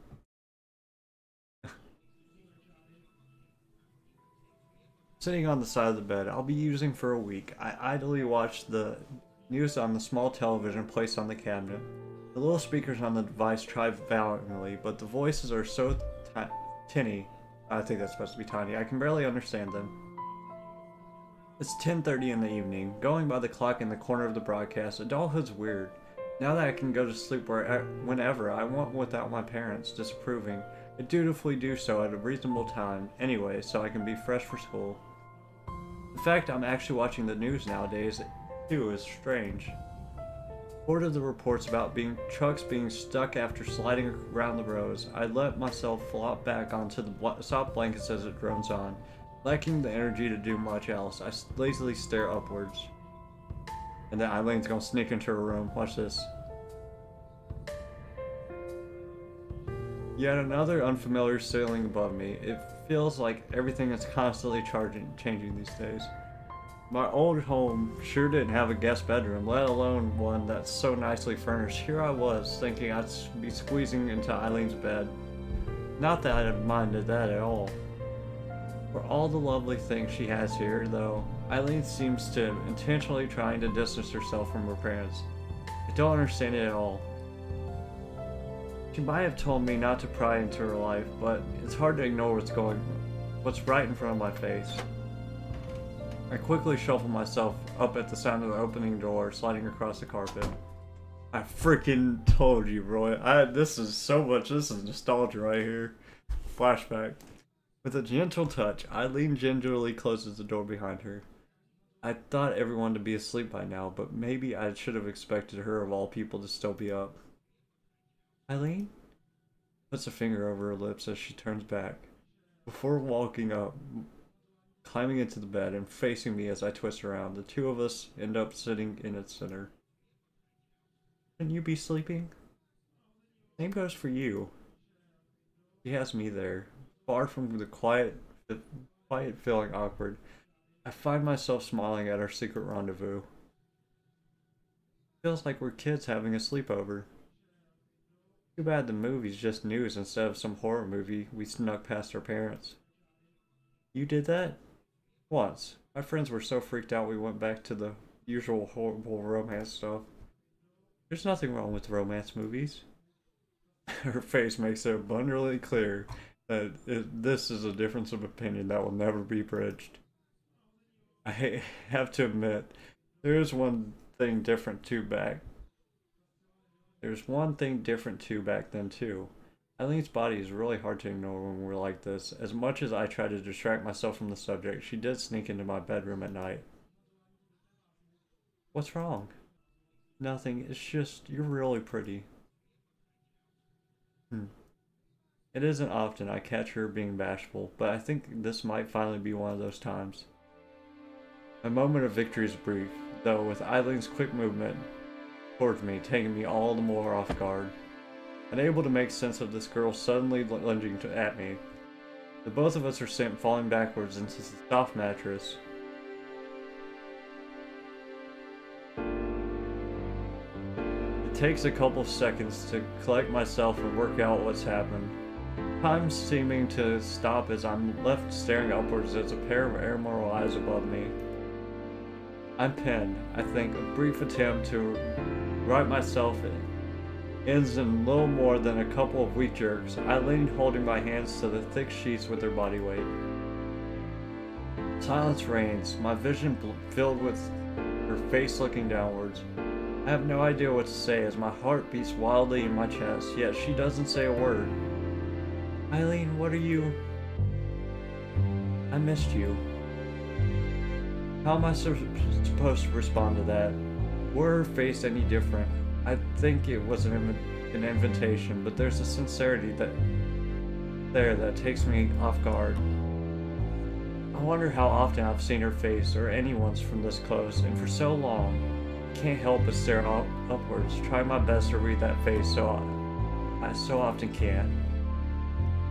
Sitting on the side of the bed, I'll be using for a week. I idly watch the news on the small television placed on the cabinet. The little speakers on the device try valiantly, but the voices are so tinny. I think that's supposed to be tiny. I can barely understand them. It's 10.30 in the evening. Going by the clock in the corner of the broadcast, adulthood's weird. Now that I can go to sleep where, uh, whenever I want without my parents disapproving, I dutifully do so at a reasonable time anyway so I can be fresh for school. The fact I'm actually watching the news nowadays, too, is strange. Bored of the reports about being trucks being stuck after sliding around the roads, I let myself flop back onto the soft blankets as it drones on. Lacking the energy to do much else, I lazily stare upwards. And then Eileen's gonna sneak into her room. Watch this. Yet another unfamiliar ceiling above me. It feels like everything is constantly charging, changing these days. My old home sure didn't have a guest bedroom, let alone one that's so nicely furnished. Here I was, thinking I'd be squeezing into Eileen's bed. Not that I'd minded that at all. For all the lovely things she has here, though, Eileen seems to intentionally trying to distance herself from her parents. I don't understand it at all. She might have told me not to pry into her life, but it's hard to ignore what's going what's right in front of my face. I quickly shuffle myself up at the sound of the opening door sliding across the carpet. I freaking told you, Roy. I this is so much this is nostalgia right here. Flashback. With a gentle touch, Eileen gingerly closes the door behind her. I thought everyone to be asleep by now, but maybe I should have expected her of all people to still be up. Eileen? Puts a finger over her lips as she turns back. Before walking up, climbing into the bed, and facing me as I twist around, the two of us end up sitting in its center. Can you be sleeping? Same goes for you. He has me there, far from the quiet, quiet feeling awkward. I find myself smiling at our secret rendezvous. Feels like we're kids having a sleepover. Too bad the movie's just news instead of some horror movie we snuck past our parents. You did that? Once. My friends were so freaked out we went back to the usual horrible romance stuff. There's nothing wrong with romance movies. *laughs* Her face makes it abundantly clear that it, this is a difference of opinion that will never be bridged. I *laughs* have to admit, there is one thing different too back there's one thing different too back then too. Eileen's body is really hard to ignore when we're like this. As much as I try to distract myself from the subject, she did sneak into my bedroom at night. What's wrong? Nothing. It's just, you're really pretty. Hmm. It isn't often I catch her being bashful, but I think this might finally be one of those times. My moment of victory is brief, though with Eileen's quick movement, towards me, taking me all the more off guard. Unable to make sense of this girl suddenly lunging at me, the both of us are sent falling backwards into the soft mattress. It takes a couple of seconds to collect myself and work out what's happened. Time seeming to stop as I'm left staring upwards as a pair of emerald eyes above me. I'm pinned, I think, a brief attempt to right myself in. Ends in little more than a couple of weak jerks, I leaned holding my hands to the thick sheets with their body weight. Silence reigns, my vision filled with her face looking downwards. I have no idea what to say as my heart beats wildly in my chest, yet she doesn't say a word. Eileen, what are you? I missed you. How am I supposed to respond to that? Were faced any different? I think it was an, an invitation, but there's a sincerity that there that takes me off guard. I wonder how often I've seen her face or anyone's from this close, and for so long, I can't help but stare up, upwards, trying my best to read that face so I so often can't.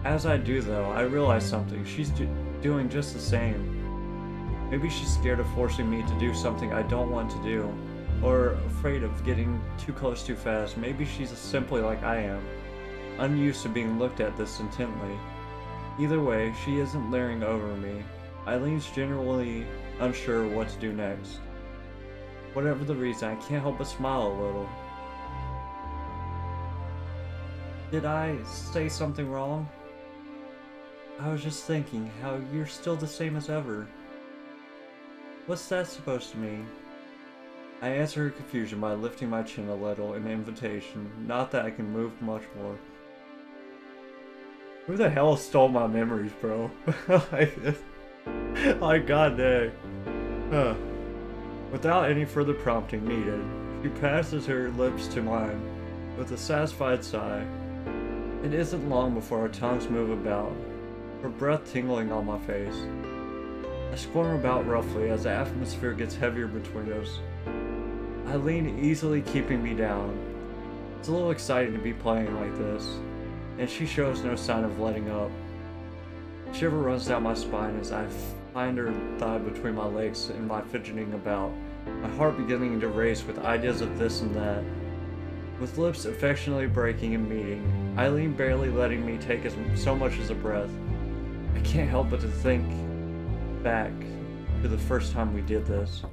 As I do though, I realize something. She's do doing just the same. Maybe she's scared of forcing me to do something I don't want to do, or afraid of getting too close too fast. Maybe she's simply like I am, unused to being looked at this intently. Either way, she isn't leering over me. Eileen's generally unsure what to do next. Whatever the reason, I can't help but smile a little. Did I say something wrong? I was just thinking how you're still the same as ever. What's that supposed to mean? I answer her confusion by lifting my chin a little in invitation, not that I can move much more. Who the hell stole my memories, bro? *laughs* like, *laughs* god dang. Huh. Without any further prompting needed, she passes her lips to mine with a satisfied sigh. It isn't long before our tongues move about, her breath tingling on my face. I squirm about roughly as the atmosphere gets heavier between us. I lean easily keeping me down. It's a little exciting to be playing like this, and she shows no sign of letting up. Shiver runs down my spine as I find her thigh between my legs and my fidgeting about, my heart beginning to race with ideas of this and that. With lips affectionately breaking and meeting, Eileen barely letting me take as so much as a breath. I can't help but to think back to the first time we did this.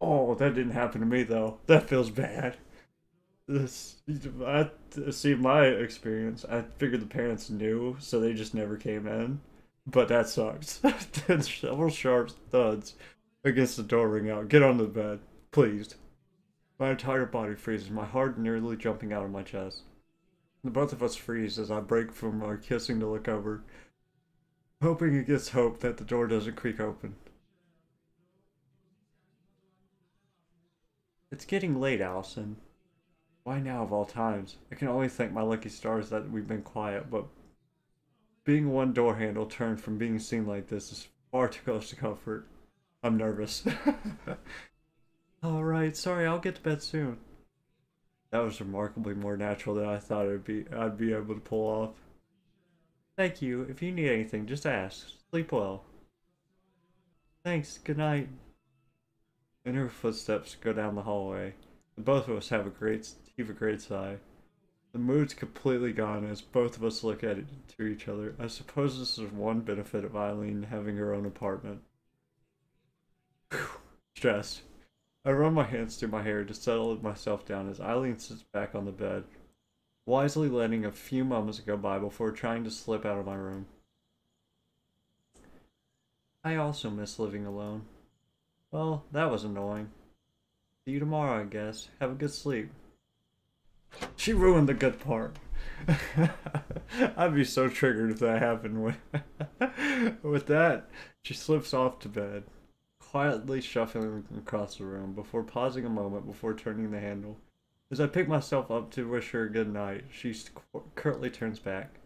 Oh, that didn't happen to me though. That feels bad. This, I see my experience. I figured the parents knew, so they just never came in. But that sucks. *laughs* several sharp thuds against the door ring out. Get on the bed, please. My entire body freezes, my heart nearly jumping out of my chest. The both of us freeze as I break from our kissing to look over, hoping against hope that the door doesn't creak open. It's getting late, Allison. Why now of all times? I can only thank my lucky stars that we've been quiet, but being one door handle turned from being seen like this is far too close to comfort. I'm nervous. *laughs* Alright, sorry, I'll get to bed soon. That was remarkably more natural than I thought it'd be I'd be able to pull off. Thank you. If you need anything, just ask. Sleep well. Thanks. Good night. And her footsteps go down the hallway. both of us have a great heave a great sigh. The mood's completely gone as both of us look at it, to each other. I suppose this is one benefit of Eileen having her own apartment. *sighs* Whew. Stressed. I run my hands through my hair to settle myself down as Eileen sits back on the bed, wisely letting a few moments go by before trying to slip out of my room. I also miss living alone. Well, that was annoying. See you tomorrow, I guess. Have a good sleep. She ruined the good part. *laughs* I'd be so triggered if that happened. With, *laughs* with that, she slips off to bed, quietly shuffling across the room before pausing a moment before turning the handle. As I pick myself up to wish her a good night, she curtly turns back.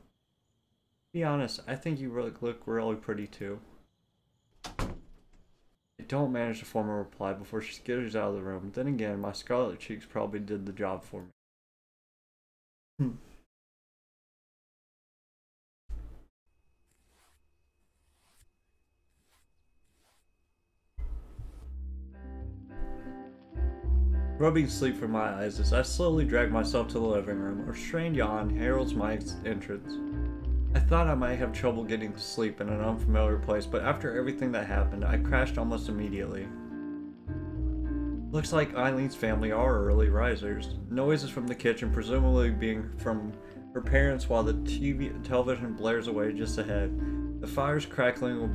Be honest, I think you look really pretty too. I don't manage to form a reply before she skitters out of the room. Then again, my scarlet cheeks probably did the job for me. Hmm. Rubbing sleep from my eyes as I slowly drag myself to the living room, a strained yawn heralds my entrance. I thought I might have trouble getting to sleep in an unfamiliar place, but after everything that happened, I crashed almost immediately. Looks like Eileen's family are early risers. Noises from the kitchen, presumably being from her parents while the TV television blares away just ahead. The fire's crackling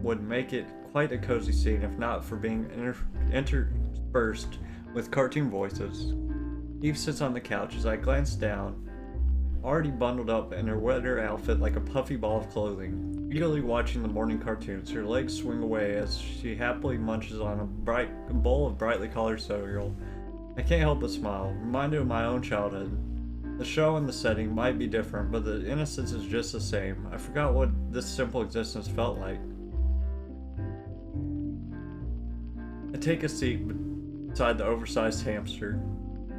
would make it quite a cozy scene if not for being inter interspersed with cartoon voices. Eve sits on the couch as I glance down, already bundled up in her weather outfit like a puffy ball of clothing eagerly watching the morning cartoons. Her legs swing away as she happily munches on a bright bowl of brightly colored cereal. I can't help but smile, reminded of my own childhood. The show and the setting might be different, but the innocence is just the same. I forgot what this simple existence felt like. I take a seat beside the oversized hamster.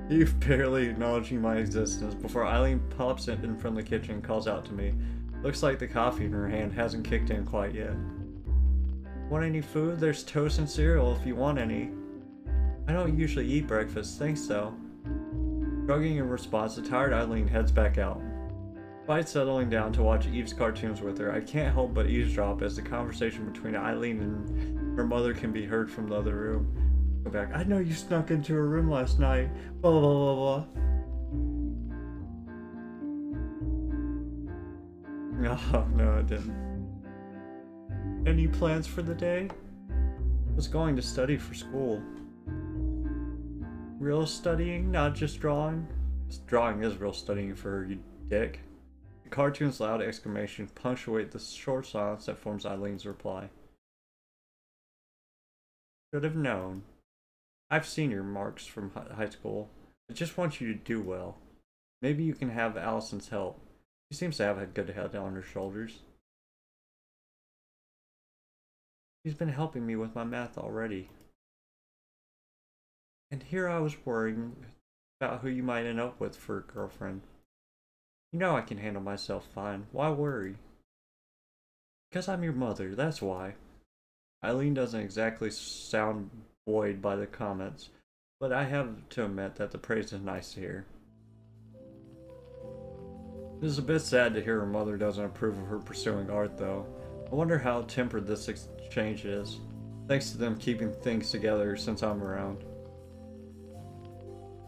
Eve barely acknowledging my existence before Eileen pops in from the kitchen and calls out to me. Looks like the coffee in her hand hasn't kicked in quite yet. Want any food? There's toast and cereal if you want any. I don't usually eat breakfast, thanks though. Shrugging in response, the tired Eileen heads back out. Despite settling down to watch Eve's cartoons with her, I can't help but eavesdrop as the conversation between Eileen and her mother can be heard from the other room. Back. I know you snuck into her room last night. Blah blah blah blah. Oh, no, no, it didn't. Any plans for the day? I was going to study for school. Real studying, not just drawing? Drawing is real studying for you dick. The cartoon's loud exclamation punctuate the short silence that forms Eileen's reply. Should have known. I've seen your marks from high school. I just want you to do well. Maybe you can have Allison's help. She seems to have a good head on her shoulders. She's been helping me with my math already. And here I was worrying about who you might end up with for a girlfriend. You know I can handle myself fine. Why worry? Because I'm your mother, that's why. Eileen doesn't exactly sound buoyed by the comments, but I have to admit that the praise is nice to hear. It is a bit sad to hear her mother doesn't approve of her pursuing art, though. I wonder how tempered this exchange is, thanks to them keeping things together since I'm around.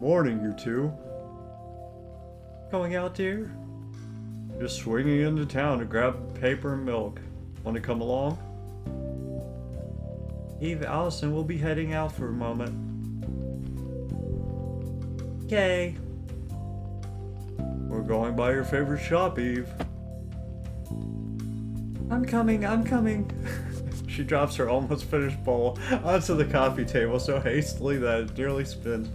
Morning, you two. Going out, dear? Just swinging into town to grab paper and milk. Want to come along? Eve Allison will be heading out for a moment. Okay. We're going by your favorite shop, Eve. I'm coming, I'm coming. *laughs* she drops her almost finished bowl onto the coffee table so hastily that it nearly spins,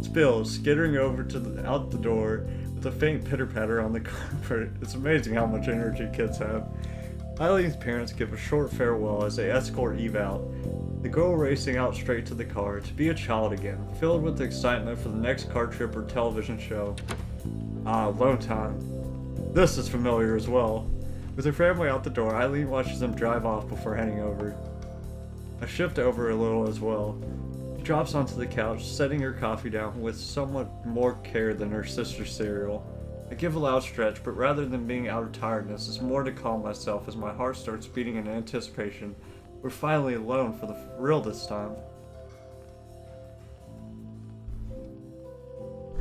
spills, skittering over to the, out the door with a faint pitter patter on the *laughs* carpet. It's amazing how much energy kids have. Eileen's parents give a short farewell as they escort Eve out. The girl racing out straight to the car, to be a child again, filled with excitement for the next car trip or television show. Ah, alone time. This is familiar as well. With her family out the door, Eileen watches them drive off before heading over. I shift over a little as well, drops onto the couch, setting her coffee down with somewhat more care than her sister's cereal. I give a loud stretch, but rather than being out of tiredness, it's more to calm myself as my heart starts beating in anticipation. We're finally alone for the real this time.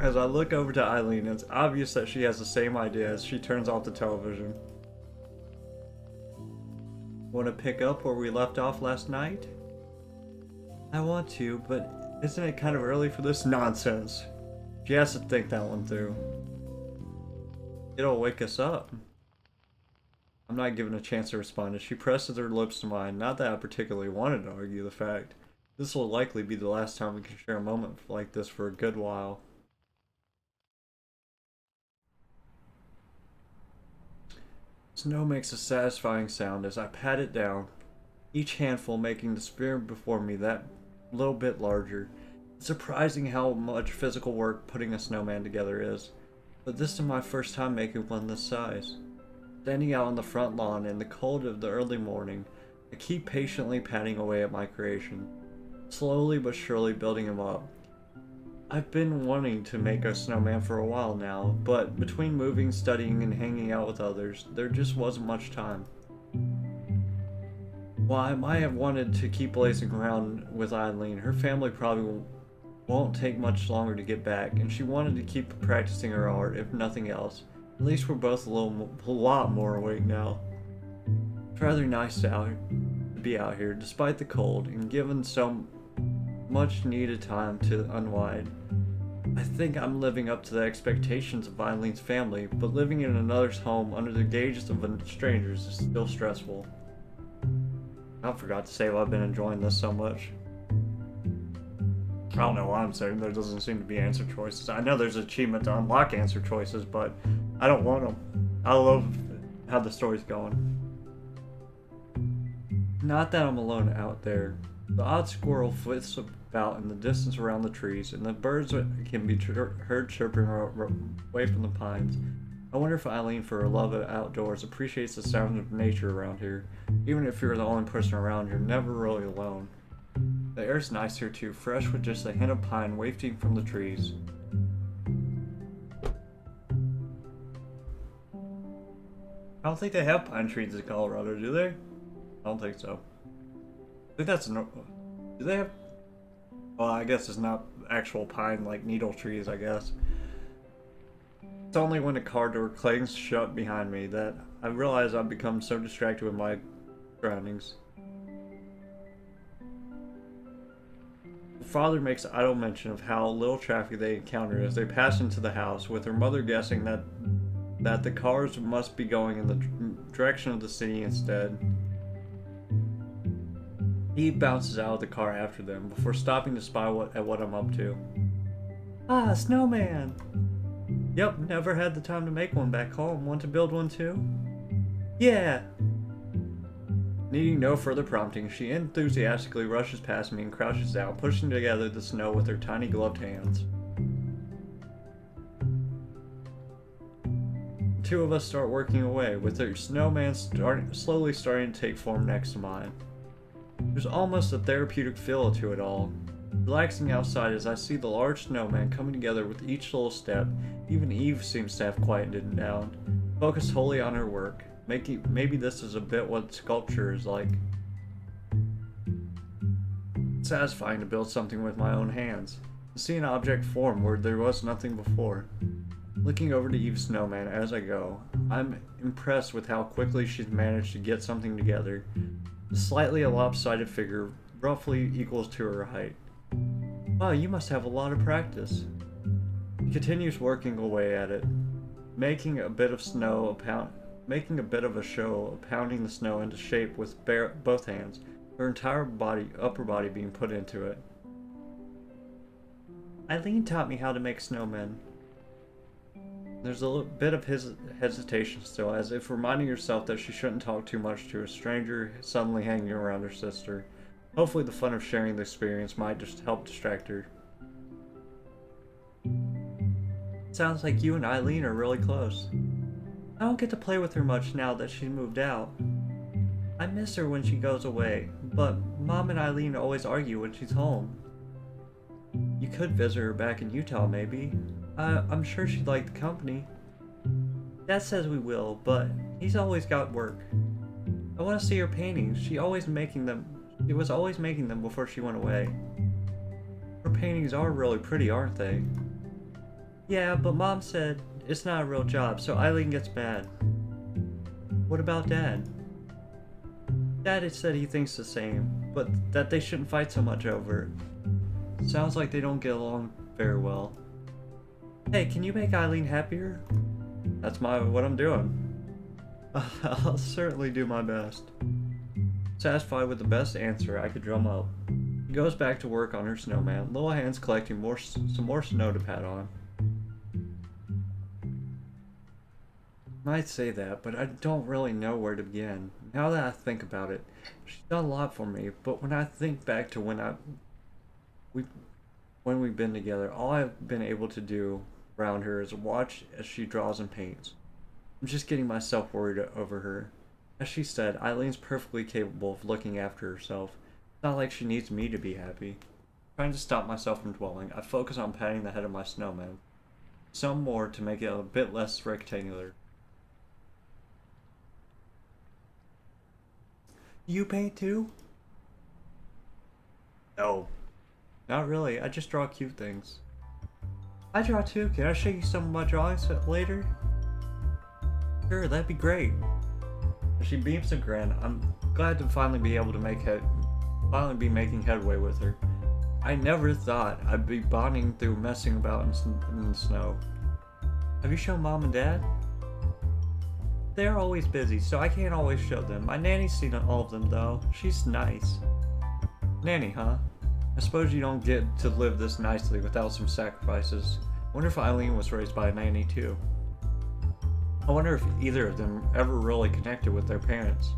As I look over to Eileen, it's obvious that she has the same idea as she turns off the television. Want to pick up where we left off last night? I want to, but isn't it kind of early for this nonsense? She has to think that one through. It'll wake us up. I'm not given a chance to respond as she presses her lips to mine. Not that I particularly wanted to argue the fact. This will likely be the last time we can share a moment like this for a good while. Snow makes a satisfying sound as I pat it down, each handful making the sphere before me that little bit larger. It's surprising how much physical work putting a snowman together is, but this is my first time making one this size. Standing out on the front lawn in the cold of the early morning, I keep patiently patting away at my creation, slowly but surely building him up. I've been wanting to make a snowman for a while now, but between moving, studying, and hanging out with others, there just wasn't much time. While I might have wanted to keep blazing around with Eileen, her family probably won't take much longer to get back, and she wanted to keep practicing her art, if nothing else. At least we're both a little, a lot more awake now. It's rather nice to, out, be out here, despite the cold, and given so much needed time to unwind. I think I'm living up to the expectations of Eileen's family, but living in another's home under the gauges of strangers is still stressful. I forgot to say I've been enjoying this so much. I don't know why I'm saying there doesn't seem to be answer choices. I know there's achievement to unlock answer choices, but I don't want them. I love how the story's going. Not that I'm alone out there. The odd squirrel flits about in the distance around the trees, and the birds can be heard chirping away from the pines. I wonder if Eileen, for her love of outdoors, appreciates the sound of nature around here. Even if you're the only person around, you're never really alone. The air's nice here too, fresh with just a hint of pine wafting from the trees. I don't think they have pine trees in Colorado, do they? I don't think so. I think that's no. Do they have? Well, I guess it's not actual pine like needle trees. I guess. It's only when a car door clangs shut behind me that I realize I've become so distracted with my surroundings. Father makes idle mention of how little traffic they encounter as they pass into the house, with her mother guessing that that the cars must be going in the direction of the city instead. He bounces out of the car after them before stopping to spy what, at what I'm up to. Ah, snowman! Yep, never had the time to make one back home. Want to build one too? Yeah! Needing no further prompting, she enthusiastically rushes past me and crouches down, pushing together the snow with her tiny gloved hands. Two of us start working away, with her snowman start, slowly starting to take form next to mine. There's almost a therapeutic feel to it all. Relaxing outside as I see the large snowman coming together with each little step, even Eve seems to have quieted down, focused wholly on her work. Making maybe this is a bit what sculpture is like. It's satisfying to build something with my own hands. See an object form where there was nothing before. Looking over to Eve's snowman as I go, I'm impressed with how quickly she's managed to get something together. The slightly lopsided figure roughly equals to her height. Wow, you must have a lot of practice. He continues working away at it, making a bit of snow a pound, making a bit of a show of pounding the snow into shape with bare, both hands, her entire body, upper body being put into it. Eileen taught me how to make snowmen. There's a little bit of his hesitation still, as if reminding herself that she shouldn't talk too much to a stranger suddenly hanging around her sister. Hopefully the fun of sharing the experience might just help distract her. Sounds like you and Eileen are really close. I don't get to play with her much now that she's moved out. I miss her when she goes away, but Mom and Eileen always argue when she's home. You could visit her back in Utah, maybe. Uh, I'm sure she'd like the company. Dad says we will, but he's always got work. I want to see her paintings. She always making them. She was always making them before she went away. Her paintings are really pretty, aren't they? Yeah, but Mom said it's not a real job, so Eileen gets mad. What about Dad? Dad said he thinks the same, but that they shouldn't fight so much over it. Sounds like they don't get along very well. Hey, can you make Eileen happier? That's my what I'm doing. *laughs* I'll certainly do my best. Satisfied with the best answer I could drum up, she goes back to work on her snowman, little hands collecting more some more snow to pat on. Might say that, but I don't really know where to begin. Now that I think about it, she's done a lot for me, but when I think back to when I we when we've been together, all I've been able to do around her is watch as she draws and paints. I'm just getting myself worried over her. As she said, Eileen's perfectly capable of looking after herself. It's not like she needs me to be happy. Trying to stop myself from dwelling, I focus on patting the head of my snowman. Some more to make it a bit less rectangular. You paint too? No. Not really, I just draw cute things. I draw too. Can I show you some of my drawings later? Sure, that'd be great. She beams a grin. I'm glad to finally be able to make head, finally be making headway with her. I never thought I'd be bonding through messing about in, in the snow. Have you shown mom and dad? They're always busy, so I can't always show them. My nanny's seen all of them though. She's nice. Nanny, huh? I suppose you don't get to live this nicely without some sacrifices. Wonder if Eileen was raised by a nanny too. I wonder if either of them ever really connected with their parents.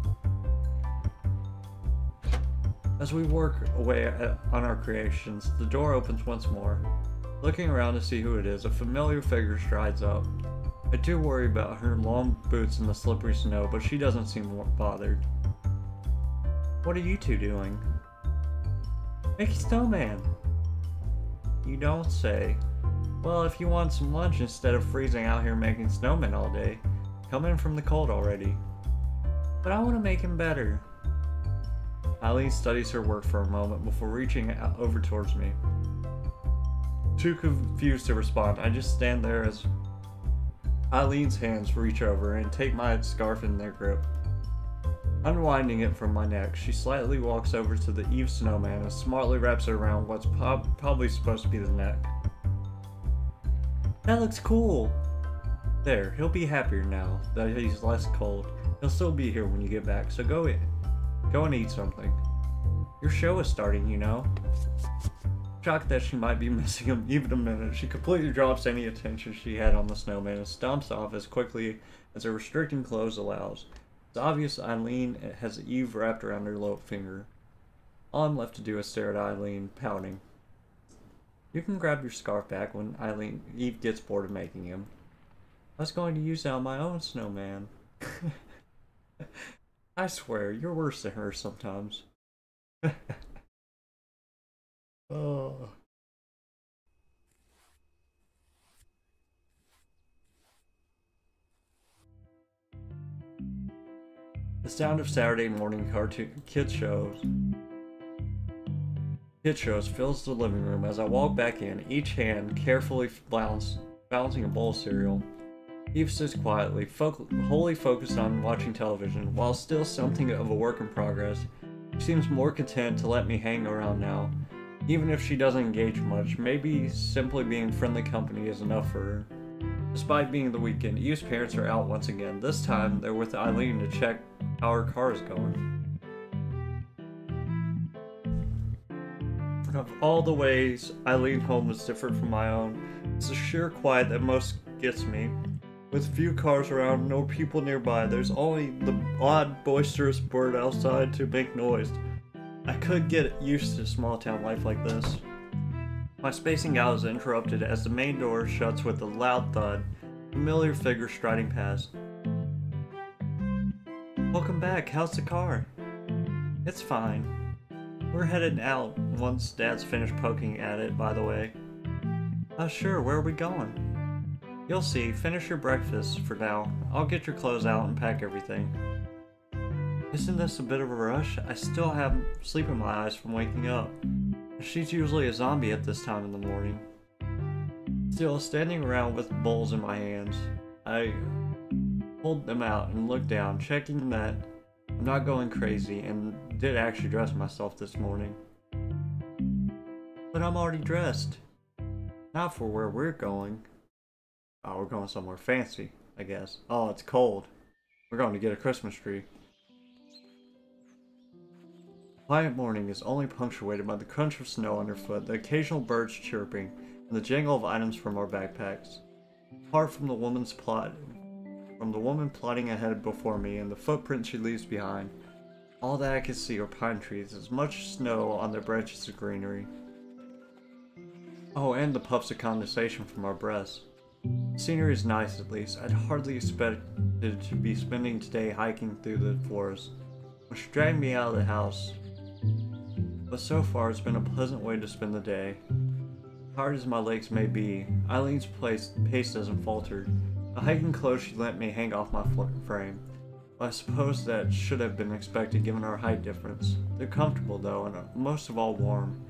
As we work away on our creations, the door opens once more. Looking around to see who it is, a familiar figure strides up. I do worry about her long boots in the slippery snow, but she doesn't seem bothered. What are you two doing? Making snowman. You don't say. Well, if you want some lunch instead of freezing out here making snowmen all day, come in from the cold already. But I want to make him better. Eileen studies her work for a moment before reaching over towards me. Too confused to respond, I just stand there as Eileen's hands reach over and take my scarf in their grip. Unwinding it from my neck, she slightly walks over to the Eve snowman and smartly wraps it around what's prob probably supposed to be the neck. That looks cool! There, he'll be happier now that he's less cold. He'll still be here when you get back, so go in. Go and eat something. Your show is starting, you know. Shocked that she might be *laughs* missing him even a minute, she completely drops any attention she had on the snowman and stomps off as quickly as her restricting clothes allows. It's obvious Eileen has Eve wrapped around her little finger. All I'm left to do is stare at Eileen, pouting. You can grab your scarf back when Eileen Eve gets bored of making him. I was going to use on my own snowman. *laughs* I swear, you're worse than her sometimes. *laughs* oh. The sound of Saturday morning cartoon kids shows. Kid shows fills the living room as I walk back in, each hand carefully balance, balancing a bowl of cereal. Eve sits quietly, fo wholly focused on watching television, while still something of a work in progress. She seems more content to let me hang around now. Even if she doesn't engage much, maybe simply being friendly company is enough for her. Despite being the weekend, Eve's parents are out once again. This time, they're with Eileen to check how her car is going. Of all the ways Eileen home was different from my own, it's the sheer quiet that most gets me. With few cars around, no people nearby, there's only the odd boisterous bird outside to make noise. I could get used to small town life like this. My spacing out is interrupted as the main door shuts with a loud thud, familiar figure striding past. Welcome back, how's the car? It's fine. We're headed out once Dad's finished poking at it, by the way. Uh, sure, where are we going? You'll see, finish your breakfast for now. I'll get your clothes out and pack everything. Isn't this a bit of a rush? I still have sleep in my eyes from waking up. She's usually a zombie at this time in the morning. Still, standing around with bowls in my hands, I pulled them out and looked down, checking that I'm not going crazy and did actually dress myself this morning. But I'm already dressed. Not for where we're going. Oh, we're going somewhere fancy, I guess. Oh, it's cold. We're going to get a Christmas tree. Quiet morning is only punctuated by the crunch of snow underfoot, the occasional birds chirping, and the jangle of items from our backpacks. Apart from the woman's plot, from the woman plodding ahead before me and the footprints she leaves behind, all that I can see are pine trees, as much snow on their branches as greenery. Oh, and the puffs of condensation from our breaths. The scenery is nice at least. I'd hardly expected to be spending today hiking through the forest, which dragged me out of the house but so far it's been a pleasant way to spend the day. Hard as my legs may be, Eileen's place, pace doesn't falter. The hiking clothes she lent me hang off my frame. I suppose that should have been expected given our height difference. They're comfortable though, and uh, most of all warm.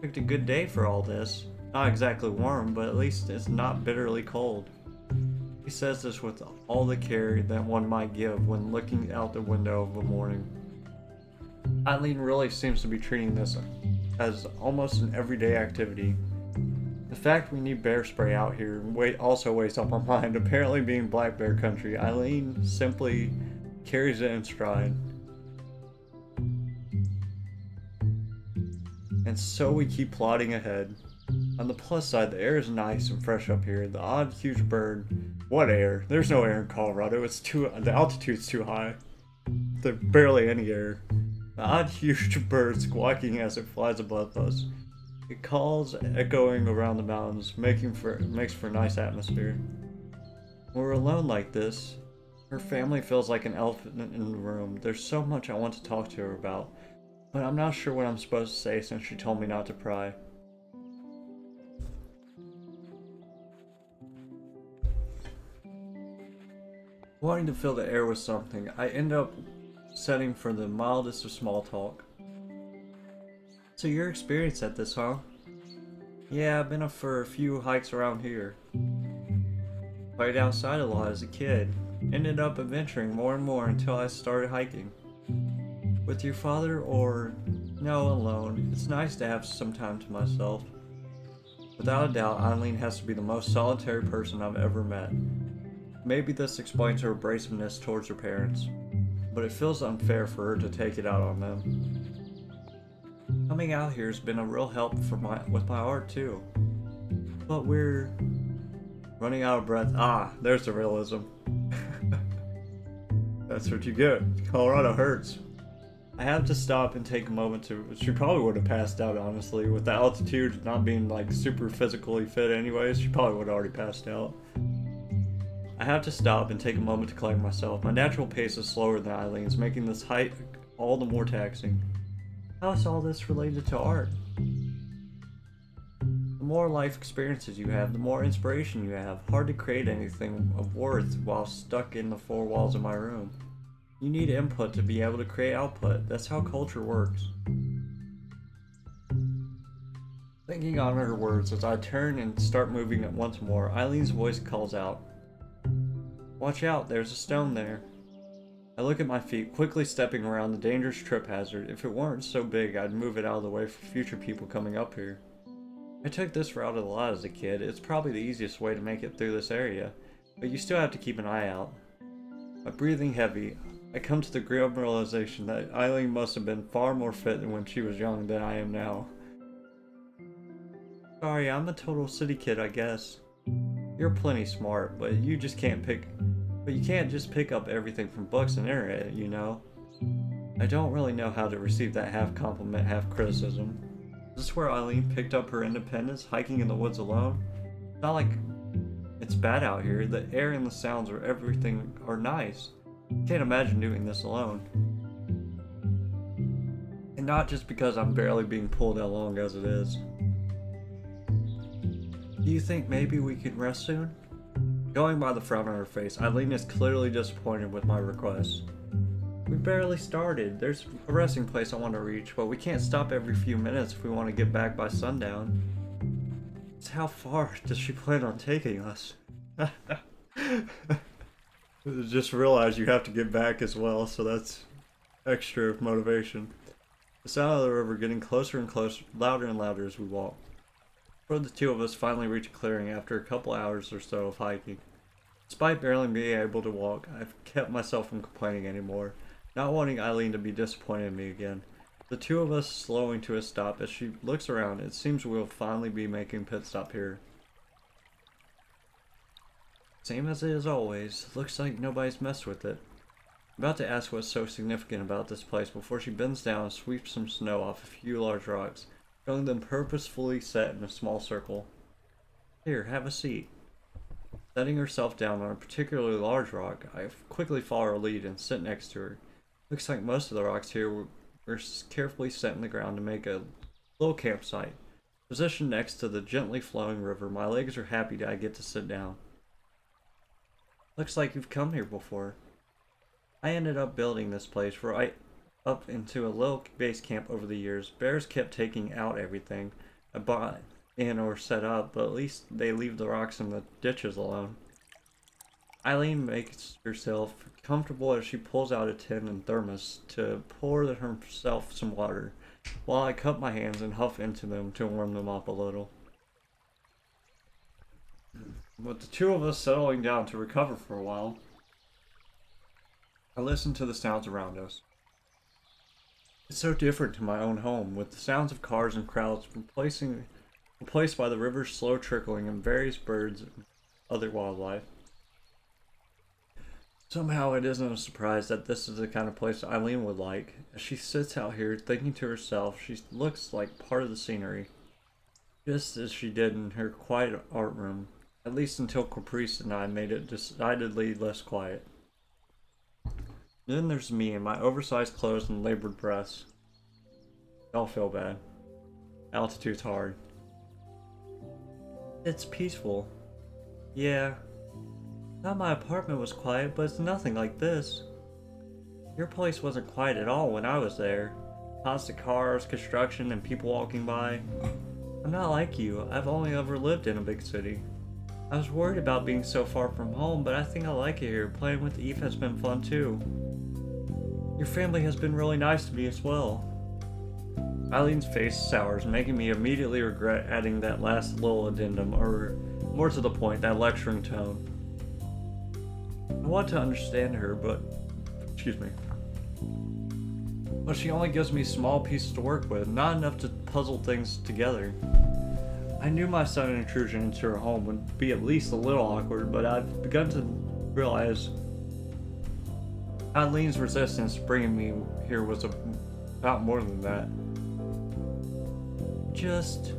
Picked a good day for all this. Not exactly warm, but at least it's not bitterly cold. He says this with all the care that one might give when looking out the window of a morning. Eileen really seems to be treating this as almost an everyday activity. The fact we need bear spray out here also weighs on my *laughs* mind. Apparently being black bear country, Eileen simply carries it in stride. And so we keep plodding ahead. On the plus side, the air is nice and fresh up here. The odd, huge bird. What air? There's no air in Colorado. It's too. The altitude's too high. There's barely any air. Odd huge *laughs* bird squawking as it flies above us. It calls echoing around the mountains, making for makes for a nice atmosphere. When we're alone like this, her family feels like an elephant in the room. There's so much I want to talk to her about, but I'm not sure what I'm supposed to say since she told me not to pry. Wanting to fill the air with something, I end up setting for the mildest of small talk. So your experience at this, huh? Yeah, I've been up for a few hikes around here. Played outside a lot as a kid. Ended up adventuring more and more until I started hiking. With your father or no, alone. It's nice to have some time to myself. Without a doubt, Eileen has to be the most solitary person I've ever met. Maybe this explains her abrasiveness towards her parents, but it feels unfair for her to take it out on them. Coming out here has been a real help for my with my art too. But we're running out of breath. Ah, there's the realism. *laughs* That's what you get. Colorado hurts. I have to stop and take a moment to. She probably would have passed out, honestly. With the altitude not being like super physically fit, anyways, she probably would have already passed out. I have to stop and take a moment to collect myself. My natural pace is slower than Eileen's, making this hike all the more taxing. How is all this related to art? The more life experiences you have, the more inspiration you have. Hard to create anything of worth while stuck in the four walls of my room. You need input to be able to create output. That's how culture works. Thinking on her words as I turn and start moving once more, Eileen's voice calls out, Watch out, there's a stone there. I look at my feet, quickly stepping around the dangerous trip hazard. If it weren't so big, I'd move it out of the way for future people coming up here. I took this route a lot as a kid. It's probably the easiest way to make it through this area, but you still have to keep an eye out. My breathing heavy, I come to the grim realization that Eileen must have been far more fit than when she was young than I am now. Sorry, I'm a total city kid, I guess. You're plenty smart, but you just can't pick but you can't just pick up everything from books and internet, you know? I don't really know how to receive that half compliment, half criticism. Is this where Eileen picked up her independence, hiking in the woods alone? Not like it's bad out here. The air and the sounds of everything are nice. Can't imagine doing this alone. And not just because I'm barely being pulled along as it is. Do you think maybe we could rest soon? Going by the frown on her face, Eileen is clearly disappointed with my request. We barely started. There's a resting place I want to reach, but we can't stop every few minutes if we want to get back by sundown. So how far *laughs* does she plan on taking us? *laughs* Just realize you have to get back as well, so that's extra motivation. The sound of the river getting closer and closer, louder and louder as we walk. Before the two of us finally reach a clearing after a couple hours or so of hiking. Despite barely being able to walk, I've kept myself from complaining anymore, not wanting Eileen to be disappointed in me again. The two of us slowing to a stop as she looks around, it seems we'll finally be making pit stop here. Same as it is always, looks like nobody's messed with it. About to ask what's so significant about this place before she bends down and sweeps some snow off a few large rocks showing them purposefully set in a small circle. Here, have a seat. Setting herself down on a particularly large rock, I quickly follow her lead and sit next to her. Looks like most of the rocks here were, were carefully set in the ground to make a little campsite. Positioned next to the gently flowing river, my legs are happy that I get to sit down. Looks like you've come here before. I ended up building this place I up into a little base camp over the years. Bears kept taking out everything I bought in or set up, but at least they leave the rocks and the ditches alone. Eileen makes herself comfortable as she pulls out a tin and thermos to pour herself some water, while I cup my hands and huff into them to warm them up a little. With the two of us settling down to recover for a while, I listen to the sounds around us. It's so different to my own home, with the sounds of cars and crowds replacing, replaced by the river's slow trickling and various birds and other wildlife. Somehow it isn't a surprise that this is the kind of place Eileen would like. As she sits out here thinking to herself, she looks like part of the scenery, just as she did in her quiet art room. At least until Caprice and I made it decidedly less quiet. Then there's me in my oversized clothes and labored breasts. Don't feel bad. Altitude's hard. It's peaceful. Yeah. Not my apartment was quiet, but it's nothing like this. Your place wasn't quiet at all when I was there. Constant cars, construction, and people walking by. I'm not like you. I've only ever lived in a big city. I was worried about being so far from home, but I think I like it here. Playing with Eve has been fun too. Your family has been really nice to me as well. Eileen's face sours, making me immediately regret adding that last little addendum, or more to the point, that lecturing tone. I want to understand her, but. Excuse me. But she only gives me small pieces to work with, not enough to puzzle things together. I knew my sudden intrusion into her home would be at least a little awkward, but I've begun to realize Eileen's resistance bringing me here was about more than that. Just.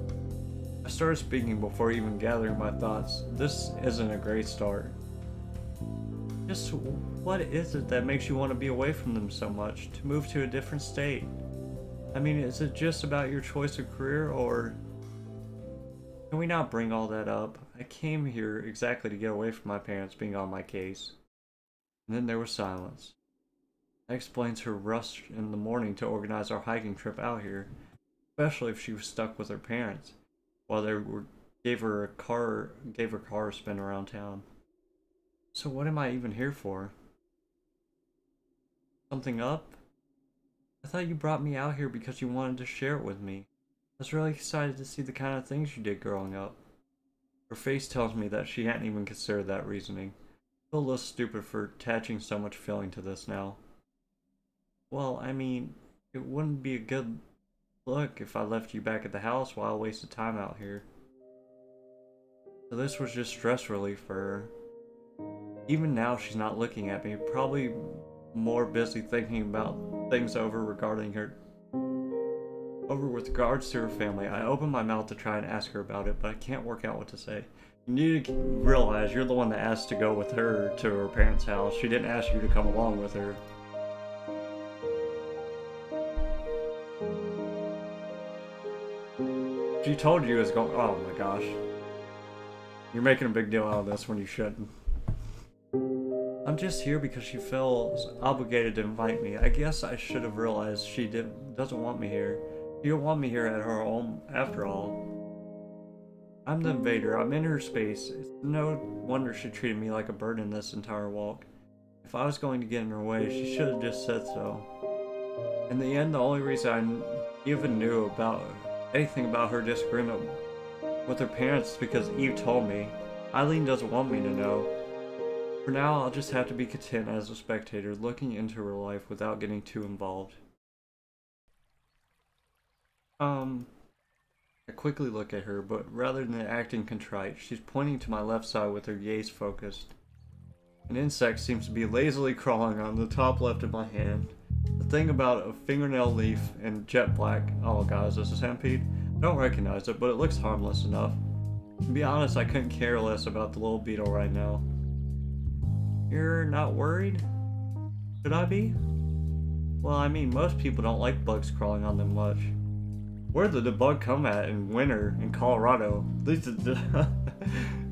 I started speaking before even gathering my thoughts. This isn't a great start. Just what is it that makes you want to be away from them so much? To move to a different state? I mean, is it just about your choice of career or. Can we not bring all that up? I came here exactly to get away from my parents being on my case. And then there was silence. Explains her rush in the morning to organize our hiking trip out here especially if she was stuck with her parents while they were gave her a car gave her car a spin around town. So what am I even here for? Something up? I thought you brought me out here because you wanted to share it with me. I was really excited to see the kind of things you did growing up. Her face tells me that she hadn't even considered that reasoning. I feel a little stupid for attaching so much feeling to this now. Well, I mean, it wouldn't be a good Look, if I left you back at the house while I wasted time out here. So this was just stress relief for her. Even now she's not looking at me, probably more busy thinking about things over regarding her over with regards to her family. I open my mouth to try and ask her about it, but I can't work out what to say. You need to realize you're the one that asked to go with her to her parents' house. She didn't ask you to come along with her. She told you it was going- oh my gosh. You're making a big deal out of this when you shouldn't. I'm just here because she feels obligated to invite me. I guess I should have realized she did, doesn't want me here. She don't want me here at her home, after all. I'm the invader. I'm in her space. It's no wonder she treated me like a burden this entire walk. If I was going to get in her way, she should have just said so. In the end, the only reason I even knew about anything about her disagreement with her parents because Eve told me. Eileen doesn't want me to know. For now, I'll just have to be content as a spectator, looking into her life without getting too involved. Um, I quickly look at her, but rather than acting contrite, she's pointing to my left side with her gaze focused. An insect seems to be lazily crawling on the top left of my hand. The thing about a fingernail leaf and jet black, oh is this a centipede? I don't recognize it, but it looks harmless enough. To be honest, I couldn't care less about the little beetle right now. You're not worried? Should I be? Well, I mean, most people don't like bugs crawling on them much. Where did the bug come at in winter in Colorado? At least *laughs*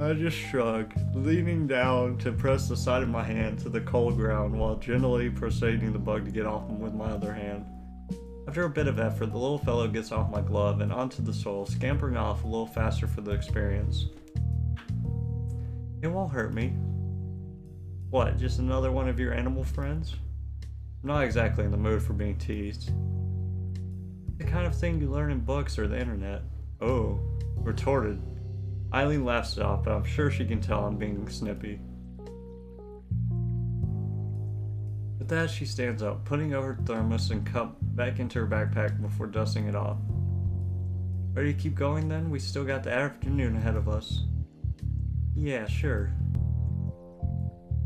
I just shrug, leaning down to press the side of my hand to the cold ground while gently persuading the bug to get off with my other hand. After a bit of effort, the little fellow gets off my glove and onto the soil, scampering off a little faster for the experience. It won't hurt me. What, just another one of your animal friends? I'm not exactly in the mood for being teased. The kind of thing you learn in books or the internet. Oh, retorted, Eileen laughs it off, but I'm sure she can tell I'm being snippy. With that, she stands up, putting her thermos and cup back into her backpack before dusting it off. Ready to keep going then? We still got the afternoon ahead of us. Yeah, sure.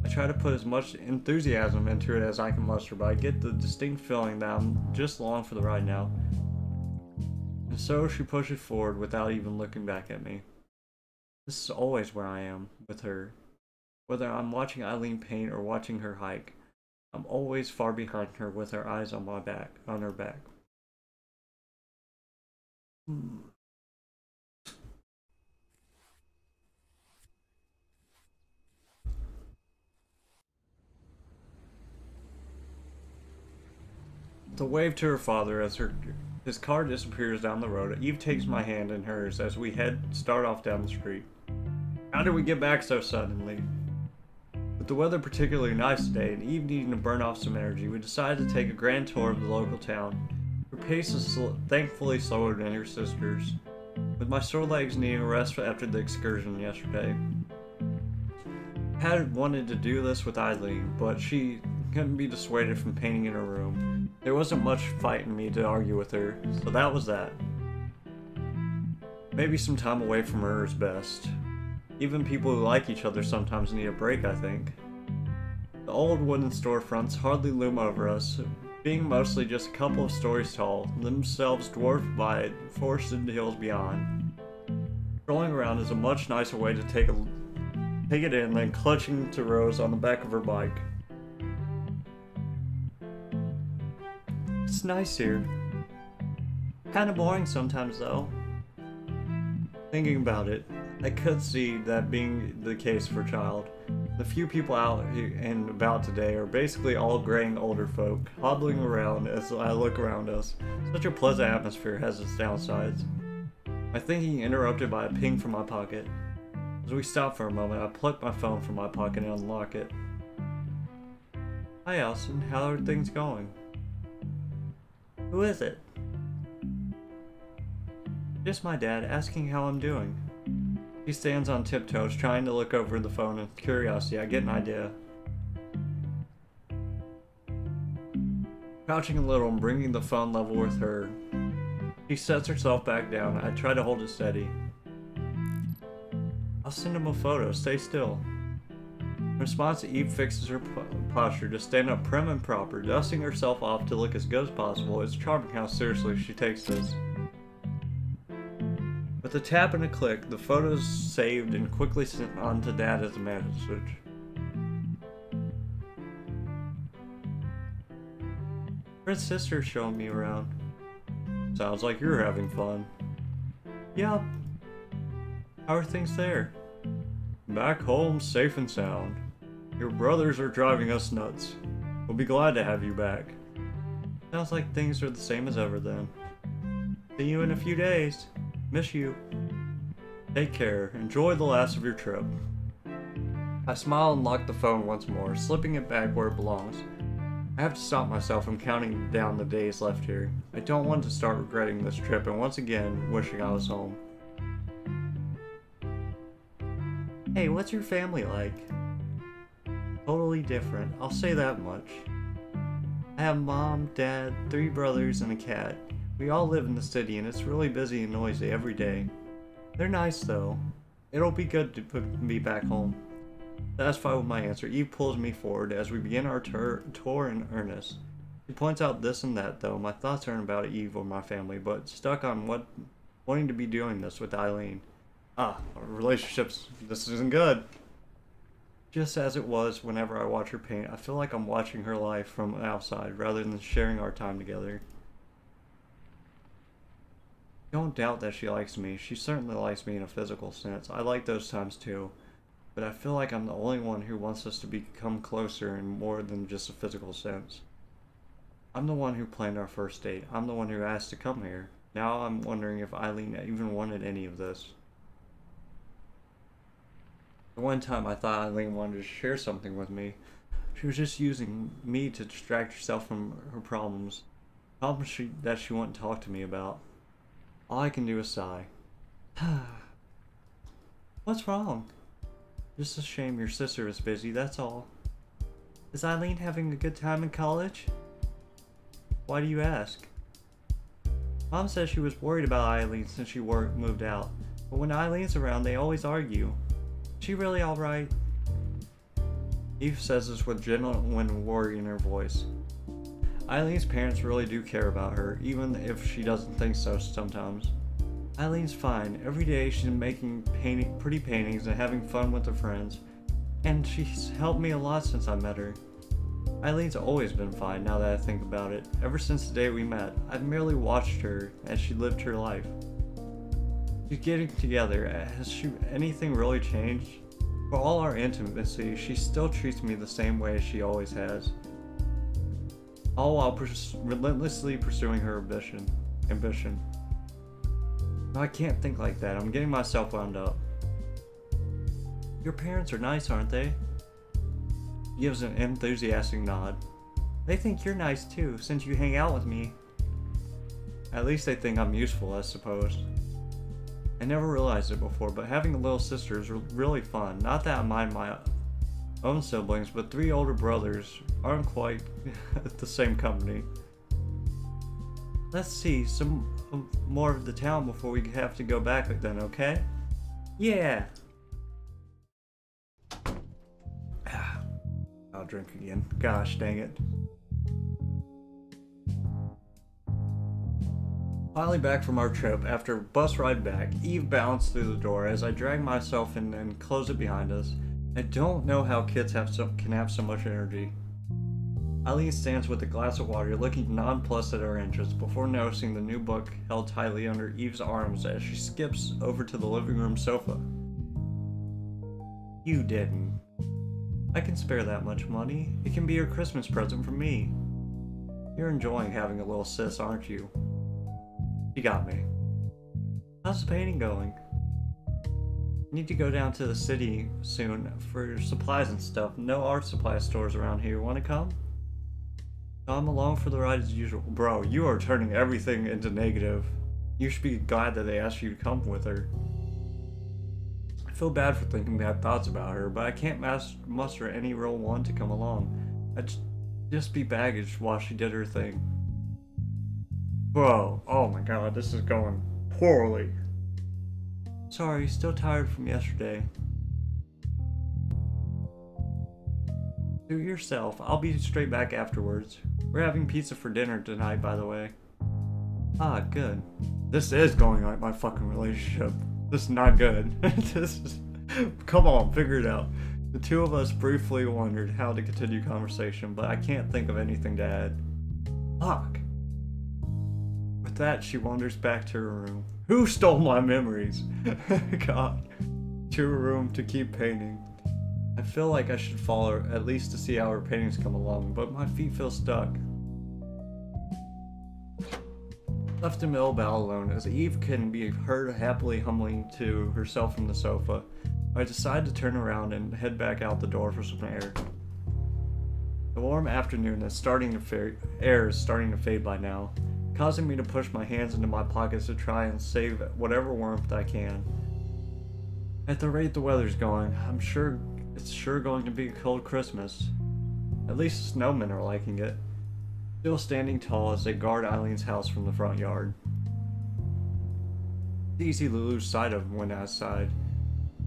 I try to put as much enthusiasm into it as I can muster, but I get the distinct feeling that I'm just along for the ride now. And so she pushes forward without even looking back at me. This is always where I am with her. Whether I'm watching Eileen paint or watching her hike, I'm always far behind her with her eyes on my back, on her back. Hmm. The wave to her father as her his car disappears down the road. Eve takes my hand in hers as we head start off down the street. How did we get back so suddenly? With the weather particularly nice today and Eve needing to burn off some energy, we decided to take a grand tour of the local town. Her pace is sl thankfully slower than her sister's, with my sore legs needing a rest after the excursion yesterday. Had wanted to do this with Eileen, but she couldn't be dissuaded from painting in her room. There wasn't much fight in me to argue with her, so that was that. Maybe some time away from her is best. Even people who like each other sometimes need a break, I think. The old wooden storefronts hardly loom over us, being mostly just a couple of stories tall, themselves dwarfed by forested hills beyond. Strolling around is a much nicer way to take a take it in than clutching to Rose on the back of her bike. It's nice here. Kinda boring sometimes though. Thinking about it, I could see that being the case for Child. The few people out and about today are basically all graying older folk, hobbling around as I look around us. Such a pleasant atmosphere has its downsides. My thinking interrupted by a ping from my pocket. As we stop for a moment, I pluck my phone from my pocket and unlock it. Hi Allison, how are things going? Who is it? Just my dad asking how I'm doing. He stands on tiptoes trying to look over the phone with curiosity. I get an idea. Crouching a little and bringing the phone level with her, she sets herself back down. I try to hold it steady. I'll send him a photo. Stay still. In response, Eve fixes her posture to stand up prim and proper, dusting herself off to look as good as possible. It's charming how seriously she takes this. With a tap and a click, the photo is saved and quickly sent on to Dad as a message. Fred's sister's showing me around. Sounds like you're having fun. Yep. How are things there? Back home, safe and sound. Your brothers are driving us nuts. We'll be glad to have you back. Sounds like things are the same as ever then. See you in a few days. Miss you. Take care. Enjoy the last of your trip. I smile and lock the phone once more, slipping it back where it belongs. I have to stop myself from counting down the days left here. I don't want to start regretting this trip and once again wishing I was home. Hey, what's your family like? Totally different, I'll say that much. I have mom, dad, three brothers, and a cat. We all live in the city and it's really busy and noisy every day. They're nice though. It'll be good to put me back home. Satisfied with my answer, Eve pulls me forward as we begin our tour in earnest. She points out this and that though. My thoughts aren't about Eve or my family, but stuck on what wanting to be doing this with Eileen. Ah, relationships. This isn't good. Just as it was whenever I watch her paint, I feel like I'm watching her life from outside rather than sharing our time together. Don't doubt that she likes me. She certainly likes me in a physical sense. I like those times too. But I feel like I'm the only one who wants us to become closer in more than just a physical sense. I'm the one who planned our first date. I'm the one who asked to come here. Now I'm wondering if Eileen even wanted any of this. The one time I thought Eileen wanted to share something with me, she was just using me to distract herself from her problems. Problems she, that she wouldn't talk to me about. All I can do is sigh. *sighs* What's wrong? Just a shame your sister is busy, that's all. Is Eileen having a good time in college? Why do you ask? Mom says she was worried about Eileen since she worked, moved out, but when Eileen's around, they always argue. She really alright? Eve says this with genuine worry in her voice. Eileen's parents really do care about her, even if she doesn't think so sometimes. Eileen's fine. Every day she's making painting, pretty paintings and having fun with her friends. And she's helped me a lot since I met her. Eileen's always been fine now that I think about it. Ever since the day we met, I've merely watched her as she lived her life. She's getting together. Has she anything really changed? For all our intimacy, she still treats me the same way she always has. Oh, All while pers relentlessly pursuing her ambition. Ambition. I can't think like that. I'm getting myself wound up. Your parents are nice, aren't they? He gives an enthusiastic nod. They think you're nice too, since you hang out with me. At least they think I'm useful, I suppose. I never realized it before, but having a little sister is really fun. Not that I mind my own siblings, but three older brothers aren't quite *laughs* the same company. Let's see some um, more of the town before we have to go back then, okay? Yeah! *sighs* I'll drink again. Gosh dang it. Finally back from our trip, after bus ride back, Eve bounced through the door as I dragged myself in and closed it behind us. I don't know how kids have so, can have so much energy. Eileen stands with a glass of water, looking nonplussed at our entrance before noticing the new book held tightly under Eve's arms as she skips over to the living room sofa. You didn't. I can spare that much money. It can be your Christmas present from me. You're enjoying having a little sis, aren't you? You got me. How's the painting going? Need to go down to the city soon for supplies and stuff. No art supply stores around here. Want to come? I'm along for the ride as usual. Bro, you are turning everything into negative. You should be glad that they asked you to come with her. I feel bad for thinking bad thoughts about her, but I can't muster any real one to come along. I'd just be baggage while she did her thing. Bro, oh my god, this is going poorly. Sorry, still tired from yesterday. Do yourself. I'll be straight back afterwards. We're having pizza for dinner tonight, by the way. Ah, good. This is going like my fucking relationship. This is not good. *laughs* this is... Come on, figure it out. The two of us briefly wondered how to continue conversation, but I can't think of anything to add. Fuck. With that, she wanders back to her room. Who stole my memories? *laughs* God. To her room to keep painting. I feel like I should follow at least to see how her paintings come along, but my feet feel stuck. Left in Millbow alone, as Eve can be heard happily humming to herself from the sofa, I decide to turn around and head back out the door for some air. The warm afternoon is starting to fade, air is starting to fade by now, causing me to push my hands into my pockets to try and save whatever warmth I can. At the rate the weather's going, I'm sure it's sure going to be a cold Christmas. At least snowmen are liking it. Still standing tall as they guard Eileen's house from the front yard. It's easy to lose sight of when outside,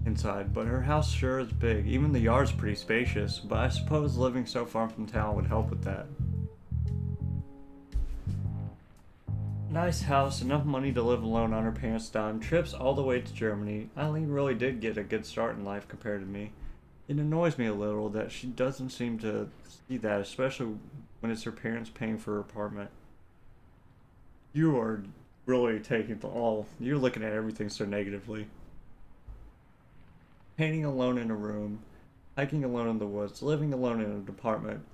inside, but her house sure is big. Even the yard's pretty spacious, but I suppose living so far from town would help with that. Nice house, enough money to live alone on her parents' dime, trips all the way to Germany. Eileen really did get a good start in life compared to me. It annoys me a little that she doesn't seem to see that, especially when it's her parents paying for her apartment. You are really taking the all. You're looking at everything so negatively. Painting alone in a room, hiking alone in the woods, living alone in a apartment,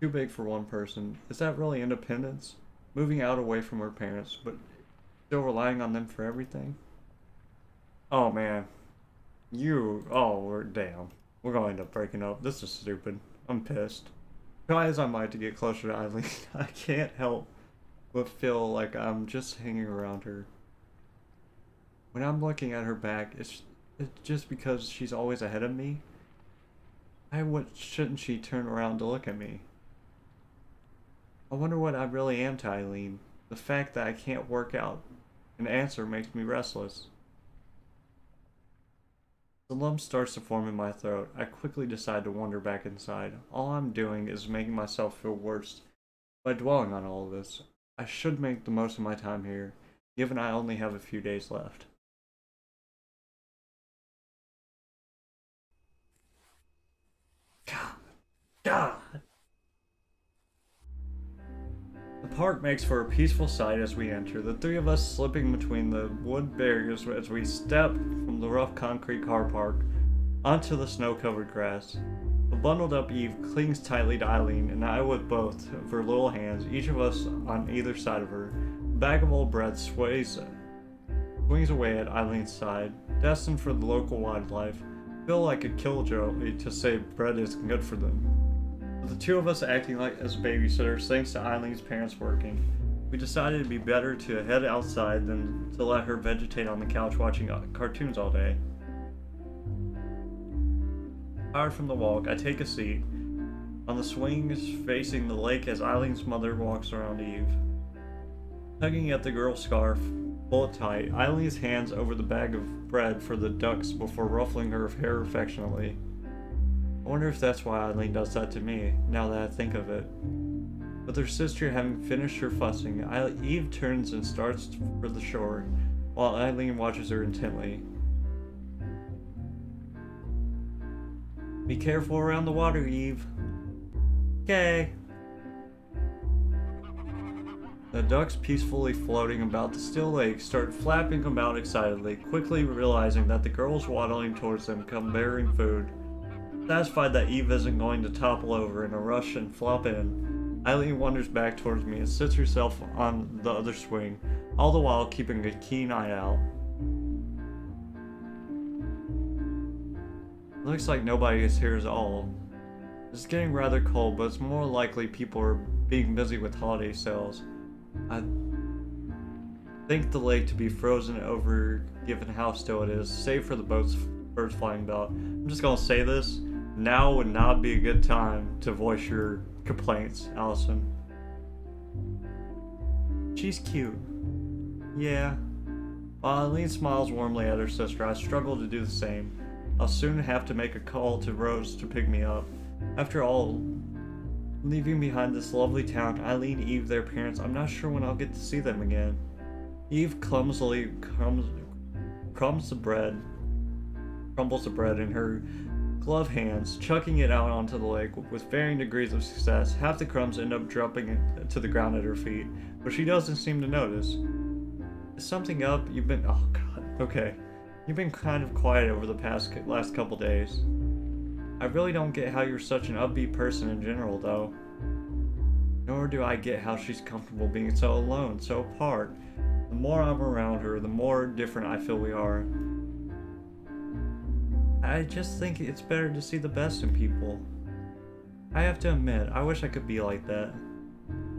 too big for one person. Is that really independence? Moving out away from her parents, but still relying on them for everything? Oh man. You, oh, we're down. We're gonna end up breaking up. This is stupid. I'm pissed. Try as I might to get closer to Eileen, *laughs* I can't help but feel like I'm just hanging around her. When I'm looking at her back, it's, it's just because she's always ahead of me. Why would, shouldn't she turn around to look at me? I wonder what I really am to Eileen. The fact that I can't work out an answer makes me restless. The lump starts to form in my throat. I quickly decide to wander back inside. All I'm doing is making myself feel worse by dwelling on all of this. I should make the most of my time here, given I only have a few days left. God. God. Park makes for a peaceful sight as we enter, the three of us slipping between the wood barriers as we step from the rough concrete car park onto the snow-covered grass. The bundled up Eve clings tightly to Eileen, and I with both of her little hands, each of us on either side of her. Bag of old bread sways, swings away at Eileen's side, destined for the local wildlife. Feel like a killjoy to say bread is good for them. The two of us acting like as babysitters, thanks to Eileen's parents working, we decided it'd be better to head outside than to let her vegetate on the couch watching uh, cartoons all day. Tired from the walk, I take a seat on the swings facing the lake as Eileen's mother walks around Eve. Tugging at the girl's scarf, pull it tight, Eileen's hands over the bag of bread for the ducks before ruffling her hair affectionately. I wonder if that's why Eileen does that to me, now that I think of it. With her sister having finished her fussing, Eve turns and starts for the shore, while Eileen watches her intently. Be careful around the water, Eve. Okay. The ducks peacefully floating about the still lake start flapping about excitedly, quickly realizing that the girls waddling towards them come bearing food. Satisfied that Eve isn't going to topple over in a rush and flop in, Eileen wanders back towards me and sits herself on the other swing, all the while keeping a keen eye out. Looks like nobody is here at all. It's getting rather cold, but it's more likely people are being busy with holiday sales. I think the lake to be frozen over given how still it is, save for the boats birds flying about. I'm just gonna say this. Now would not be a good time to voice your complaints, Allison. She's cute. Yeah. While Eileen smiles warmly at her sister, I struggle to do the same. I'll soon have to make a call to Rose to pick me up. After all, leaving behind this lovely town, Eileen, Eve, their parents, I'm not sure when I'll get to see them again. Eve clumsily crumbs, crumbs the bread, crumbles the bread in her glove hands, chucking it out onto the lake with varying degrees of success. Half the crumbs end up dropping to the ground at her feet, but she doesn't seem to notice. Is something up? You've been. Oh, God. Okay. You've been kind of quiet over the past last couple days. I really don't get how you're such an upbeat person in general, though. Nor do I get how she's comfortable being so alone, so apart. The more I'm around her, the more different I feel we are. I just think it's better to see the best in people. I have to admit, I wish I could be like that.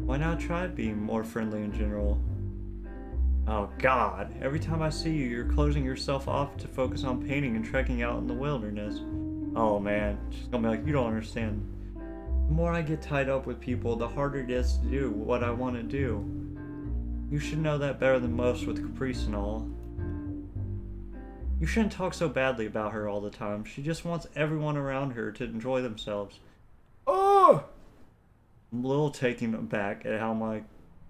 Why not try being more friendly in general? Oh god, every time I see you, you're closing yourself off to focus on painting and trekking out in the wilderness. Oh man, she's gonna be like, you don't understand. The more I get tied up with people, the harder it is to do what I want to do. You should know that better than most with Caprice and all. You shouldn't talk so badly about her all the time. She just wants everyone around her to enjoy themselves. Oh! I'm a little taken aback at how my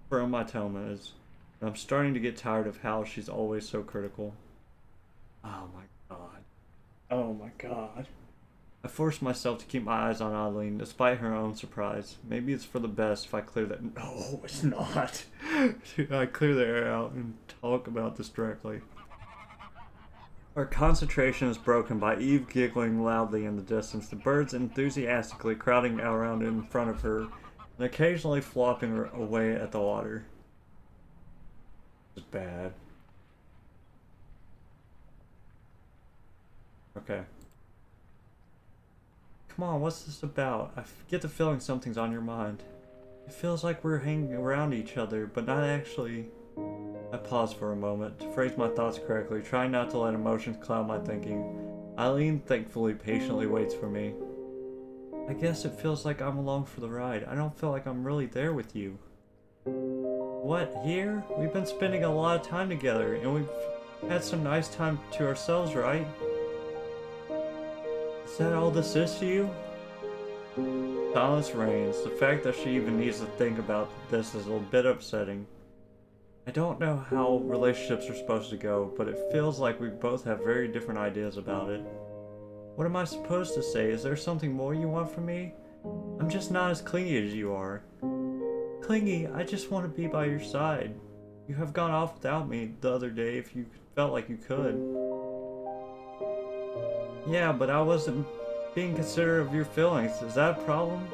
firm my tone is. I'm starting to get tired of how she's always so critical. Oh my god. Oh my god. I force myself to keep my eyes on Eileen, despite her own surprise. Maybe it's for the best if I clear that. No, it's not. *laughs* I clear the air out and talk about this directly. Our concentration is broken by Eve giggling loudly in the distance, the birds enthusiastically crowding around in front of her, and occasionally flopping away at the water is bad. Okay. Come on, what's this about? I get the feeling something's on your mind. It feels like we're hanging around each other, but not actually. I pause for a moment to phrase my thoughts correctly, trying not to let emotions cloud my thinking. Eileen thankfully patiently waits for me. I guess it feels like I'm along for the ride. I don't feel like I'm really there with you. What, here? We've been spending a lot of time together, and we've had some nice time to ourselves, right? Is that all this is to you? Silence reigns. The fact that she even needs to think about this is a bit upsetting. I don't know how relationships are supposed to go, but it feels like we both have very different ideas about it. What am I supposed to say? Is there something more you want from me? I'm just not as clingy as you are. Clingy, I just want to be by your side. You have gone off without me the other day if you felt like you could. Yeah, but I wasn't being considerate of your feelings. Is that a problem?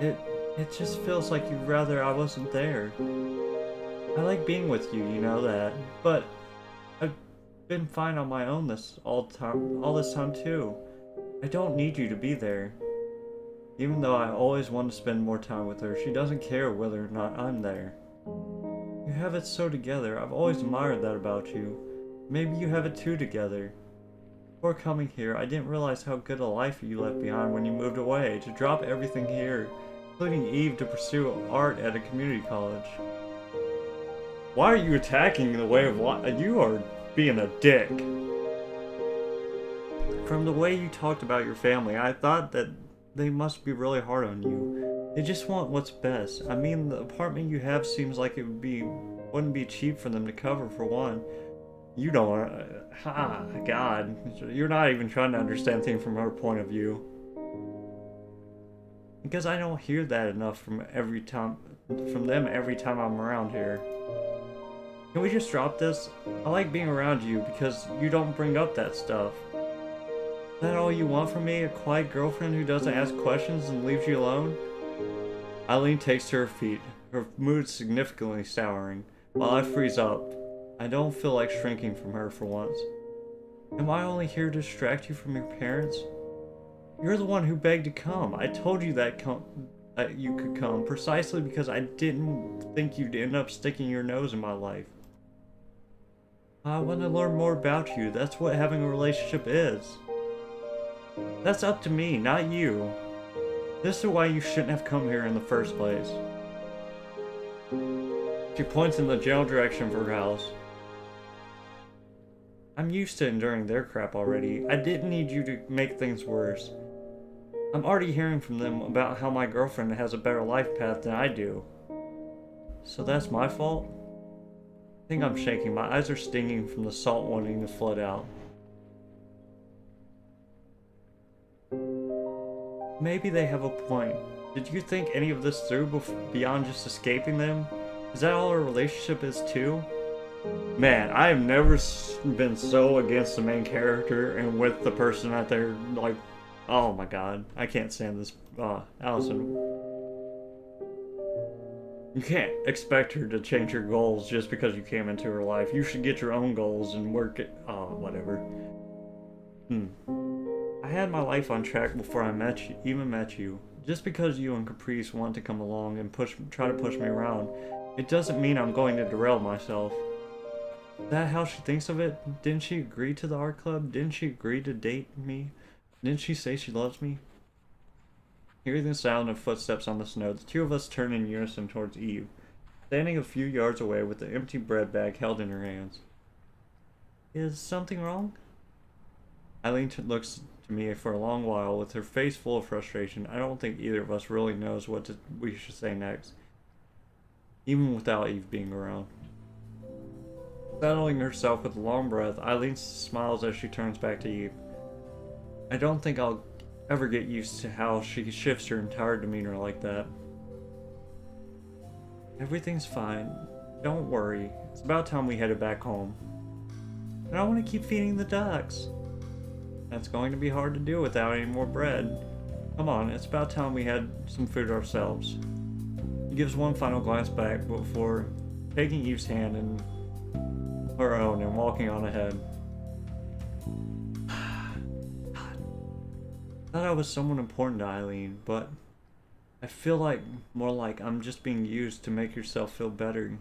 It it just feels like you'd rather I wasn't there. I like being with you, you know that. But I've been fine on my own this all time all this time too. I don't need you to be there. Even though I always want to spend more time with her, she doesn't care whether or not I'm there. You have it so together. I've always admired that about you. Maybe you have it too together. Before coming here, I didn't realize how good a life you left behind when you moved away, to drop everything here, including Eve to pursue art at a community college. Why are you attacking in the way of life? You are being a dick. From the way you talked about your family, I thought that they must be really hard on you. They just want what's best. I mean, the apartment you have seems like it would be wouldn't be cheap for them to cover for one. You don't. Uh, ah, God, you're not even trying to understand things from her point of view. Because I don't hear that enough from every time, from them every time I'm around here. Can we just drop this? I like being around you because you don't bring up that stuff Is that all you want from me? A quiet girlfriend who doesn't ask questions and leaves you alone? Eileen takes to her feet, her mood significantly souring, while I freeze up. I don't feel like shrinking from her for once. Am I only here to distract you from your parents? You're the one who begged to come. I told you that you could come precisely because I didn't think you'd end up sticking your nose in my life. I want to learn more about you. That's what having a relationship is. That's up to me, not you. This is why you shouldn't have come here in the first place. She points in the general direction of her house. I'm used to enduring their crap already. I didn't need you to make things worse. I'm already hearing from them about how my girlfriend has a better life path than I do. So that's my fault? Think I'm shaking. My eyes are stinging from the salt wanting to flood out. Maybe they have a point. Did you think any of this through beyond just escaping them? Is that all our relationship is too? Man, I have never been so against the main character and with the person that they're like, oh my god, I can't stand this, uh, Allison. You can't expect her to change her goals just because you came into her life. You should get your own goals and work it, oh, whatever. Hmm. I had my life on track before I met you, even met you. Just because you and Caprice want to come along and push, try to push me around, it doesn't mean I'm going to derail myself. Is that how she thinks of it? Didn't she agree to the art club? Didn't she agree to date me? Didn't she say she loves me? Hearing the sound of footsteps on the snow, the two of us turn in unison towards Eve, standing a few yards away with the empty bread bag held in her hands. Is something wrong? Eileen looks to me for a long while with her face full of frustration. I don't think either of us really knows what to, we should say next, even without Eve being around. Settling herself with a long breath, Eileen smiles as she turns back to Eve. I don't think I'll ever get used to how she shifts her entire demeanor like that. Everything's fine. Don't worry. It's about time we headed back home. And I want to keep feeding the ducks. That's going to be hard to do without any more bread. Come on, it's about time we had some food ourselves. He gives one final glance back before taking Eve's hand in her own and walking on ahead. Thought I was someone important to Eileen, but I feel like more like I'm just being used to make herself feel better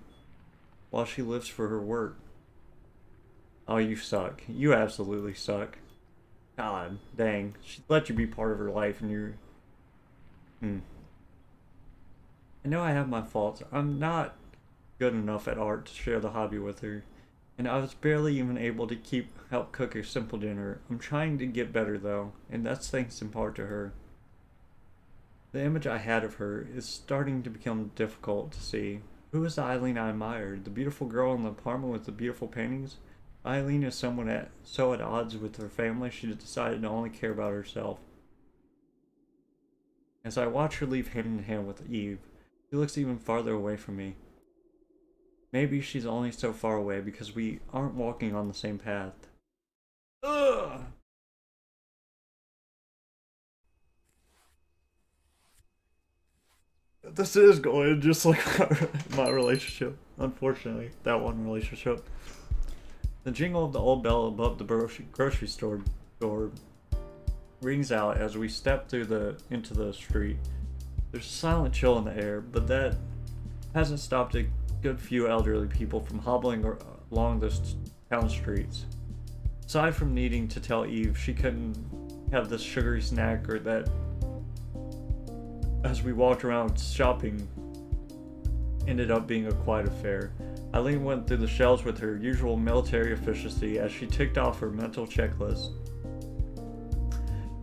while she lives for her work. Oh, you suck. You absolutely suck. God, dang. She let you be part of her life and you're... Hmm. I know I have my faults. I'm not good enough at art to share the hobby with her. And I was barely even able to keep help cook a simple dinner. I'm trying to get better though, and that's thanks in part to her. The image I had of her is starting to become difficult to see. Who is the Eileen I admired? The beautiful girl in the apartment with the beautiful paintings? Eileen is someone at, so at odds with her family she decided to only care about herself. As I watch her leave hand in hand with Eve, she looks even farther away from me. Maybe she's only so far away because we aren't walking on the same path. This is going just like *laughs* my relationship. Unfortunately, that one relationship. The jingle of the old bell above the grocery store door rings out as we step through the into the street. There's a silent chill in the air, but that hasn't stopped a good few elderly people from hobbling along the town streets. Aside from needing to tell Eve she couldn't have this sugary snack or that as we walked around shopping ended up being a quiet affair. Eileen went through the shelves with her usual military efficiency as she ticked off her mental checklist.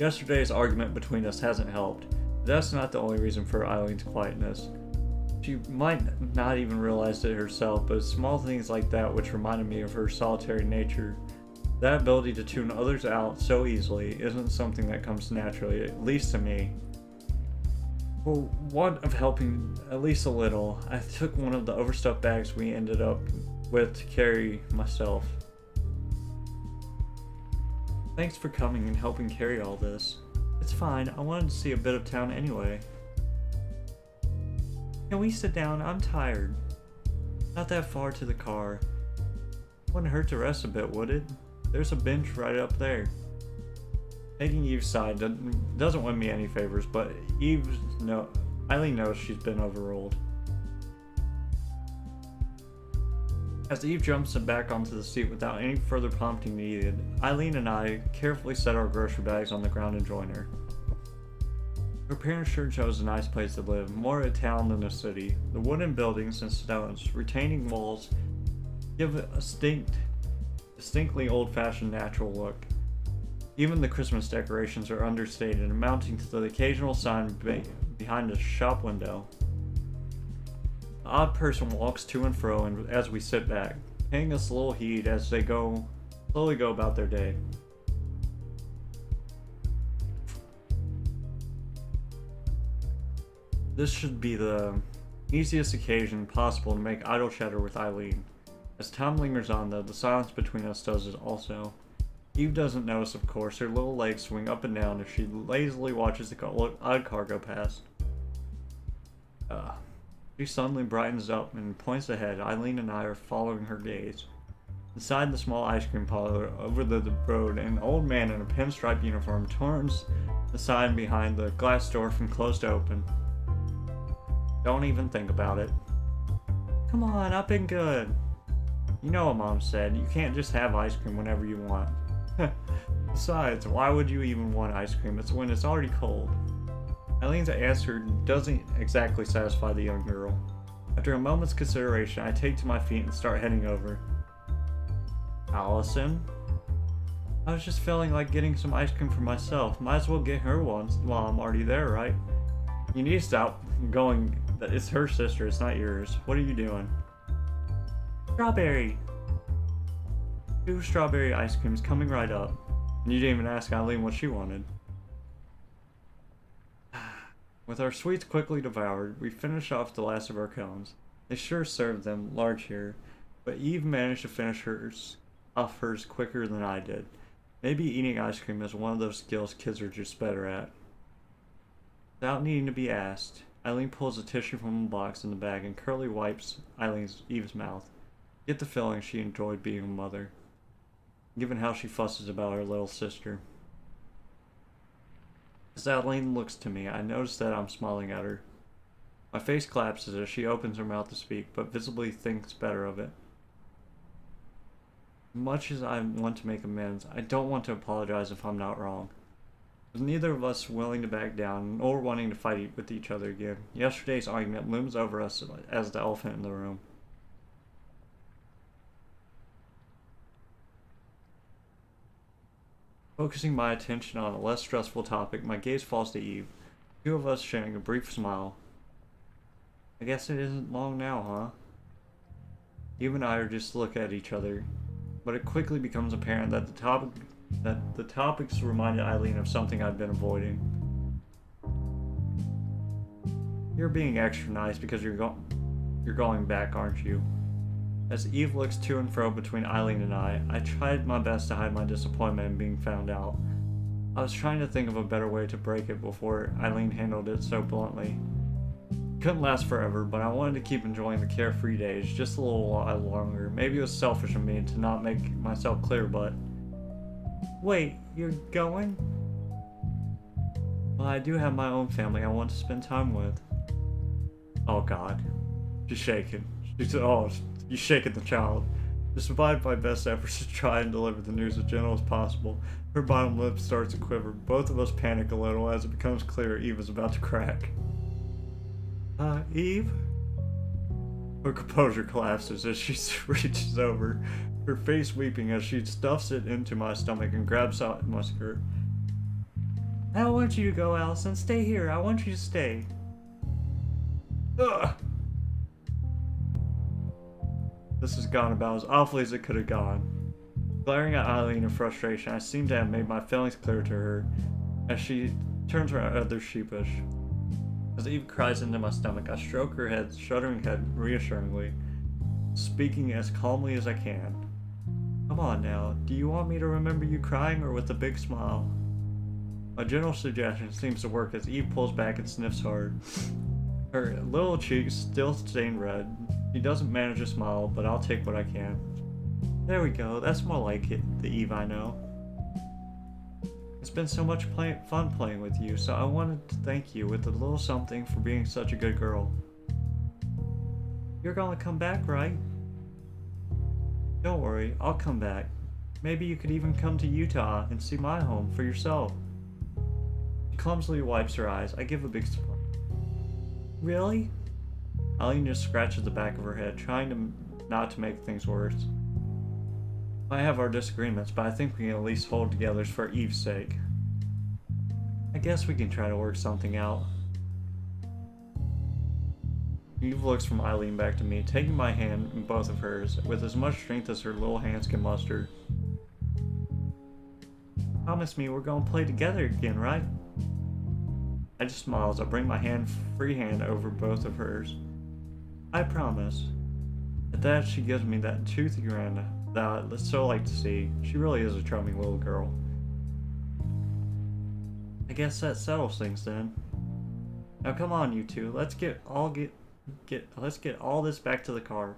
Yesterday's argument between us hasn't helped. That's not the only reason for Eileen's quietness. She might not even realize it herself, but small things like that which reminded me of her solitary nature. That ability to tune others out so easily isn't something that comes naturally, at least to me. For want of helping at least a little, I took one of the overstuffed bags we ended up with to carry myself. Thanks for coming and helping carry all this. It's fine, I wanted to see a bit of town anyway. Can we sit down? I'm tired. Not that far to the car. Wouldn't hurt to rest a bit, would it? There's a bench right up there. Taking Eve's side doesn't, win me any favors, but Eve no, Eileen knows she's been overruled. As Eve jumps back onto the seat without any further prompting needed, Eileen and I carefully set our grocery bags on the ground and join her. Her parents sure chose a nice place to live, more a town than a city. The wooden buildings and stones, retaining walls, give a distinct, distinctly old-fashioned natural look. Even the Christmas decorations are understated, amounting to the occasional sign behind a shop window. Odd person walks to and fro and as we sit back, paying us little heed as they go slowly go about their day. This should be the easiest occasion possible to make idle chatter with Eileen. As time lingers on though, the silence between us does it also. Eve doesn't notice, of course. Her little legs swing up and down as she lazily watches the odd car go past. Uh, she suddenly brightens up and points ahead. Eileen and I are following her gaze. Inside the small ice cream parlor over the, the road, an old man in a pinstripe uniform turns the sign behind the glass door from closed to open. Don't even think about it. Come on, I've been good. You know what mom said, you can't just have ice cream whenever you want. *laughs* Besides, why would you even want ice cream? It's when it's already cold. Eileen's answer doesn't exactly satisfy the young girl. After a moment's consideration, I take to my feet and start heading over. Allison? I was just feeling like getting some ice cream for myself. Might as well get her one while I'm already there, right? You need to stop going. It's her sister, it's not yours. What are you doing? Strawberry! Two strawberry ice creams coming right up. And you didn't even ask Eileen what she wanted. *sighs* With our sweets quickly devoured, we finish off the last of our cones. They sure served them large here, but Eve managed to finish hers off hers quicker than I did. Maybe eating ice cream is one of those skills kids are just better at. Without needing to be asked, Eileen pulls a tissue from a box in the bag and curly wipes Eileen's Eve's mouth. Get the feeling she enjoyed being a mother given how she fusses about her little sister. As Eileen looks to me, I notice that I'm smiling at her. My face collapses as she opens her mouth to speak, but visibly thinks better of it. Much as I want to make amends, I don't want to apologize if I'm not wrong. With neither of us willing to back down, or wanting to fight with each other again, yesterday's argument looms over us as the elephant in the room. Focusing my attention on a less stressful topic, my gaze falls to Eve, two of us sharing a brief smile. I guess it isn't long now, huh? Eve and I are just look at each other, but it quickly becomes apparent that the topic that the topics reminded Eileen of something I've been avoiding. You're being extra nice because you're going you're going back, aren't you? As Eve looks to and fro between Eileen and I, I tried my best to hide my disappointment in being found out. I was trying to think of a better way to break it before Eileen handled it so bluntly. Couldn't last forever, but I wanted to keep enjoying the carefree days just a little while longer. Maybe it was selfish of me to not make myself clear, but. Wait, you're going? Well, I do have my own family I want to spend time with. Oh god. She's shaking. She's oh, you're shaking the child. Despite my best efforts to try and deliver the news as gentle as possible, her bottom lip starts to quiver. Both of us panic a little as it becomes clear Eve is about to crack. Uh, Eve? Her composure collapses as she *laughs* reaches over, her face weeping as she stuffs it into my stomach and grabs out my skirt. I don't want you to go, Allison. Stay here. I want you to stay. Ugh. This has gone about as awfully as it could have gone. Glaring at Eileen in frustration, I seem to have made my feelings clear to her as she turns her other sheepish. As Eve cries into my stomach, I stroke her head, shuddering head reassuringly, speaking as calmly as I can. Come on now, do you want me to remember you crying or with a big smile? My general suggestion seems to work as Eve pulls back and sniffs hard. Her little cheeks still stained red. She doesn't manage to smile, but I'll take what I can. There we go, that's more like it, the Eve I know. It's been so much play fun playing with you, so I wanted to thank you with a little something for being such a good girl. You're gonna come back, right? Don't worry, I'll come back. Maybe you could even come to Utah and see my home for yourself. She clumsily wipes her eyes. I give a big smile. Really? Eileen just scratches the back of her head, trying to not to make things worse. I have our disagreements, but I think we can at least hold together for Eve's sake. I guess we can try to work something out. Eve looks from Eileen back to me, taking my hand in both of hers, with as much strength as her little hands can muster. Promise me we're gonna play together again, right? I just smile as I bring my hand, free hand over both of hers. I promise. At that, she gives me that toothy grin that I so like to see. She really is a charming little girl. I guess that settles things then. Now come on, you two. Let's get all get get let's get all this back to the car.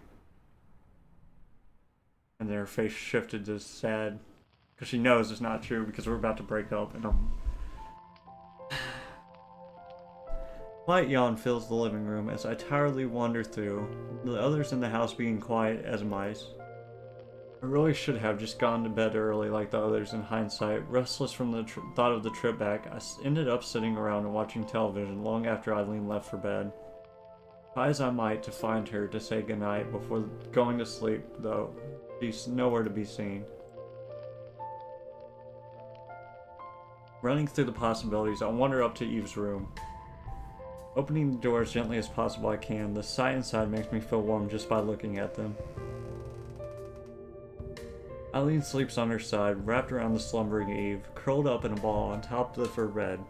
And their face shifted to sad because she knows it's not true because we're about to break up and I'm Quiet yawn fills the living room as I tiredly wander through, the others in the house being quiet as mice. I really should have just gone to bed early like the others in hindsight. Restless from the thought of the trip back, I ended up sitting around and watching television long after Eileen left for bed. Try as I might to find her to say goodnight before going to sleep, though she's nowhere to be seen. Running through the possibilities, I wander up to Eve's room. Opening the door as gently as possible I can, the sight inside makes me feel warm just by looking at them. Eileen sleeps on her side, wrapped around the slumbering Eve, curled up in a ball on top of her bed.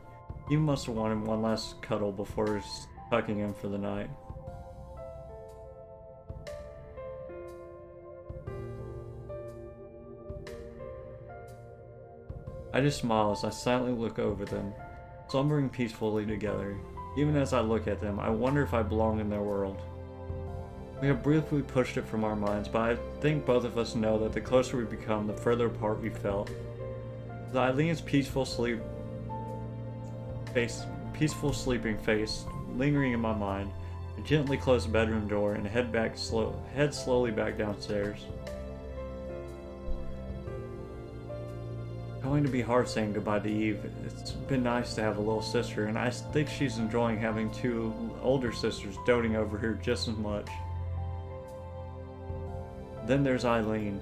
Eve must have wanted one last cuddle before tucking in for the night. I just smile as I silently look over them, slumbering peacefully together. Even as I look at them, I wonder if I belong in their world. We have briefly pushed it from our minds, but I think both of us know that the closer we become, the further apart we felt. The Eileen's peaceful sleep face, peaceful sleeping face, lingering in my mind, I gently close the bedroom door and head back slow, head slowly back downstairs. Going to be hard saying goodbye to Eve. It's been nice to have a little sister, and I think she's enjoying having two older sisters doting over her just as much. Then there's Eileen.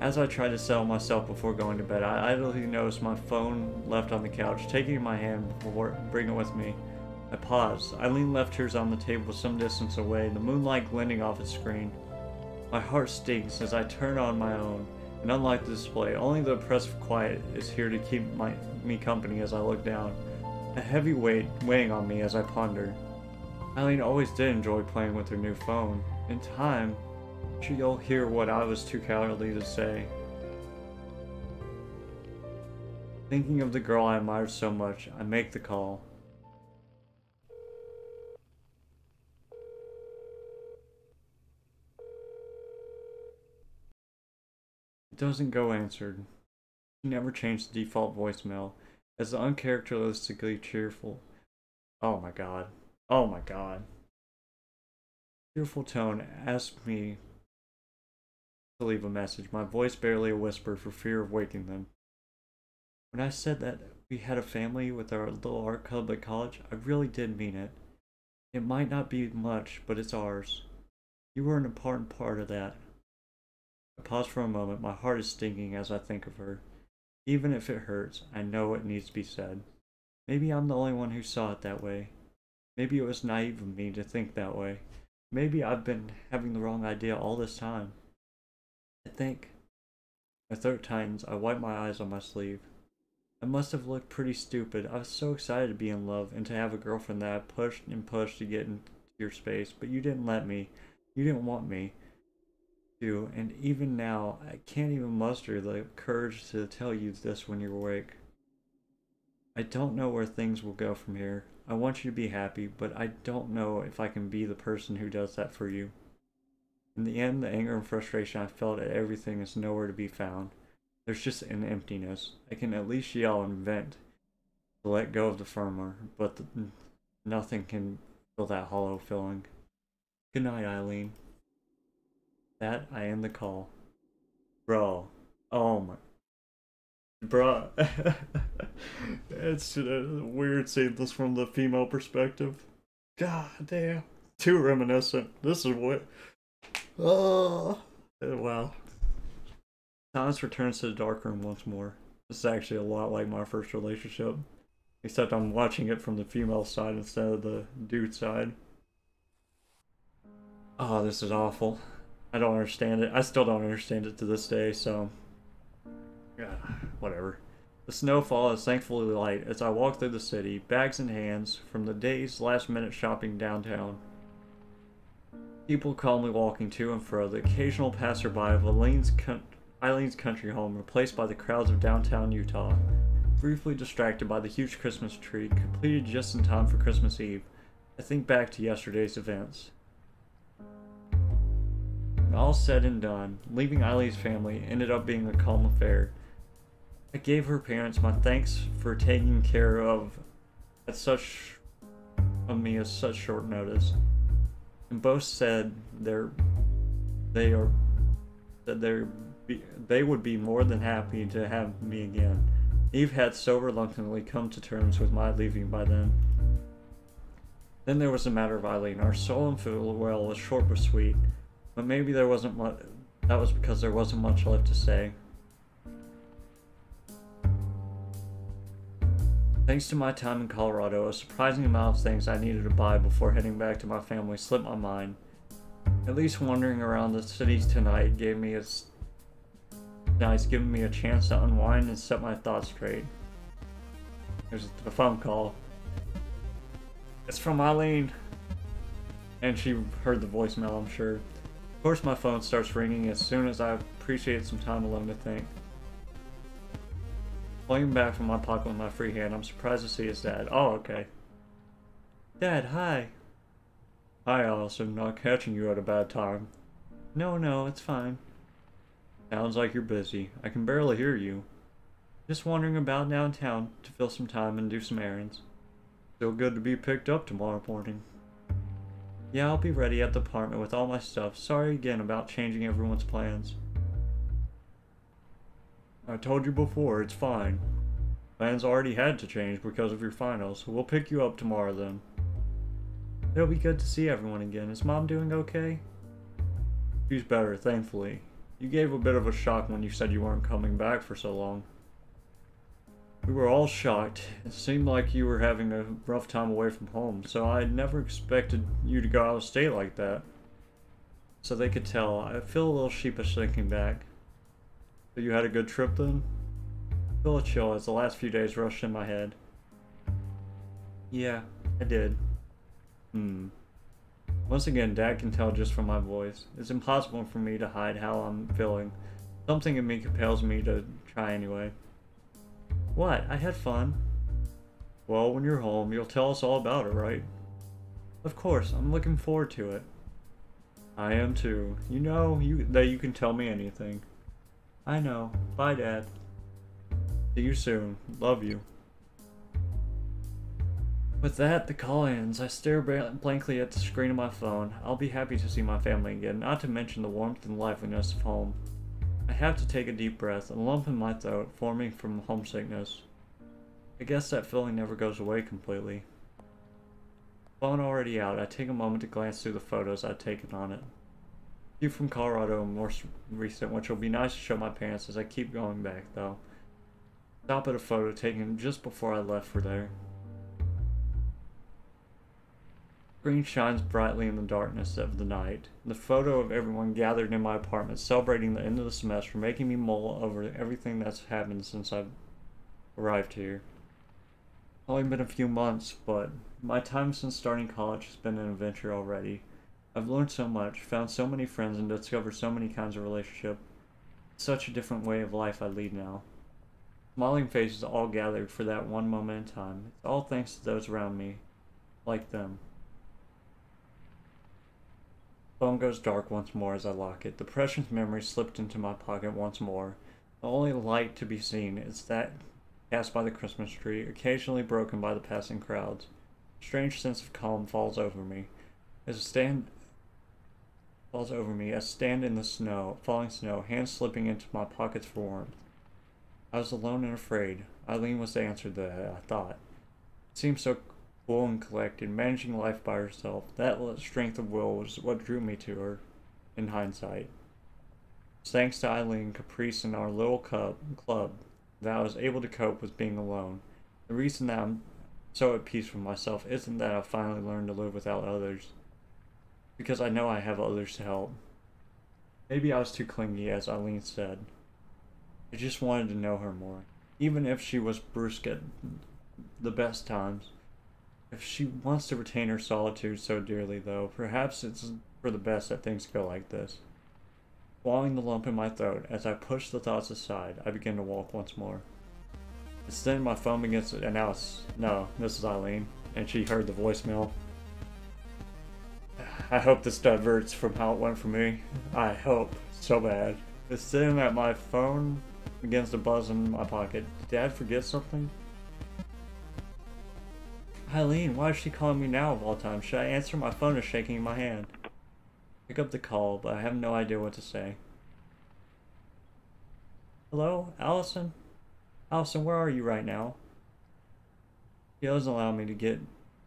As I try to settle myself before going to bed, I idly notice my phone left on the couch. Taking my hand before bringing it with me, I paused. Eileen left hers on the table some distance away, the moonlight glinting off its screen. My heart stings as I turn on my own, and unlike the display, only the oppressive quiet is here to keep my, me company as I look down, a heavy weight weighing on me as I ponder. Eileen always did enjoy playing with her new phone. In time, she'll hear what I was too cowardly to say. Thinking of the girl I admired so much, I make the call. Doesn't go answered. She never changed the default voicemail as uncharacteristically cheerful. Oh my god. Oh my god. Cheerful tone asked me to leave a message, my voice barely a whisper for fear of waking them. When I said that we had a family with our little art club at college, I really did mean it. It might not be much, but it's ours. You were an important part of that. I pause for a moment. My heart is stinging as I think of her. Even if it hurts, I know it needs to be said. Maybe I'm the only one who saw it that way. Maybe it was naive of me to think that way. Maybe I've been having the wrong idea all this time. I think. My throat tightens. I wipe my eyes on my sleeve. I must have looked pretty stupid. I was so excited to be in love and to have a girlfriend that I pushed and pushed to get into your space, but you didn't let me. You didn't want me to, and even now, I can't even muster the courage to tell you this when you're awake. I don't know where things will go from here. I want you to be happy, but I don't know if I can be the person who does that for you. In the end, the anger and frustration I felt at everything is nowhere to be found. There's just an emptiness. I can at least yell and vent to let go of the firmer, but the, nothing can fill that hollow feeling. Good night, Eileen. That I end the call. Bro. Oh my. Bro. *laughs* it's uh, weird seeing this from the female perspective. God damn. Too reminiscent. This is what. Oh. Wow. Thomas returns to the dark room once more. This is actually a lot like my first relationship. Except I'm watching it from the female side instead of the dude side. Oh, this is awful. I don't understand it. I still don't understand it to this day, so... Yeah, whatever. The snowfall is thankfully light as I walk through the city, bags in hands, from the day's last-minute shopping downtown. People calmly walking to and fro, the occasional passerby of Eileen's, Eileen's country home replaced by the crowds of downtown Utah. Briefly distracted by the huge Christmas tree, completed just in time for Christmas Eve, I think back to yesterday's events. All said and done, leaving Eileen's family ended up being a calm affair. I gave her parents my thanks for taking care of at such of me at such short notice. And both said they're they are that they're they would be more than happy to have me again. Eve had so reluctantly come to terms with my leaving by then. Then there was the matter of Eileen. Our solemn farewell was short but sweet. But maybe there wasn't much. That was because there wasn't much left to say. Thanks to my time in Colorado, a surprising amount of things I needed to buy before heading back to my family slipped my mind. At least wandering around the cities tonight gave me a nice, giving me a chance to unwind and set my thoughts straight. There's a phone call. It's from Eileen. And she heard the voicemail, I'm sure course my phone starts ringing as soon as I appreciate some time alone to think. Pulling back from my pocket with my free hand, I'm surprised to see his dad. Oh, okay. Dad, hi. Hi, Allison. Not catching you at a bad time. No, no, it's fine. Sounds like you're busy. I can barely hear you. Just wandering about downtown to fill some time and do some errands. Feel good to be picked up tomorrow morning. Yeah, I'll be ready at the apartment with all my stuff. Sorry again about changing everyone's plans. I told you before, it's fine. Plans already had to change because of your finals. We'll pick you up tomorrow then. It'll be good to see everyone again. Is mom doing okay? She's better, thankfully. You gave a bit of a shock when you said you weren't coming back for so long. We were all shocked. It seemed like you were having a rough time away from home, so I never expected you to go out of state like that. So they could tell. I feel a little sheepish thinking back. But you had a good trip then? I feel a chill as the last few days rushed in my head. Yeah, I did. Hmm. Once again, Dad can tell just from my voice. It's impossible for me to hide how I'm feeling. Something in me compels me to try anyway. What? I had fun. Well, when you're home, you'll tell us all about it, right? Of course, I'm looking forward to it. I am too. You know you that you can tell me anything. I know. Bye, Dad. See you soon. Love you. With that, the call ends. I stare blankly at the screen of my phone. I'll be happy to see my family again, not to mention the warmth and liveliness of home. I have to take a deep breath, a lump in my throat forming from homesickness. I guess that feeling never goes away completely. Phone already out, I take a moment to glance through the photos I've taken on it. A few from Colorado and more recent, which will be nice to show my parents as I keep going back, though. Stop at a photo taken just before I left for there. Green shines brightly in the darkness of the night. The photo of everyone gathered in my apartment celebrating the end of the semester, making me mull over everything that's happened since I've arrived here. Only been a few months, but my time since starting college has been an adventure already. I've learned so much, found so many friends, and discovered so many kinds of relationship. Such a different way of life I lead now. Smiling faces all gathered for that one moment in time. It's all thanks to those around me, like them. Phone goes dark once more as I lock it. The precious memory slipped into my pocket once more. The only light to be seen is that cast by the Christmas tree, occasionally broken by the passing crowds. A strange sense of calm falls over me. As I stand falls over me, I stand in the snow, falling snow, hands slipping into my pockets for warmth. I was alone and afraid. Eileen was the answer that I thought. It seemed so cool and collected, managing life by herself. That strength of will was what drew me to her, in hindsight. thanks to Eileen, Caprice, and our little club, club that I was able to cope with being alone. The reason that I'm so at peace with myself isn't that I finally learned to live without others, because I know I have others to help. Maybe I was too clingy, as Eileen said. I just wanted to know her more, even if she was brusque at the best times. If she wants to retain her solitude so dearly, though, perhaps it's for the best that things go like this. Swallowing the lump in my throat, as I push the thoughts aside, I begin to walk once more. It's then my phone begins to announce, no, this is Eileen, and she heard the voicemail. I hope this diverts from how it went for me. I hope so bad. It's then that my phone begins to buzz in my pocket. Did Dad forget something? Eileen, why is she calling me now of all time? Should I answer? My phone is shaking in my hand. Pick up the call, but I have no idea what to say. Hello, Allison? Allison, where are you right now? She doesn't allow me to get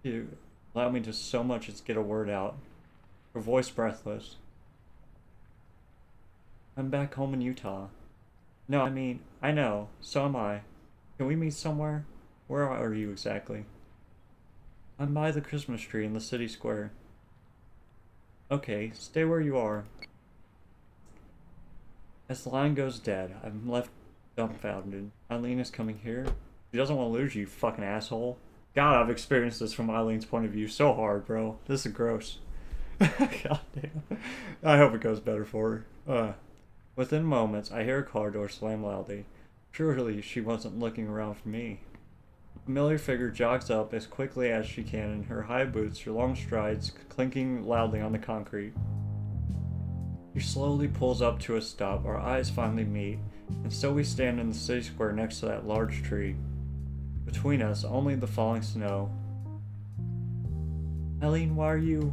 to allow me to so much as get a word out. Her voice breathless. I'm back home in Utah. No, I mean, I know, so am I. Can we meet somewhere? Where are you exactly? I'm by the Christmas tree in the city square. Okay, stay where you are. As the line goes dead, I'm left dumbfounded. Eileen is coming here. She doesn't want to lose you, fucking asshole. God, I've experienced this from Eileen's point of view so hard, bro. This is gross. *laughs* God damn. I hope it goes better for her. Uh, within moments, I hear a car door slam loudly. Surely she wasn't looking around for me familiar figure jogs up as quickly as she can in her high boots, her long strides clinking loudly on the concrete. She slowly pulls up to a stop, our eyes finally meet, and so we stand in the city square next to that large tree. Between us, only the falling snow. Eileen, why are you...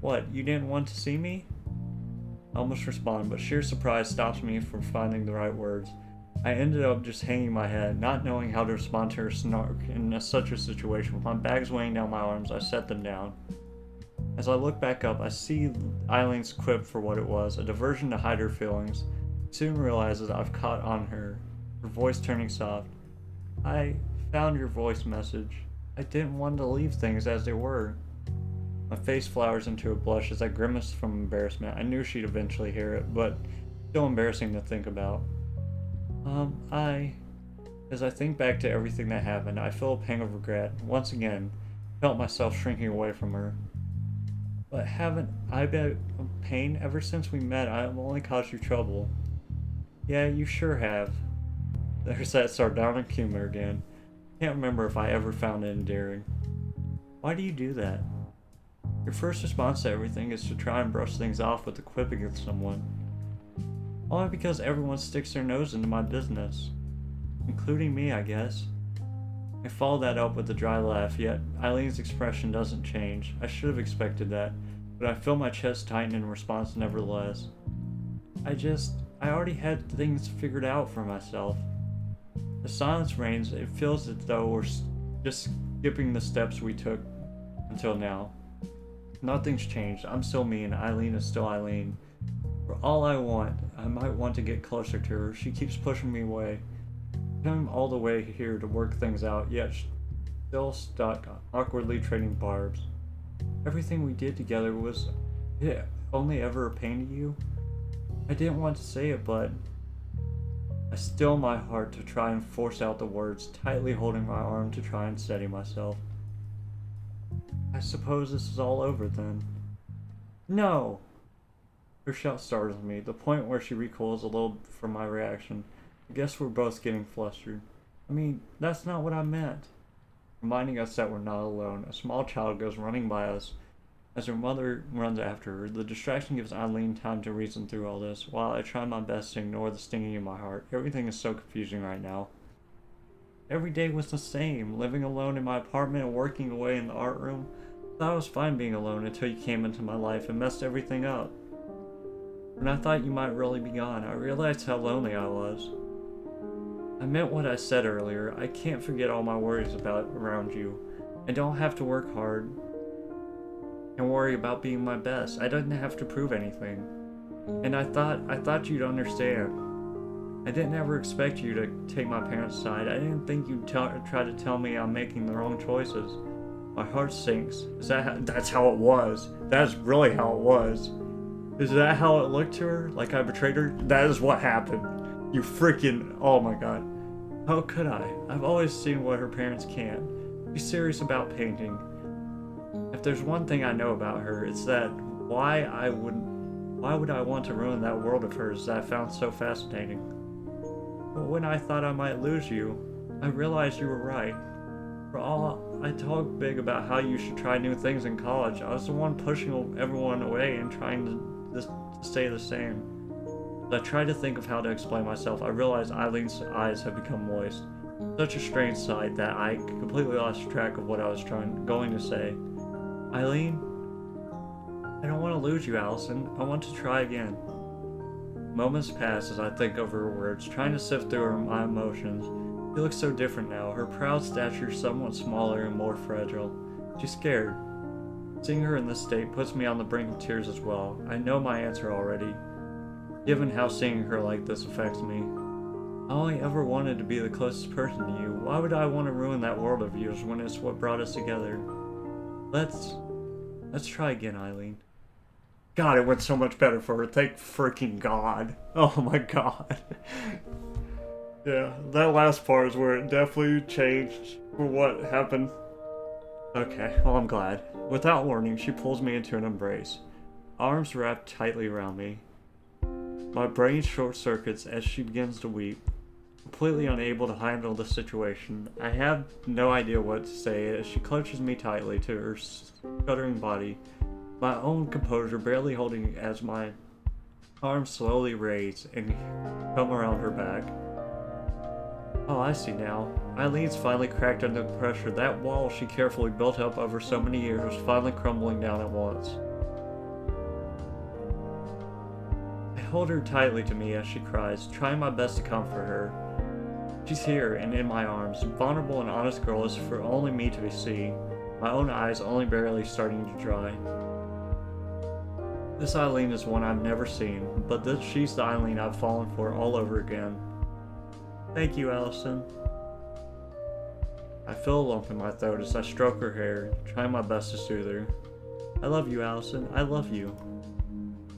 What, you didn't want to see me? I almost respond, but sheer surprise stops me from finding the right words. I ended up just hanging my head, not knowing how to respond to her snark in such a situation. With my bags weighing down my arms, I set them down. As I look back up, I see Eileen's quip for what it was, a diversion to hide her feelings. Soon realizes I've caught on her her voice turning soft. I found your voice message. I didn't want to leave things as they were. My face flowers into a blush as I grimace from embarrassment. I knew she'd eventually hear it, but still embarrassing to think about. Um, I. As I think back to everything that happened, I feel a pang of regret. Once again, felt myself shrinking away from her. But haven't I been in pain ever since we met? I've only caused you trouble. Yeah, you sure have. There's that sardonic humor again. Can't remember if I ever found it endearing. Why do you do that? Your first response to everything is to try and brush things off with a quip against someone. Only because everyone sticks their nose into my business. Including me, I guess. I follow that up with a dry laugh, yet Eileen's expression doesn't change. I should have expected that, but I feel my chest tighten in response nevertheless. I just. I already had things figured out for myself. The silence reigns, it feels as though we're just skipping the steps we took until now. Nothing's changed. I'm still me, and Eileen is still Eileen. For all I want, I might want to get closer to her. She keeps pushing me away. I'm all the way here to work things out, yet still stuck, awkwardly trading barbs. Everything we did together was it only ever a pain to you? I didn't want to say it, but I still my heart to try and force out the words, tightly holding my arm to try and steady myself. I suppose this is all over then. No! Her shout startles me, the point where she recoils a little from my reaction. I guess we're both getting flustered. I mean, that's not what I meant. Reminding us that we're not alone, a small child goes running by us. As her mother runs after her, the distraction gives Eileen time to reason through all this, while I try my best to ignore the stinging in my heart. Everything is so confusing right now. Every day was the same, living alone in my apartment and working away in the art room. I thought I was fine being alone until you came into my life and messed everything up. When I thought you might really be gone, I realized how lonely I was. I meant what I said earlier. I can't forget all my worries about around you. I don't have to work hard and worry about being my best. I didn't have to prove anything. And I thought I thought you'd understand. I didn't ever expect you to take my parents' side. I didn't think you'd try to tell me I'm making the wrong choices. My heart sinks. Is that how, that's how it was? That's really how it was. Is that how it looked to her? Like I betrayed her? That is what happened. You freaking oh my god. How could I? I've always seen what her parents can't. Be serious about painting. If there's one thing I know about her, it's that why I wouldn't. why would I want to ruin that world of hers that I found so fascinating? But when I thought I might lose you, I realized you were right. For all I talk big about how you should try new things in college, I was the one pushing everyone away and trying to, to stay the same. As I tried to think of how to explain myself, I realized Eileen's eyes had become moist. Such a strange sight that I completely lost track of what I was trying going to say. Eileen, I don't want to lose you, Allison. I want to try again. Moments pass as I think over her words, trying to sift through my emotions. She looks so different now, her proud stature somewhat smaller and more fragile. She's scared. Seeing her in this state puts me on the brink of tears as well. I know my answer already, given how seeing her like this affects me. I only ever wanted to be the closest person to you. Why would I want to ruin that world of yours when it's what brought us together? Let's... let's try again, Eileen. God, it went so much better for her. Thank freaking God. *laughs* Oh my God. *laughs* yeah, that last part is where it definitely changed for what happened. Okay, well, I'm glad. Without warning, she pulls me into an embrace. Arms wrapped tightly around me. My brain short circuits as she begins to weep. Completely unable to handle the situation, I have no idea what to say as she clutches me tightly to her shuddering body my own composure barely holding as my arms slowly raise and come around her back. Oh, I see now. Eileen's finally cracked under the pressure. That wall she carefully built up over so many years was finally crumbling down at once. I hold her tightly to me as she cries, trying my best to comfort her. She's here and in my arms, vulnerable and honest girl is for only me to be see, my own eyes only barely starting to dry. This Eileen is one I've never seen, but this, she's the Eileen I've fallen for all over again. Thank you, Allison. I feel a lump in my throat as I stroke her hair, trying my best to soothe her. I love you, Allison. I love you.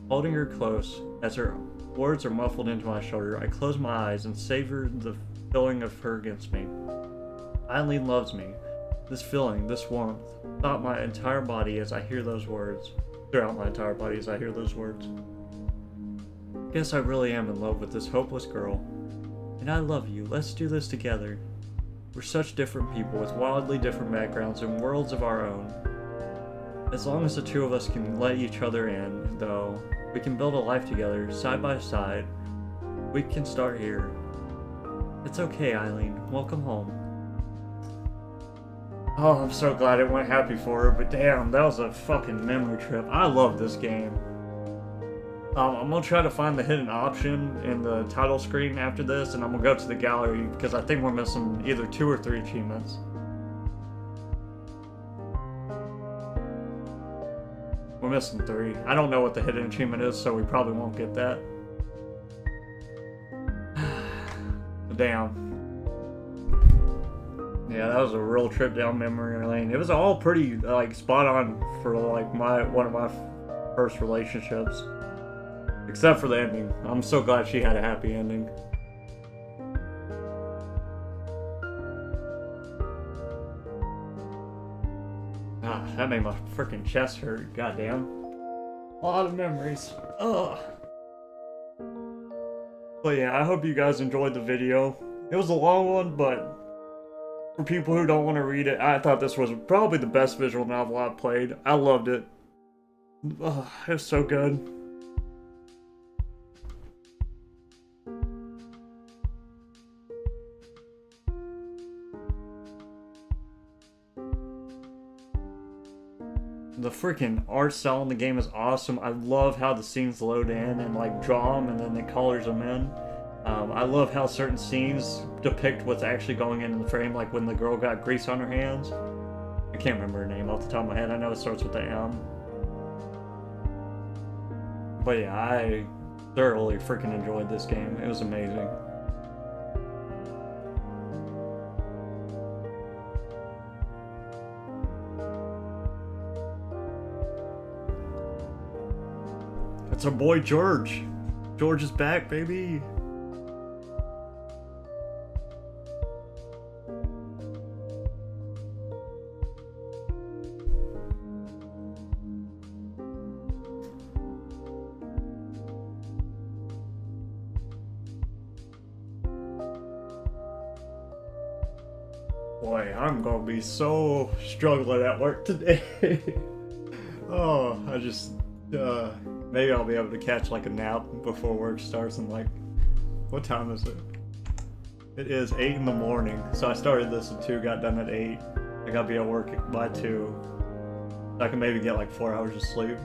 Holding her close, as her words are muffled into my shoulder, I close my eyes and savor the feeling of her against me. Eileen loves me. This feeling, this warmth, throughout my entire body as I hear those words. Throughout my entire body as I hear those words. Guess I really am in love with this hopeless girl. And I love you. Let's do this together. We're such different people with wildly different backgrounds and worlds of our own. As long as the two of us can let each other in, though, we can build a life together, side by side. We can start here. It's okay, Eileen. Welcome home. Oh, I'm so glad it went happy for her, but damn, that was a fucking memory trip. I love this game. Um, I'm gonna try to find the hidden option in the title screen after this, and I'm gonna go to the gallery because I think we're missing either two or three achievements. We're missing three. I don't know what the hidden achievement is, so we probably won't get that. *sighs* Damn. Yeah, that was a real trip down memory lane. It was all pretty like spot on for like my one of my first relationships. Except for the ending. I'm so glad she had a happy ending. Ah, that made my freaking chest hurt. Goddamn. A lot of memories. Ugh. But yeah, I hope you guys enjoyed the video. It was a long one, but for people who don't want to read it, I thought this was probably the best visual novel I've played. I loved it. Ugh, it was so good. The freaking art style in the game is awesome. I love how the scenes load in and like draw them and then it colors them in. Um, I love how certain scenes depict what's actually going in the frame, like when the girl got grease on her hands. I can't remember her name off the top of my head. I know it starts with the M. But yeah, I thoroughly freaking enjoyed this game. It was amazing. It's our boy George. George is back, baby. Boy, I'm gonna be so struggling at work today. *laughs* oh, I just, uh, Maybe I'll be able to catch like a nap before work starts and like, what time is it? It is 8 in the morning. So I started this at 2, got done at 8. I gotta be at work by 2. I can maybe get like 4 hours of sleep.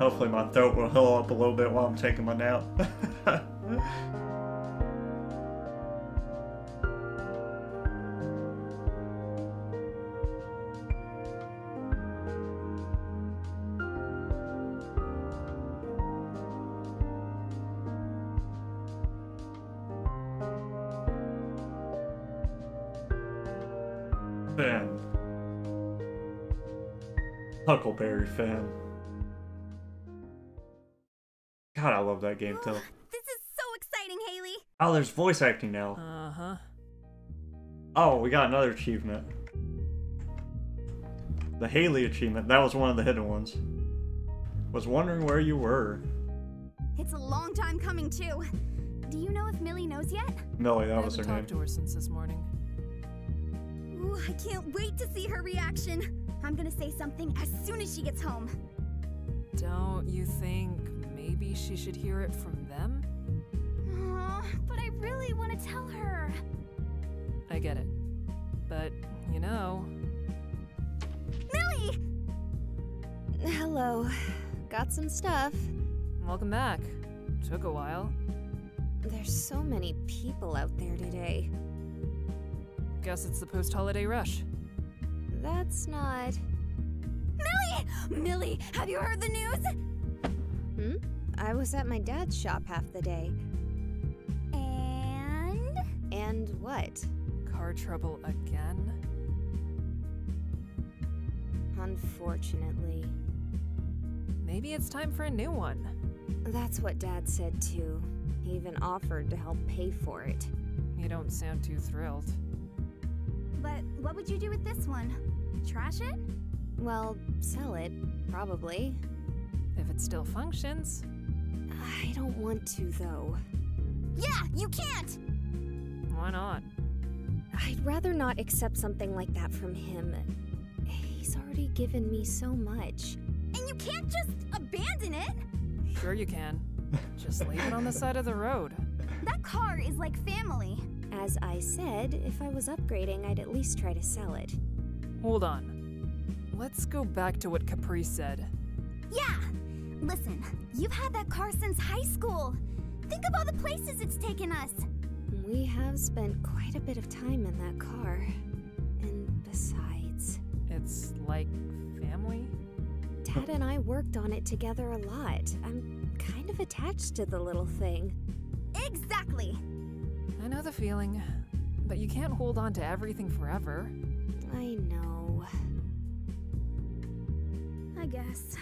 Hopefully my throat will heal up a little bit while I'm taking my nap. *laughs* Huckleberry fan. God, I love that game too. *sighs* This is so exciting, Haley. Oh, there's voice acting now. Uh huh. Oh, we got another achievement. The Haley achievement. That was one of the hidden ones. Was wondering where you were. It's a long time coming too. Do you know if Millie knows yet? Millie, that I was her haven't talked to her since this morning. Ooh, I can't wait to see her reaction. I'm gonna say something as soon as she gets home. Don't you think maybe she should hear it from them? Aw, but I really want to tell her. I get it. But, you know, Millie! Hello. Got some stuff. welcome back. Took a while. There's so many people out there today. Guess it's the post holiday rush. That's not. Millie! Millie, have you heard the news? Hmm? I was at my dad's shop half the day. And. And what? Car trouble again? Unfortunately. Maybe it's time for a new one. That's what Dad said too. He even offered to help pay for it. You don't sound too thrilled. But what would you do with this one? Trash it? Well, sell it, probably. If it still functions. I don't want to, though. Yeah, you can't! Why not? I'd rather not accept something like that from him. He's already given me so much. And you can't just abandon it! Sure you can. Just leave it on the side of the road. That car is like family. As I said, if I was upgrading, I'd at least try to sell it. Hold on. Let's go back to what Caprice said. Yeah! Listen, you've had that car since high school. Think of all the places it's taken us. We have spent quite a bit of time in that car. And besides, It's like family? Dad and I worked on it together a lot. I'm kind of attached to the little thing. Exactly. I know the feeling. But you can't hold on to everything forever. I know. I guess.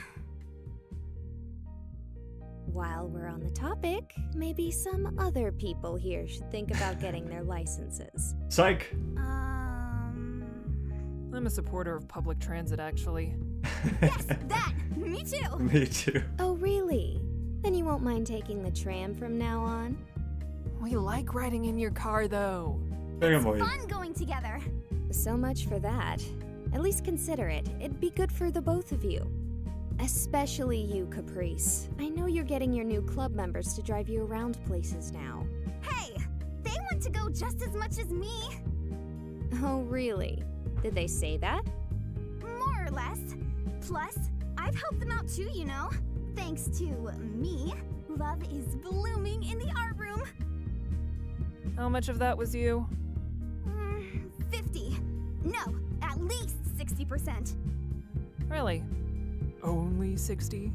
While we're on the topic, maybe some other people here should think about getting their licenses. *laughs* Psych! Um. I'm a supporter of public transit, actually. Yes, that! Me too! *laughs* Me too. Oh, really? Then you won't mind taking the tram from now on? We like riding in your car, though. Family. Fun going together. So much for that. At least consider it. It'd be good for the both of you. Especially you, Caprice. I know you're getting your new club members to drive you around places now. Hey, they want to go just as much as me. Oh, really? Did they say that? More or less. Plus, I've helped them out too, you know. Thanks to me, love is blooming in the art room. How much of that was you? Mm, 50. No, at least 60%. Really? Only 60?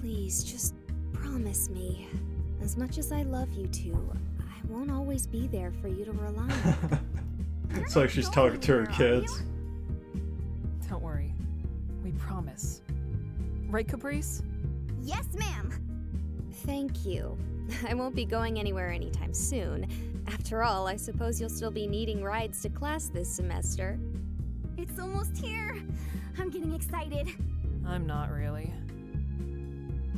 Please, just promise me. As much as I love you two, I won't always be there for you to rely on. *laughs* it's like she's talking to her kids. Don't worry. We promise. Right, Caprice? Yes, ma'am. Thank you. *laughs* I won't be going anywhere anytime soon. After all, I suppose you'll still be needing rides to class this semester. It's almost here. I'm getting excited. I'm not really.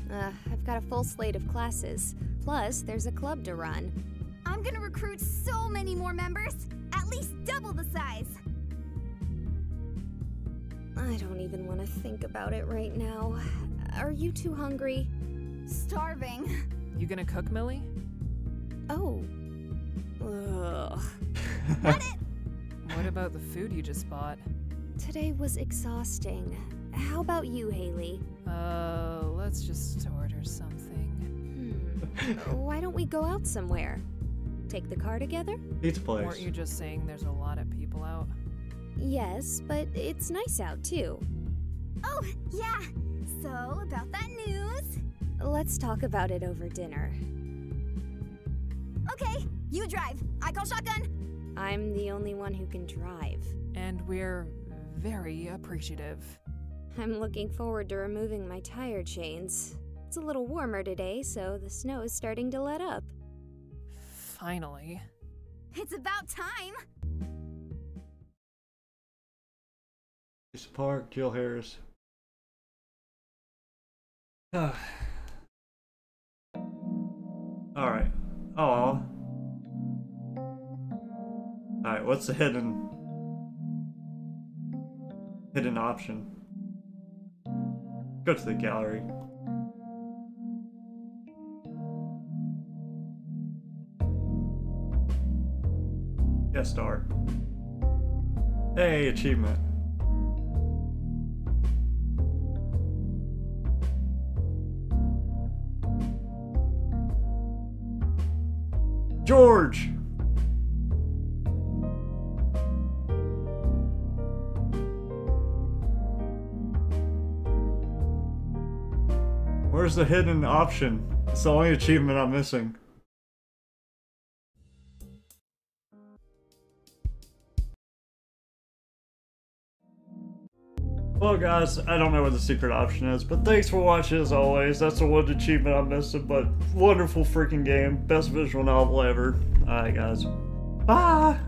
Uh, I've got a full slate of classes. Plus, there's a club to run. I'm gonna recruit so many more members. At least double the size. I don't even want to think about it right now. Are you too hungry? Starving. You gonna cook, Millie? Oh. Ugh. *laughs* Got it! What about the food you just bought? Today was exhausting. How about you, Haley? Uh, let's just order something. Hmm. Why don't we go out somewhere? Take the car together? Pizza place. Weren't you just saying there's a lot of people out? Yes, but it's nice out too. Oh, yeah. So, about that news. Let's talk about it over dinner. Okay, you drive. I call shotgun. I'm the only one who can drive. And we're very appreciative. I'm looking forward to removing my tire chains. It's a little warmer today, so the snow is starting to let up. Finally. It's about time. Lisa Park, Jill Harris. *sighs* Alright. Oh. Alright, what's the hidden hidden option? Go to the gallery. Guest art. Hey, achievement. George! Where's the hidden option? It's the only achievement I'm missing. Well guys, I don't know what the secret option is, but thanks for watching as always. That's the one achievement I'm missing, but wonderful freaking game. Best visual novel ever. Alright guys. Bye!